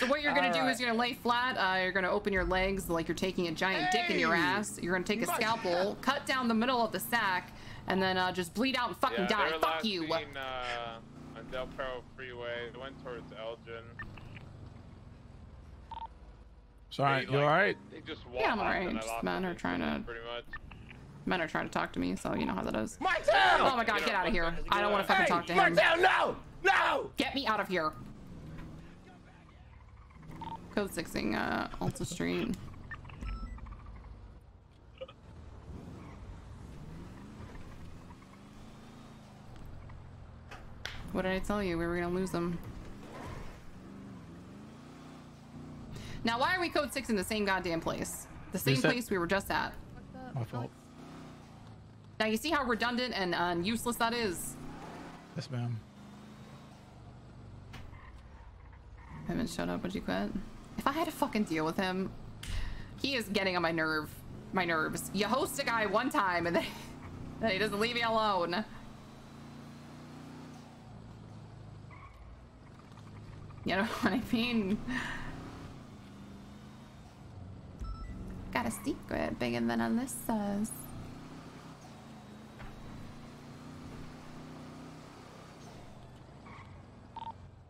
So what you're gonna All do right. is you're gonna lay flat. Uh, you're gonna open your legs like you're taking a giant dick in your ass. You're gonna take a My- scalpel, cut down the middle of the sack, and then uh, just bleed out and fucking yeah, die. they were Fuck last you. Seen, uh, on Del Perro Freeway. They went towards Elgin. Sorry, They, you like, alright? Yeah, I'm alright. Just men are trying to pretty much. Men are trying to talk to me, so you know how that is. Martell! Oh my god, get out of here. I don't want to fucking Hey, talk to him. Martell, no! No! Get me out of here. Code 6ing uh, Alta Street. What did I tell you? We were gonna lose them. Now, why are we code 6 in the same goddamn place? The same Reset. place we were just at. My fault. Now, you see how redundant and uh, useless that is? Yes, ma'am. Haven't shut up. Would you quit? If I had to fucking deal with him, he is getting on my nerve, my nerves. You host a guy one time and then, then he doesn't leave you alone. You know what I mean? Got a secret bigger than Alyssa's.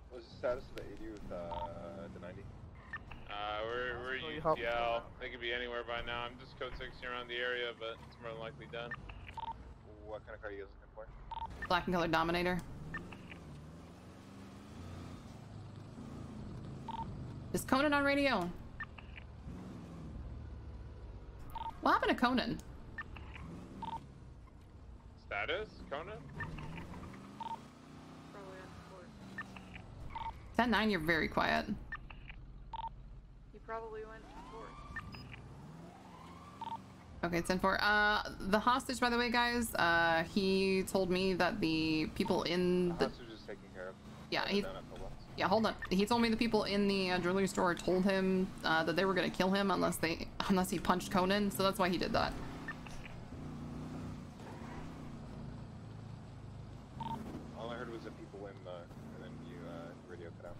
What's the status of the 80 with uh, the 90? Uh, we're, we're Oh, you. UTL. They could be anywhere by now. I'm just code 60 around the area, but it's more than likely done. What kind of car are you guys looking for? Black and colored Dominator. Is Conan on radio? What happened to Conan? Status? Conan? 10-9, you're very quiet. He probably went to Okay, 10-4. Uh, the hostage, by the way, guys, uh, he told me that the people in the... Hostage is taken care of. Yeah, he... Yeah, hold on. He told me the people in the uh, jewelry store told him uh, that they were gonna kill him unless they unless he punched Conan, so that's why he did that. All I heard was that people in the, and then you, uh, radio cut out.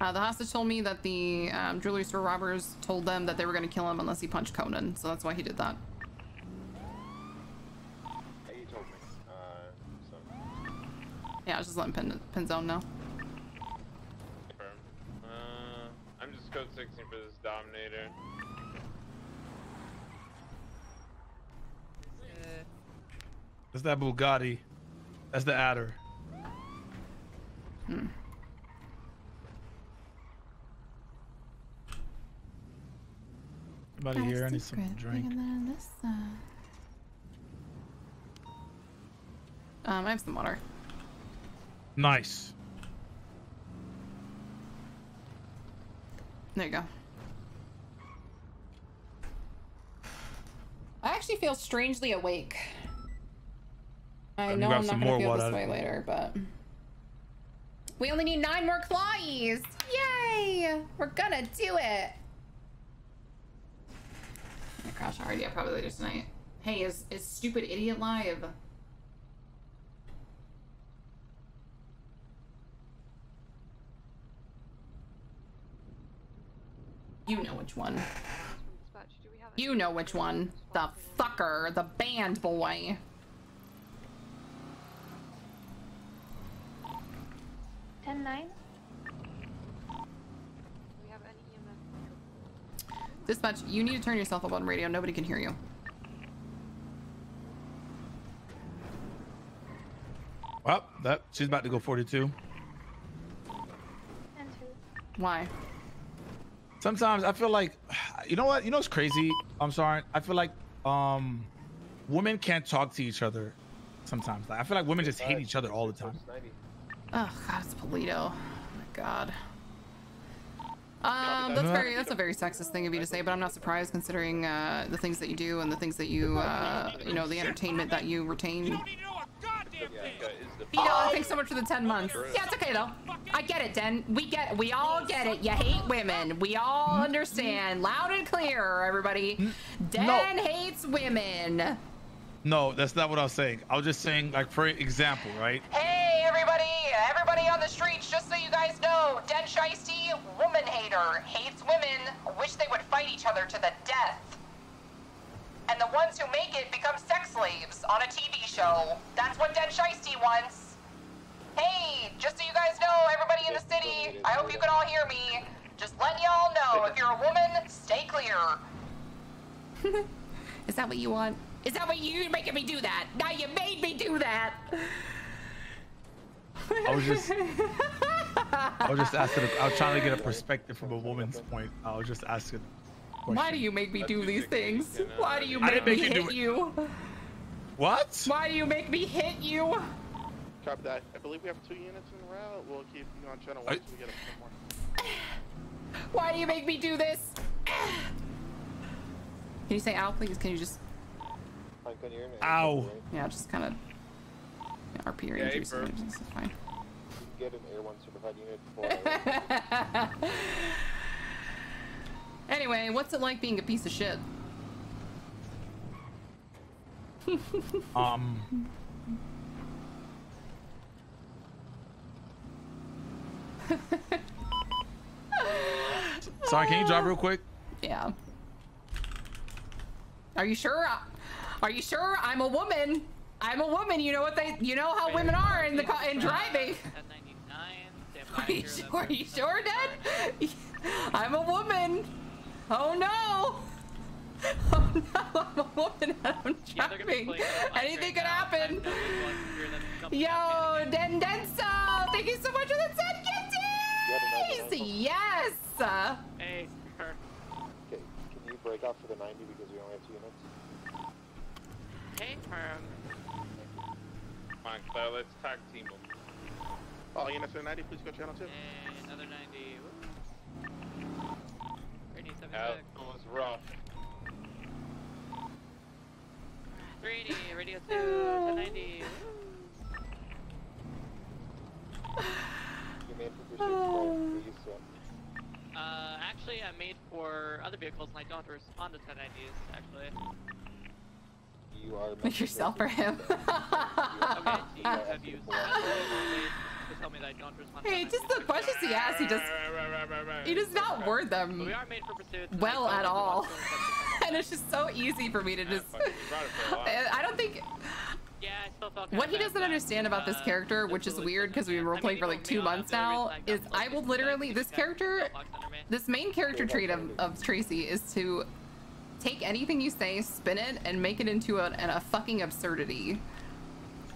Uh, the hostage told me that the um, jewelry store robbers told them that they were gonna kill him unless he punched Conan, so that's why he did that. Yeah, you told me. Uh, so. Yeah, I was just letting Pin, Pinzone know. Confirm. Uh, I'm code 60 for this Dominator. That's that Bugatti. That's the adder. Hmm. Anybody here? I need some drink. Um, I have some water. Nice. There you go. I actually feel strangely awake. I know I'm not gonna feel this way later, but we only need nine more Clawees. Yay! We're gonna do it. I'm gonna crash hard. Yeah, probably later tonight. Hey, is is stupid idiot live? You know which one. You know which one. The fucker, the band boy. Ten nine. We have any EMF. Dispatch, you need to turn yourself up on radio. Nobody can hear you. Well, that she's about to go 42. Why? Sometimes I feel like, you know what? You know it's crazy? I'm sorry. I feel like um, women can't talk to each other. Sometimes like, I feel like women just hate each other all the time. Oh god, it's Polito. Oh my god. Um, that's very that's a very sexist thing of you to say, but I'm not surprised considering uh, the things that you do and the things that you uh, you know the entertainment that you retain. Vito, thanks so much for the 10 months. Yeah, it's okay though. I get it, Den. We get we all get it. You hate women. We all hmm? understand. Loud and clear, everybody. Hmm? Den hates women. No, that's not what I was saying. I was just saying, like, for example, right? Hey, everybody! Everybody on the streets, just so you guys know, Den Shiesty, woman hater, hates women, wish they would fight each other to the death. And the ones who make it become sex slaves on a TV show. That's what Den Shiesty wants. Hey, just so you guys know, everybody in the city, I hope you can all hear me. Just letting y'all know, if you're a woman, stay clear. Is that what you want? Is that what you're making me do that? Now you made me do that. I was just, I was just asking. I was trying to get a perspective from a woman's point. I was just asking. Why do you make me do these things? Why do you I make me you hit you? What? Why do you make me hit you? Copy that. I believe we have two units en route. We'll keep you on channel one I- we get a few more. Why do you make me do this? Can you say ow, please? Can you just, Ow. yeah, just kind of yeah, RP your Yeah, injuries. Bert. This is fine. Get an Air One certified unit for Anyway, what's it like being a piece of shit? Um. Sorry, can you drive real quick? Yeah. Are you sure? Are you sure? I'm a woman. I'm a woman. You know what they? You know how women are in the car in driving. Are you sure? Are you sure, Dad? I'm a woman. Oh no. Oh no, I'm a woman and I'm driving. Anything could happen. Yo, Den Denso, thank you so much for the 10 kitties. Yes. Hey, her. Okay, can you break off for the 90 because we only have two units? Hey, Perm. Come on, Claire, let's tag team them. All units in 90, please go channel two. Another 90. Woo. Brittany, seven That six. was rough. 380, radio 2, 1090. You made for pursuit, please, so. Uh, actually, I made for other vehicles and I don't have to respond to 1090s, actually. You are Make yourself for him. okay, so you have used that to tell me that I don't respond to Hey, just the questions he asks, he does. He does not word them we are made for pursuits. and I well at all, and it's just so easy for me to just. I don't think. Yeah, I still felt What he doesn't understand about this character, which is weird because we've been roleplaying for like two months now, is I will literally this character, this main character trait of, of Tracy is to take anything you say, spin it, and make it into a, a fucking absurdity.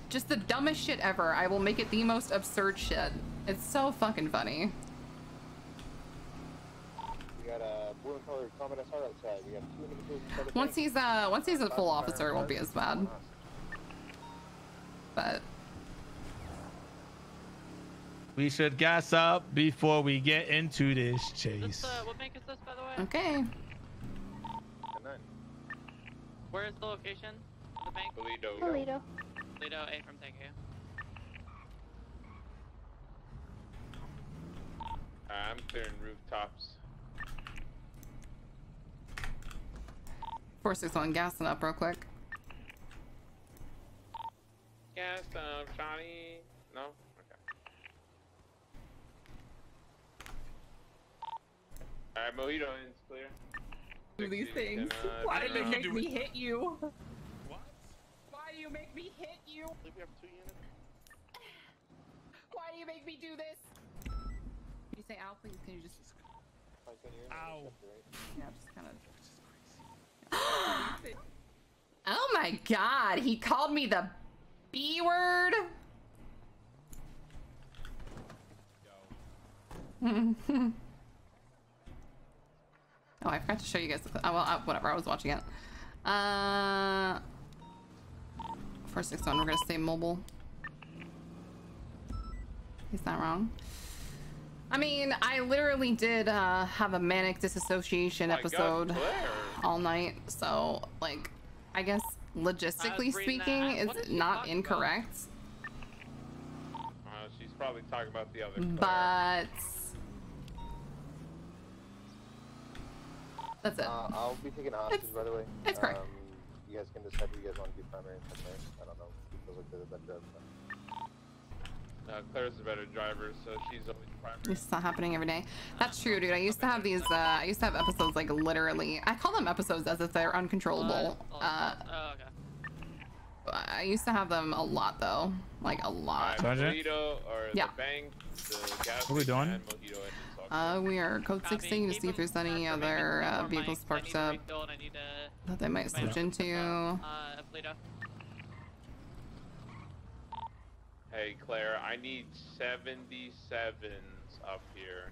Just the dumbest shit ever. I will make it the most absurd shit. It's so fucking funny. We got a blue and colored Comet SR outside. We got two individuals inside the Once he's uh once he's a full officer, it won't be as bad. But We should gas up before we get into this chase. Uh, what bank is this, by the way? okay. Where is the location the bank? Toledo. Toledo. Toledo, A from thank you. Uh, I'm clearing rooftops. Four six one gassing up real quick. Gas up, Johnny. No? Okay. Alright, Mojito is clear. Do these things. And, uh, Why do you make me hit you? What? Why do you make me hit you? I believe we have two units. Why do you make me do this? Can you say ow, please? Can you just? Ow. Yeah, just kind of. oh my god, he called me the B word. oh, I forgot to show you guys. The, oh, well, uh, whatever. I was watching it. Uh, four six one. We're gonna stay mobile. He's not wrong. I mean, I literally did uh, have a manic disassociation God, episode Claire. all night, so like, I guess logistically speaking, it's is not incorrect, Uh, she's probably talking about the other Claire. but that's it. Uh, I'll be taking a hostage, by the way. it's correct. Um, you guys can decide who you guys want to be primary and secondary. I don't know. Who feels like they're the better. But... Uh, Claire's the better driver, so she's always primary. It's not happening every day. That's true, dude. I used to have these. Uh, I used to have episodes like literally. I call them episodes as if they're uncontrollable. Uh, Oh, okay. I I used to have them a lot though, like a lot. Sergeant? Mojito or Yeah. the bank, the gas What are we doing? and Mojito engine stock. Uh, we are code 16 to see if there's any other uh, vehicles parked up Refill I need that they might switch into. uh Hey Claire, I need 77s up here.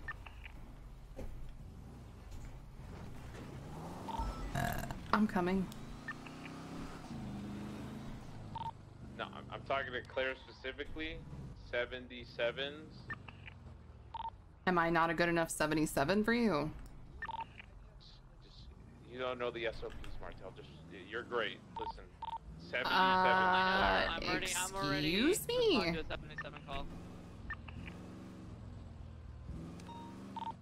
I'm coming. No, I'm, I'm talking to Claire specifically. 77s. Am I not a good enough 77 for you? You don't know the SOPs, Martell. Just you're great. Listen, 77. Uh, I'm already, I'm already excuse me? responding to a 77 call.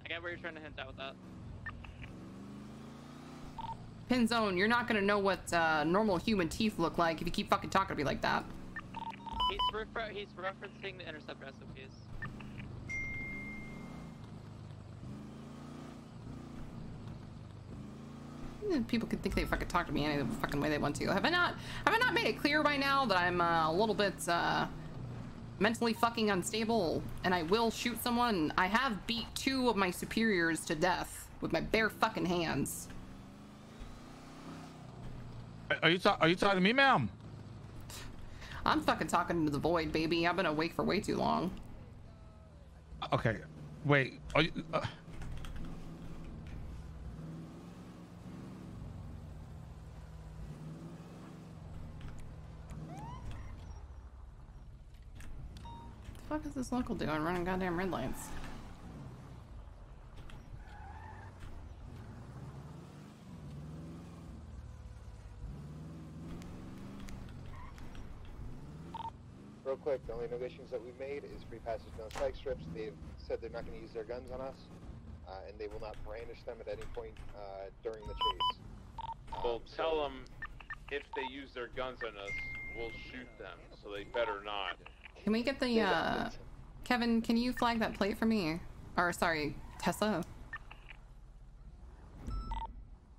I get where you're trying to hint at with that. Pinzone, you're not gonna know what uh, normal human teeth look like if you keep fucking talking to me like that. He's refer he's referencing the interceptor SOPs. Eh, People can think they fucking talk to me any fucking way they want to. Have I not? Have I not made it clear by now that I'm uh, a little bit uh, mentally fucking unstable and I will shoot someone? I have beat two of my superiors to death with my bare fucking hands. Are you Are you talking to me, ma'am? I'm fucking talking to the void, baby. I've been awake for way too long. Okay. Wait. Are you? Uh, The fuck is this local doing running goddamn red lights? Real quick, the only negotiations that we've made is free passage no spike strips. They've said they're not going to use their guns on us, uh, and they will not brandish them at any point uh, during the chase. Well, tell them if they use their guns on us, we'll shoot them. So they better not. Can we get the uh Kevin, can you flag that plate for me? Or sorry, Tessa.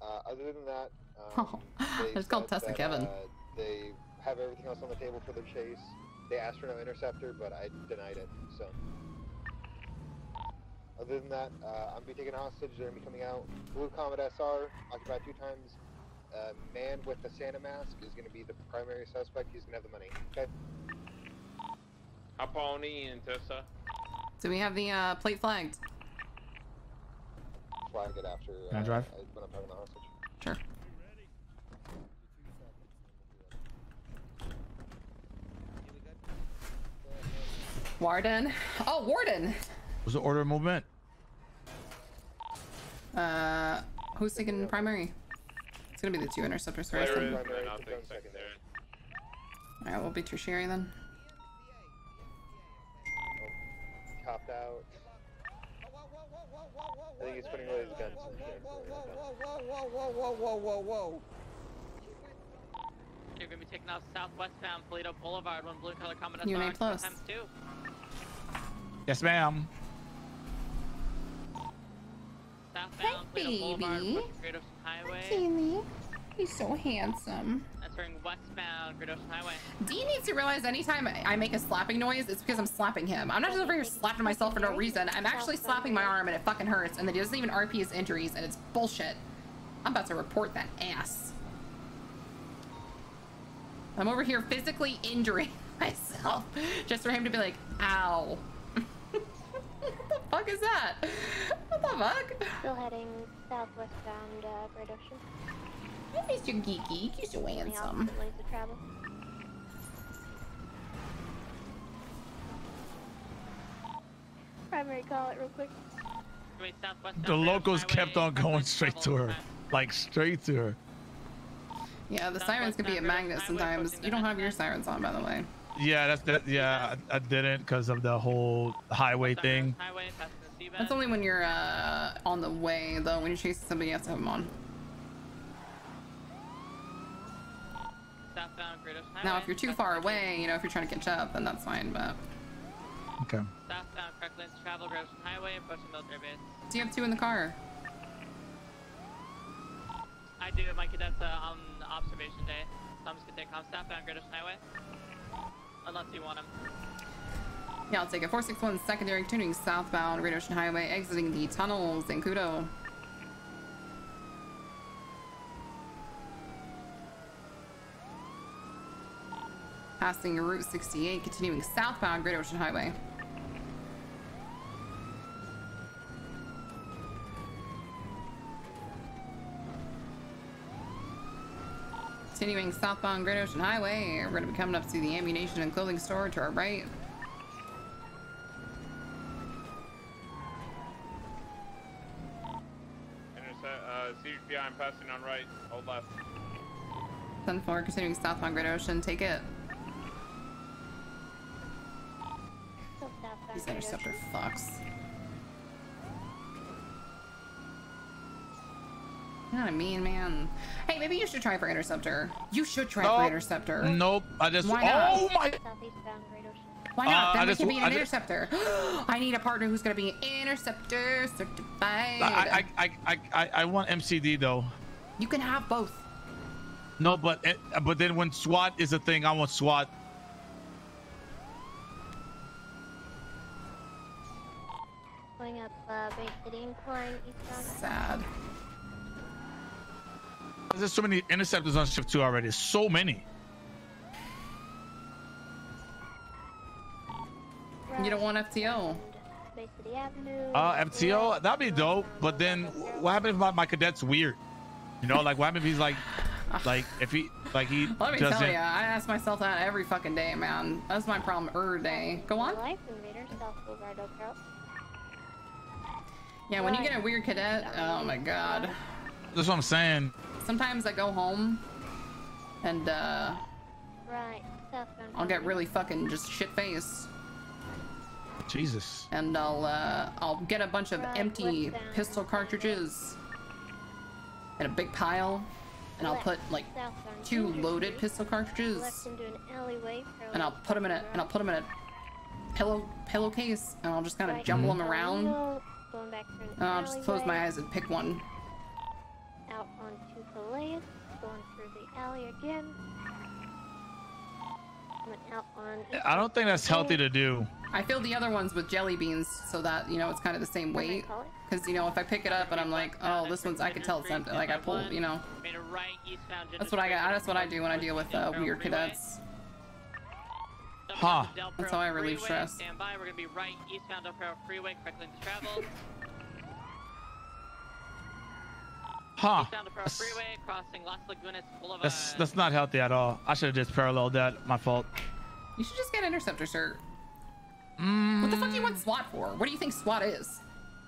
Uh, other than that, Oh, um, they it's called said Tessa that, Kevin. Uh, they have everything else on the table for their chase. They Astronaut interceptor, but I denied it. So, other than that, uh, I'm gonna be taking hostage. They're gonna be coming out. Blue Comet SR, occupied two times. Uh, man with the Santa mask is gonna be the primary suspect. He's gonna have the money. Okay. Hop on in, Tessa. So we have the uh, plate flagged? Flag it after. Can I uh, drive? when I'm having the hostage. Sure. Warden. Oh, Warden. was the order of movement? Uh, who's taking primary? It's gonna be the two interceptors first. Claire then. is, and I'll take secondary. All right, we'll be tertiary then. Copped out. I think he's putting away his guns. in here. whoa, whoa, whoa, whoa, whoa, whoa. You're gonna be taking off southwestbound Toledo Boulevard when blue color comet You SR close. times two. Yes, ma'am. Southbound Toledo Boulevard, baby. approaching Great Ocean Highway. Keely, he's so handsome. Entering westbound Great Ocean Highway. Dee needs to realize anytime I I make a slapping noise, it's because I'm slapping him. I'm not just over here slapping myself for no reason. I'm actually slapping my arm and it fucking hurts, and then he doesn't even RP his injuries, and it's bullshit. I'm about to report that ass. I'm over here physically injuring myself just for him to be like, ow. What the fuck is that? What the fuck? Still heading southwestbound uh, Great Ocean. Hi, Mr. Geeky. You're so On the handsome. opposite lanes of travel. Primary call it real quick. The locals kept on going straight to her, like straight to her. Yeah, the sirens can be a magnet sometimes. You don't have your sirens on, by the way. Yeah, that's that. Yeah, I, I didn't because of the whole highway thing. Highway, the That's only when you're uh, on the way, though. When you're chasing somebody, you have to have them on. Southbound Great Highway. Now, if you're too far away, you know, if you're trying to catch up, then that's fine. But Okay. Southbound correct lanes travel, Great Highway, approaching military base. do you have two in the car? I do, my cadets uh, on observation day. so I'm just gonna take com southbound Great Highway. Unless you want. Yeah, I'll take it. 461 secondary continuing southbound Great Ocean Highway, exiting the tunnels in Kudo. Passing Route 68, continuing southbound Great Ocean Highway. Continuing southbound Great Ocean Highway, we're going to be coming up to the ammunition and clothing store to our right. Intercept, uh, CPI, I'm passing on right. Hold left. 10 4, continuing southbound Great Ocean, take it. Southbound These interceptor Ocean. fucks. You know what I mean, man? Hey, maybe you should try for interceptor. You should try for interceptor. Nope. I just. Why not? Oh my. Southeastbound Why not? Uh, then I we just can be an I just- interceptor. I need a partner who's gonna be an interceptor certified. I, I, I, I, I, I want MCD though. you can have both. No, but it, but then when SWAT is a thing, I want SWAT. Going up uh, Bay City Incline, eastbound. Sad. There's so many interceptors on shift two already. So many. You don't want FTO. Bay Uh, FTO, that'd be dope. But then, what happens if my, my cadet's weird? You know, like what happens if he's like, like if he, like he Let me doesn't. tell you, I ask myself that every fucking day, man. That's my problem every day. Go on. Life Invader, South Boulevard, Oak Grove. Yeah, when you get a weird cadet, oh my god. That's what I'm saying. Sometimes I go home and uh Right. I'll get really fucking just shit faced. Jesus. And I'll uh I'll get a bunch of Right, empty westbound. pistol cartridges in a big pile. And I'll put like two loaded pistol cartridges Left into an alleyway. and I'll put them in a and I'll put them in a pillow pillowcase and I'll just kind of Right, jumble them around. middle, Going back through an And I'll just close my eyes and pick one. Out onto Peleus, going through the alley again. Coming out on. I don't think that's healthy to do. I fill the other ones with jelly beans so that you know it's kind of the same weight. Because you know if I pick it up and I'm like, oh, this one's I could tell it's empty. Like I pulled, you know. Made a right eastbound. That's what I got. That's what I do when I deal with uh, weird cadets. Huh. That's how I relieve stress. Stand by. We're gonna be right eastbound Del Perro Freeway, correct lane to travel. Huh. Eastbound Del Perro Freeway, crossing Las Lagunas Boulevard. That's that's not healthy at all. I should have just paralleled that. My fault. You should just get interceptor, sir. Mm, What the fuck do you want SWAT for? What do you think SWAT is?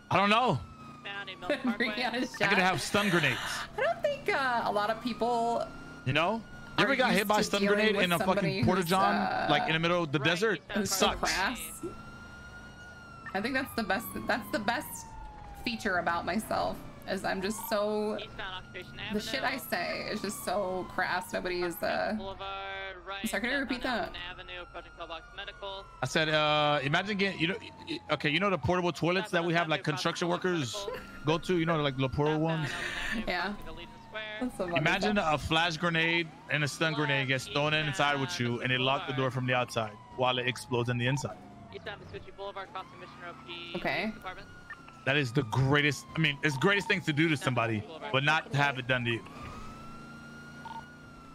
I don't know. Found in Milton Parkway. Brianna's I could shot. have stun grenades. I don't think uh, a lot of people. You know? You ever got hit by a stun grenade in a fucking porta john, uh, like in the middle of the desert? It sucks. crass. I think that's the best. That's the best feature about myself. Is I'm just so. The shit I say is just so crass. Nobody is. Uh, Boulevard, right. sorry, can you repeat that? Avenue, Medical. I said, uh, imagine getting, you know, okay, you know the portable toilets that we have, like construction workers go to, you know, like the portable ones. yeah. So. Imagine a flash grenade and a stun grenade gets thrown in inside with you, and they lock the door from the outside while it explodes on the inside. Eastbound Vespucci Boulevard, crossing Mission Road P. Okay. Department. That is the greatest. I mean, it's the greatest thing to do to somebody, but not to have it done to you.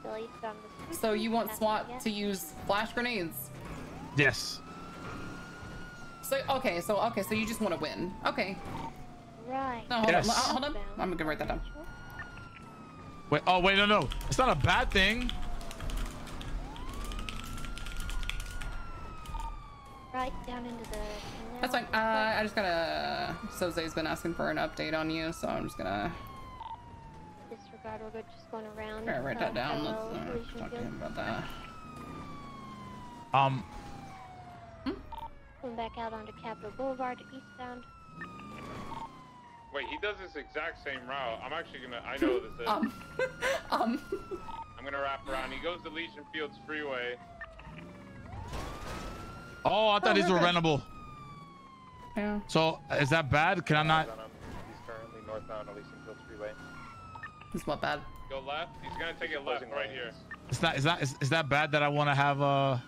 Still eastbound Vespucci, So you want SWAT to use flash grenades? Yes. So okay, so okay, so you just want to win. Okay. Right. No, hold Yes. on, hold on. I'm gonna write that down. Wait. Oh, wait. No, no. It's not a bad thing. Right down into the. Canal. That's fine. Uh, I just gotta. Soze's been asking for an update on you, so I'm just gonna. Disregard. We're good, just going around. Alright, write that down. Let's uh, talk to him about that. Um. Hmm? Going back out onto Capitol Boulevard, eastbound. Wait, he does this exact same route. I'm actually gonna. I know this is. Um. um. I'm gonna wrap around. He goes to Elysian Fields Freeway. Oh, I thought these were rentable. Yeah. So is that bad? Can I not? He's currently northbound Elysian Fields Freeway. It's what bad. Go left. He's gonna take it left right here. It's not. Is that is, is that bad that I want to have uh?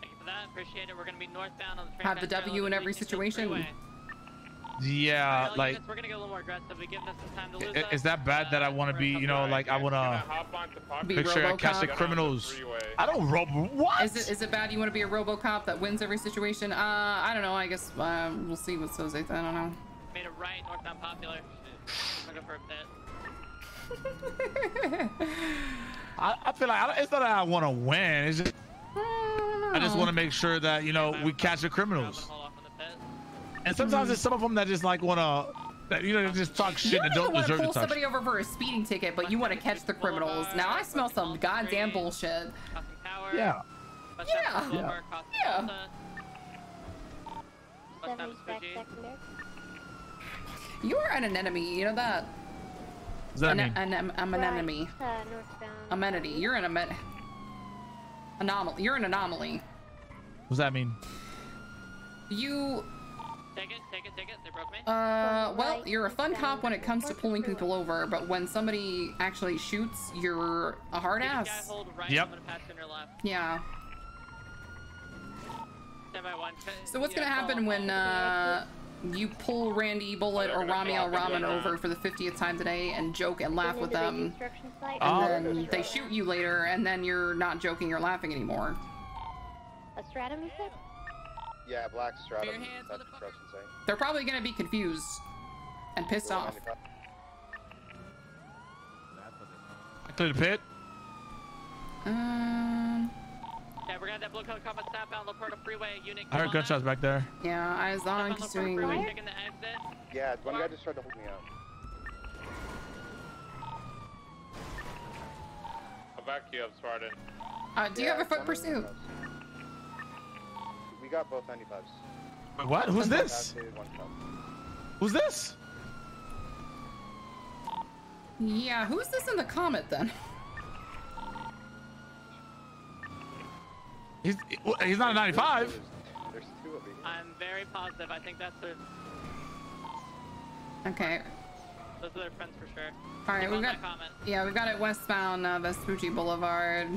Thank you for that. Appreciate it. We're gonna be northbound on the. Have the W in every situation. Yeah, All like. units, we're gonna get a little more aggressive. We give us some time to lose i- us. Is that bad that I want to be, you know, like I want to Be make sure I catch the criminals? I don't rob. What? Is it is it bad you want to be a RoboCop that wins every situation? Uh, I don't know. I guess uh, we'll see what Soze. I don't know. Made a right northbound popular. Looking for a pit. I, I feel like I it's not that I want to win. It's just I just want to make sure that you know we catch the criminals. And sometimes it's some of them that just like want to, that you know, just talk shit You and don't don't want to deserve to pull touch. somebody over for a speeding ticket, but you want to catch the criminals. Now I smell some goddamn bullshit. Yeah. Yeah. Yeah. Yeah. Seventy. You are an enemy. You know that. Does that an, mean? An, an, I'm an Right, enemy. Uh. Amenity. You're an amen. Anomaly. You're an anomaly. What does that mean? You. Take it, take it, take it. They broke me. Uh, well, you're a fun cop when it comes to pulling people over, but when somebody actually shoots, you're a hard Keep guy ass. hold right. Yep. I'm gonna pass you left. Yeah. Stand by one. So what's Yeah, gonna happen when uh you pull Randy Bullet or Ramee El-Rahman over for the 50th time today and joke and laugh with them, and Oh. then they shoot you later, and then you're not joking, you're laughing anymore. A stratum, you said? Yeah, black stratum. your hands, That's construction site. They're probably gonna be confused and pissed off. I clear the pit. Um, Okay, we're gonna have that blue color comet southbound La Puerta Freeway unit. I heard gunshots back there. yeah, eyes on, Southbound keep La Puerta Freeway, doing. taking the exit. Yeah, one guy just tried to hold me up. I'll back you up, Spartan. Uh, do you have a foot pursuit? We got both 95s. What? Who's this? Who's this? Yeah, who's this in the comet then? He's he's not a 95. There's two of you. I'm very positive. I think that's their. Okay. Those are their friends for sure. All right, Keep we've got that comet. yeah, we've got it westbound uh, Vespucci Boulevard,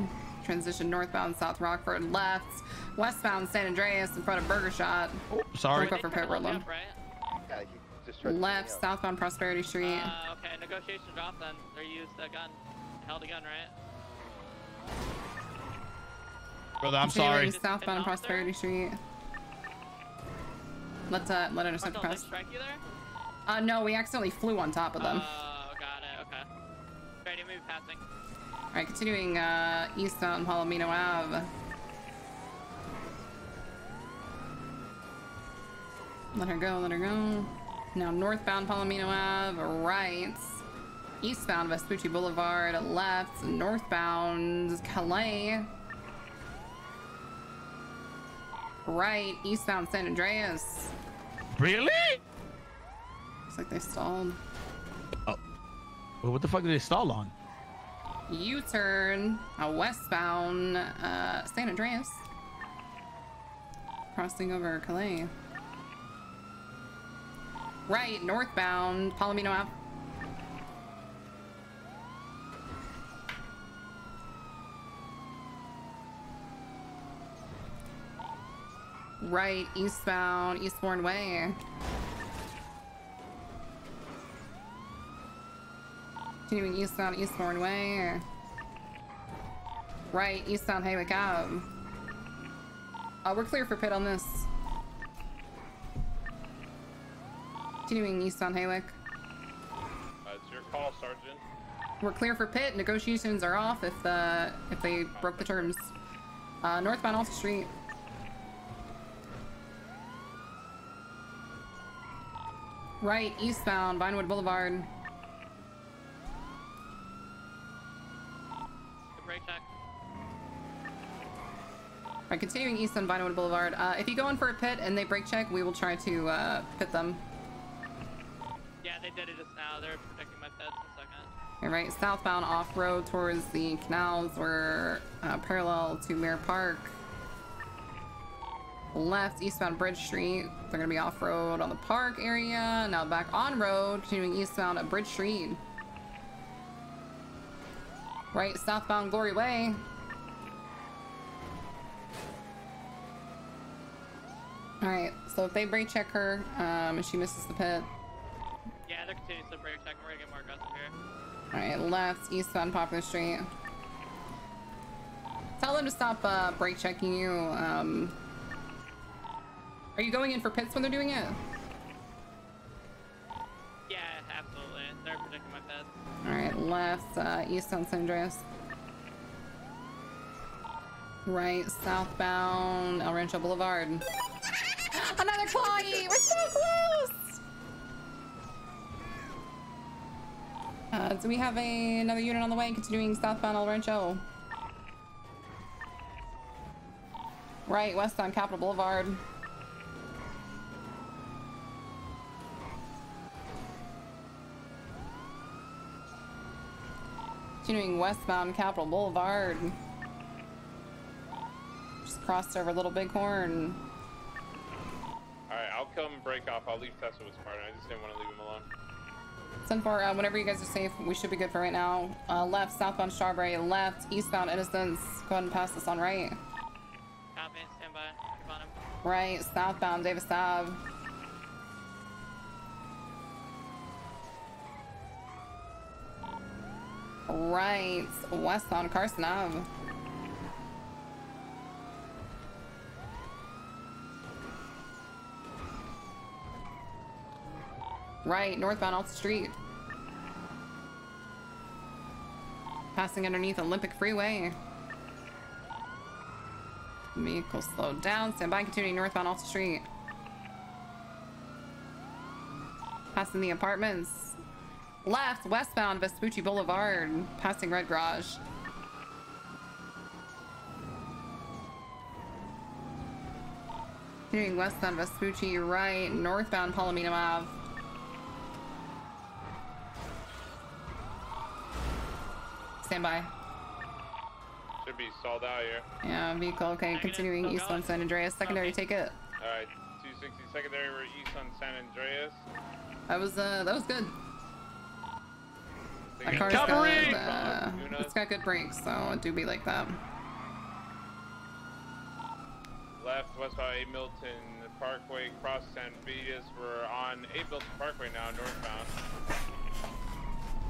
transition northbound South Rockford left, westbound San Andreas in front of Burger Shot. Oh, sorry. Look up for pit road low. Right? Yeah, he just tried to Left hold me up. southbound Prosperity Street. Uh, okay, negotiation are off then. They used a gun. Held a gun, right? Brother, I'm Continuing sorry. Southbound Prosperity Street. Let's uh let intercept Marcel, they cross. strike? Uh no, we accidentally flew on top of them. Oh, got it. Okay. Ready to move passing. All right, continuing uh eastbound Palomino Ave. Let her go, let her go. Now northbound Palomino Ave, right. Eastbound Vespucci Boulevard, left. Northbound Calais. Right, eastbound San Andreas. Really? Looks like they stalled. Oh. Well, what the fuck did they stall on? U-turn, a westbound uh, San Andreas. Crossing over Calais. Right, northbound Palomino Ave. Right, eastbound Eastbourne Way. Continuing eastbound Eastbourne Way. Right, eastbound Hawick Ave. Uh, we're clear for pit on this. Continuing eastbound Hawick. Uh, it's your call, Sergeant. We're clear for pit. Negotiations are off if the if they broke the terms. Uh, northbound Alta Street. Right, eastbound Vinewood Boulevard. Good brake check. Right, continuing east on Vinewood Boulevard. Uh, if you go in for a pit and they brake check, we will try to uh, pit them. Yeah, they did it just now. They're protecting my pets in a second. All right, southbound off road towards the canals. We're uh, parallel to Mirror Park. Left, eastbound Bridge Street. They're gonna be off road on the park area. Now back on road, continuing eastbound at Bridge Street. Right, southbound Glory Way. Alright, so if they brake check her, um, and she misses the pit. Yeah, they're continuing to brake check. We're gonna get more aggressive here. Alright, left, eastbound Popular Street. Tell them to stop uh, brake checking you. Um, are you going in for pits when they're doing it? Yeah, absolutely. They're protecting my pets. Alright, left, uh, eastbound San Andreas. Right, southbound El Rancho Boulevard. Another Clawee! We're so close! Uh, do we have a, another unit on the way continuing southbound El Rancho? Right, westbound Capitol Boulevard. Continuing westbound Capitol Boulevard. Just crossed over Little Bighorn. Alright, I'll come break off. I'll leave Tessa with Spartan. I just didn't want to leave him alone. Send for uh, whenever you guys are safe, we should be good for right now. Uh, left, southbound Strawberry, left, eastbound Innocence. Go ahead and pass this on right. Copy. Stand by. Keep on him. Right, southbound Davis Ave. Right, westbound Carson Ave. Right, northbound Alta Street. Passing underneath Olympic Freeway. Vehicle slowed down. Stand by, continuing northbound Alta Street. Passing the apartments. Left, westbound Vespucci Boulevard. Passing Red Garage. Continuing westbound Vespucci, right, northbound Palomino Ave. Stand by. Should be stalled out here. Yeah, vehicle. Okay, continuing east on San Andreas. Secondary, take it. Alright, 260 secondary. We're east on San Andreas. That was uh, that was good. That Take car's it. got, Cavalry! uh, Uno. it's got good brakes, so it do be like that. Left, westbound 8 Milton Parkway, cross San Vitus. We're on 8 Milton Parkway now, northbound.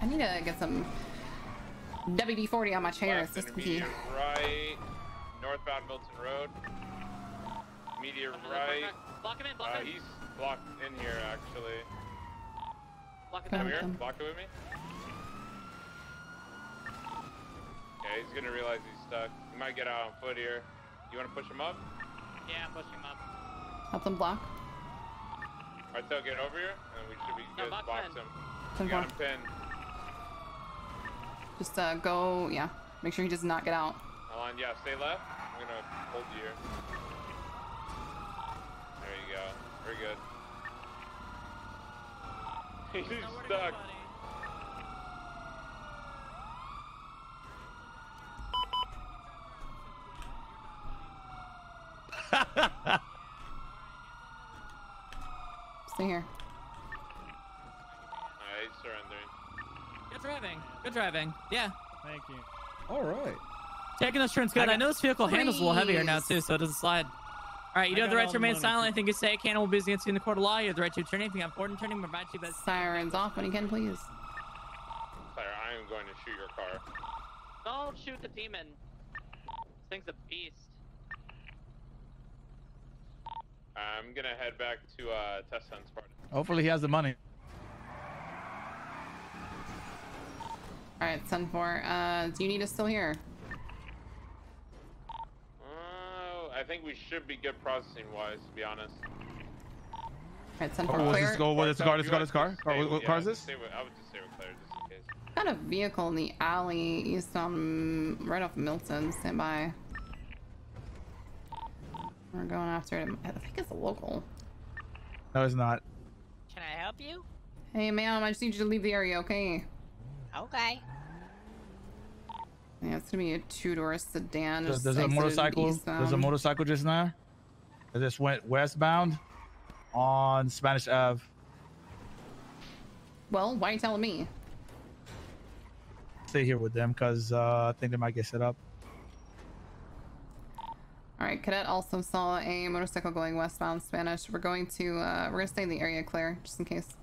I need to get some WD-40 on my chair. It's Left just and right, northbound Milton Road. Immediate right. Block him in. Block Uh, him in. he's blocked in here, actually. Block him Come Come here, block it with me. Yeah, he's gonna realize he's stuck. He might get out on foot here. You wanna push him up? Yeah, I'm pushing him up. Help them block. Martell, get over here, and we should be No, good. box Box in. him. Ten You got him pinned. Just uh, go. Yeah, make sure he does not get out. Alon, yeah, stay left. I'm gonna hold you here. There you go. Very good. He's stuck. Stay here. Alright, he's surrendering. Good driving. Good driving. Yeah. Thank you. All right. Taking those turns good. I, know this vehicle handles a little heavier now too, so it doesn't slide. All right, you do have the right to remain money. silent. Anything you say can will be used against you in the court of law. You have the right to turn anything on board and turning provide you best. Sirens off when you can, please. Claire, I am going to shoot your car. Don't shoot the demon. This thing's a beast. I'm gonna head back to uh, Tessa and Spartan. Hopefully he has the money. All right, Sun Four. Uh, do you need us still here? Uh, I think we should be good processing wise, to be honest. All right, Sun Four Oh, let's clear. just go. What is the car? Let's go. want This car. to Car- What, what yeah, car is this? stay with- I would just stay with Claire just in case. Got a vehicle in the alley east on right off Milton. Stand by. We're going after him. I think it's a local. No, it's not. Can I help you? Hey, ma'am, I just need you to leave the area, okay? Okay. Yeah, it's gonna be a two-door sedan. There's, there's a motorcycle. There's a motorcycle just now. It just went westbound on Spanish Ave. Well, why are you telling me? stay here with them because uh, I think they might get set up. All right, cadet also saw a motorcycle going westbound Spanish. We're going to uh, we're gonna stay in the area clear just in case.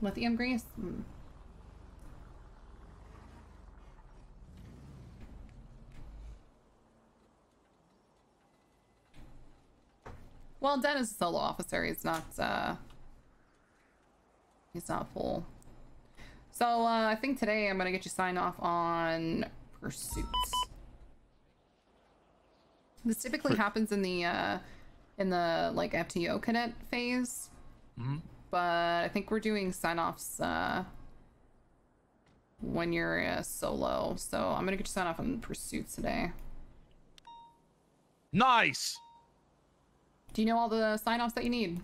Lithium grease. Hmm. Well, Den is a solo officer. He's not. uh He's not full. So uh, I think today I'm gonna get you signed off on pursuits. This typically happens in the uh, in the like FTO cadet phase, Mm-hmm. but I think we're doing sign offs uh, when you're uh, solo. So I'm gonna get you signed off on pursuits today. Nice. Do you know all the sign offs that you need?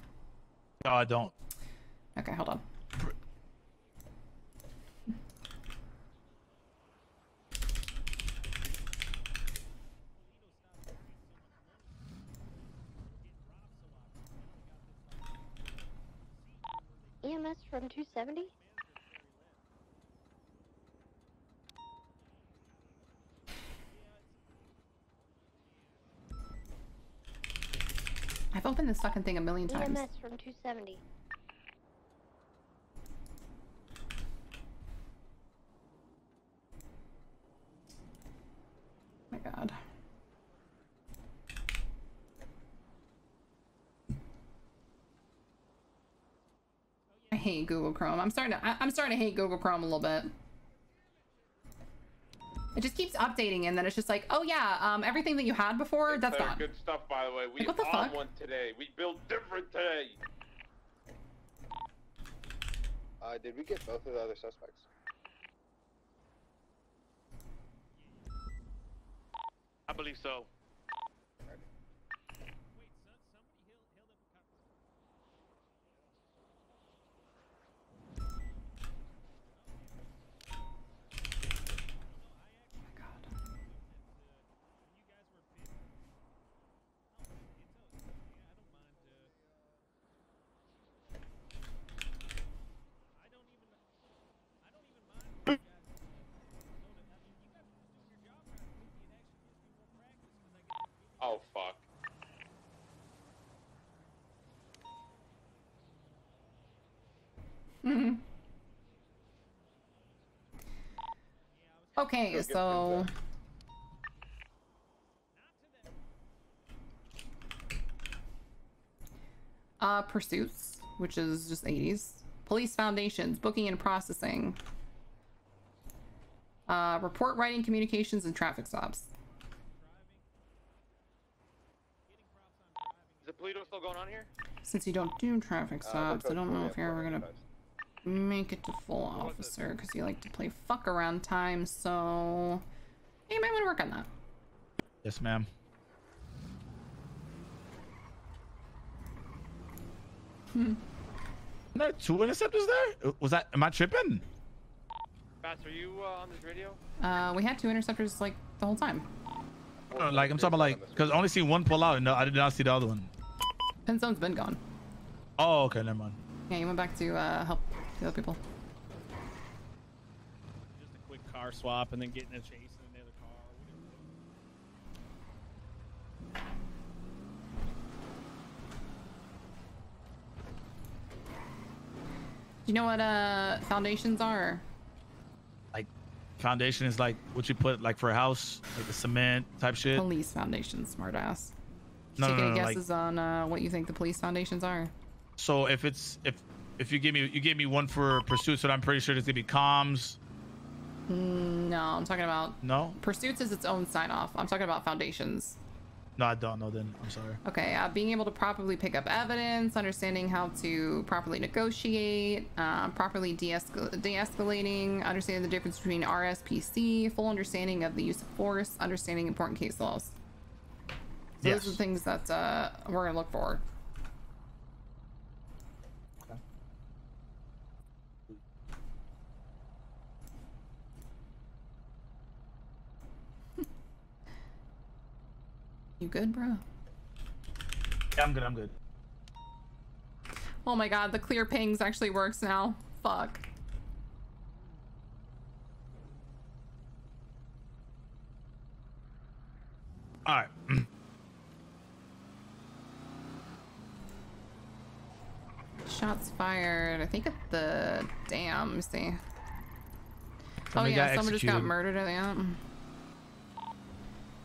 No, I don't. Okay, hold on. EMS E from 270? I've opened this fucking thing a million times. EMS from 270. my god. I hate Google Chrome. I'm starting to I, I'm starting to hate Google Chrome a little bit. It just keeps updating and then it's just like, oh yeah, um everything that you had before, that's They're gone. good stuff, by the way. We Like, what the fuck? one today. We built different today. Uh, did we get both of the other suspects? I believe so. Oh fuck. Mhm. Okay, so uh pursuits, which is just 80s. Police foundations, booking and processing. Uh report writing, communications and traffic stops. Is the Paleto still going on here? Since you don't do traffic Uh, stops, I don't know if you're ever gonna make it to full officer because you like to play fuck around time. So you might want to work on that. Yes, ma'am. Hmm. No, two interceptors there? Was that? Am I tripping? Bass, are you uh, on this radio? Uh, we had two interceptors like the whole time. No, like I'm talking about like because I only see one pull out and no, I did not see the other one. Pinzone's been gone. Oh, okay, never mind. Yeah, you went back to uh, help the other people. Just a quick car swap and then getting a chase in the other car. Do you know what uh foundations are? Like foundation is like what you put like for a house, like the cement type shit. Police foundations, smartass. No, Take no, any no, like- guesses on uh, what you think the police foundations are? So if it's if if you give me you gave me one for pursuits, so I'm pretty sure it's gonna be comms. Mm, No, I'm talking about No, pursuits is its own sign off. I'm talking about foundations. no, I don't know. Then I'm sorry. Okay, uh, being able to properly pick up evidence, understanding how to properly negotiate, uh, properly de-escal- de-escalating, understanding the difference between RSPC, full understanding of the use of force, understanding important case laws. So Yes. those are the things that uh, we're gonna look for. You good, bro? Yeah, I'm good. I'm good. Oh my god, the clear pings actually works now. Fuck. All right. Shots fired. I think at the dam. See. Oh yeah, someone just got murdered at the dam.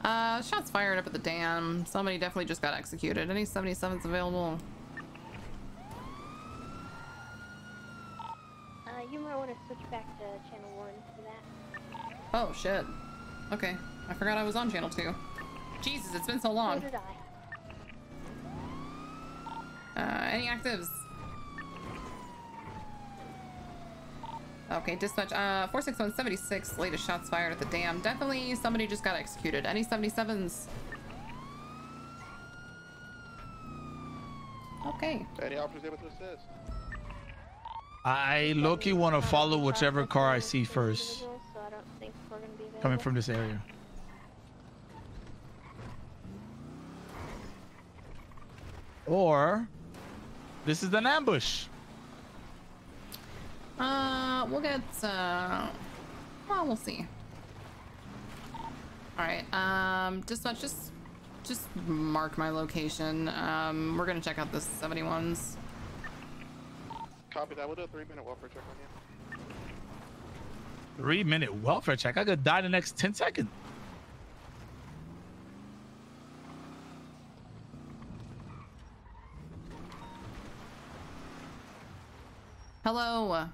Uh, shots fired up at the dam. Somebody definitely just got executed. Any 77s available? Uh, you might want to switch back to channel one for that. Oh shit. Okay, I forgot I was on channel two. Jesus, it's been so long. So did I. Uh, any actives? Okay, dispatch, uh, 46176, latest shots fired at the dam. Definitely somebody just got executed. Any 77s? Okay. Any officers able to assist? I low-key want to follow whichever car I see first So I don't think we're gonna be available. coming from this area. Or this is an ambush. Uh, we'll get, uh, well, we'll see. Alright, um, dispatch, just, just mark my location. Um, we're gonna check out the 71s. Copy that. We'll do a three-minute welfare check on you. Three minute welfare check. I could die in the next 10 seconds. Hello.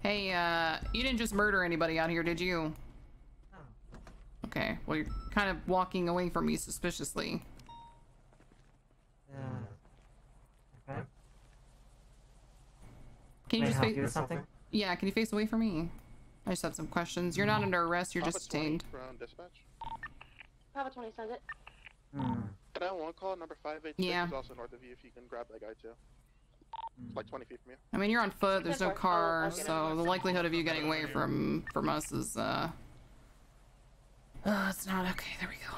Hey, uh, you didn't just murder anybody out here, did you? Okay, well, you're kind of walking away from me suspiciously. Okay. Can you May just face you something? Yeah, can you face away from me? I just have some questions. You're not under arrest, you're Papa just 20 detained. From dispatch. Papa 20 sends it. Hmm. Can I have one call number five eight six Yeah. is also north of you if you can grab that guy too. It's like 20 feet from you. I mean, you're on foot, there's no Ten four. car, Oh, so the likelihood of you getting away from, from us is, uh... Uh, it's not okay, there we go.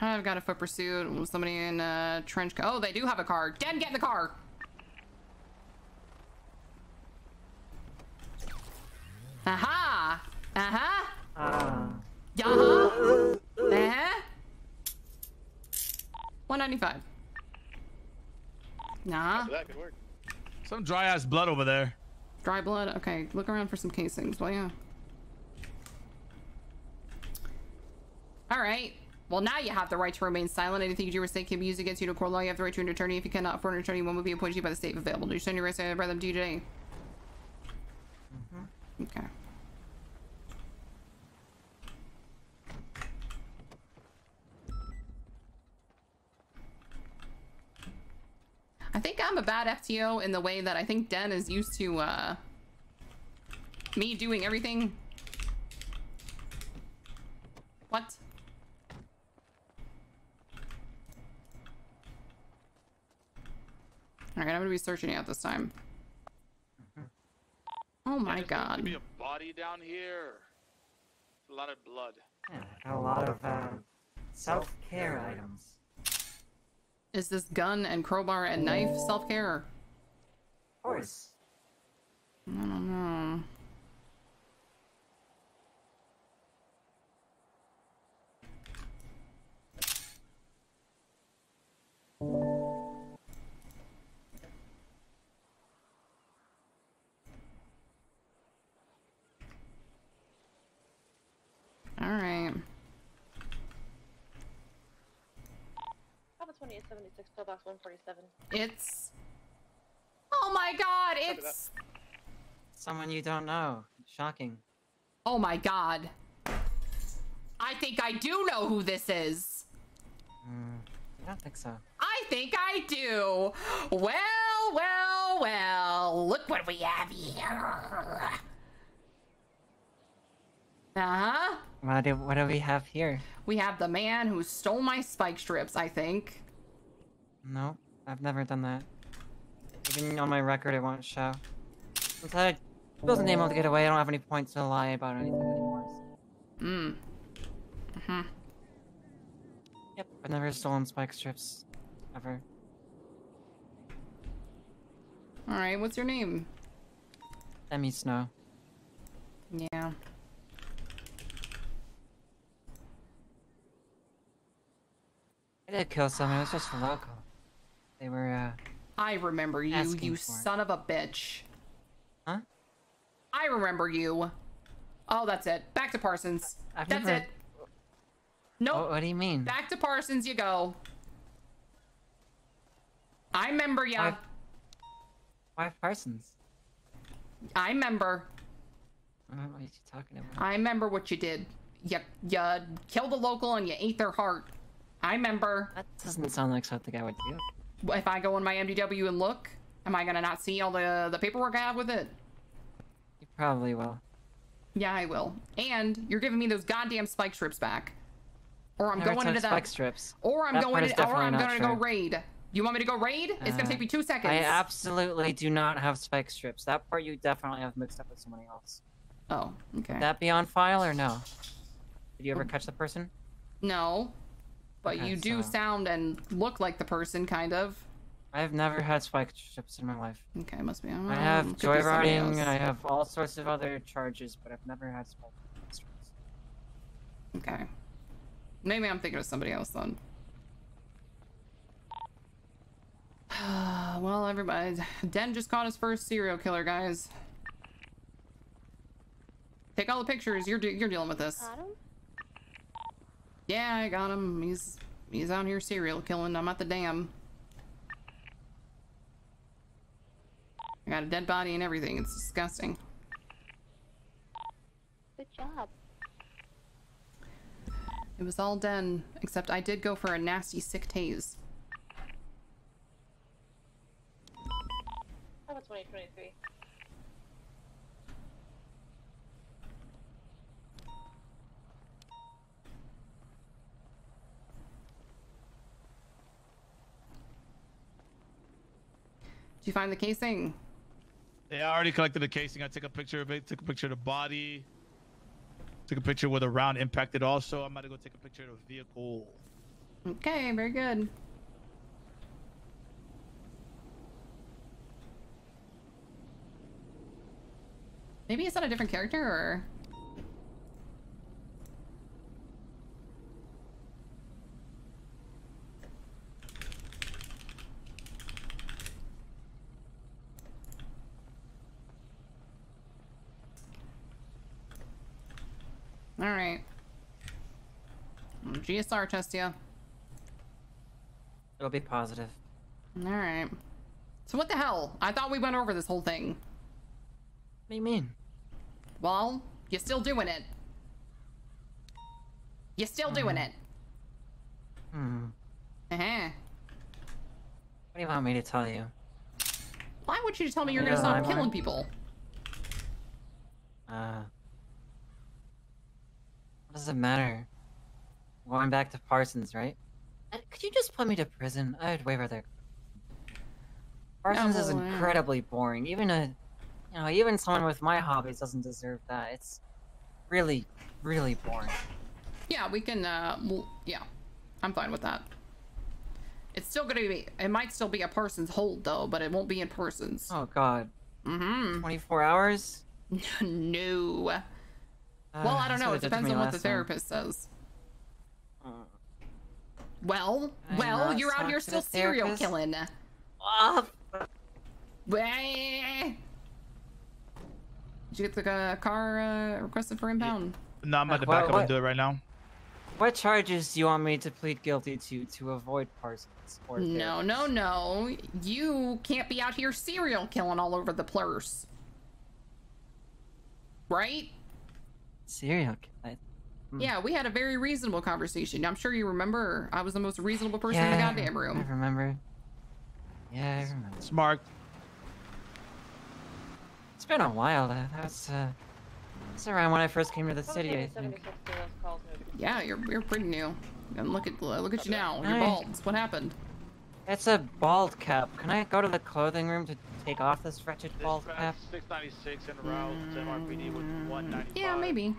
I've got a foot pursuit, somebody in a trench coat. Oh, they do have a car. Den, get in the car! Aha! Uh-huh! Ah. Uh-huh! Uh-huh! 195. Nah. That, good work. Some dry ass blood over there. Dry blood? Okay, look around for some casings, Well, yeah. Alright. Well, now you have the right to remain silent. Anything you do or say can be used against you to court law. You have the right to an attorney. If you cannot afford an attorney, one will be appointed to you by the state if available. Do you stand your rights I read them to you today? Mm-hmm. Okay. I think I'm a bad FTO in the way that I think Den is used to uh, me doing everything. What? Alright, I'm gonna be searching it out this time. Oh my god. Be a body down here. A lot of blood. Yeah, a lot of uh, self-care items. Is this gun and crowbar and knife self-care? Of course. I don't know. Alright. Papa 20 is 76, pillbox 147. It's... Oh my god, it's... Someone you don't know. Shocking. Oh my god. I think I do know who this is. Hmm. I don't think so. I think I do. Well, well, well. Look what we have here. Uh-huh. What do, what do we have here? We have the man who stole my spike strips, I think. No, I've never done that. Even on my record, it won't show. Since I wasn't able to get away, I don't have any points to lie about anything anymore. So. Mm. Mm-hmm. Yep, I've never stolen spike strips. Ever. All right, what's your name? Demi Snow. Yeah. I did kill someone. It was just local. They were. uh... I remember you, you for it. son of a bitch. Huh? I remember you. Oh, that's it. Back to Parsons. I've that's never- it. Nope. What, what do you mean? Back to Parsons you go. I remember ya. Why- Why Parsons? I remember. I don't what you're talking about. I remember what you did. You, you killed a local and you ate their heart. I remember. That doesn't sound like something I would do. If I go in my MDW and look, am I gonna not see all the the paperwork I have with it? You probably will. Yeah, I will. And you're giving me those goddamn spike strips back, or I'm Never going into the spike strips. or I'm That going part is to, or I'm gonna go raid. You want me to go raid? It's gonna Uh, take me two seconds. I absolutely do not have spike strips. That part you definitely have mixed up with somebody else. Oh, okay. Would that be on file or no? Did you ever catch the person? No, but Okay, you do so- sound and look like the person, kind of. I've never had spike strips in my life. Okay, must be. I um, have could be joyriding. I have all sorts of other charges, but I've never had spike strips. Okay. Maybe I'm thinking of somebody else then. well, everybody, Den just caught his first serial killer, guys. Take all the pictures. You're de- you're dealing with this. Got him? Yeah, I got him. He's he's out here serial killing. I'm at the dam. I got a dead body and everything. It's disgusting. Good job. It was all done, except I did go for a nasty sick tase. How about 2023? Did you find the casing? Yeah, I already collected the casing. I took a picture of it. Took a picture of the body. Took a picture where the round impacted. Also, I'm gonna go take a picture of the vehicle. Okay, very good. Maybe it's not a different character, or all right. GSR test ya. It'll be positive. All right. So what the hell? I thought we went over this whole thing. What do you mean? Well, you're still doing it. You're still doing it. Hmm. Uh-huh. What do you want me to tell you? Why would you tell me you're You gonna stop killing people? Uh. What does it matter? Going back to Parsons, right? And could you just put me to prison? I'd way rather. Parsons is well, yeah. incredibly boring. Even a, you know, even someone with my hobbies doesn't deserve that. It's really, really boring. Yeah, we can, uh, well, yeah. I'm fine with that. It's still gonna be, it might still be a Parsons hold, though, but it won't be in Parsons. Oh God. Mm-hmm. 24 hours? no. Well, Uh, I don't know. It they did to depends on what the last time. therapist says. Uh, Well, I well, you're out here to the still serial therapist? killing. Ah, Did you get the uh, car uh, requested for impound? No, I'm Uh, at the what- back up what- and do it right now. What charges do you want me to plead guilty to to avoid Parsons? Or No, no, no. You can't be out here serial killing all over the place. Right? Serial killer. Yeah, we had a very reasonable conversation. I'm sure you remember. I was the most reasonable person in the Yeah, goddamn I room. remember. Yeah, I remember. Smart. It's been a while. That was, uh, that's around when I first came to the city. I think. Yeah, you're you're pretty new. And look at look at you now. You're bald. What happened? It's a bald cap. Can I go to the clothing room to take off this wretched bald cap? 696 en route to MRPD with 195. Yeah, maybe.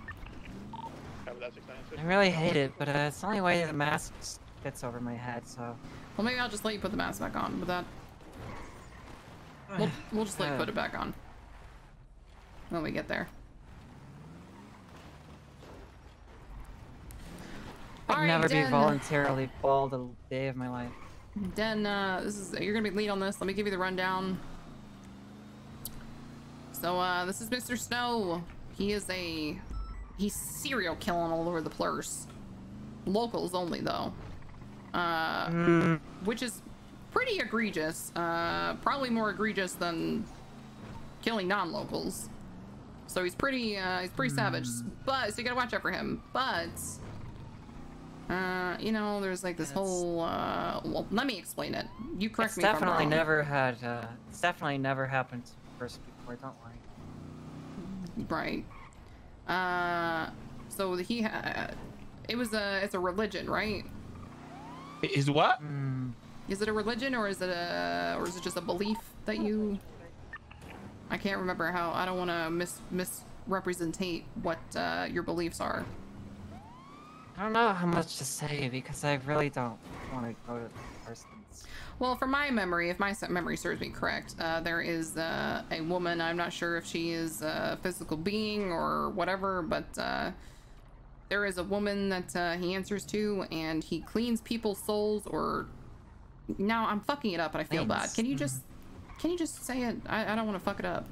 Cover that 696. I really hate it, but uh, it's the only way the mask fits over my head. So. Well, maybe I'll just let you put the mask back on. But that. We'll, we'll just like put it back on when we get there. I'd Alright, never Den. be voluntarily bald a day of my life. Den, uh, this is you're gonna be lead on this. Let me give you the rundown. So, uh, this is Mr. Snow. He is a he's serial killing all over the place. Locals only, though. Uh, Mm. which is pretty egregious. Uh, probably more egregious than killing non-locals. So he's pretty, uh, he's pretty savage. But so you gotta watch out for him. But uh, you know, there's like this whole. Uh, well, let me explain it. You correct It's me if I'm definitely wrong. never had. Uh, it's definitely never happened to a person before. Don't worry. Right. Uh, so he had. It was a. It's a religion, right? Is what? Is it a religion or is it a or is it just a belief that you? I can't remember how. I don't want to mis misrepresentate what uh, your beliefs are. I don't know how much to say because I really don't want to go to the Parsons. Well, from my memory, if my memory serves me correct, uh, there is uh, a woman. I'm not sure if she is a physical being or whatever, but uh, there is a woman that uh, he answers to, and he cleans people's souls. Or now I'm fucking it up, and I feel bad. Can you just, can you just say it? I, I don't want to fuck it up,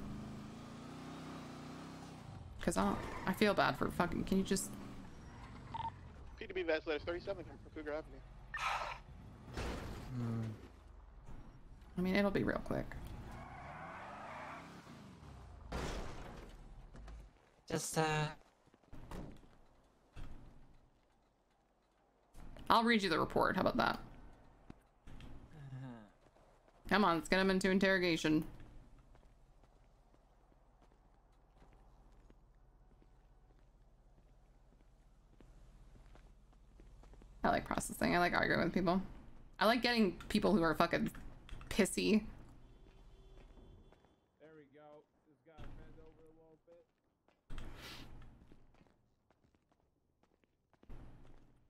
cause I I feel bad for fucking. Can you just? PDB Vasiletters 37 from Cougar Avenue. I mean, it'll be real quick. Just uh, I'll read you the report. How about that? Come on, let's get him into interrogation. I like processing. I like arguing with people. I like getting people who are fucking pissy.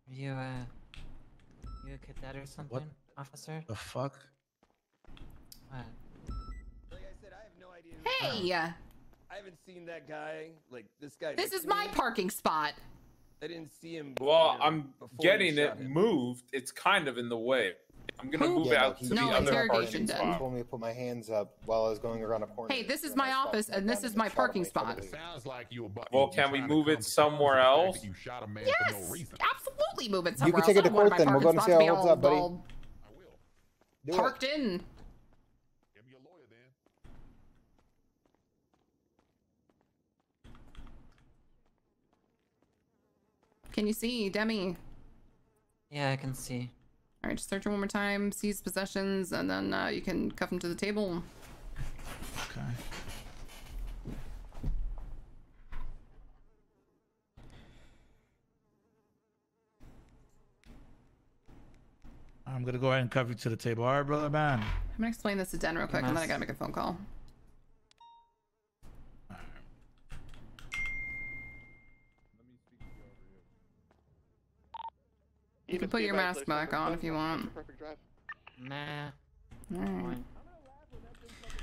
are you uh, you a cadet or something, officer? The fuck? What? Hey! I haven't seen that guy. Like this guy. This is my me. parking spot. I didn't see him. Well, I'm getting it him. moved. It's kind of in the way. I'm gonna Who? move Yeah, out he- to No, the other interrogation parking done. He told me to put my hands up while I was going around a corner. Hey, this is my office and this is my parking spot. Sounds like you about Well, can we move it somewhere else? you shot a man Yes! for no reason. Absolutely move it somewhere. You can take else. it to court then. We're going to see spot how it to be holds up, buddy. all Do it. Parked in. Can you see, Demi? Yeah, I can see. All right, just search him one more time, seize possessions, and then uh, you can cuff him to the table. Okay. I'm gonna go ahead and cuff you to the table. All right, brother man. I'm gonna explain this to Den real quick, and then I gotta make a phone call. You can put your mask back on if you want. Nah. Alright.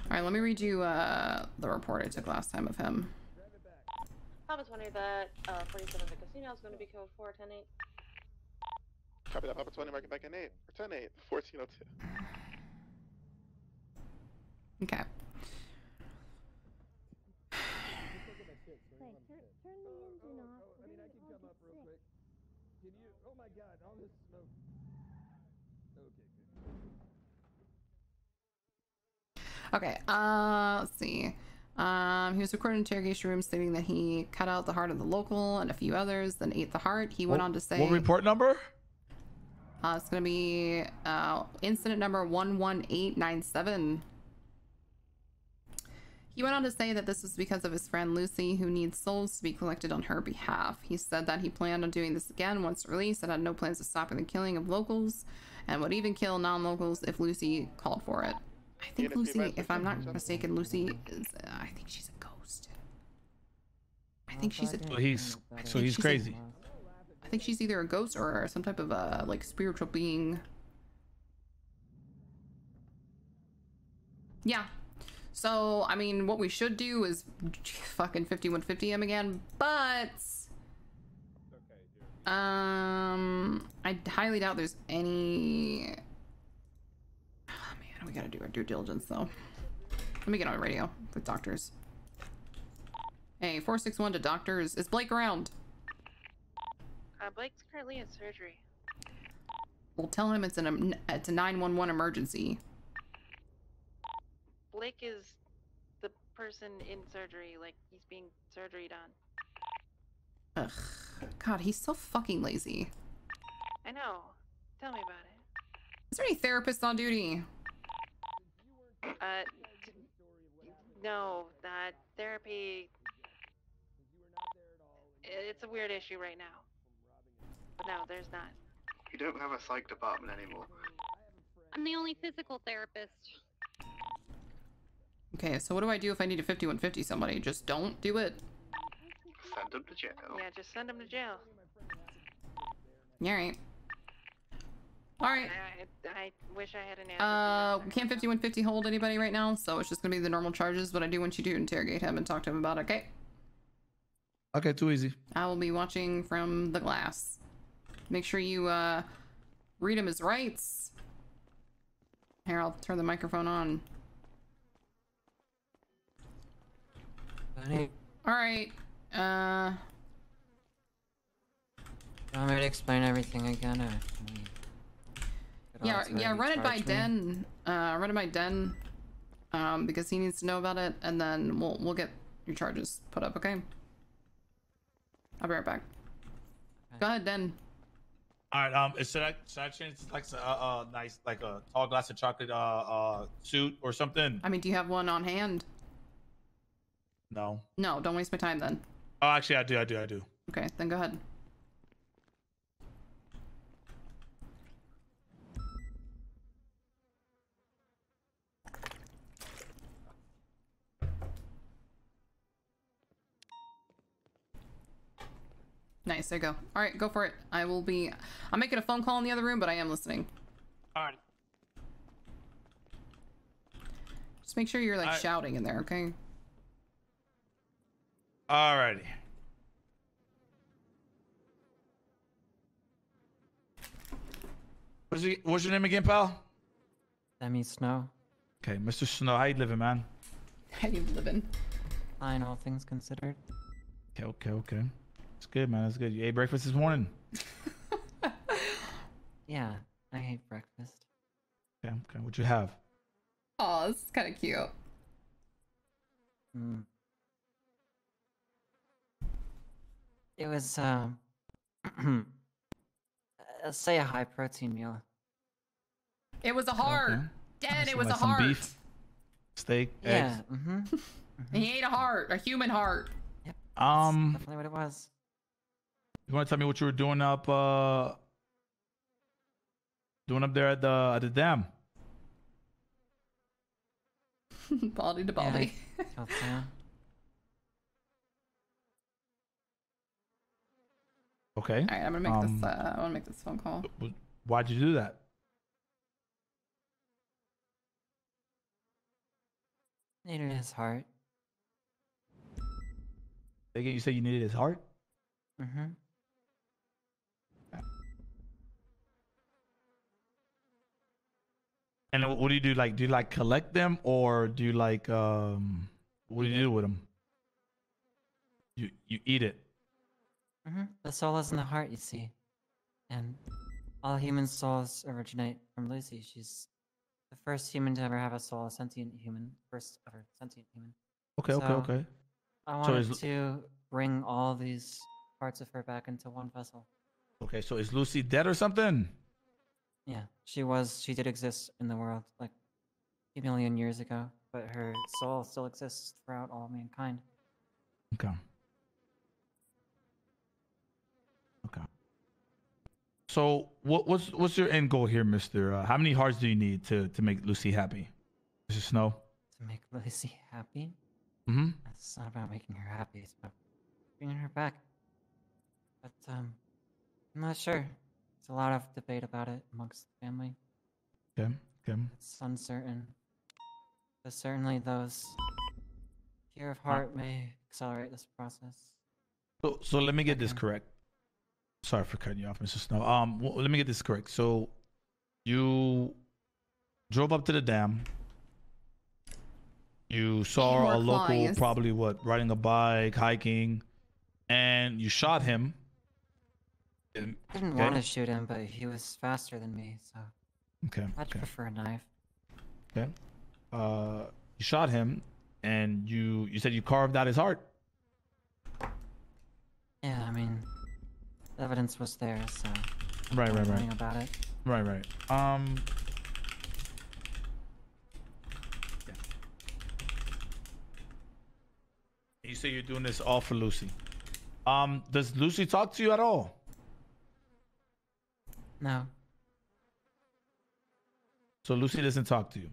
Alright, let me read you uh, the report I took last time of him. Papa 20 that uh, 47 the casino is going to be code 410 Copy that, Papa 20, marking back in 8. Or 10 8, 1402. Okay. Oh my god, all this smoke. Okay, uh, let's see. Um, he was recorded in interrogation room stating that he cut out the heart of the local and a few others, then ate the heart. He went What- on to say, What report number? Uh, it's gonna be uh, incident number one one eight nine seven. He went on to say that this was because of his friend Lucy, who needs souls to be collected on her behalf. He said that he planned on doing this again once released and had no plans of stopping the killing of locals and would even kill non locals if Lucy called for it. I think Lucy, if I'm not mistaken, Lucy is, uh, I think she's a ghost. I think she's a. So he's so he's crazy. I think she's either a ghost or some type of a like spiritual being. Yeah. So, I mean, what we should do is fucking 5150 him again, but um, I highly doubt there's any. We gotta do our due diligence though. Let me get on the radio with doctors. Hey, 461 to doctors. Is Blake around? Uh, Blake's currently in surgery. We'll tell him it's an it's a 911 emergency. Blake is the person in surgery, like he's being surgery done. Ugh. God, he's so fucking lazy. I know. Tell me about it. Is there any therapist on duty? Uh, no, that therapy. It's a weird issue right now. No, there's not. You don't have a psych department anymore. I'm the only physical therapist. Okay, so what do I do if I need a 5150 somebody? Just don't do it. Send them to jail. Yeah, just send them to jail. Alright. Alright. I, I wish I had an answer. Uh, we can't 5150 hold anybody right now, so it's just gonna be the normal charges, but I do want you to interrogate him and talk to him about it, okay? Okay, too easy. I will be watching from the glass. Make sure you, uh, read him his rights. Here, I'll turn the microphone on. Alright, uh... you want me to explain everything again, or can we get Yeah, yeah, run it by me? Den. Uh, run it by Den. Um, because he needs to know about it, and then we'll we'll get your charges put up, okay? I'll be right back. Go ahead, Den. All right. Um, should I should I change like a uh, uh, nice like a tall glass of chocolate uh uh suit or something? I mean, do you have one on hand? No. No, don't waste my time then. Oh, actually, I do. I do. I do. Okay, then go ahead. Nice, there you go. All right, go for it. I will be. I'm making a phone call in the other room, but I am listening. All right. Just make sure you're like I- shouting in there, okay? Alrighty. What's, he, what's your name again, pal? Demi Snow. Okay, Mr. Snow. How you living, man? How you living? Fine, all things considered. Okay, okay, okay. It's good, man. It's good. You ate breakfast this morning? Yeah, I hate breakfast. Okay, okay. What'd you have? Oh, this is kind of cute. Mm. It was, um, uh, say a high protein meal. It was a heart. Okay. Dead. It was like a heart. beef, steak, Yeah, eggs. mm-hmm. He ate a heart, a human heart. Um, Definitely what it was. You want to tell me what you were doing up, uh, doing up there at the at the dam? body to Yeah, body. I killed Sam. Okay. All right, I'm gonna make Um, this. Uh, I want to make this phone call. Why'd you do that? Needed his heart. Again, you said you needed his heart. Mm-hmm. And what do you do? Like, do you like collect them, or do you like um, what do you do with them? You you eat it. Mm-hmm. The soul is in the heart, you see. And all human souls originate from Lucy. She's the first human to ever have a soul, a sentient human. First ever sentient human. Okay, okay, So, okay. I So wanted is- to bring all these parts of her back into one vessel. Okay, so is Lucy dead or something? Yeah, she was, she did exist in the world like a million years ago, but her soul still exists throughout all mankind. Okay. Okay. So what what's what's your end goal here, Mister? Uh, how many hearts do you need to to make Lucy happy, Mr. Snow? To make Lucy happy? Mm-hmm. It's not about making her happy, it's about bringing her back. But, um, I'm not sure. There's a lot of debate about it amongst the family. Okay. Okay. It's uncertain. But certainly those pure of heart may accelerate this process. So, so let me get this correct. Sorry for cutting you off, Mr. Snow. Um, w- let me get this correct. So, you drove up to the dam. You saw a local, claws. probably what, riding a bike, hiking, and you shot him. I didn't okay? want to shoot him, but he was faster than me, so Okay. I'd okay. prefer a knife. Okay. Uh, you shot him, and you you said you carved out his heart. Yeah, I mean, the evidence was there, so Right, right, right. about it. Right, right. Um. yeah. You say you're doing this all for Lucy. Um, does Lucy talk to you at all? No, So Lucy doesn't talk to you.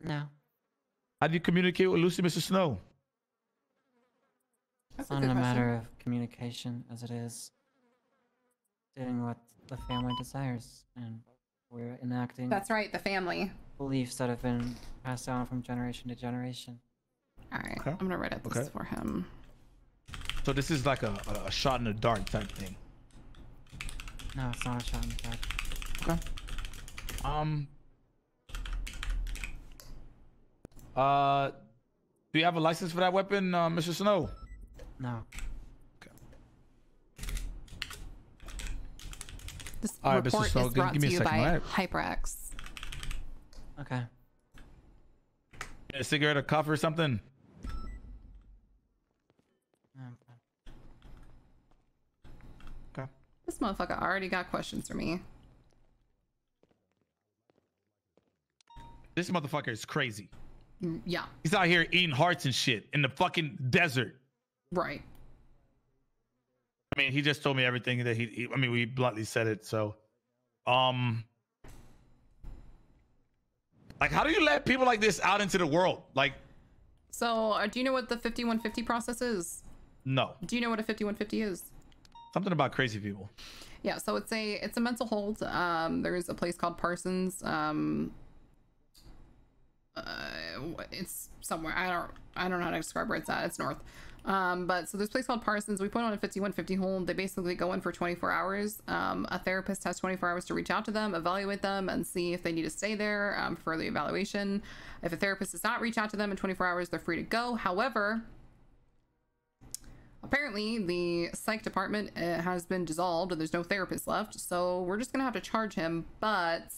no, How do you communicate with Lucy, Mr. Snow? it's not a matter of communication as it is doing what the family desires, and we're enacting That's right, the family. beliefs that have been passed down from generation to generation. All right, Okay. I'm gonna write up this for him. So this is like a, a, a shot in the dark type thing. No, it's not a shot in the dark. Okay. Um. Uh, do you have a license for that weapon, uh, Mr. Snow? No. Okay. This All right, Mr. report Snow, is brought give me to a you second, by alright? HyperX. Okay. A cigarette, a cuff, or something? Um, This motherfucker already got questions for me. This motherfucker is crazy. Mm, Yeah, He's out here eating hearts and shit in the fucking desert. right. I mean, he just told me everything that he, he I mean, we bluntly said it. So, um, like, how do you let people like this out into the world? Like, So, uh, do you know what the 5150 process is? no, Do you know what a 5150 is? Something about crazy people. Yeah, so it's a it's a mental hold. Um, there's a place called Parsons. Um, uh, it's somewhere I don't I don't know how to describe where it's at. It's north. Um, but so this place called Parsons. We put on a 5150 hold. They basically go in for 24 hours. Um, a therapist has 24 hours to reach out to them, evaluate them, and see if they need to stay there um, for the evaluation. If a therapist does not reach out to them in 24 hours, they're free to go. However, apparently the psych department has been dissolved. And there's no therapist left so we're just gonna have to charge him. But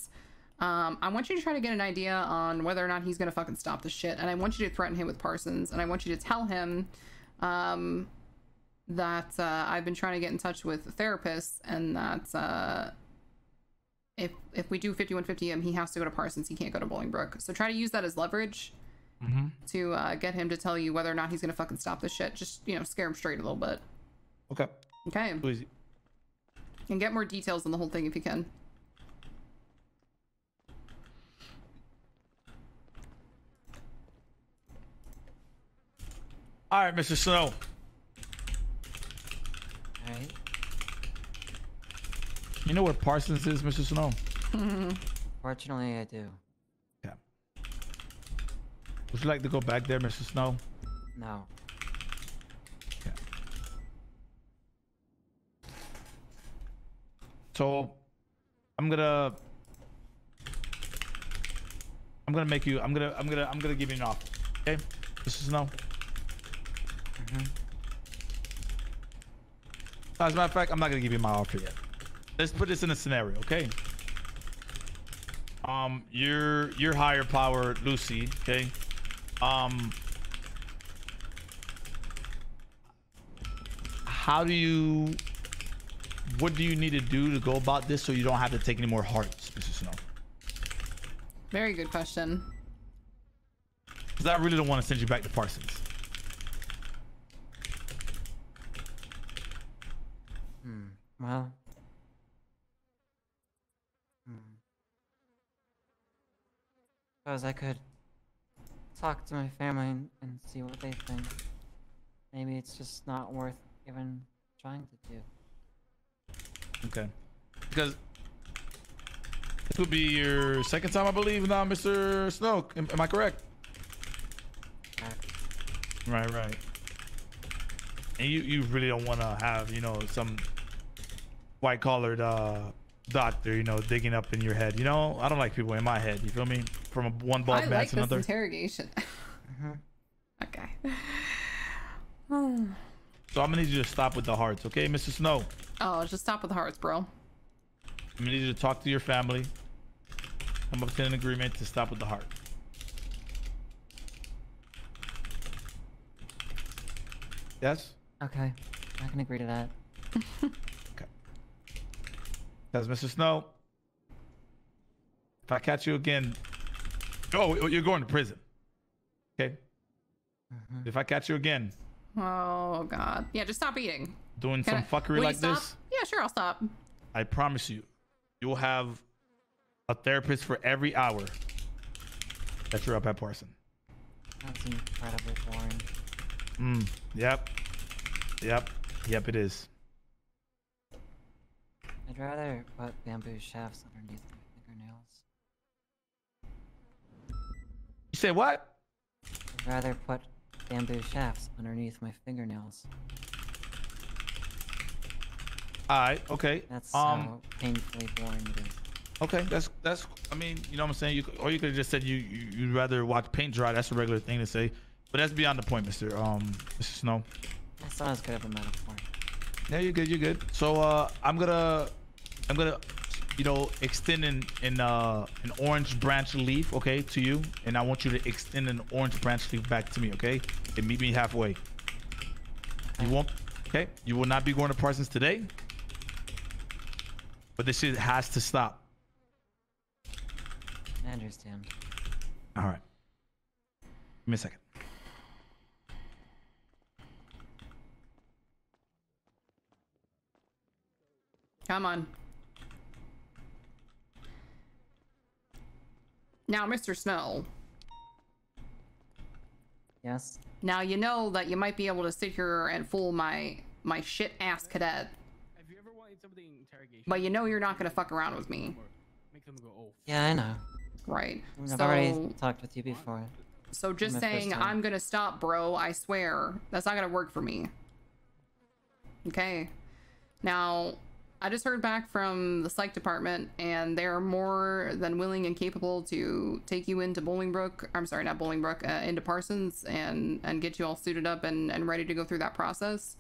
um, i want you to try to get an idea on whether or not he's gonna fucking stop the shit. And i want you to threaten him with parsons and i want you to tell him um, that uh, i've been trying to get in touch with therapists and that uh, if if we do 5150 him he has to go to parsons. He can't go to bolingbroke. So try to use that as leverage Mm-hmm. to uh, get him to tell you whether or not he's gonna fucking stop this shit. Just you know, scare him straight a little bit. Okay. Okay. Too easy. And get more details on the whole thing if you can. All right, Mr. Snow. Alright. You know where Parsons is, Mr. Snow? Fortunately, I do. Would you like to go back there, Mr. Snow? No. So, I'm gonna, I'm gonna make you. I'm gonna, I'm gonna, I'm gonna give you an offer. Okay, Mr. Snow. As a matter of fact, I'm not gonna give you my offer yet. Let's put this in a scenario, okay? Um, your your higher power, Lucy. Okay. Um, how do you? What do you need to do to go about this so you don't have to take any more hearts, Mr. Snow? Very good question. Because I really don't want to send you back to Parsons. Hmm. Well. Hmm. Suppose I could talk to my family and, and see what they think. Maybe it's just not worth even trying to do. Okay. Because This will be your second time, I believe, now, Mr. Snow. Am, am I correct? Right, right. And you, you really don't want to have, you know, some white collared uh, doctor, you know, digging up in your head. You know, I don't like people in my head. You feel me? From a, one bald I like to this another. interrogation. Mm-hmm. okay. Hmm. So I'm gonna need you to stop with the hearts, okay, Mr. Snow? oh, just stop with the hearts, bro. I'm gonna need you to talk to your family. I'm up to an agreement to stop with the heart. Yes? Okay, I can agree to that. Okay. That's Mr. Snow. If I catch you again, oh, you're going to prison. Okay. If I catch you again Oh god. Yeah, just stop eating. doing Can some I- fuckery like stop? this, Yeah, sure, I'll stop. I promise you, you will have a therapist for every hour that you're up at Parson. That's incredibly boring. Mm. Yep. Yep. Yep. It is. I'd rather put bamboo shafts underneath my fingernails. You say what? I'd rather put bamboo shafts underneath my fingernails. All right. Okay. That's um. painfully boring it is. Okay. That's that's. I mean, you know what I'm saying. You or you could have just said you, you you'd rather watch paint dry. That's a regular thing to say. But that's beyond the point, Mister Um, Mr. Snow. That's not as good of a metaphor. Yeah, you're good. You're good. So uh, I'm gonna, I'm gonna, you know, extend an an uh an orange branch leaf, okay, to you, and I want you to extend an orange branch leaf back to me, okay? And meet me halfway. You won't, okay? You will not be going to Parsons today, but this shit has to stop. I understand. All right. Give me a second. Come on. Now, Mr. Snow. Yes. Now you know that you might be able to sit here and fool my my shit ass cadet, Have you ever wanted somebody in interrogation? but you know you're not gonna fuck around with me, Make them go, oh. Yeah, I know. right? I've already talked with you before. so just saying. I'm gonna stop, bro. I swear that's not gonna work for me. Okay. Now, I just heard back from the psych department, and they're more than willing and capable to take you into Bolingbroke. I'm sorry, not Bolingbroke, uh, into Parsons, and and get you all suited up and and ready to go through that process.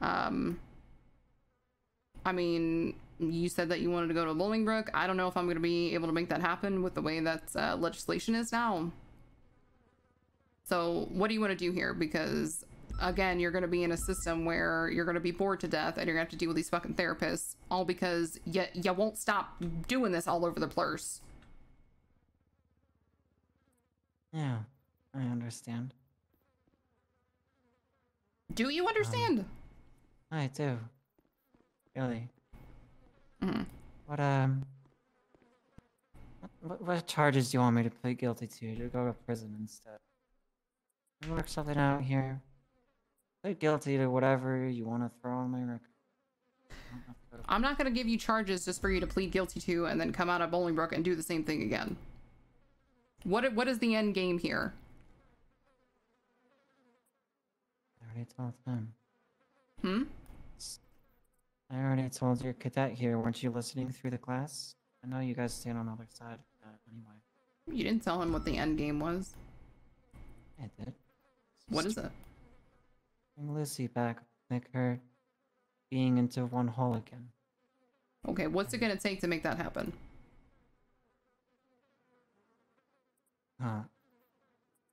Um, I mean, you said that you wanted to go to Bolingbroke. I don't know if I'm going to be able to make that happen with the way that uh, legislation is now. So, what do you want to do here? Because again, you're going to be in a system where you're going to be bored to death and you're going to have to deal with these fucking therapists, all because you, you won't stop doing this all over the place. Yeah, I understand. Do you understand? I do. Really. Mhm. What um. What, what charges do you want me to plead guilty to? To go to prison instead? Work something out here. Plead guilty to whatever you want to throw on my record. I'm not going to give you charges just for you to plead guilty to and then come out of Bolingbroke and do the same thing again. What what is the end game here? I already told him. Hmm? I already told your cadet here. Weren't you listening through the class? I know you guys stand on the other side of that anyway. You didn't tell him what the end game was. I did. What is it? Bring Lucy back. Make her being into one whole again. Okay, what's it going to take to make that happen? Uh,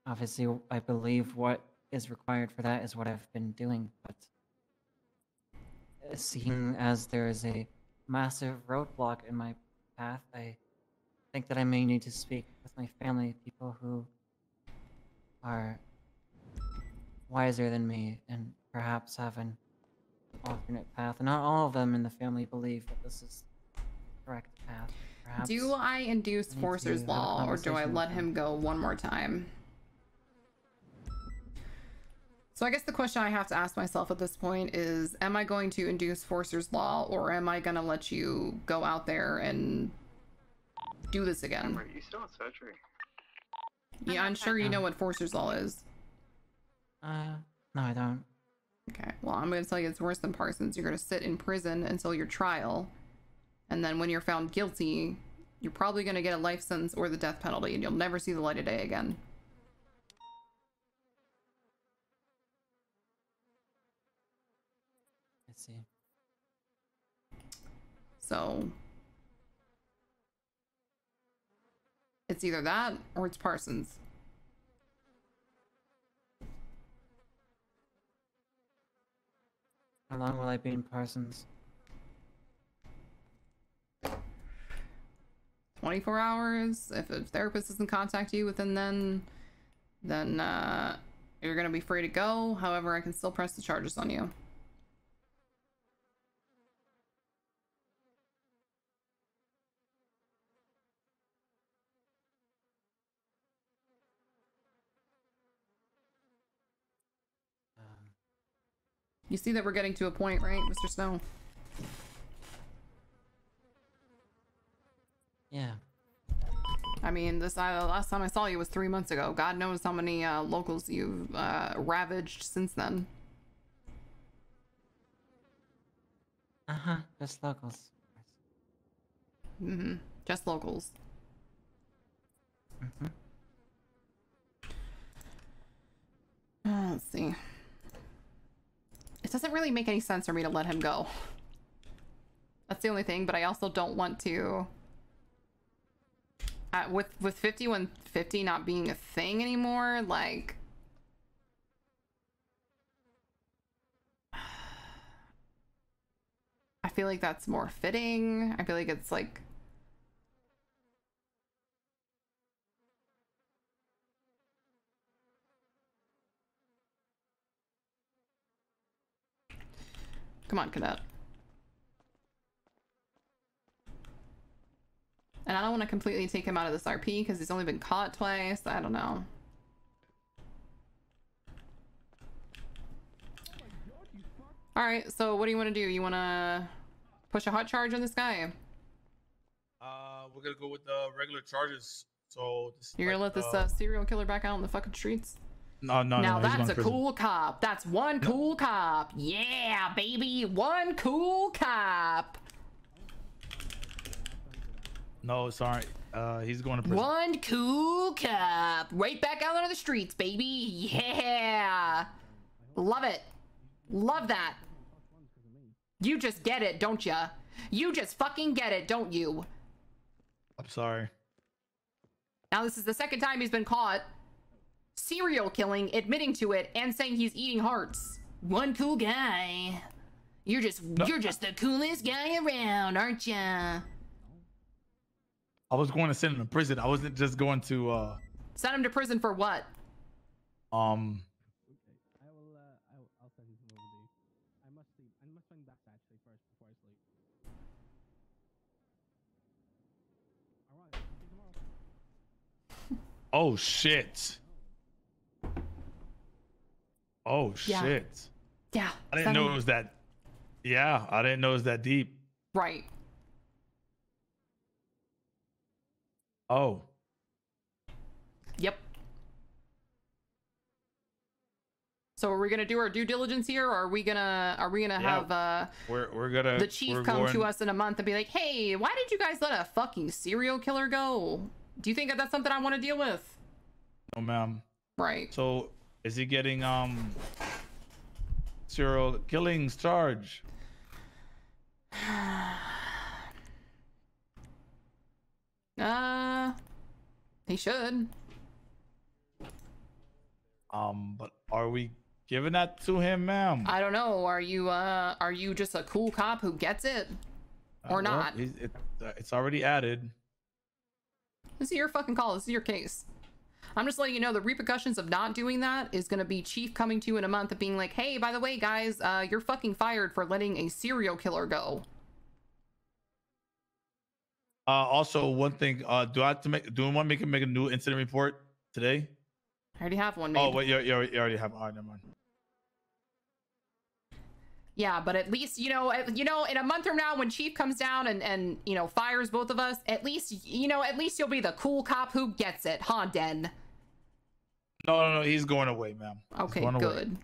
obviously, I believe what is required for that is what I've been doing, but seeing as there is a massive roadblock in my path, I think that I may need to speak with my family, people who are wiser than me and perhaps have an alternate path. Not all of them in the family believe that this is the correct path. Perhaps Do I induce I Forcer's to have a Law or do I let him go one more time? So I guess the question I have to ask myself at this point is am I going to induce Forcer's Law or am I going to let you go out there and do this again. Wait, you still in surgery? Yeah, I'm sure you know what Forcer's Law is. Uh, no, I don't. Okay, well, I'm going to tell you it's worse than Parsons. You're going to sit in prison until your trial. And then when you're found guilty, you're probably going to get a life sentence or the death penalty, and you'll never see the light of day again. I see. So. It's either that or it's Parsons. How long will I be in Parsons? 24 hours. If a therapist doesn't contact you within then, then uh, you're going to be free to go. However, I can still press the charges on you. You see that we're getting to a point, right, Mr. Snow? Yeah. I mean, this uh, last time I saw you was three months ago. God knows how many uh, locals you've uh, ravaged since then. Uh huh. Just locals. Mm-hmm. Just locals. Mm-hmm. Uh, let's see. It doesn't really make any sense for me to let him go. That's the only thing, but I also don't want to. Uh, with with 5150 not being a thing anymore, like. I feel like that's more fitting. I feel like it's like. Come on, cadet. And I don't want to completely take him out of this RP because he's only been caught twice. I don't know. Alright, so what do you want to do? You want to push a hot charge on this guy? Uh, we're gonna go with the regular charges. So You're gonna let this uh, serial killer back out in the fucking streets? No, no, now no. that's a prison. cool cop. That's one cool cop. Yeah, baby, one cool cop. No, sorry. Uh, he's going to prison. One cool cop. Right back out onto the streets, baby. Yeah. Love it. Love that. You just get it, don't you? You just fucking get it, don't you? I'm sorry. Now this is the second time he's been caught serial killing, admitting to it, and saying he's eating hearts. One cool guy. You're just you're just the coolest guy around, aren't ya? I was going to send him to prison. I wasn't just going to uh Send him to prison for what? um I I'll, I'll send him over to. I must. I must find back actually first before I sleep. Alright, see you tomorrow. oh shit. Oh Yeah. shit. Yeah. I didn't know it was that Yeah, I didn't know it was that deep. Right. Oh. Yep. So are we gonna do our due diligence here, or are we gonna are we gonna Yeah. have uh We're we're gonna the chief come to us in a month and be like, "Hey, why did you guys let a fucking serial killer go?" Do you think that that's something I want to deal with? No ma'am. Right. So is he getting um serial killings charge? Uh, he should. Um, but are we giving that to him, ma'am? I don't know. Are you uh are you just a cool cop who gets it, or Uh, well, not? he's- it, uh, it's already added. This is your fucking call. This is your case. I'm just letting you know the repercussions of not doing that is gonna be Chief coming to you in a month and being like, "Hey, by the way, guys, uh, you're fucking fired for letting a serial killer go." Uh, also, one thing. Uh, do I have to make? Do I want to make make a new incident report today? I already have one made. Oh wait, you, you, already, you already have. All right, never mind. Yeah, but at least you know, you know, in a month from now, when Chief comes down and and you know fires both of us, at least you know, at least you'll be the cool cop who gets it, huh, Den? No, no, no. He's going away, ma'am. Okay, going away. good.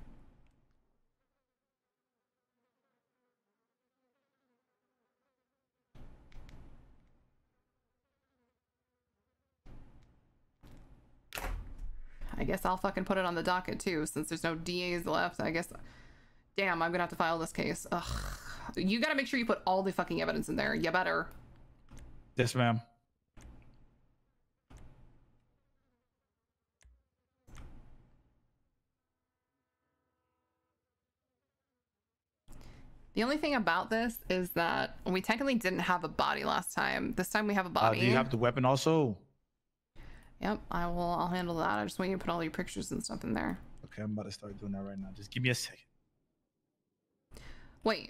I guess I'll fucking put it on the docket too, since there's no DAs left. I guess. Damn, I'm gonna have to file this case. Ugh. You gotta make sure you put all the fucking evidence in there. You better. Yes, ma'am. The only thing about this is that we technically didn't have a body last time. This time we have a Uh, body. do you have the weapon also? Yep, I will. I'll handle that. I just want you to put all your pictures and stuff in there. Okay, I'm about to start doing that right now. Just give me a second. Wait.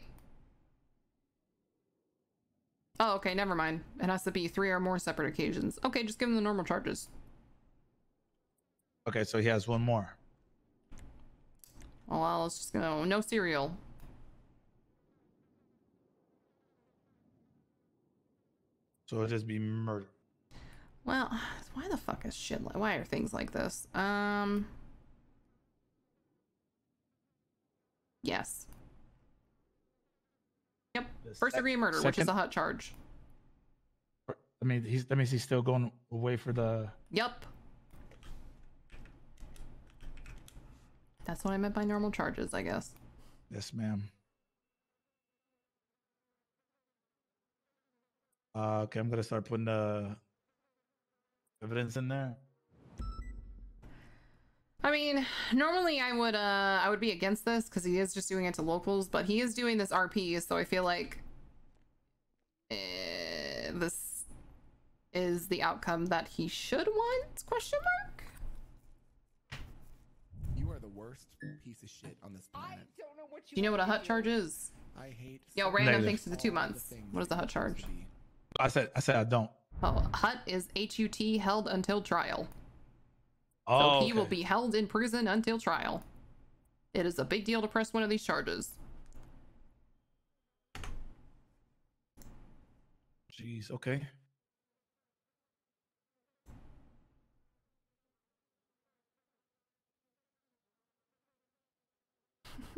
Oh, okay. Never mind. It has to be three or more separate occasions. Okay, just give him the normal charges. Okay, so he has one more. Oh, well, it's just gonna no cereal. So it'll just be murder. Well, why the fuck is shit? Like, why are things like this? Um. Yes. Yep. First degree murder, which is a hot charge. I mean, he's that means he's still going away for the. Yep. That's what I meant by normal charges, I guess. Yes, ma'am. Uh, okay, I'm gonna start putting the evidence in there. I mean, normally I would uh I would be against this because he is just doing it to locals, but he is doing this RP, so I feel like eh, this is the outcome that he should want? Question mark. You are the worst piece of shit on this planet. Do you know what a hut charge is? I hate. Yo, random Negative. thanks for the two months. What is the hut charge? I said, I said I don't. Oh, hut is HUT held until trial. Oh, so he will be held in prison until trial. It is a big deal to press one of these charges. Jeez. Okay.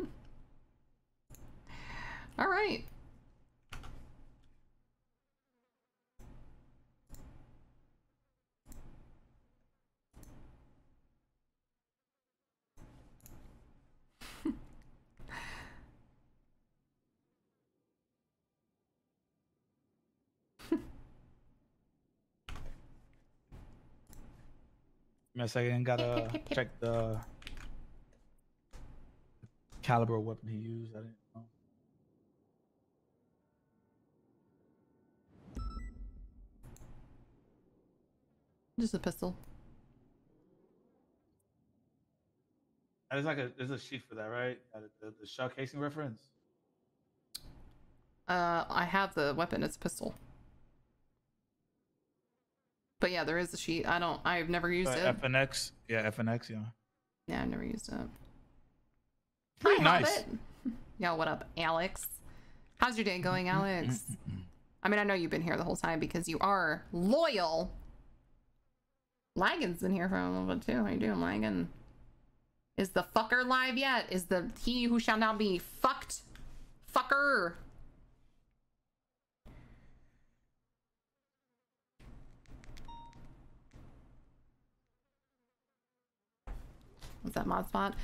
All right. Give me a second. Gotta check the caliber of weapon he used. I didn't know. Just a pistol. There's like a there's a sheet for that, right? The, the shell casing reference. Uh, I have the weapon. It's a pistol. But yeah, there is a sheet. I don't. I've never used Uh, it. FNX. Yeah, FNX. Yeah. Yeah, I've never used it. Pretty Hi, nice. Hobbit. Yo, what up, Alex? How's your day going, Alex? I mean, I know you've been here the whole time because you are loyal. Lagan's been here for a little bit too. How you doing, Lagan? Is the fucker live yet? Is the he who shall not be fucked? Fucker. What's that mod spot?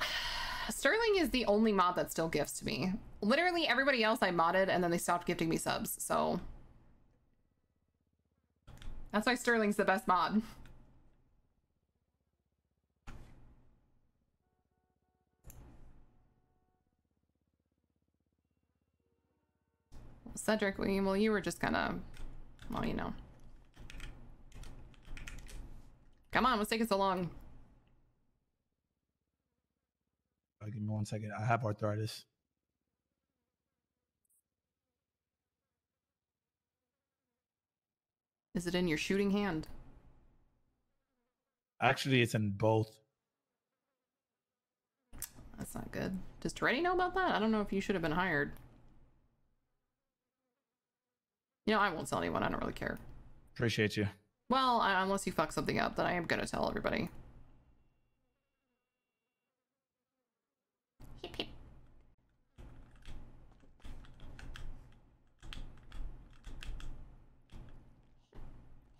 Sterling is the only mod that still gifts to me. Literally everybody else I modded and then they stopped gifting me subs, so that's why Sterling's the best mod. Cedric, well, you were just gonna, well, you know. Come on, what's taking so long? Uh, give me one second. I have arthritis. Is it in your shooting hand? Actually, it's in both. That's not good. Does Toretti know about that? I don't know if you should have been hired. You know, I won't tell anyone. I don't really care. Appreciate you. Well, I, unless you fuck something up, then I am gonna tell everybody.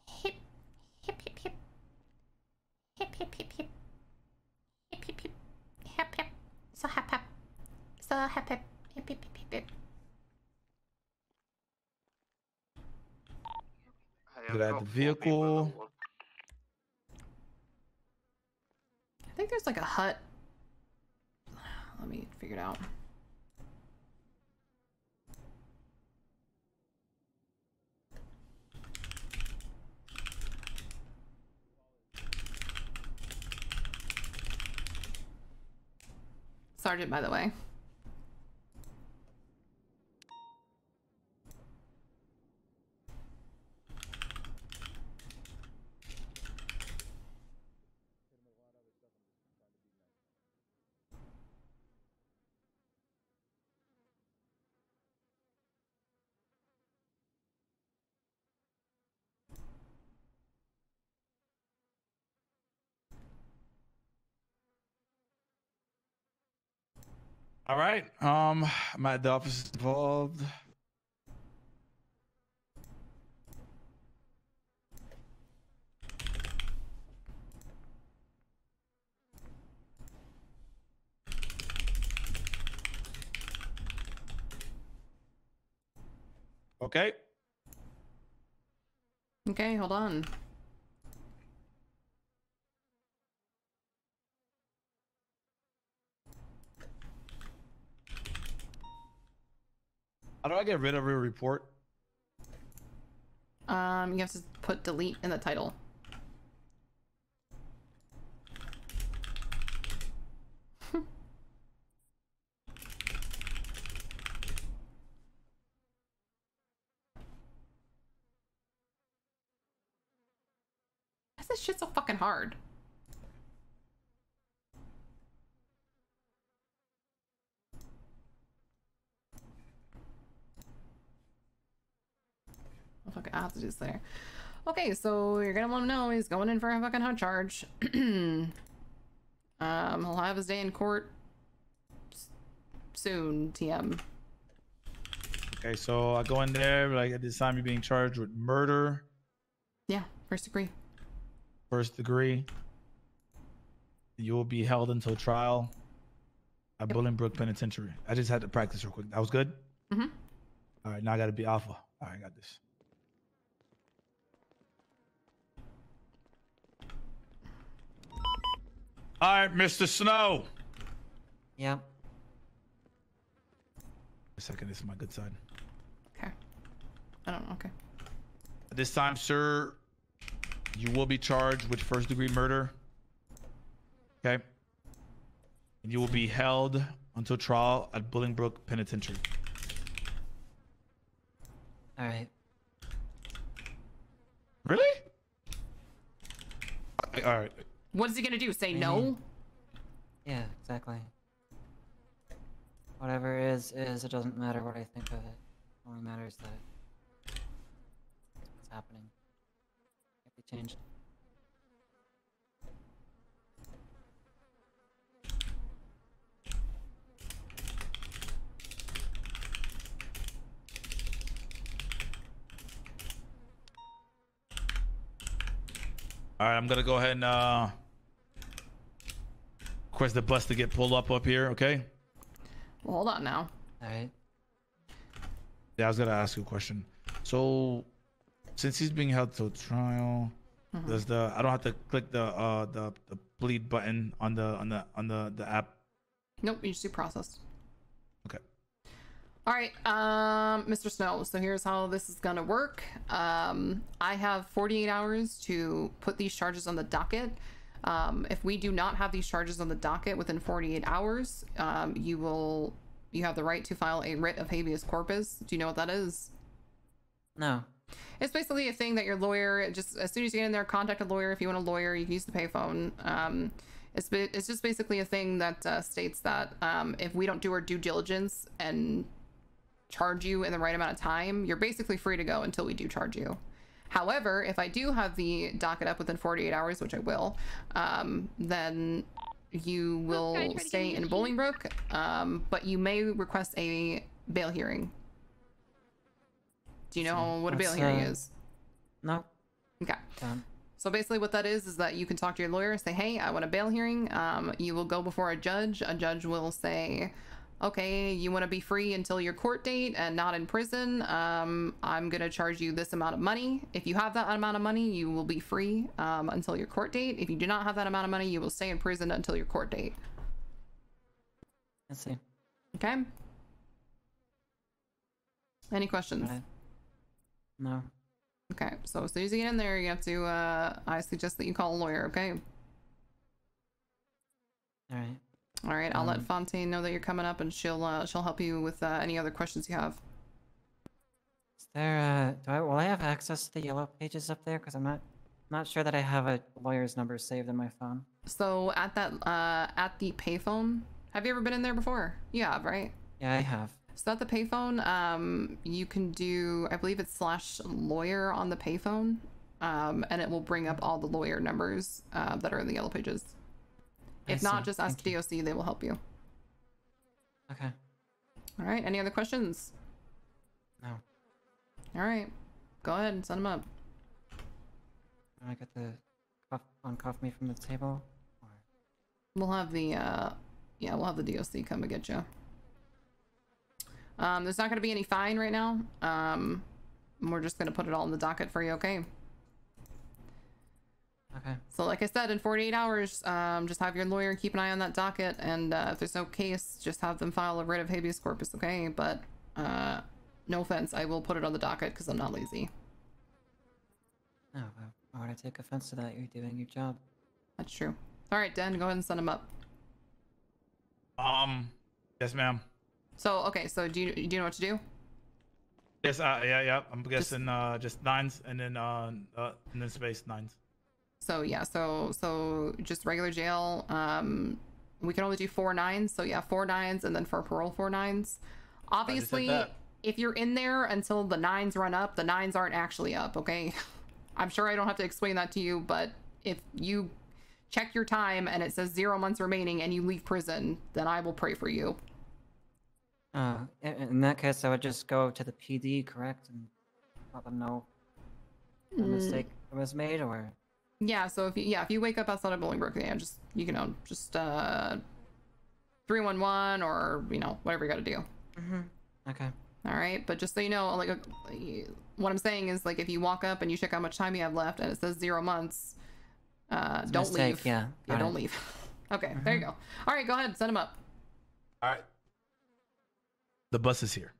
Hip hip hip hip. Hip hip hip. Hip hip. So hip hip. Uh, Hip. Get the vehicle. I think there's like a hut. Let me figure it out. Sergeant, by the way. All right. Um, at the office involved. Okay. Okay, hold on. How do I get rid of a report? Um, you have to put delete in the title. This shit so fucking hard? Oh, fuck, I have to do this later. Okay, so you're gonna let him know he's going in for a fucking hot charge. um, he'll have his day in court soon. TM. Okay, so I go in there. Like at this time, you're being charged with murder, Yeah, first degree. first degree. You will be held until trial at Bolingbroke Penitentiary. I just had to practice real quick. That was good. Mhm. All right, now I got to be alpha. All right, I got this. All right, Mr. Snow. Yep. A second, this is my good side. Okay. I don't know. Okay. This time, sir, you will be charged with first degree murder. Okay. And you will be held until trial at Bolingbroke Penitentiary. All right. Really? All right. What is he gonna do? Say Mhm. no? Yeah, exactly. Whatever it is, is. It doesn't matter what I think of it. It only matters that it's happening. Can't be changed. All right, I'm gonna go ahead and uh request the bus to get pulled up up here. Okay. Well, hold on now. All right. Yeah, I was gonna ask you a question. So, since he's being held to trial, Mhm. does the I don't have to click the uh the the bleed button on the on the on the the app? Nope, you just do process. Okay. All right, um, Mr. Snow. So here's how this is gonna work. Um, I have 48 hours to put these charges on the docket. Um, if we do not have these charges on the docket within 48 hours, um, you will you have the right to file a writ of habeas corpus. Do you know what that is? No. It's basically a thing that your lawyer just as soon as you get in there, contact a lawyer. If you want a lawyer, you can use the payphone. Um, it's it's just basically a thing that uh, states that um, if we don't do our due diligence and charge you in the right amount of time, you're basically free to go until we do charge you. However, if I do have the docket up within 48 hours, which I will, um, then you will try stay in a Bolingbroke, um, but you may request a bail hearing. Do you know what a bail hearing uh, is? No. Okay. Um, So basically, what that is is that you can talk to your lawyer, say, "Hey, I want a bail hearing." Um, you will go before a judge. A judge will say, "Okay, you want to be free until your court date and not in prison. Um, I'm gonna charge you this amount of money. If you have that amount of money, you will be free um, until your court date. If you do not have that amount of money, you will stay in prison until your court date." I see. Okay. Any questions? No. Okay, so as soon as you get in there, you have to. Uh, I suggest that you call a lawyer. Okay. All right. All right, I'll let Um, Fontaine know that you're coming up, and she'll uh, she'll help you with uh, any other questions you have. Is there uh do I will I have access to the yellow pages up there? Because I'm not not sure that I have a lawyer's number saved in my phone. So at that uh, at the payphone, have you ever been in there before? You have, right? Yeah, I have. So at the payphone, um, you can do I believe it's slash lawyer on the payphone, um, and it will bring up all the lawyer numbers uh, that are in the yellow pages. If not, just ask DOC; they will help you. Okay. All right. Any other questions? No. All right. Go ahead and send them up. Can I get the cuff uncuff me from the table? We'll have the uh yeah, we'll have the DOC come and get you. Um, there's not gonna be any fine right now. Um, we're just gonna put it all in the docket for you, okay? Okay. So like I said, in 48 hours, um, just have your lawyer keep an eye on that docket, and uh, if there's no case, just have them file a writ of habeas corpus, okay? But uh, no offense, I will put it on the docket because I'm not lazy. No, why- why would I take offense to that? You're doing your job. That's true. All right, Dan, go ahead and send them up. Um, yes, ma'am. So okay, so do you do you know what to do? Yes, uh, yeah, yeah. I'm guessing uh, just nines and then uh, uh, and then space nines. So yeah, so so just regular jail. Um, we can only do four nines. So yeah, four nines, and then for parole, four nines. Obviously, if you're in there until the nines run up, the nines aren't actually up. Okay, I'm sure I don't have to explain that to you, but if you check your time and it says zero months remaining and you leave prison, then I will pray for you. Uh, in that case, I would just go to the PD, correct, and let them know a Mm. mistake was made, or Yeah, so if you yeah, if you wake up outside of Bolingbroke, yeah, just you can know, just uh 311 or, you know, whatever you got to do. okay. All right, but just so you know, like uh, what I'm saying is like if you walk up and you check how much time you have left and it says 0 months, uh don't mistake, leave. yeah, Yeah, got don't it. leave. okay, there you go. All right, go ahead, send them up. All right. The bus is here.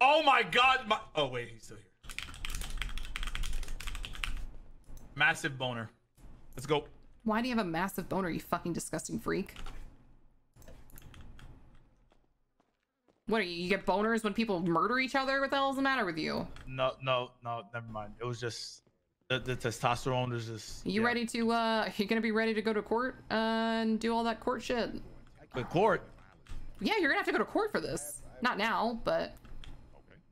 Oh my god! My oh wait, he's still here. Massive boner. Let's go. Why do you have a massive boner, you fucking disgusting freak? What are you, you get boners when people murder each other? What the hell's the matter with you? No, no, no. Never mind. It was just the, the testosterone is just. You yeah. ready to uh you gonna be ready to go to court uh, and do all that court shit? The court. Yeah, you're gonna have to go to court for this. Not now, but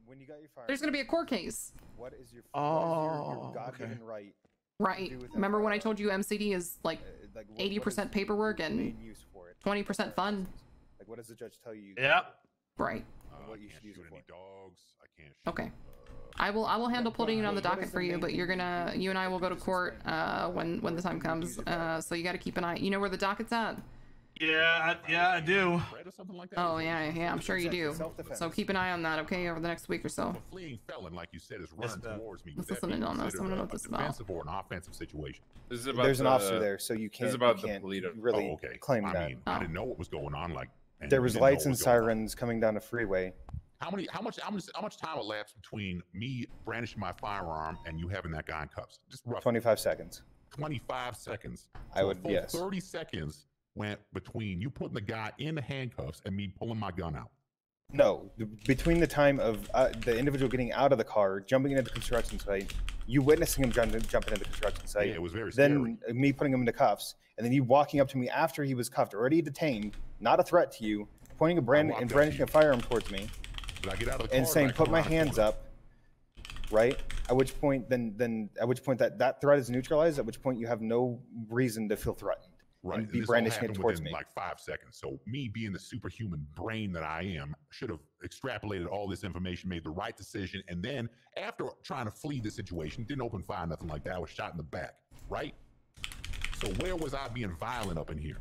When you got your fire, there's gonna be a court case. what is your, Oh, what is your, your God-given right? Right. do with that Remember when I told you MCD is like like, what- what 80% is paperwork and main use for it? 20% fun? Like, what does the judge tell you? Yep. Right. and what you should use it for? Dogs. I can't. Okay. I will I will handle putting it on the docket is for you, but you're gonna you and I will go to court uh when when the time comes. Uh so you gotta keep an eye. You know where the docket's at? Yeah, I, yeah, I do. Like. Oh yeah, yeah, I'm sure you do. So keep an eye on that, okay, over the next week or so. A fleeing felon, like you said, is running ma'am. towards me. Let's Would that listen be in on this. I considered wanna know what this is about. defensive or an offensive situation? This is about There's an officer there, so you can't. is about you the can't Polito. really oh, okay. claim I that. mean, oh. I didn't know what was going on. Like, there was lights what and was on. sirens coming down the freeway. How many? How much? How much? How much time elapsed between me brandishing my firearm and you having that guy in cuffs? Just roughly. 25 seconds. 25 seconds. I So a would- full yes. 30 seconds went between you putting the guy in the handcuffs and me pulling my gun out. No, between the time of uh, the individual getting out of the car, jumping into the construction site, you witnessing him jump, jump into the construction site, Yeah, it was very then me putting him into cuffs, and then you walking up to me after he was cuffed, already detained, not a threat to you, pointing a brand and brandishing a firearm towards me, Did I get out of the and saying, "Put my hands up." Right. At which point, then, then, at which point that that threat is neutralized. At which point, you have no reason to feel threatened Right. and be this all brandishing it happened towards within me. like five seconds. So me being the superhuman brain that I am should have extrapolated all this information, made the right decision, and then after trying to flee the situation, didn't open fire, nothing like that. I was shot in the back. Right. So where was I being violent up in here?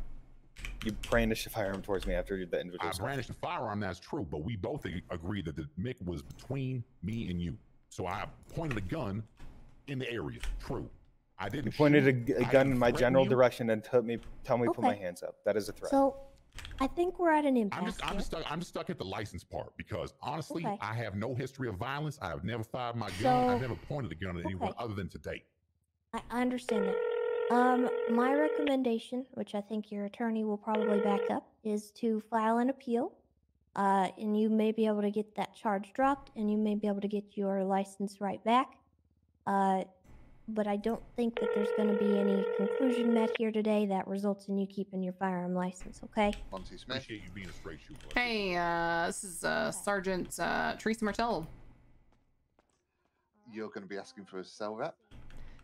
You brandished a firearm towards me after the individual. I was brandished a firearm. That's true, but we both ag- agreed that the Mick was between me and you. So I pointed a gun in the area. True. I didn't. You pointed a, shoot. g- a I gun in my general you. direction and told me, tell me to put my hands up. That is a threat. So, I think we're at an impasse I'm just, I'm just stuck. I'm just stuck at the license part because honestly, Okay. I have no history of violence. I have never fired my gun. So- I've never pointed a gun at anyone Okay. other than today. I I understand that. Um, my recommendation, which I think your attorney will probably back up, is to file an appeal. Uh, and you may be able to get that charge dropped, and you may be able to get your license right back. Uh, but I don't think that there's going to be any conclusion met here today that results in you keeping your firearm license. Okay? Monty Smith. Appreciate you being a straight shooter. Hey, uh, this is uh, Sergeant uh, Teresa Martell. You're going to be asking for a cell rep?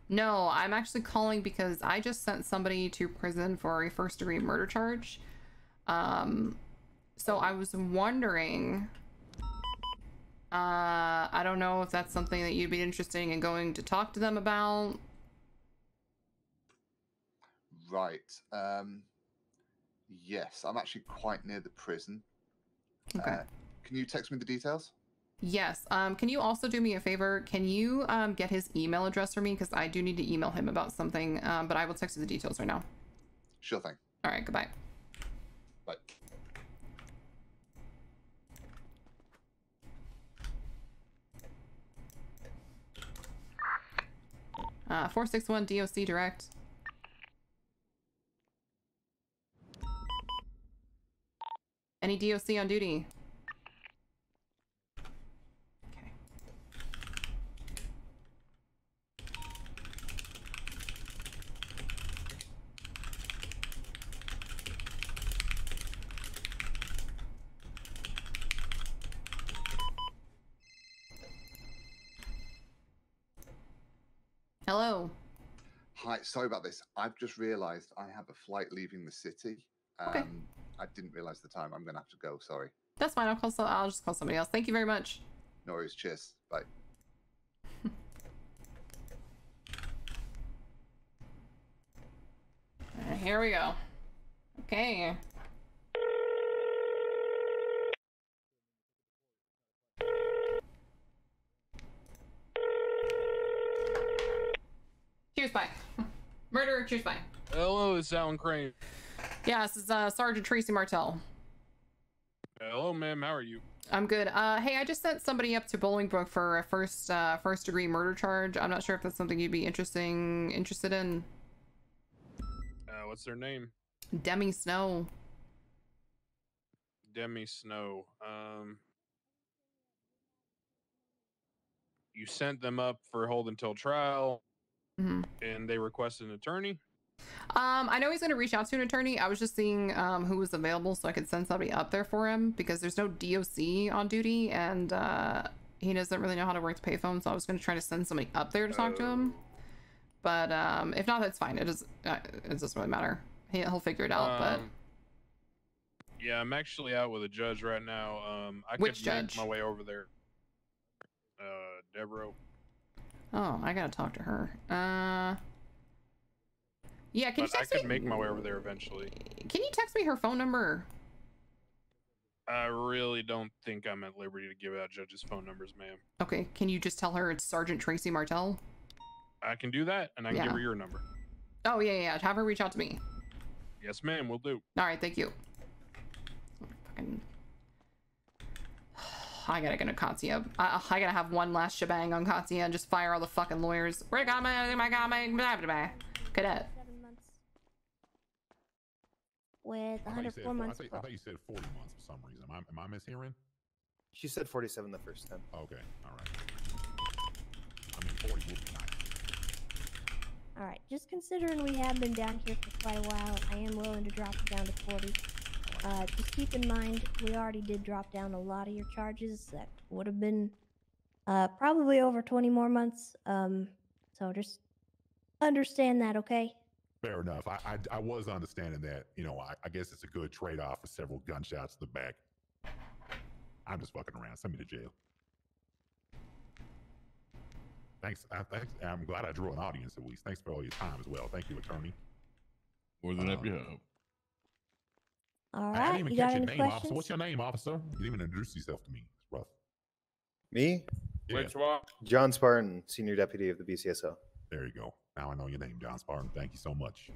No, I'm actually calling because I just sent somebody to prison for a first degree murder charge. Um, so I was wondering. Uh, I don't know if that's something that you'd be interested in going to talk to them about. Right. Um, yes, I'm actually quite near the prison. Okay. Uh, can you text me the details? Yes. Um, can you also do me a favor? Can you um, get his email address for me? Because I do need to email him about something. Um, but I will text you the details right now. Sure thing. All right. Goodbye. Bye. Uh, 461 DOC direct. Any DOC on duty? Hello. Hi, sorry about this. I've just realised I have a flight leaving the city. Um, Okay. I didn't realise the time. I'm going to have to go. Sorry. That's fine. I'll call. So I'll just call somebody else. Thank you very much. No worries. Cheers. Bye. Here we go. Okay. Cheers, bye. Cheers, bye. Hello, it's Alan Crane. Yeah, this is uh, Sergeant Tracy Martell. Hello, ma'am. How are you? I'm good. Uh, hey, I just sent somebody up to Bolingbroke for a first uh, first degree murder charge. I'm not sure if that's something you'd be interesting interested in. Uh, what's their name? Demi Snow. Demi Snow. Um, you sent them up for hold until trial, Mhm. and they requested an attorney. Um, I know he's gonna reach out to an attorney. I was just seeing um who was available so I could send somebody up there for him because there's no DOC on duty and uh he doesn't really know how to work the payphone, so I was gonna try to send somebody up there to talk to him. But um, if not, that's fine. It. Uh, it doesn't really matter. He, he'll figure it out. but Um, yeah, I'm actually out with a judge right now. Um, I Which could judge? make my way over there. Uh, Deborah. Oh, I gotta talk to her. Uh, yeah. Can you but I text could me? make my way over there eventually. Can you text me her phone number? I really don't think I'm at liberty to give out judges' phone numbers, ma'am. Okay. Can you just tell her it's Sergeant Tracy Martell? I can do that, and I can Yeah. give her your number. Oh yeah, yeah. yeah. Have her reach out to me. Yes, ma'am. We'll do. All right, thank you. Fucking... I gotta get a Katya. I, I gotta have one last shebang on Katya and just fire all the fucking lawyers. We're coming, my god, my blah blah blah. Cadet. Seven months. With I thought, you said, 104 four- I, months. thought, I thought you said 40 months for some reason. Am I, am I mishearing? She said 47 the first time. Okay, all right. I mean, 40 would be nice. All right, just considering we have been down here for quite a while, I am willing to drop it down to 40. Uh, just keep in mind, we already did drop down a lot of your charges. That would have been uh, probably over 20 more months. Um, so just understand that, okay? Fair enough. I, I I was understanding that. You know, I, I guess it's a good trade off for several gunshots to the back. I'm just fucking around. Send me to jail. Thanks. I, thanks. I'm glad I drew an audience at least. Thanks for all your time as well. Thank you, attorney. More than happy to Uh, help. All I didn't even you catch your name, questions? officer. What's your name, officer? You didn't even introduce yourself to me. It's rough. Me? Yeah. Which one? John Spartan, Senior Deputy of the BCSO. There you go. Now I know your name, John Spartan. Thank you so much.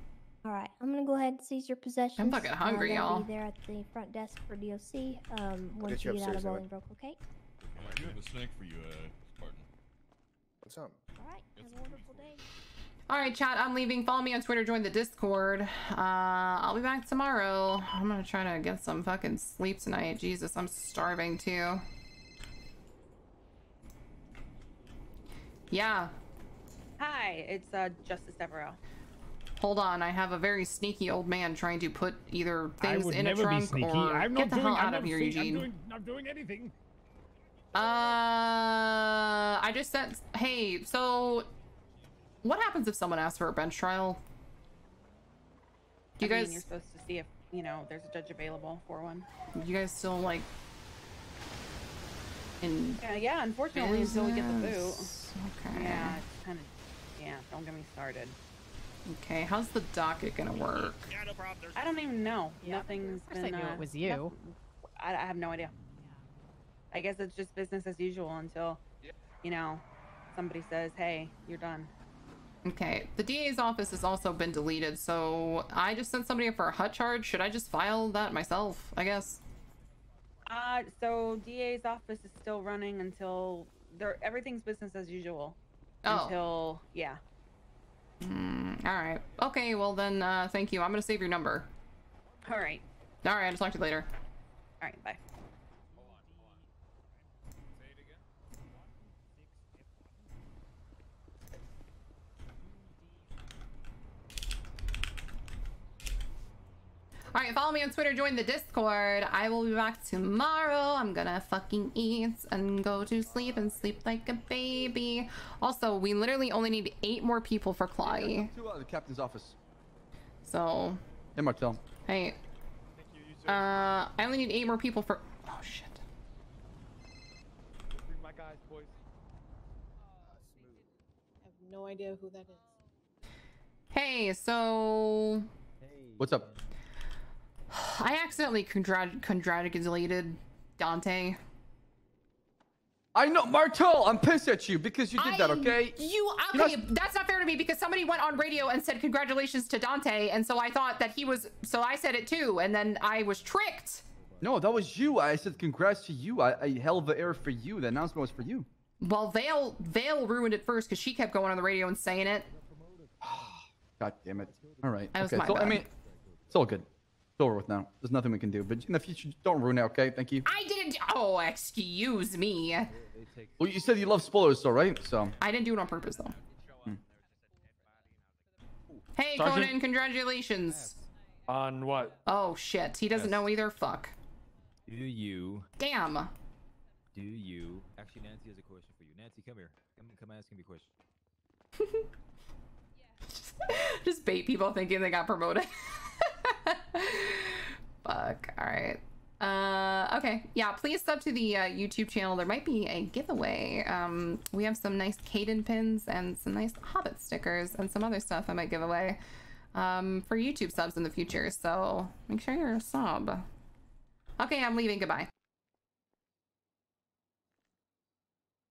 All right, I'm gonna go ahead and seize your possessions. I'm fucking hungry, uh, they'll y'all. Be there at the front desk for DOC. Um, once get you you get out of Evan. Bolingbroke, okay? I do have a snack for you, uh, Spartan. What's up? All right, have a wonderful day. All right, chat. I'm leaving. Follow me on Twitter. Join the Discord. Uh, I'll be back tomorrow. I'm gonna try to get some fucking sleep tonight. Jesus, I'm starving too. Yeah. Hi, it's uh, Justice Devereaux. Hold on. I have a very sneaky old man trying to put either things in a never be trunk sneaky. or I'm get the doing, hell I'm out of here, Eugene. I'm doing, not doing anything. Uh, I just sent. Hey, so what happens if someone asks for a bench trial? Do you I mean, guys, you're supposed to see if you know there's a judge available for one. you guys still like in? Yeah, yeah. Unfortunately, until we get the boot. Okay. Yeah, it's kind of. Yeah, don't get me started. Okay, how's the docket gonna work? Yeah, no problem, I don't even know. Nothing's course I been. knew it uh, was you. noth- I, I have no idea. I guess it's just business as usual until, you know, somebody says, "Hey, you're done." Okay, the DA's office has also been deleted, so I just sent somebody for a hut charge. Should I just file that myself? I guess. Uh, so DA's office is still running until there. Everything's business as usual. Oh. Until yeah. Mm, all right. Okay. Well then, uh, thank you. I'm gonna save your number. All right. All right. I'll talk to you later. All right. Bye. All right, follow me on Twitter, join the Discord. I will be back tomorrow. I'm gonna fucking eat and go to sleep and sleep like a baby. Also, we literally only need eight more people for Clay. To uh, the captain's office. So, Hey, Martell. hey. Uh, I only need eight more people for. Oh shit. My guys, boys. I have no idea who that is. Hey, so What's up? I accidentally congrat- congratulated Dante. I know, Martell. I'm pissed at you because you did that. Okay. You okay? That's not fair to me because somebody went on radio and said congratulations to Dante, and so I thought that he was. So I said it too, and then I was tricked. No, that was you. I said congrats to you. I, I of an air for you. The announcement was for you. Well, Vale Vale ruined it first because she kept going on the radio and saying it. God damn it. All right. That was okay. my so, I mean, it's all good. It's over with now. There's nothing we can do. But in the future, don't ruin it. Okay. Thank you. I didn't. Oh, excuse me. Well, you said you love spoilers, though, right? So. I didn't do it on purpose though. Hmm. Hey, Sergeant? Conan, congratulations. On what? Oh shit, he doesn't Yes. know either. Fuck. Do you? Damn. Do you? Actually, Nancy has a question for you. Nancy, come here. Come, come ask me a question. Just bait people thinking they got promoted. Fuck. All right. Uh, okay. Yeah, please sub to the uh, YouTube channel. There might be a giveaway. Um, we have some nice Caden pins and some nice Hobbit stickers and some other stuff I might give away um, for YouTube subs in the future. So make sure you're a sub. Okay, I'm leaving. Goodbye.